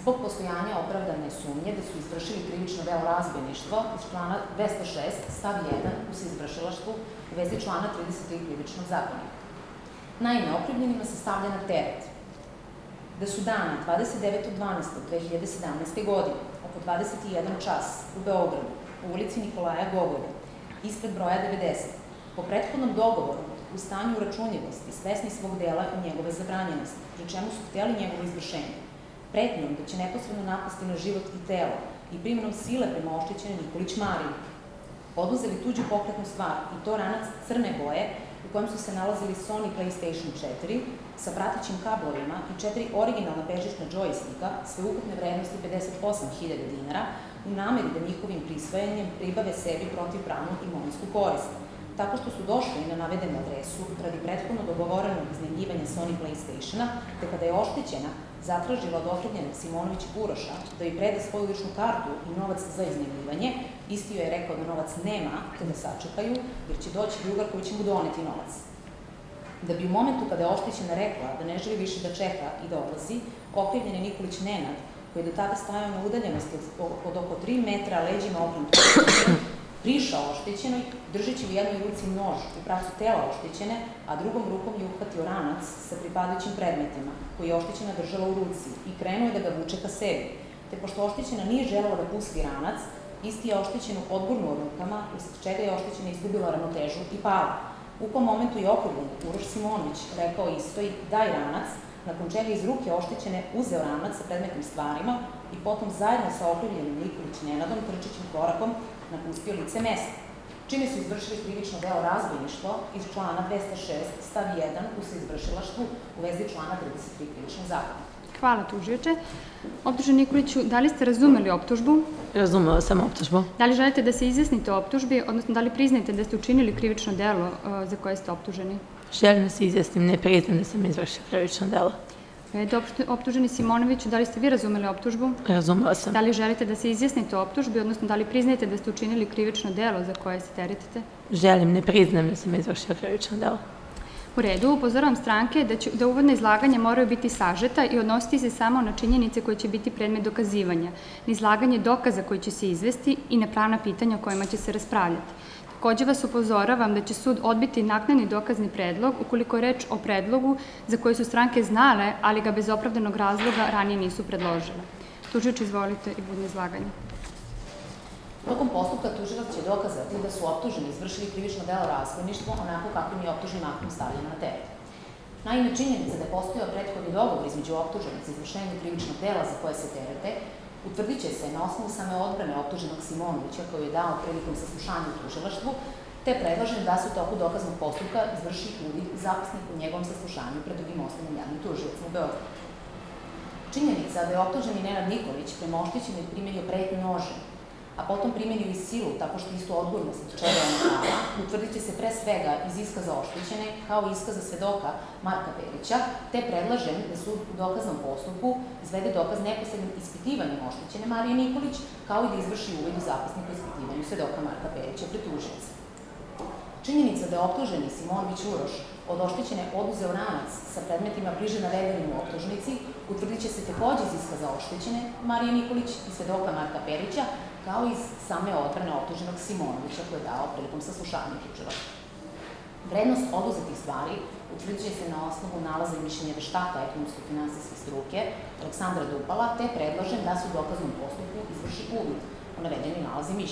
zbog postojanja opravdane sumnje da su izvršili krivično delo razbojništvo iz člana 206 stav 1 u izvršilaštvu u vezi člana 33 krivičnog zakonika. Naime, okrivljenima se stavlja na teret da su dana 29.12.2017. godine oko 21 čas u Beogradu u ulici Nikolaja Gogolja ispred broja 90 po prethodnom dogovoru u stanju uračunljivosti, svesni svog dela i njegove zabranjenosti, pri čemu su htjeli njegovo izvršenje. Pretnjom da će neposredno napasti na život i telo i primjenom sile prema oštećenju Nikolić Mariju. Oduzeli tuđu pokretnu stvar i to ranac crne boje u kojem su se nalazili Sony PlayStation 4 sa pratećim kablovima i četiri originalna bežična džojstika sve ukupne vrednosti 58.000 dinara u nameri da njihovim prisvajanjem pribave sebi protivpravnu imovinsku korist tako što su došli na navedenu adresu radi prethodno dogovorenog iznajmljivanja Sony Playstationa, te kada je oštećena, zatražila od okrivljenog Simonovića Uroša da joj prede svoju ličnu kartu i novac za iznajmljivanje, isti joj je rekao da novac nema, te da sačekaju, jer će doći drugar koji će mu doneti novac. Da bi u momentu kada je oštećena rekla da ne želi više da čeka i da odlazi, okrivljen je Nikolić Nenad, koji je do tada stajao na udaljenosti od, oko 3 metra leđima okrenut prišao oštećenoj, držeći u jednoj ruci nož u pracu tela oštećene, a drugom rukom je uhvatio ranac sa pripadajućim predmetima, koji je oštećena držala u ruci i krenuo je da ga vuče ka sebi. Te pošto oštećena nije želela da pusti ranac, isti je oštećenu odgurnuo rukama, usled čega je oštećena izgubila ravnotežu i pala. U kom momentu je okrivljen Uroš Simonović rekao istoj daj ranac, nakon čega iz ruke oštećene uzeo ranac sa predmetnim stvarima i potom zajedno sa okrivljenim Nikolić Nenadom trčećim korakom napustio lice mesta, čime su izvršili krivično delo razbojništvo iz člana 206 stav 1 u se izvršilaštvu u vezi člana 33 krivičnog zakona. Hvala tužioče. Optužen Nikoliću, da li ste razumeli optužbu? Razumela sam optužbu. Da li želite da se izjasnite o optužbi, odnosno da li priznajete da ste učinili krivično delo uh, za koje ste optuženi? Želim da se izjasnim, ne priznam da sam izvršila krivično delo. Red, optuženi Simonoviću, da li ste vi razumeli optužbu? Razumela sam. Da li želite da se izjasnite o optužbi, odnosno da li priznajete da ste učinili krivično delo za koje se teretite? Želim, ne priznam da sam izvršila krivično delo. U redu, upozoravam stranke da, će, da uvodne izlaganja moraju biti sažeta i odnositi se samo na činjenice koje će biti predmet dokazivanja, na izlaganje dokaza koji će se izvesti i na pravna pitanja o kojima će se raspravljati. Takođe vas upozoravam da će sud odbiti naknadni dokazni predlog ukoliko je reč o predlogu za koji su stranke znale, ali ga bez opravdanog razloga ranije nisu predložile. Tužič, izvolite i budne izlaganje. Tokom postupka tužilac će dokazati da su optuženi izvršili krivično delo razbojništvo onako kako im je optužnim aktom stavljeno na teret. Naime, činjenica da je postojao prethodni dogovor između optuženog za izvršenje krivičnog dela za koje se terete utvrdit će se na osnovu same odbrane optuženog Simonovića koju je dao prilikom saslušanja u tužilaštvu, te predlažem da se u toku dokaznog postupka izvrši uvid zapisnik u njegovom saslušanju pred drugim osnovnim javnim tužilacom u Beogradu. Činjenica da je optuženi Nenad Nikolić prema oštećenoj primjenio pretnje nože, a potom primenio i silu tako što isto odgurno sa je prava, utvrdit će se pre svega iz iskaza oštećene kao iskaza svedoka Marka Perića, te predlažem da sud u dokaznom postupku izvede dokaz neposrednim ispitivanjem oštećene Marije Nikolić, kao i da izvrši uvid u zapisnik o ispitivanju svedoka Marka Perića pred. Činjenica da je optuženi Simonović Uroš od oštećene oduzeo ranac sa predmetima bliže navedenim u optužnici, utvrdit će se takođe iz iskaza oštećene Marije Nikolić i svedoka Marka Perića, kao i same odbrane optuženog Simonovića koje je dao prilikom saslušanja tužilaštva. Vrednost oduzetih stvari utvrđuje se na osnovu nalaza i mišljenja veštaka ekonomsko-finansijske struke Aleksandra Dupala, te predlažem da se u dokaznom postupku izvrši uvid u navedeni nalaz i.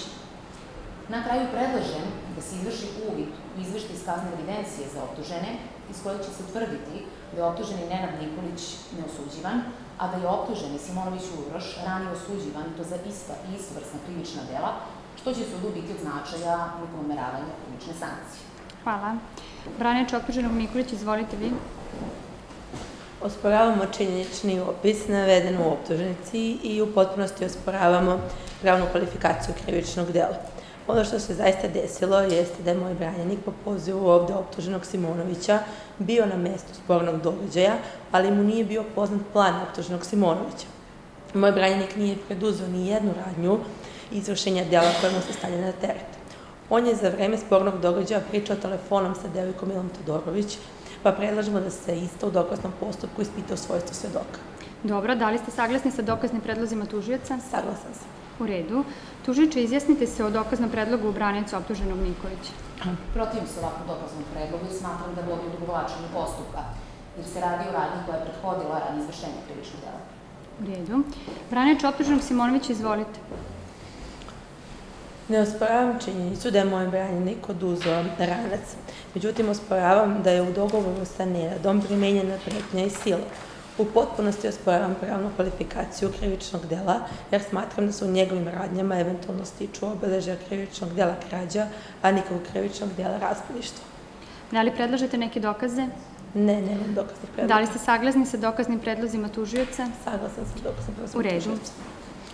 Na kraju predlažem da se izvrši uvid u izvešti iz kazne evidencije za optužene, iz kojeg će se utvrditi da je optuženi Nenad Nikolić neosuđivan, a da je optuženi Simonović Uroš ranije osuđivan to za ista i istovrsna krivična dela, što će sudu biti od značaja u pomeravanju krivične sankcije. Hvala. Branjač optuženog Nikolić, izvolite vi. Osporavamo činjenični opis naveden u optužnici i u potpunosti osporavamo pravnu kvalifikaciju krivičnog dela. Ono što se zaista desilo jeste da je moj branjenik po pozivu ovde optuženog Simonovića bio na mestu spornog događaja, ali mu nije bio poznat plan optuženog Simonovića. Moj branjenik nije preduzeo ni jednu radnju izvršenja dela koje mu se stavlja na teret. On je za vreme spornog događaja pričao telefonom sa devojkom Milom Todorović, pa predlažemo da se isto u dokaznom postupku ispita u svojstvu svedoka. Dobro, da li ste saglasni sa dokaznim predlozima tužioca? Saglasan sam. U redu. Tužiče, izjasnite se o dokaznom predlogu u branicu optuženog Nikolića. Protivim se ovakvom dokaznom predlogu i smatram da vodi u dugovlačenju postupka, jer se radi o radnji koja je prethodila radi izvršenja krivičnog dela. U redu. Branič optuženog Simonovića, izvolite. Ne osporavam činjenicu da je moj branjenik oduzeo ranac. Međutim, osporavam da je u dogovoru sa Nenadom primenjena pretnja i sila. U potpunosti osporavam pravnu kvalifikaciju krivičnog dela, jer smatram da se u njegovim radnjama eventualno stiču obeležja krivičnog dela krađa, a nikog krivičnog dela razbuništva. Da li predlažete neke dokaze? Ne, nemam dokaznih predloga. Da li ste saglasni sa dokaznim predlozima tužioca? Saglasan sam sa dokaznim predlozima U redu. tužioca.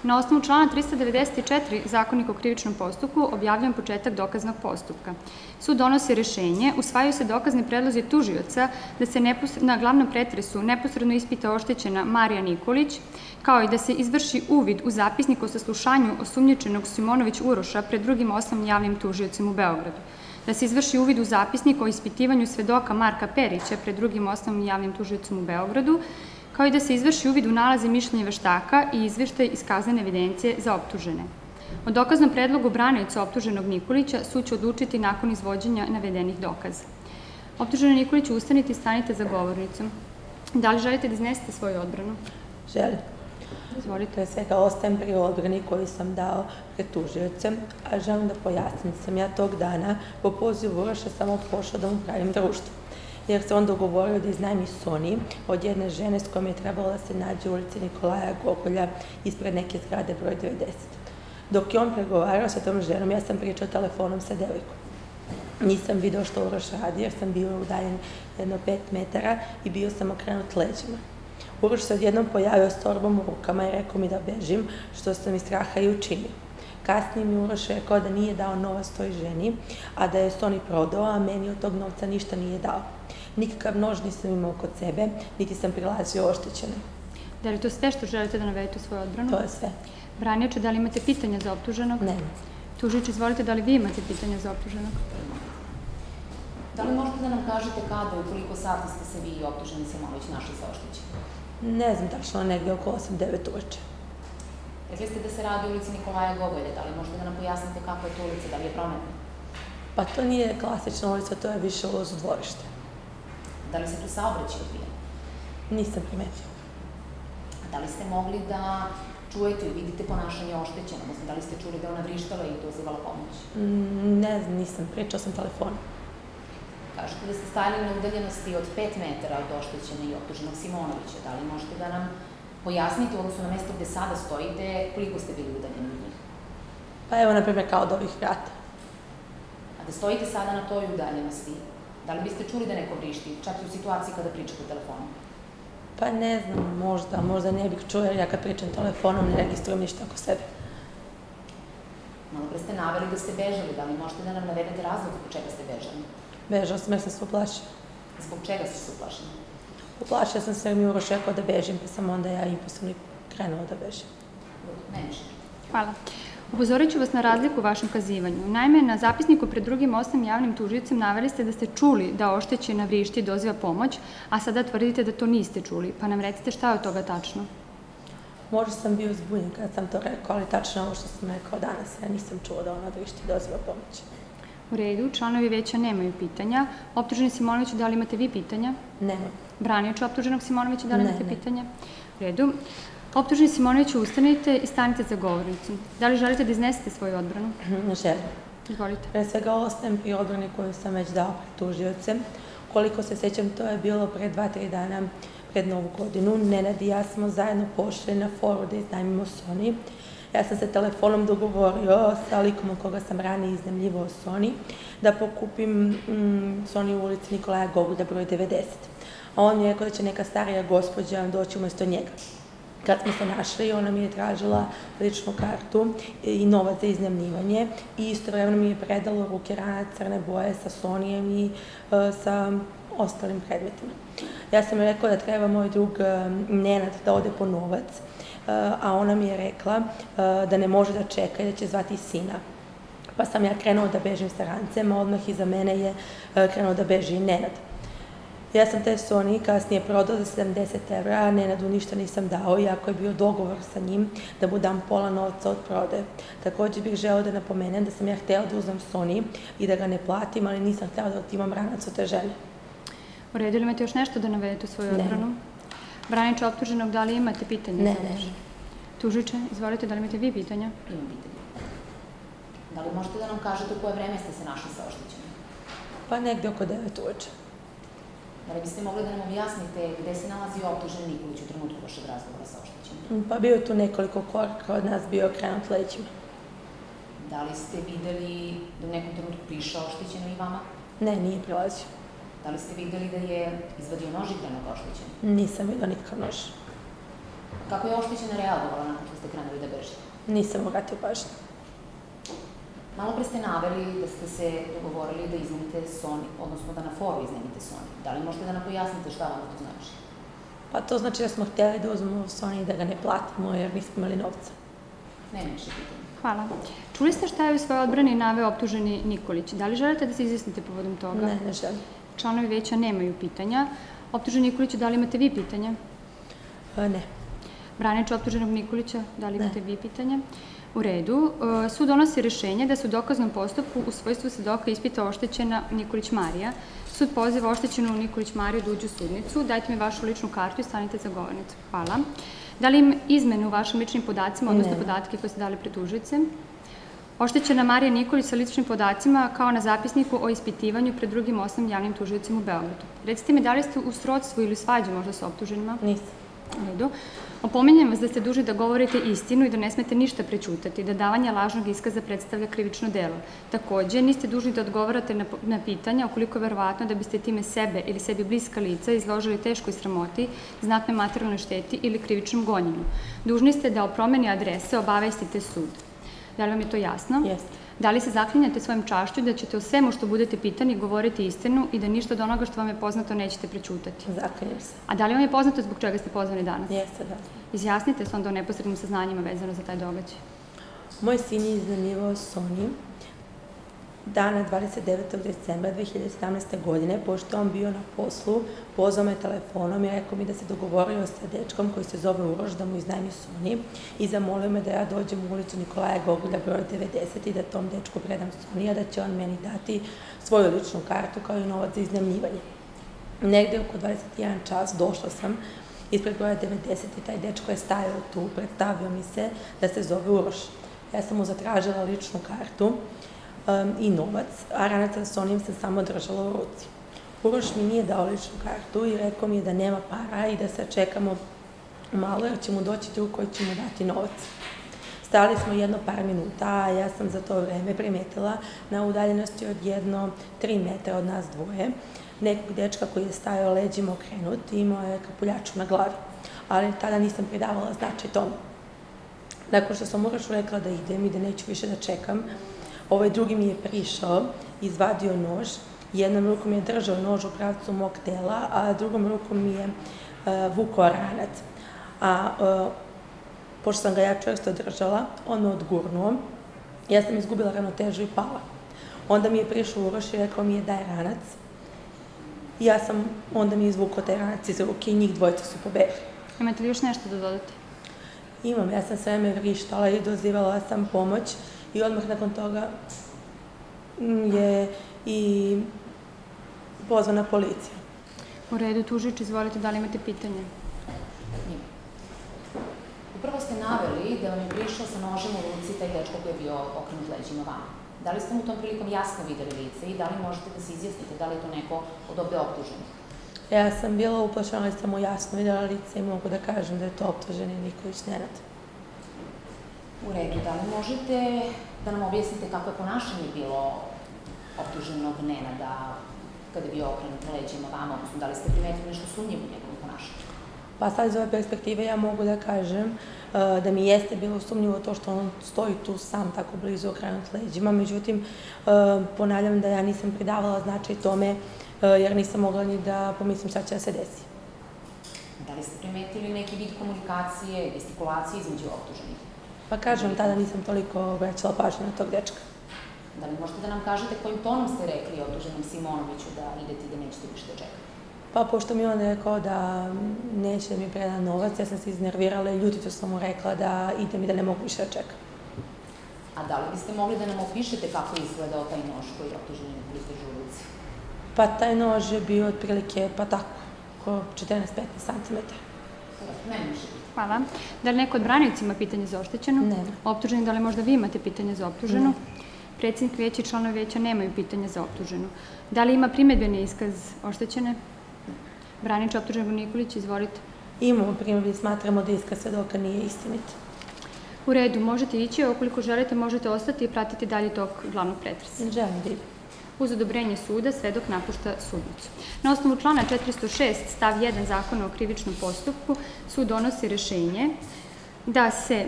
Na osnovu člana 394 Zakonika o krivičnom postupku objavljujem početak dokaznog postupka. Sud donosi rešenje, usvajaju se dokazni predlozi tužioca da se na glavnom pretresu neposredno ispita oštećena Marija Nikolić, kao i da se izvrši uvid u zapisnik o saslušanju osumnjičenog Simonović Uroša pred drugim osnovnim javnim tužiocem u Beogradu da se izvrši uvid u zapisnik o ispitivanju svedoka Marka Perića pred drugim osnovnim javnim tužiocem u Beogradu, kao i da se izvrši uvid u nalaze mišljenja veštaka i izveštaj iz kaznene evidencije za optužene. O dokaznom predlogu branioca optuženog Nikolića sud će odlučiti nakon izvođenja navedenih dokaza. Optuženi Nikolić, ustanite i stanite za govornicom. Da li želite da iznesete svoju odbranu? Želim. Izvolite. Pre svega ostajem pri odbrani koju sam dao pred tužiocem, a želim da pojasnim da sam ja tog dana po pozivu Uroša samo pošla da mu pravim društvo. Jer se on dogovorio da iznajmi Sony od jedne žene s kojom je trebalo da se nađe u ulici Nikolaja Gogolja ispred neke zgrade broj 90. Dok je on pregovarao sa tom ženom, ja sam pričao telefonom sa devojkom. Nisam video što Uroš radi jer sam bio udaljen jedno pet metara i bio sam okrenut leđima. Uroš se odjednom pojavio s torbom u rukama i rekao mi da bežim, što sam iz straha i učinio. Kasnije mi Uroš rekao da nije dao novac toj ženi, a da je Sony prodao, a meni od tog novca ništa nije dao. Nikakav nož nisam imao kod sebe, niti sam prilazio oštećenoj. Da li to sve što želite da navedete u svoju odbranu? To je sve. Branioče, da li imate pitanja za optuženog? Ne. Tužić, izvolite, da li vi imate pitanja za optuženog? Da li možete da nam kažete kada i u koliko sati ste se vi i optuženi Simonović našli sa oštećenim? Ne znam tačno, negde oko 8-9 uveče. Rekli ste da se radi o ulici Nikolaja Gogolja, da li možete da nam pojasnite kako je to ulica, da li je prometna? Pa to nije klasična ulica, to je više ulaz u dvorište. Da li se tu saobraćaj odvija? Nisam primetila. A da li ste mogli da čujete i vidite ponašanje oštećena, odnosno da li ste čuli da ona vrištala i dozivala pomoć? Mm, ne znam, nisam, pričao sam telefonom. Kažete da ste stajali na udaljenosti od 5 metara od oštećene i optuženog Simonovića. Da li možete da nam pojasnite u odnosu na mesto gde sada stojite koliko ste bili udaljeni od njih? Pa evo, na primjer, kao od ovih vrata. A da stojite sada na toj udaljenosti, da li biste čuli da neko vrišti, čak i u situaciji kada pričate u telefonu? Pa ne znam, možda, možda ne bih čuo, jer ja kad pričam telefonom ne registrujem ništa oko sebe. Malo pre ste naveli da ste bežali, da li možete da nam navedete razlog zbog čega ste bežali? Bežao sam jer sam se uplašio. Zbog čega ste se uplašili? Uplašio sam se jer mi Uroš rekao da bežim, pa sam onda ja impulsivno krenula da bežim. Ne više. Hvala. Upozorit ću vas na razliku u vašem kazivanju. Naime, na zapisniku pred drugim osnovnim javnim tužicem naveli ste da ste čuli da oštećena vrišti doziva pomoć, a sada tvrdite da to niste čuli. Pa nam recite šta je od toga tačno? Možda sam bio zbunjen kad sam to rekao, ali tačno ovo što sam rekao danas. Ja nisam čuo da ona vrišti doziva pomoć. U redu, članovi veća nemaju pitanja. Optuženi Simonoviću, da li imate vi pitanja? Nemam. Branioč optuženog Simonovića, da li Ne, imate ne. pitanja? U redu. Optuženi Simonoviću, ustanite i stanite za govornicu. Da li želite da iznesete svoju odbranu? Ne želim. Izvolite. Pre svega ostajem pri odbrani koju sam već dao tužiocem. Koliko se sećam, to je bilo pre dva, tri dana pred Novu godinu. Nenad i ja smo zajedno pošli na foru da iznajmimo Sony. Ja sam se telefonom dogovorio sa likom od koga sam ranije iznajmljivao Sony da pokupim mm, Sony u ulici Nikolaja Gogulja broj 90. A on mi je rekao da će neka starija gospođa doći umesto njega. Kad smo se našli, ona mi je tražila ličnu kartu i novac za iznajmljivanje i istovremeno mi je predalo ruke ranac crne boje sa Sonijem i e, sa ostalim predmetima. Ja sam joj rekao da treba moj drug e, Nenad da ode po novac, e, a ona mi je rekla da ne može da čeka i da će zvati sina. Pa sam ja krenuo da bežim sa rancem, a odmah iza mene je krenuo da beži Nenad. Ja sam te Sony kasnije prodao za 70 evra, a Nenadu ništa nisam dao, iako je bio dogovor sa njim da mu dam pola novca od prodaje. Također bih želeo da napomenem da sam ja htjela da uzmem Sony i da ga ne platim, ali nisam htjela da otimam ranac od te žene. U redu, imate još nešto da navedete u svoju Ne. odbranu? Braniče optuženog, da li imate pitanje? Ne, ne. Tužiče, izvolite, da li imate vi pitanja? Imam pitanje. Da li možete da nam kažete u koje vreme ste se našli sa oštećenim? Pa negdje oko 9 uveče. Da li biste mogli da nam objasnite gde se nalazi optužen Nikolić u trenutku vašeg razgovora sa oštećenim? Pa bio je tu nekoliko koraka od nas bio okrenut leđima. Da li ste videli da u nekom trenutku prišao oštećeno i vama? Ne, nije prilazio. Da li ste videli da je izvadio nož i krenuo ka oštećenu? Nisam vidio nikakav nož. Kako je oštećena reagovala nakon što ste krenuli da bežite? Nisam obratio pažnju. Malo pre ste naveli da ste se dogovorili da iznajmite Sony, odnosno da na foru iznajmite Sony. Da li možete da nam pojasnite šta vam to znači? Pa to znači da smo htjeli da uzmemo Sony i da ga ne platimo jer nismo imali novca. Ne, više pitanje. Hvala. Čuli ste šta je u svojoj odbrani naveo optuženi Nikolić. Da li želite da se izjasnite povodom toga? Ne, ne želim. Članovi veća nemaju pitanja. Optuženi Nikoliću, da li imate vi pitanja? E, Ne. Branič optuženog Nikolića, da li imate vi pitanja? U redu. E, Sud donosi rješenje da se u dokaznom postupku u svojstvu svedoka ispita oštećena Nikolić Marija. Sud poziva oštećenu Nikolić Mariju da uđe u sudnicu. Dajte mi vašu ličnu kartu i stanite za govornicu. Hvala. Da li im izmene u vašim ličnim podacima, odnosno podatke koje ste dali pred tužicem? Oštećena Marija Nikolić sa ličnim podacima kao na zapisniku o ispitivanju pred drugim osnovnim javnim tužicima u Beogradu. Recite mi, da li ste u srodstvu ili svađu možda sa optuženima? Nisam. U redu. Opominjem vas da ste dužni da govorite istinu i da ne smete ništa prećutati, da davanje lažnog iskaza predstavlja krivično delo. Takođe, niste dužni da odgovarate na, na pitanja ukoliko je verovatno da biste time sebe ili sebi bliska lica izložili teškoj sramoti, znatnoj materijalnoj šteti ili krivičnom gonjenju. Dužni ste da o promeni adrese obavestite sud. Da li vam je to jasno? Jeste. Da li se zaklinjate svojom čašću da ćete o svemu što budete pitani govoriti istinu i da ništa od onoga što vam je poznato nećete prećutati? Zaklinjem se. A da li vam je poznato zbog čega ste pozvani danas? Jeste, da. Izjasnite se onda o neposrednim saznanjima vezano za taj događaj. Moj sin je iznajmljivao Sony dana 29. decembra 2017. godine, pošto on bio na poslu, pozvao me telefonom i rekao mi da se dogovorio sa dečkom koji se zove Uroš da mu iznajmi Sony i zamolio me da ja dođem u ulicu Nikolaja Gogulja broj 90 i da tom dečku predam Sony, a da će on meni dati svoju ličnu kartu kao i novac za iznajmljivanje. Negde oko 21 čas došla sam ispred broja 90 i taj dečko je stajao tu, predstavio mi se da se zove Uroš. Ja sam mu zatražila ličnu kartu um, i novac, a ranac sa onim sam samo držala u ruci. Uroš mi nije dao ličnu kartu i rekao mi je da nema para i da se čekamo malo jer će mu doći drug koji će mu dati novac. Stali smo jedno par minuta, a ja sam za to vreme primetila na udaljenosti od jedno tri metra od nas dvoje nekog dečka koji je stajao leđima okrenut i imao je kapuljaču na glavi. Ali tada nisam pridavala značaj tomu. Nakon što sam Urošu rekla da idem i da neću više da čekam, ovaj drugi mi je prišao, izvadio nož, jednom rukom je držao nož u pravcu mog tela, a drugom rukom mi je uh, vukao ranac. A uh, pošto sam ga ja čvrsto držala, on me odgurnuo, ja sam izgubila ravnotežu i pala. Onda mi je prišao Uroš i rekao mi je daj ranac. I ja sam, onda mi je izvukao taj ranac iz ruke i njih dvojica su pobegli. Imate li još nešto da dodate? Imam, ja sam sve vrištala i dozivala sam pomoć i odmah nakon toga mm, je i pozvana policija. U redu, tužič, izvolite, da li imate pitanje? Upravo ste naveli da vam je prišao sa nožem u ruci taj dečko koji je bio okrenut leđima vama. Da li ste mu tom prilikom jasno videli lice i da li možete da se izjasnite da li je to neko od obe optuženih? Ja sam bila uplašena, ali sam mu jasno vidjela lice i mogu da kažem da je to optuženi Nikolić Nenad. U redu, da li možete da nam objasnite kako je ponašanje bilo optuženog Nenada kada je bio okrenut leđima vama, odnosno da li ste primetili nešto sumnjivo u njegovom ponašanju? Pa sad iz ove perspektive ja mogu da kažem uh, da mi jeste bilo sumnjivo to što on stoji tu sam tako blizu okrenut leđima, međutim uh, ponavljam da ja nisam pridavala značaj tome uh, jer nisam mogla ni da pomislim šta će da se desi. Da li ste primetili neki vid komunikacije, gestikulacije između optuženih? Pa kažem, tada nisam toliko obraćala pažnju na tog dečka. Da li možete da nam kažete kojim tonom ste rekli optuženom Simonoviću da idete i da nećete više da čekate? Pa pošto mi on rekao da neće da mi preda novac, ja sam se iznervirala i ljutito sam mu rekla da idem i da ne mogu više da čekam. A da li biste mogli da nam opišete kako je izgledao taj nož koji je drži u ruci? Pa taj nož je bio otprilike, pa tako, oko 14-15 cm. Ne može Hvala. Da li neko od branioca ima pitanje za oštećenu? Nema. Optuženi, da li možda vi imate pitanje za optuženu? Predsednik veća i članovi veća nemaju pitanja za optuženu. Da li ima primetbe na iskaz oštećene? Branič optuženog Nikolić, izvolite. Imamo primjer, smatramo da iskaz svedoka nije istinit. U redu, možete ići, a ukoliko želite možete ostati i pratiti dalje tok glavnog pretresa. Želim da idem. Uz odobrenje suda, svedok napušta sudnicu. Na osnovu člana 406 stav 1 zakona o krivičnom postupku, sud donosi rešenje da se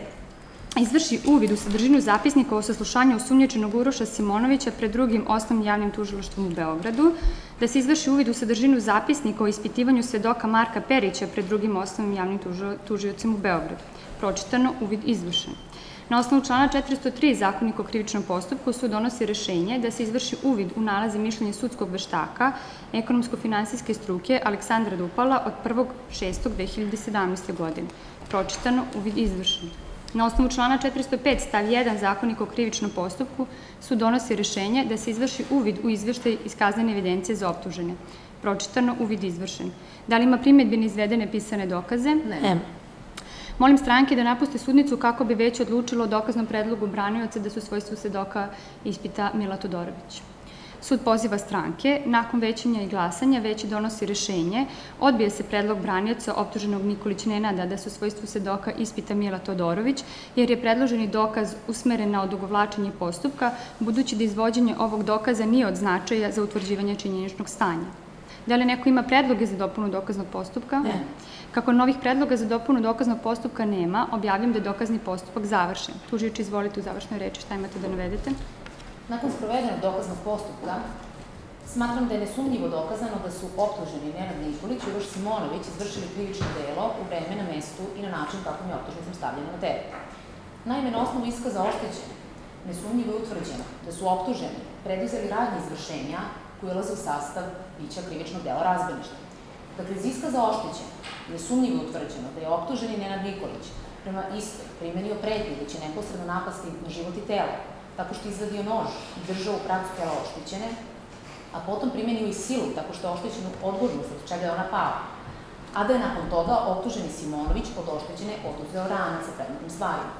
izvrši uvid u sadržinu zapisnika o saslušanju osumnječenog Uroša Simonovića pred drugim osnovnim javnim tužilaštvom u Beogradu, da se izvrši uvid u sadržinu zapisnika o ispitivanju svedoka Marka Perića pred drugim osnovnim javnim tužiocima u Beogradu. Pročitano, uvid izvršen. Na osnovu člana 403 zakonika o krivičnom postupku sud donosi rešenje da se izvrši uvid u nalaze mišljenja sudskog veštaka ekonomsko-finansijske struke Aleksandra Dupala od 1.6.2017. godine. Pročitano, uvid izvršen. Na osnovu člana 405 stav 1 zakonika o krivičnom postupku sud donosi rešenje da se izvrši uvid u izveštaj iz kaznene evidencije za optužene. Pročitano, uvid izvršen. Da li ima primetbi na izvedene pisane dokaze? Ne. Molim stranke da napuste sudnicu kako bi već odlučilo o dokaznom predlogu branioca da su svojstvu svedoka ispita Mila Todorović. Sud poziva stranke, nakon većanja i glasanja veći donosi rešenje, odbije se predlog branioca optuženog Nikolić Nenada da su svojstvu svedoka ispita Mila Todorović, jer je predloženi dokaz usmeren na odugovlačenje postupka, budući da izvođenje ovog dokaza nije od značaja za utvrđivanje činjeničnog stanja. Da li neko ima predloge za dopunu dokaznog postupka? Ne. Kako novih predloga za dopunu dokaznog postupka nema, objavljam da je dokazni postupak završen. Tužić, izvolite u završnoj reči, šta imate da navedete? Nakon sprovedenog dokaznog postupka, smatram da je nesumnjivo dokazano da su optuženi Nenad Nikolić i Uroš Simonović izvršili krivično delo u vreme, na mestu i na način kako mi je optužnicom stavljeno na teret. Naime, na osnovu iskaza oštećene, nesumnjivo je utvrđeno da su optuženi preduzeli radnje izvršenja koji ulaze u sastav bića krivičnog dela razbojništva. Dakle, iz iskaza oštećen, nesumnjivo je utvrđeno da je optuženi Nenad Nikolić prema istoj primenio pretnje da će neposredno napasti na život i telo, tako što je izvadio nož i držao u pravcu tela oštećene, a potom primenio i silu tako što je oštećenu odgurnu od čega je ona pala, a da je nakon toga optuženi Simonović od oštećene oduzeo ranac sa predmetnim stvarima.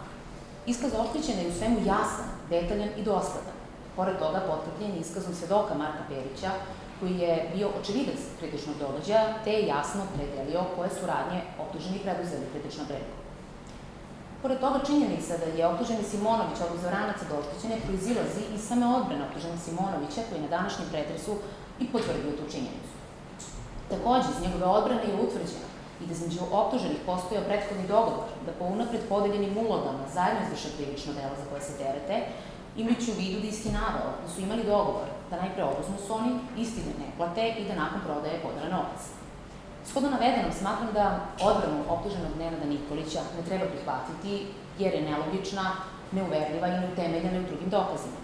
Iskaz oštećene je u svemu jasan, detaljan i dosledan. Pored toga potvrđen je iskazom svedoka Marka Perića, koji je bio očevidac kritičnog događaja, te je jasno predelio koje su radnje optuženi preduzeli kritičnog reda. Pored toga činjenica da je optuženi Simonović oduzeo ranac od oštećenja proizilazi iz same odbrane optuženog Simonovića koji je na današnjem pretresu i potvrdio tu činjenicu. Takođe, iz njegove odbrane je utvrđeno i da između optuženih postojao prethodni dogovor da po unapred podeljenim ulogama zajedno izvrše krivično delo za koje se terete, imajući u vidu da isti naveo da su imali dogovor da najpre oduzmu oni, istine ne plate i da nakon prodaje podele novac. Shodno navedenom, smatram da odbranu optuženog Nenada Nikolića ne treba prihvatiti jer je nelogična, neuverljiva i neutemeljena u drugim dokazima.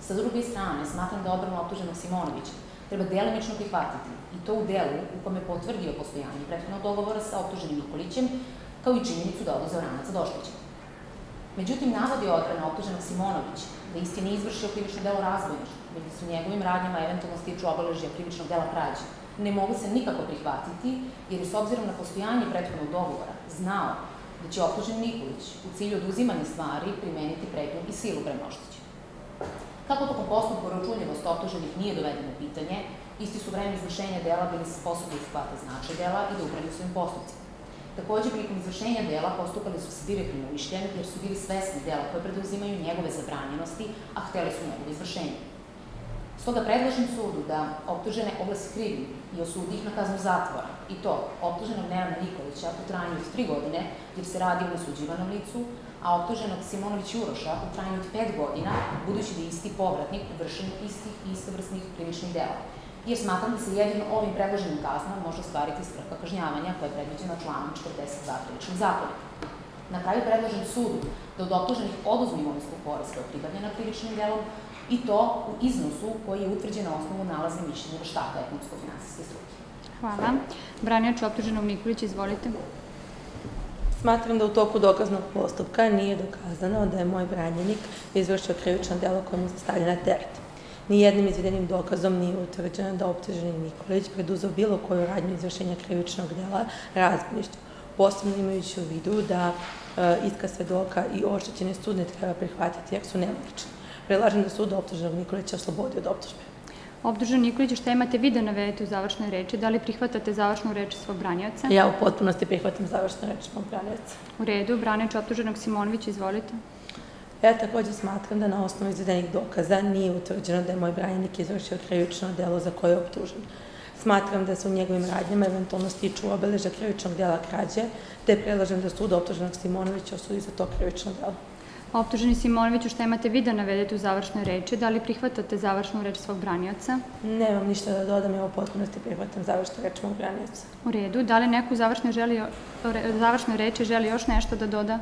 Sa druge strane, smatram da odbranu optuženog Simonovića treba delimično prihvatiti i to u delu u kome je potvrdio postojanje prethodnog dogovora sa optuženim Nikolićem, kao i činjenicu da oduzeo ranac od oštećenja. Međutim, navodi odbrana optuženog Simonovića da isti nije izvršio krivično delo razbojništva, već da su njegovim radnjama eventualno stiču obeležja krivičnog dela krađe, ne mogu se nikako prihvatiti, jer je s obzirom na postojanje prethodnog dogovora znao da će optužen Nikolić u cilju oduzimanja stvari primeniti pretnju i silu prema. Kako tokom postupka računljivost optuženih nije dovedeno pitanje, isti su vreme izvršenja dela bili sposobni da značaj dela i da upravljaju svojim postupcima. Takođe, prilikom izvršenja dela postupali su se direktno umišljeni jer su bili svesni dela koje preduzimaju njegove zabranjenosti, a hteli su njegovo izvršenje. Stoga predlažem sudu da optužene oglasi krivim i osudi ih na kaznu zatvora, i to optuženog Nenada Nikolića u trajanju od 3 godine, jer se radi o nesuđivanom licu, a optuženog Simonović Uroša u trajanju od 5 godina, budući da je isti povratnik u vršenju istih i istovrsnih krivičnih dela. Jer smatram da se jedino ovim predloženim kaznama može ostvariti svrha kažnjavanja koja je predviđena članom 42 krivičnog zakona. Na kraju predlažem sudu da od optuženih oduzme imovinsku korist koja je pribavljena krivičnim delom, i to u iznosu koji je utvrđen na osnovu nalaza i mišljenja veštaka ekonomsko-finansijske struke. Hvala. Branjač optuženog Nikolić, izvolite. Smatram da u toku dokaznog postupka nije dokazano da je moj branjenik izvršio krivično delo koje mu se stavlja na teret. Nijednim izvedenim dokazom nije utvrđeno da optuženi Nikolić preduzeo bilo koju radnju izvršenja krivičnog dela razbojništva, posebno imajući u vidu da e, iska svedoka i oštećene sud ne treba prihvatiti jer su nemogućni. Predlažem da sud optuženog Nikolića oslobodi od optužbe. Optužen Nikolić, šta imate vi da navedete u završnoj reči? Da li prihvatate završnu reč svog branjaca? Ja u potpunosti prihvatam završnu reč svog branjaca. U redu, branjač optuženog Simonović, izvolite. Ja takođe smatram da na osnovu izvedenih dokaza nije utvrđeno da je moj branjenik izvršio krivično delo za koje je optužen. Smatram da se u njegovim radnjama eventualno stiču obeleža krivičnog dela krađe, te predlažem da sud optuženog Simonovića osudi za to krivično delo. Optuženi Simonoviću, šta imate vi da navedete u završnoj reči? Da li prihvatate završnu reč svog branioca? Nemam ništa da dodam, ja u potpunosti prihvatam završnu reč mog branioca. U redu. Da li neko u završnoj, želi, završnoj reči želi još nešto da doda?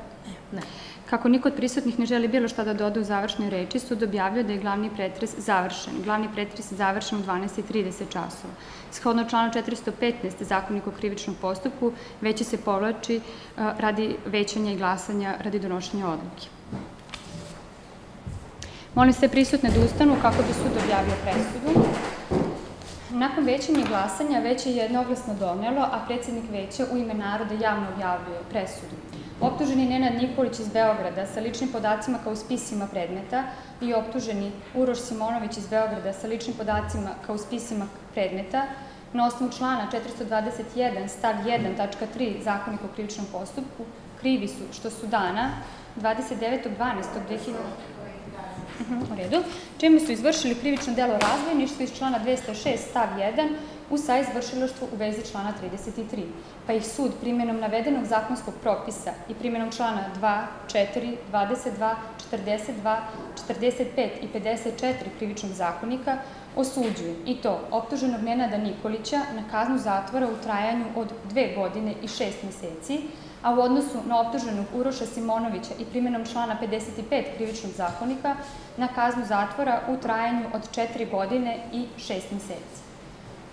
Ne. Kako niko od prisutnih ne želi bilo šta da doda u završnoj reči, sud objavljuje da je glavni pretres završen. Glavni pretres je završen u 12.30 časova. Shodno članu 415 zakonika o krivičnom postupku, veće se povlači radi većanja i glasanja radi donošenja odluke. Molim sve prisutne da ustanu kako bi sud objavio presudu. Nakon većanja glasanja veće je jednoglasno donelo, a predsednik veća u ime naroda javno objavljuje presudu. Optuženi Nenad Nikolić iz Beograda sa ličnim podacima kao spisima predmeta i optuženi Uroš Simonović iz Beograda sa ličnim podacima kao spisima predmeta na osnovu člana 421 stav 1 tačka 3 zakonika o krivičnom postupku krivi su što su dana 29.12.2000 Mhm, u redu. Čime su izvršili krivično delo razvojništva iz člana 206 stav 1 u sa izvršiloštvu u vezi člana 33, pa ih sud primjenom navedenog zakonskog propisa i primjenom člana 2, 4, 22, 42, 45 i 54 krivičnog zakonika osuđuje i to optuženog Nenada Nikolića na kaznu zatvora u trajanju od dve godine i šest meseci, a u odnosu na optuženog Uroša Simonovića i primjenom člana 55 krivičnog zakonika na kaznu zatvora u trajanju od 4 godine i 6 meseci.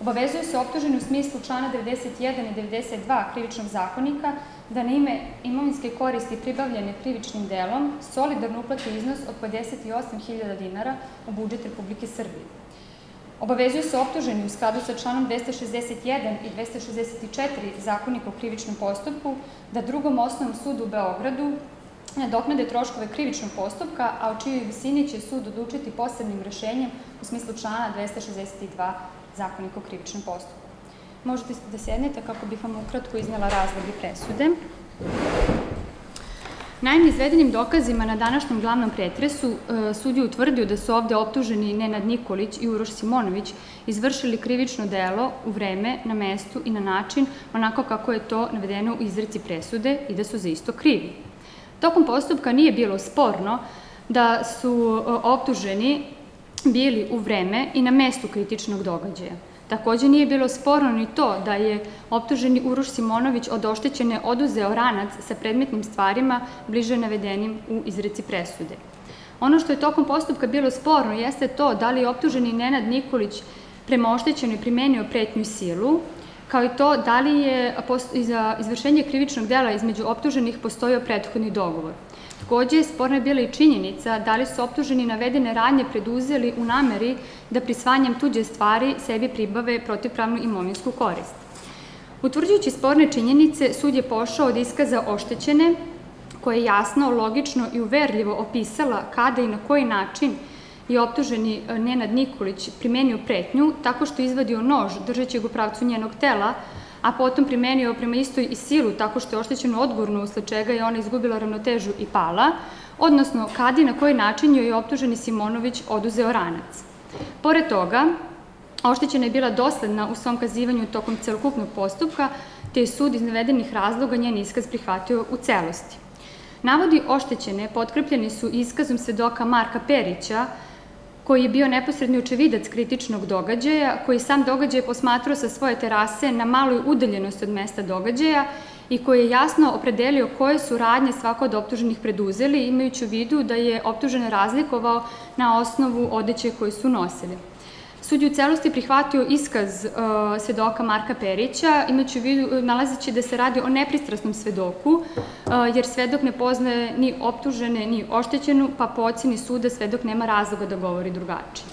Obavezuju se optuženi u smislu člana 91 i 92 krivičnog zakonika da na ime imovinske koristi pribavljene krivičnim delom solidarno uplati iznos od 58.000 dinara u budžet Republike Srbije. Obavezuju se optuženi u skladu sa članom 261 i 264 zakonika o krivičnom postupku da drugom osnovnom sudu u Beogradu nadoknade troškove krivičnog postupka, a u čijoj visini će sud odlučiti posebnim rešenjem u smislu člana 262 zakonika o krivičnom postupku. Možete da sednete kako bih vam ukratko iznela razlogi presude. Naime, izvedenim dokazima na današnjem glavnom pretresu e, sud je utvrdio da su ovde optuženi Nenad Nikolić i Uroš Simonović izvršili krivično delo u vreme, na mestu i na način onako kako je to navedeno u izreci presude i da su za isto krivi. Tokom postupka nije bilo sporno da su e, optuženi bili u vreme i na mestu kritičnog događaja. Takođe nije bilo sporno ni to da je optuženi Uroš Simonović od oštećene oduzeo ranac sa predmetnim stvarima bliže navedenim u izreci presude. Ono što je tokom postupka bilo sporno jeste to da li je optuženi Nenad Nikolić prema oštećenoj primenio pretnju silu, kao i to da li je za izvršenje krivičnog dela između optuženih postojao prethodni dogovor. Takođe, sporna je bila i činjenica da li su optuženi navedene radnje preduzeli u nameri da prisvanjem tuđe stvari sebi pribave protivpravnu imovinsku korist. Utvrđujući sporne činjenice, sud je pošao od iskaza oštećene, koja je jasno, logično i uverljivo opisala kada i na koji način je optuženi e, Nenad Nikolić primenio pretnju tako što izvadio nož držeći ga u pravcu njenog tela, a potom primenio prema istoj i silu tako što je oštećeno odgurno usled čega je ona izgubila ravnotežu i pala, odnosno kad i na koji način joj je optuženi Simonović oduzeo ranac. Pored toga, oštećena je bila dosledna u svom kazivanju tokom celokupnog postupka, te je sud iz navedenih razloga njen iskaz prihvatio u celosti. Navodi oštećene potkrepljeni su iskazom svedoka Marka Perića, koji je bio neposredni očevidac kritičnog događaja, koji sam događaj posmatrao sa svoje terase na maloj udaljenosti od mesta događaja i koji je jasno opredelio koje su radnje svako od optuženih preduzeli, imajući u vidu da je optužene razlikovao na osnovu odeće koje su nosili. Sud je u celosti prihvatio iskaz uh, svedoka Marka Perića, imajući u vidu, nalazeći da se radi o nepristrasnom svedoku, uh, jer svedok ne poznaje ni optužene, ni oštećenu, pa po oceni suda svedok nema razloga da govori drugačije.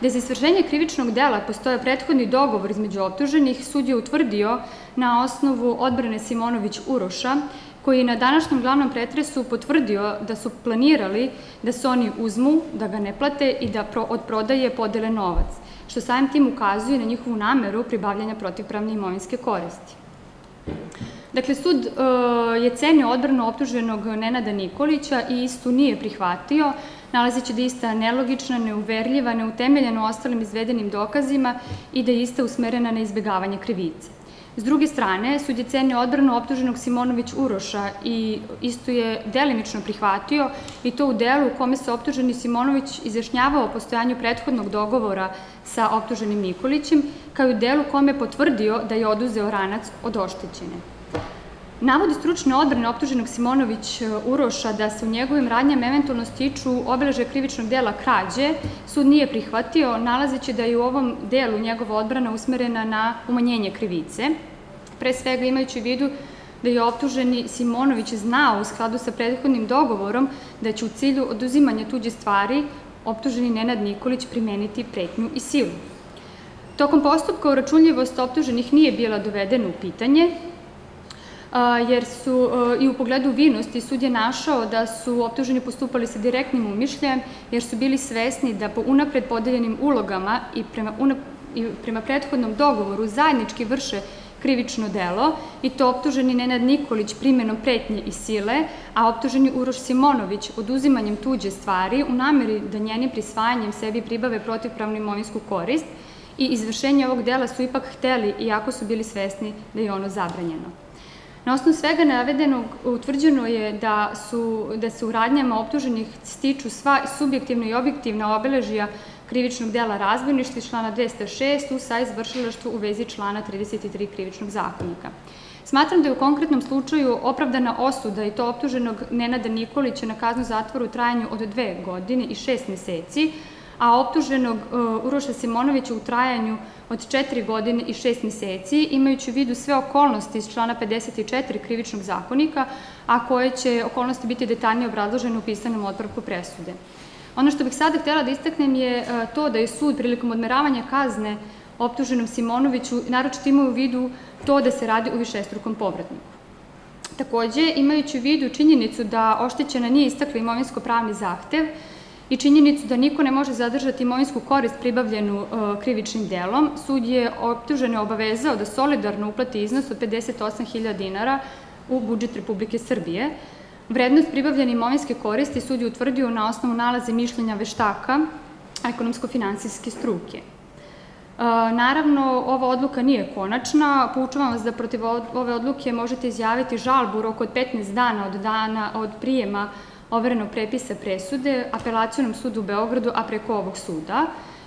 Da za izvršenje krivičnog dela postoje prethodni dogovor između optuženih, sud je utvrdio na osnovu odbrane Simonović Uroša, koji je na današnjem glavnom pretresu potvrdio da su planirali da se oni uzmu, da ga ne plate i da od prodaje podele novac, što samim tim ukazuje na njihovu nameru pribavljanja protivpravne imovinske koristi. Dakle, sud e, je cenio odbranu optuženog Nenada Nikolića i istu nije prihvatio, nalazeći da je ista nelogična, neuverljiva, neutemeljena ostalim izvedenim dokazima i da je ista usmerena na izbegavanje krivice. S druge strane, sud je cenio odbranu optuženog Simonović Uroša i isto je delimično prihvatio i to u delu u kome se optuženi Simonović izjašnjavao o postojanju prethodnog dogovora sa optuženim Nikolićem, kao i u delu u kome je potvrdio da je oduzeo ranac od oštećene. Navodi stručne odbrane optuženog Simonović Uroša da se u njegovim radnjama eventualno stiču obeleže krivičnog dela krađe, sud nije prihvatio, nalazeći da je u ovom delu njegova odbrana usmerena na umanjenje krivice. Pre svega imajući u vidu da je optuženi Simonović znao u skladu sa prethodnim dogovorom da će u cilju oduzimanja tuđe stvari optuženi Nenad Nikolić primeniti pretnju i silu. Tokom postupka uračunljivost optuženih nije bila dovedena u pitanje, jer su i u pogledu vinosti sud je našao da su optuženi postupali sa direktnim umišljajem, jer su bili svesni da po unapred podeljenim ulogama i prema, i prema prethodnom dogovoru zajednički vrše krivično delo i to optuženi Nenad Nikolić primjenom pretnje i sile, a optuženi Uroš Simonović oduzimanjem tuđe stvari u nameri da njenim prisvajanjem sebi pribave protivpravnu imovinsku korist i izvršenje ovog dela su ipak hteli, iako su bili svesni da je ono zabranjeno. Na osnovu svega navedenog utvrđeno je da, su, da se u radnjama optuženih stiču sva subjektivna i objektivna obeležija krivičnog dela razbojništva iz člana 206 u sa izvršilaštvu u vezi člana 33 krivičnog zakonika. Smatram da je u konkretnom slučaju opravdana osuda i to optuženog Nenada Nikolića na kaznu zatvoru u trajanju od dve godine i šest meseci, a optuženog uh, Uroša Simonovića u trajanju od četiri godine i šest meseci, imajući u vidu sve okolnosti iz člana 54 krivičnog zakonika, a koje će okolnosti biti detaljnije obrazložene u pisanom otpravku presude. Ono što bih sada htjela da istaknem je uh, to da je sud prilikom odmeravanja kazne optuženom Simonoviću naročito imao u vidu to da se radi u višestrukom povratniku. Takođe, imajući u vidu činjenicu da oštećena nije istakla imovinsko-pravni zahtev, i činjenicu da niko ne može zadržati imovinsku korist pribavljenu e, krivičnim delom, sud je optužene obavezao da solidarno uplati iznos od 58.000 dinara u budžet Republike Srbije. Vrednost pribavljene imovinske koristi sud je utvrdio na osnovu nalaze mišljenja veštaka ekonomsko-finansijske struke. E, naravno, ova odluka nije konačna. Poučavam vas da protiv ove odluke možete izjaviti žalbu u roku od 15 dana od dana od prijema overenog prepisa presude apelacijonom sudu u Beogradu, a preko ovog suda.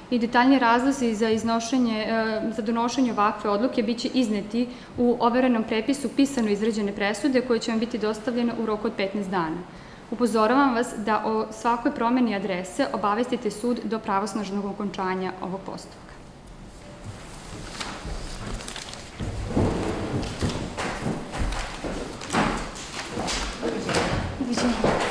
I detaljni razlozi za, iznošenje, e, za donošenje ovakve odluke biće izneti u overenom prepisu pisano izrađene presude koje će vam biti dostavljene u roku od 15 dana. Upozoravam vas da o svakoj promeni adrese obavestite sud do pravosnažnog okončanja ovog postupka. you.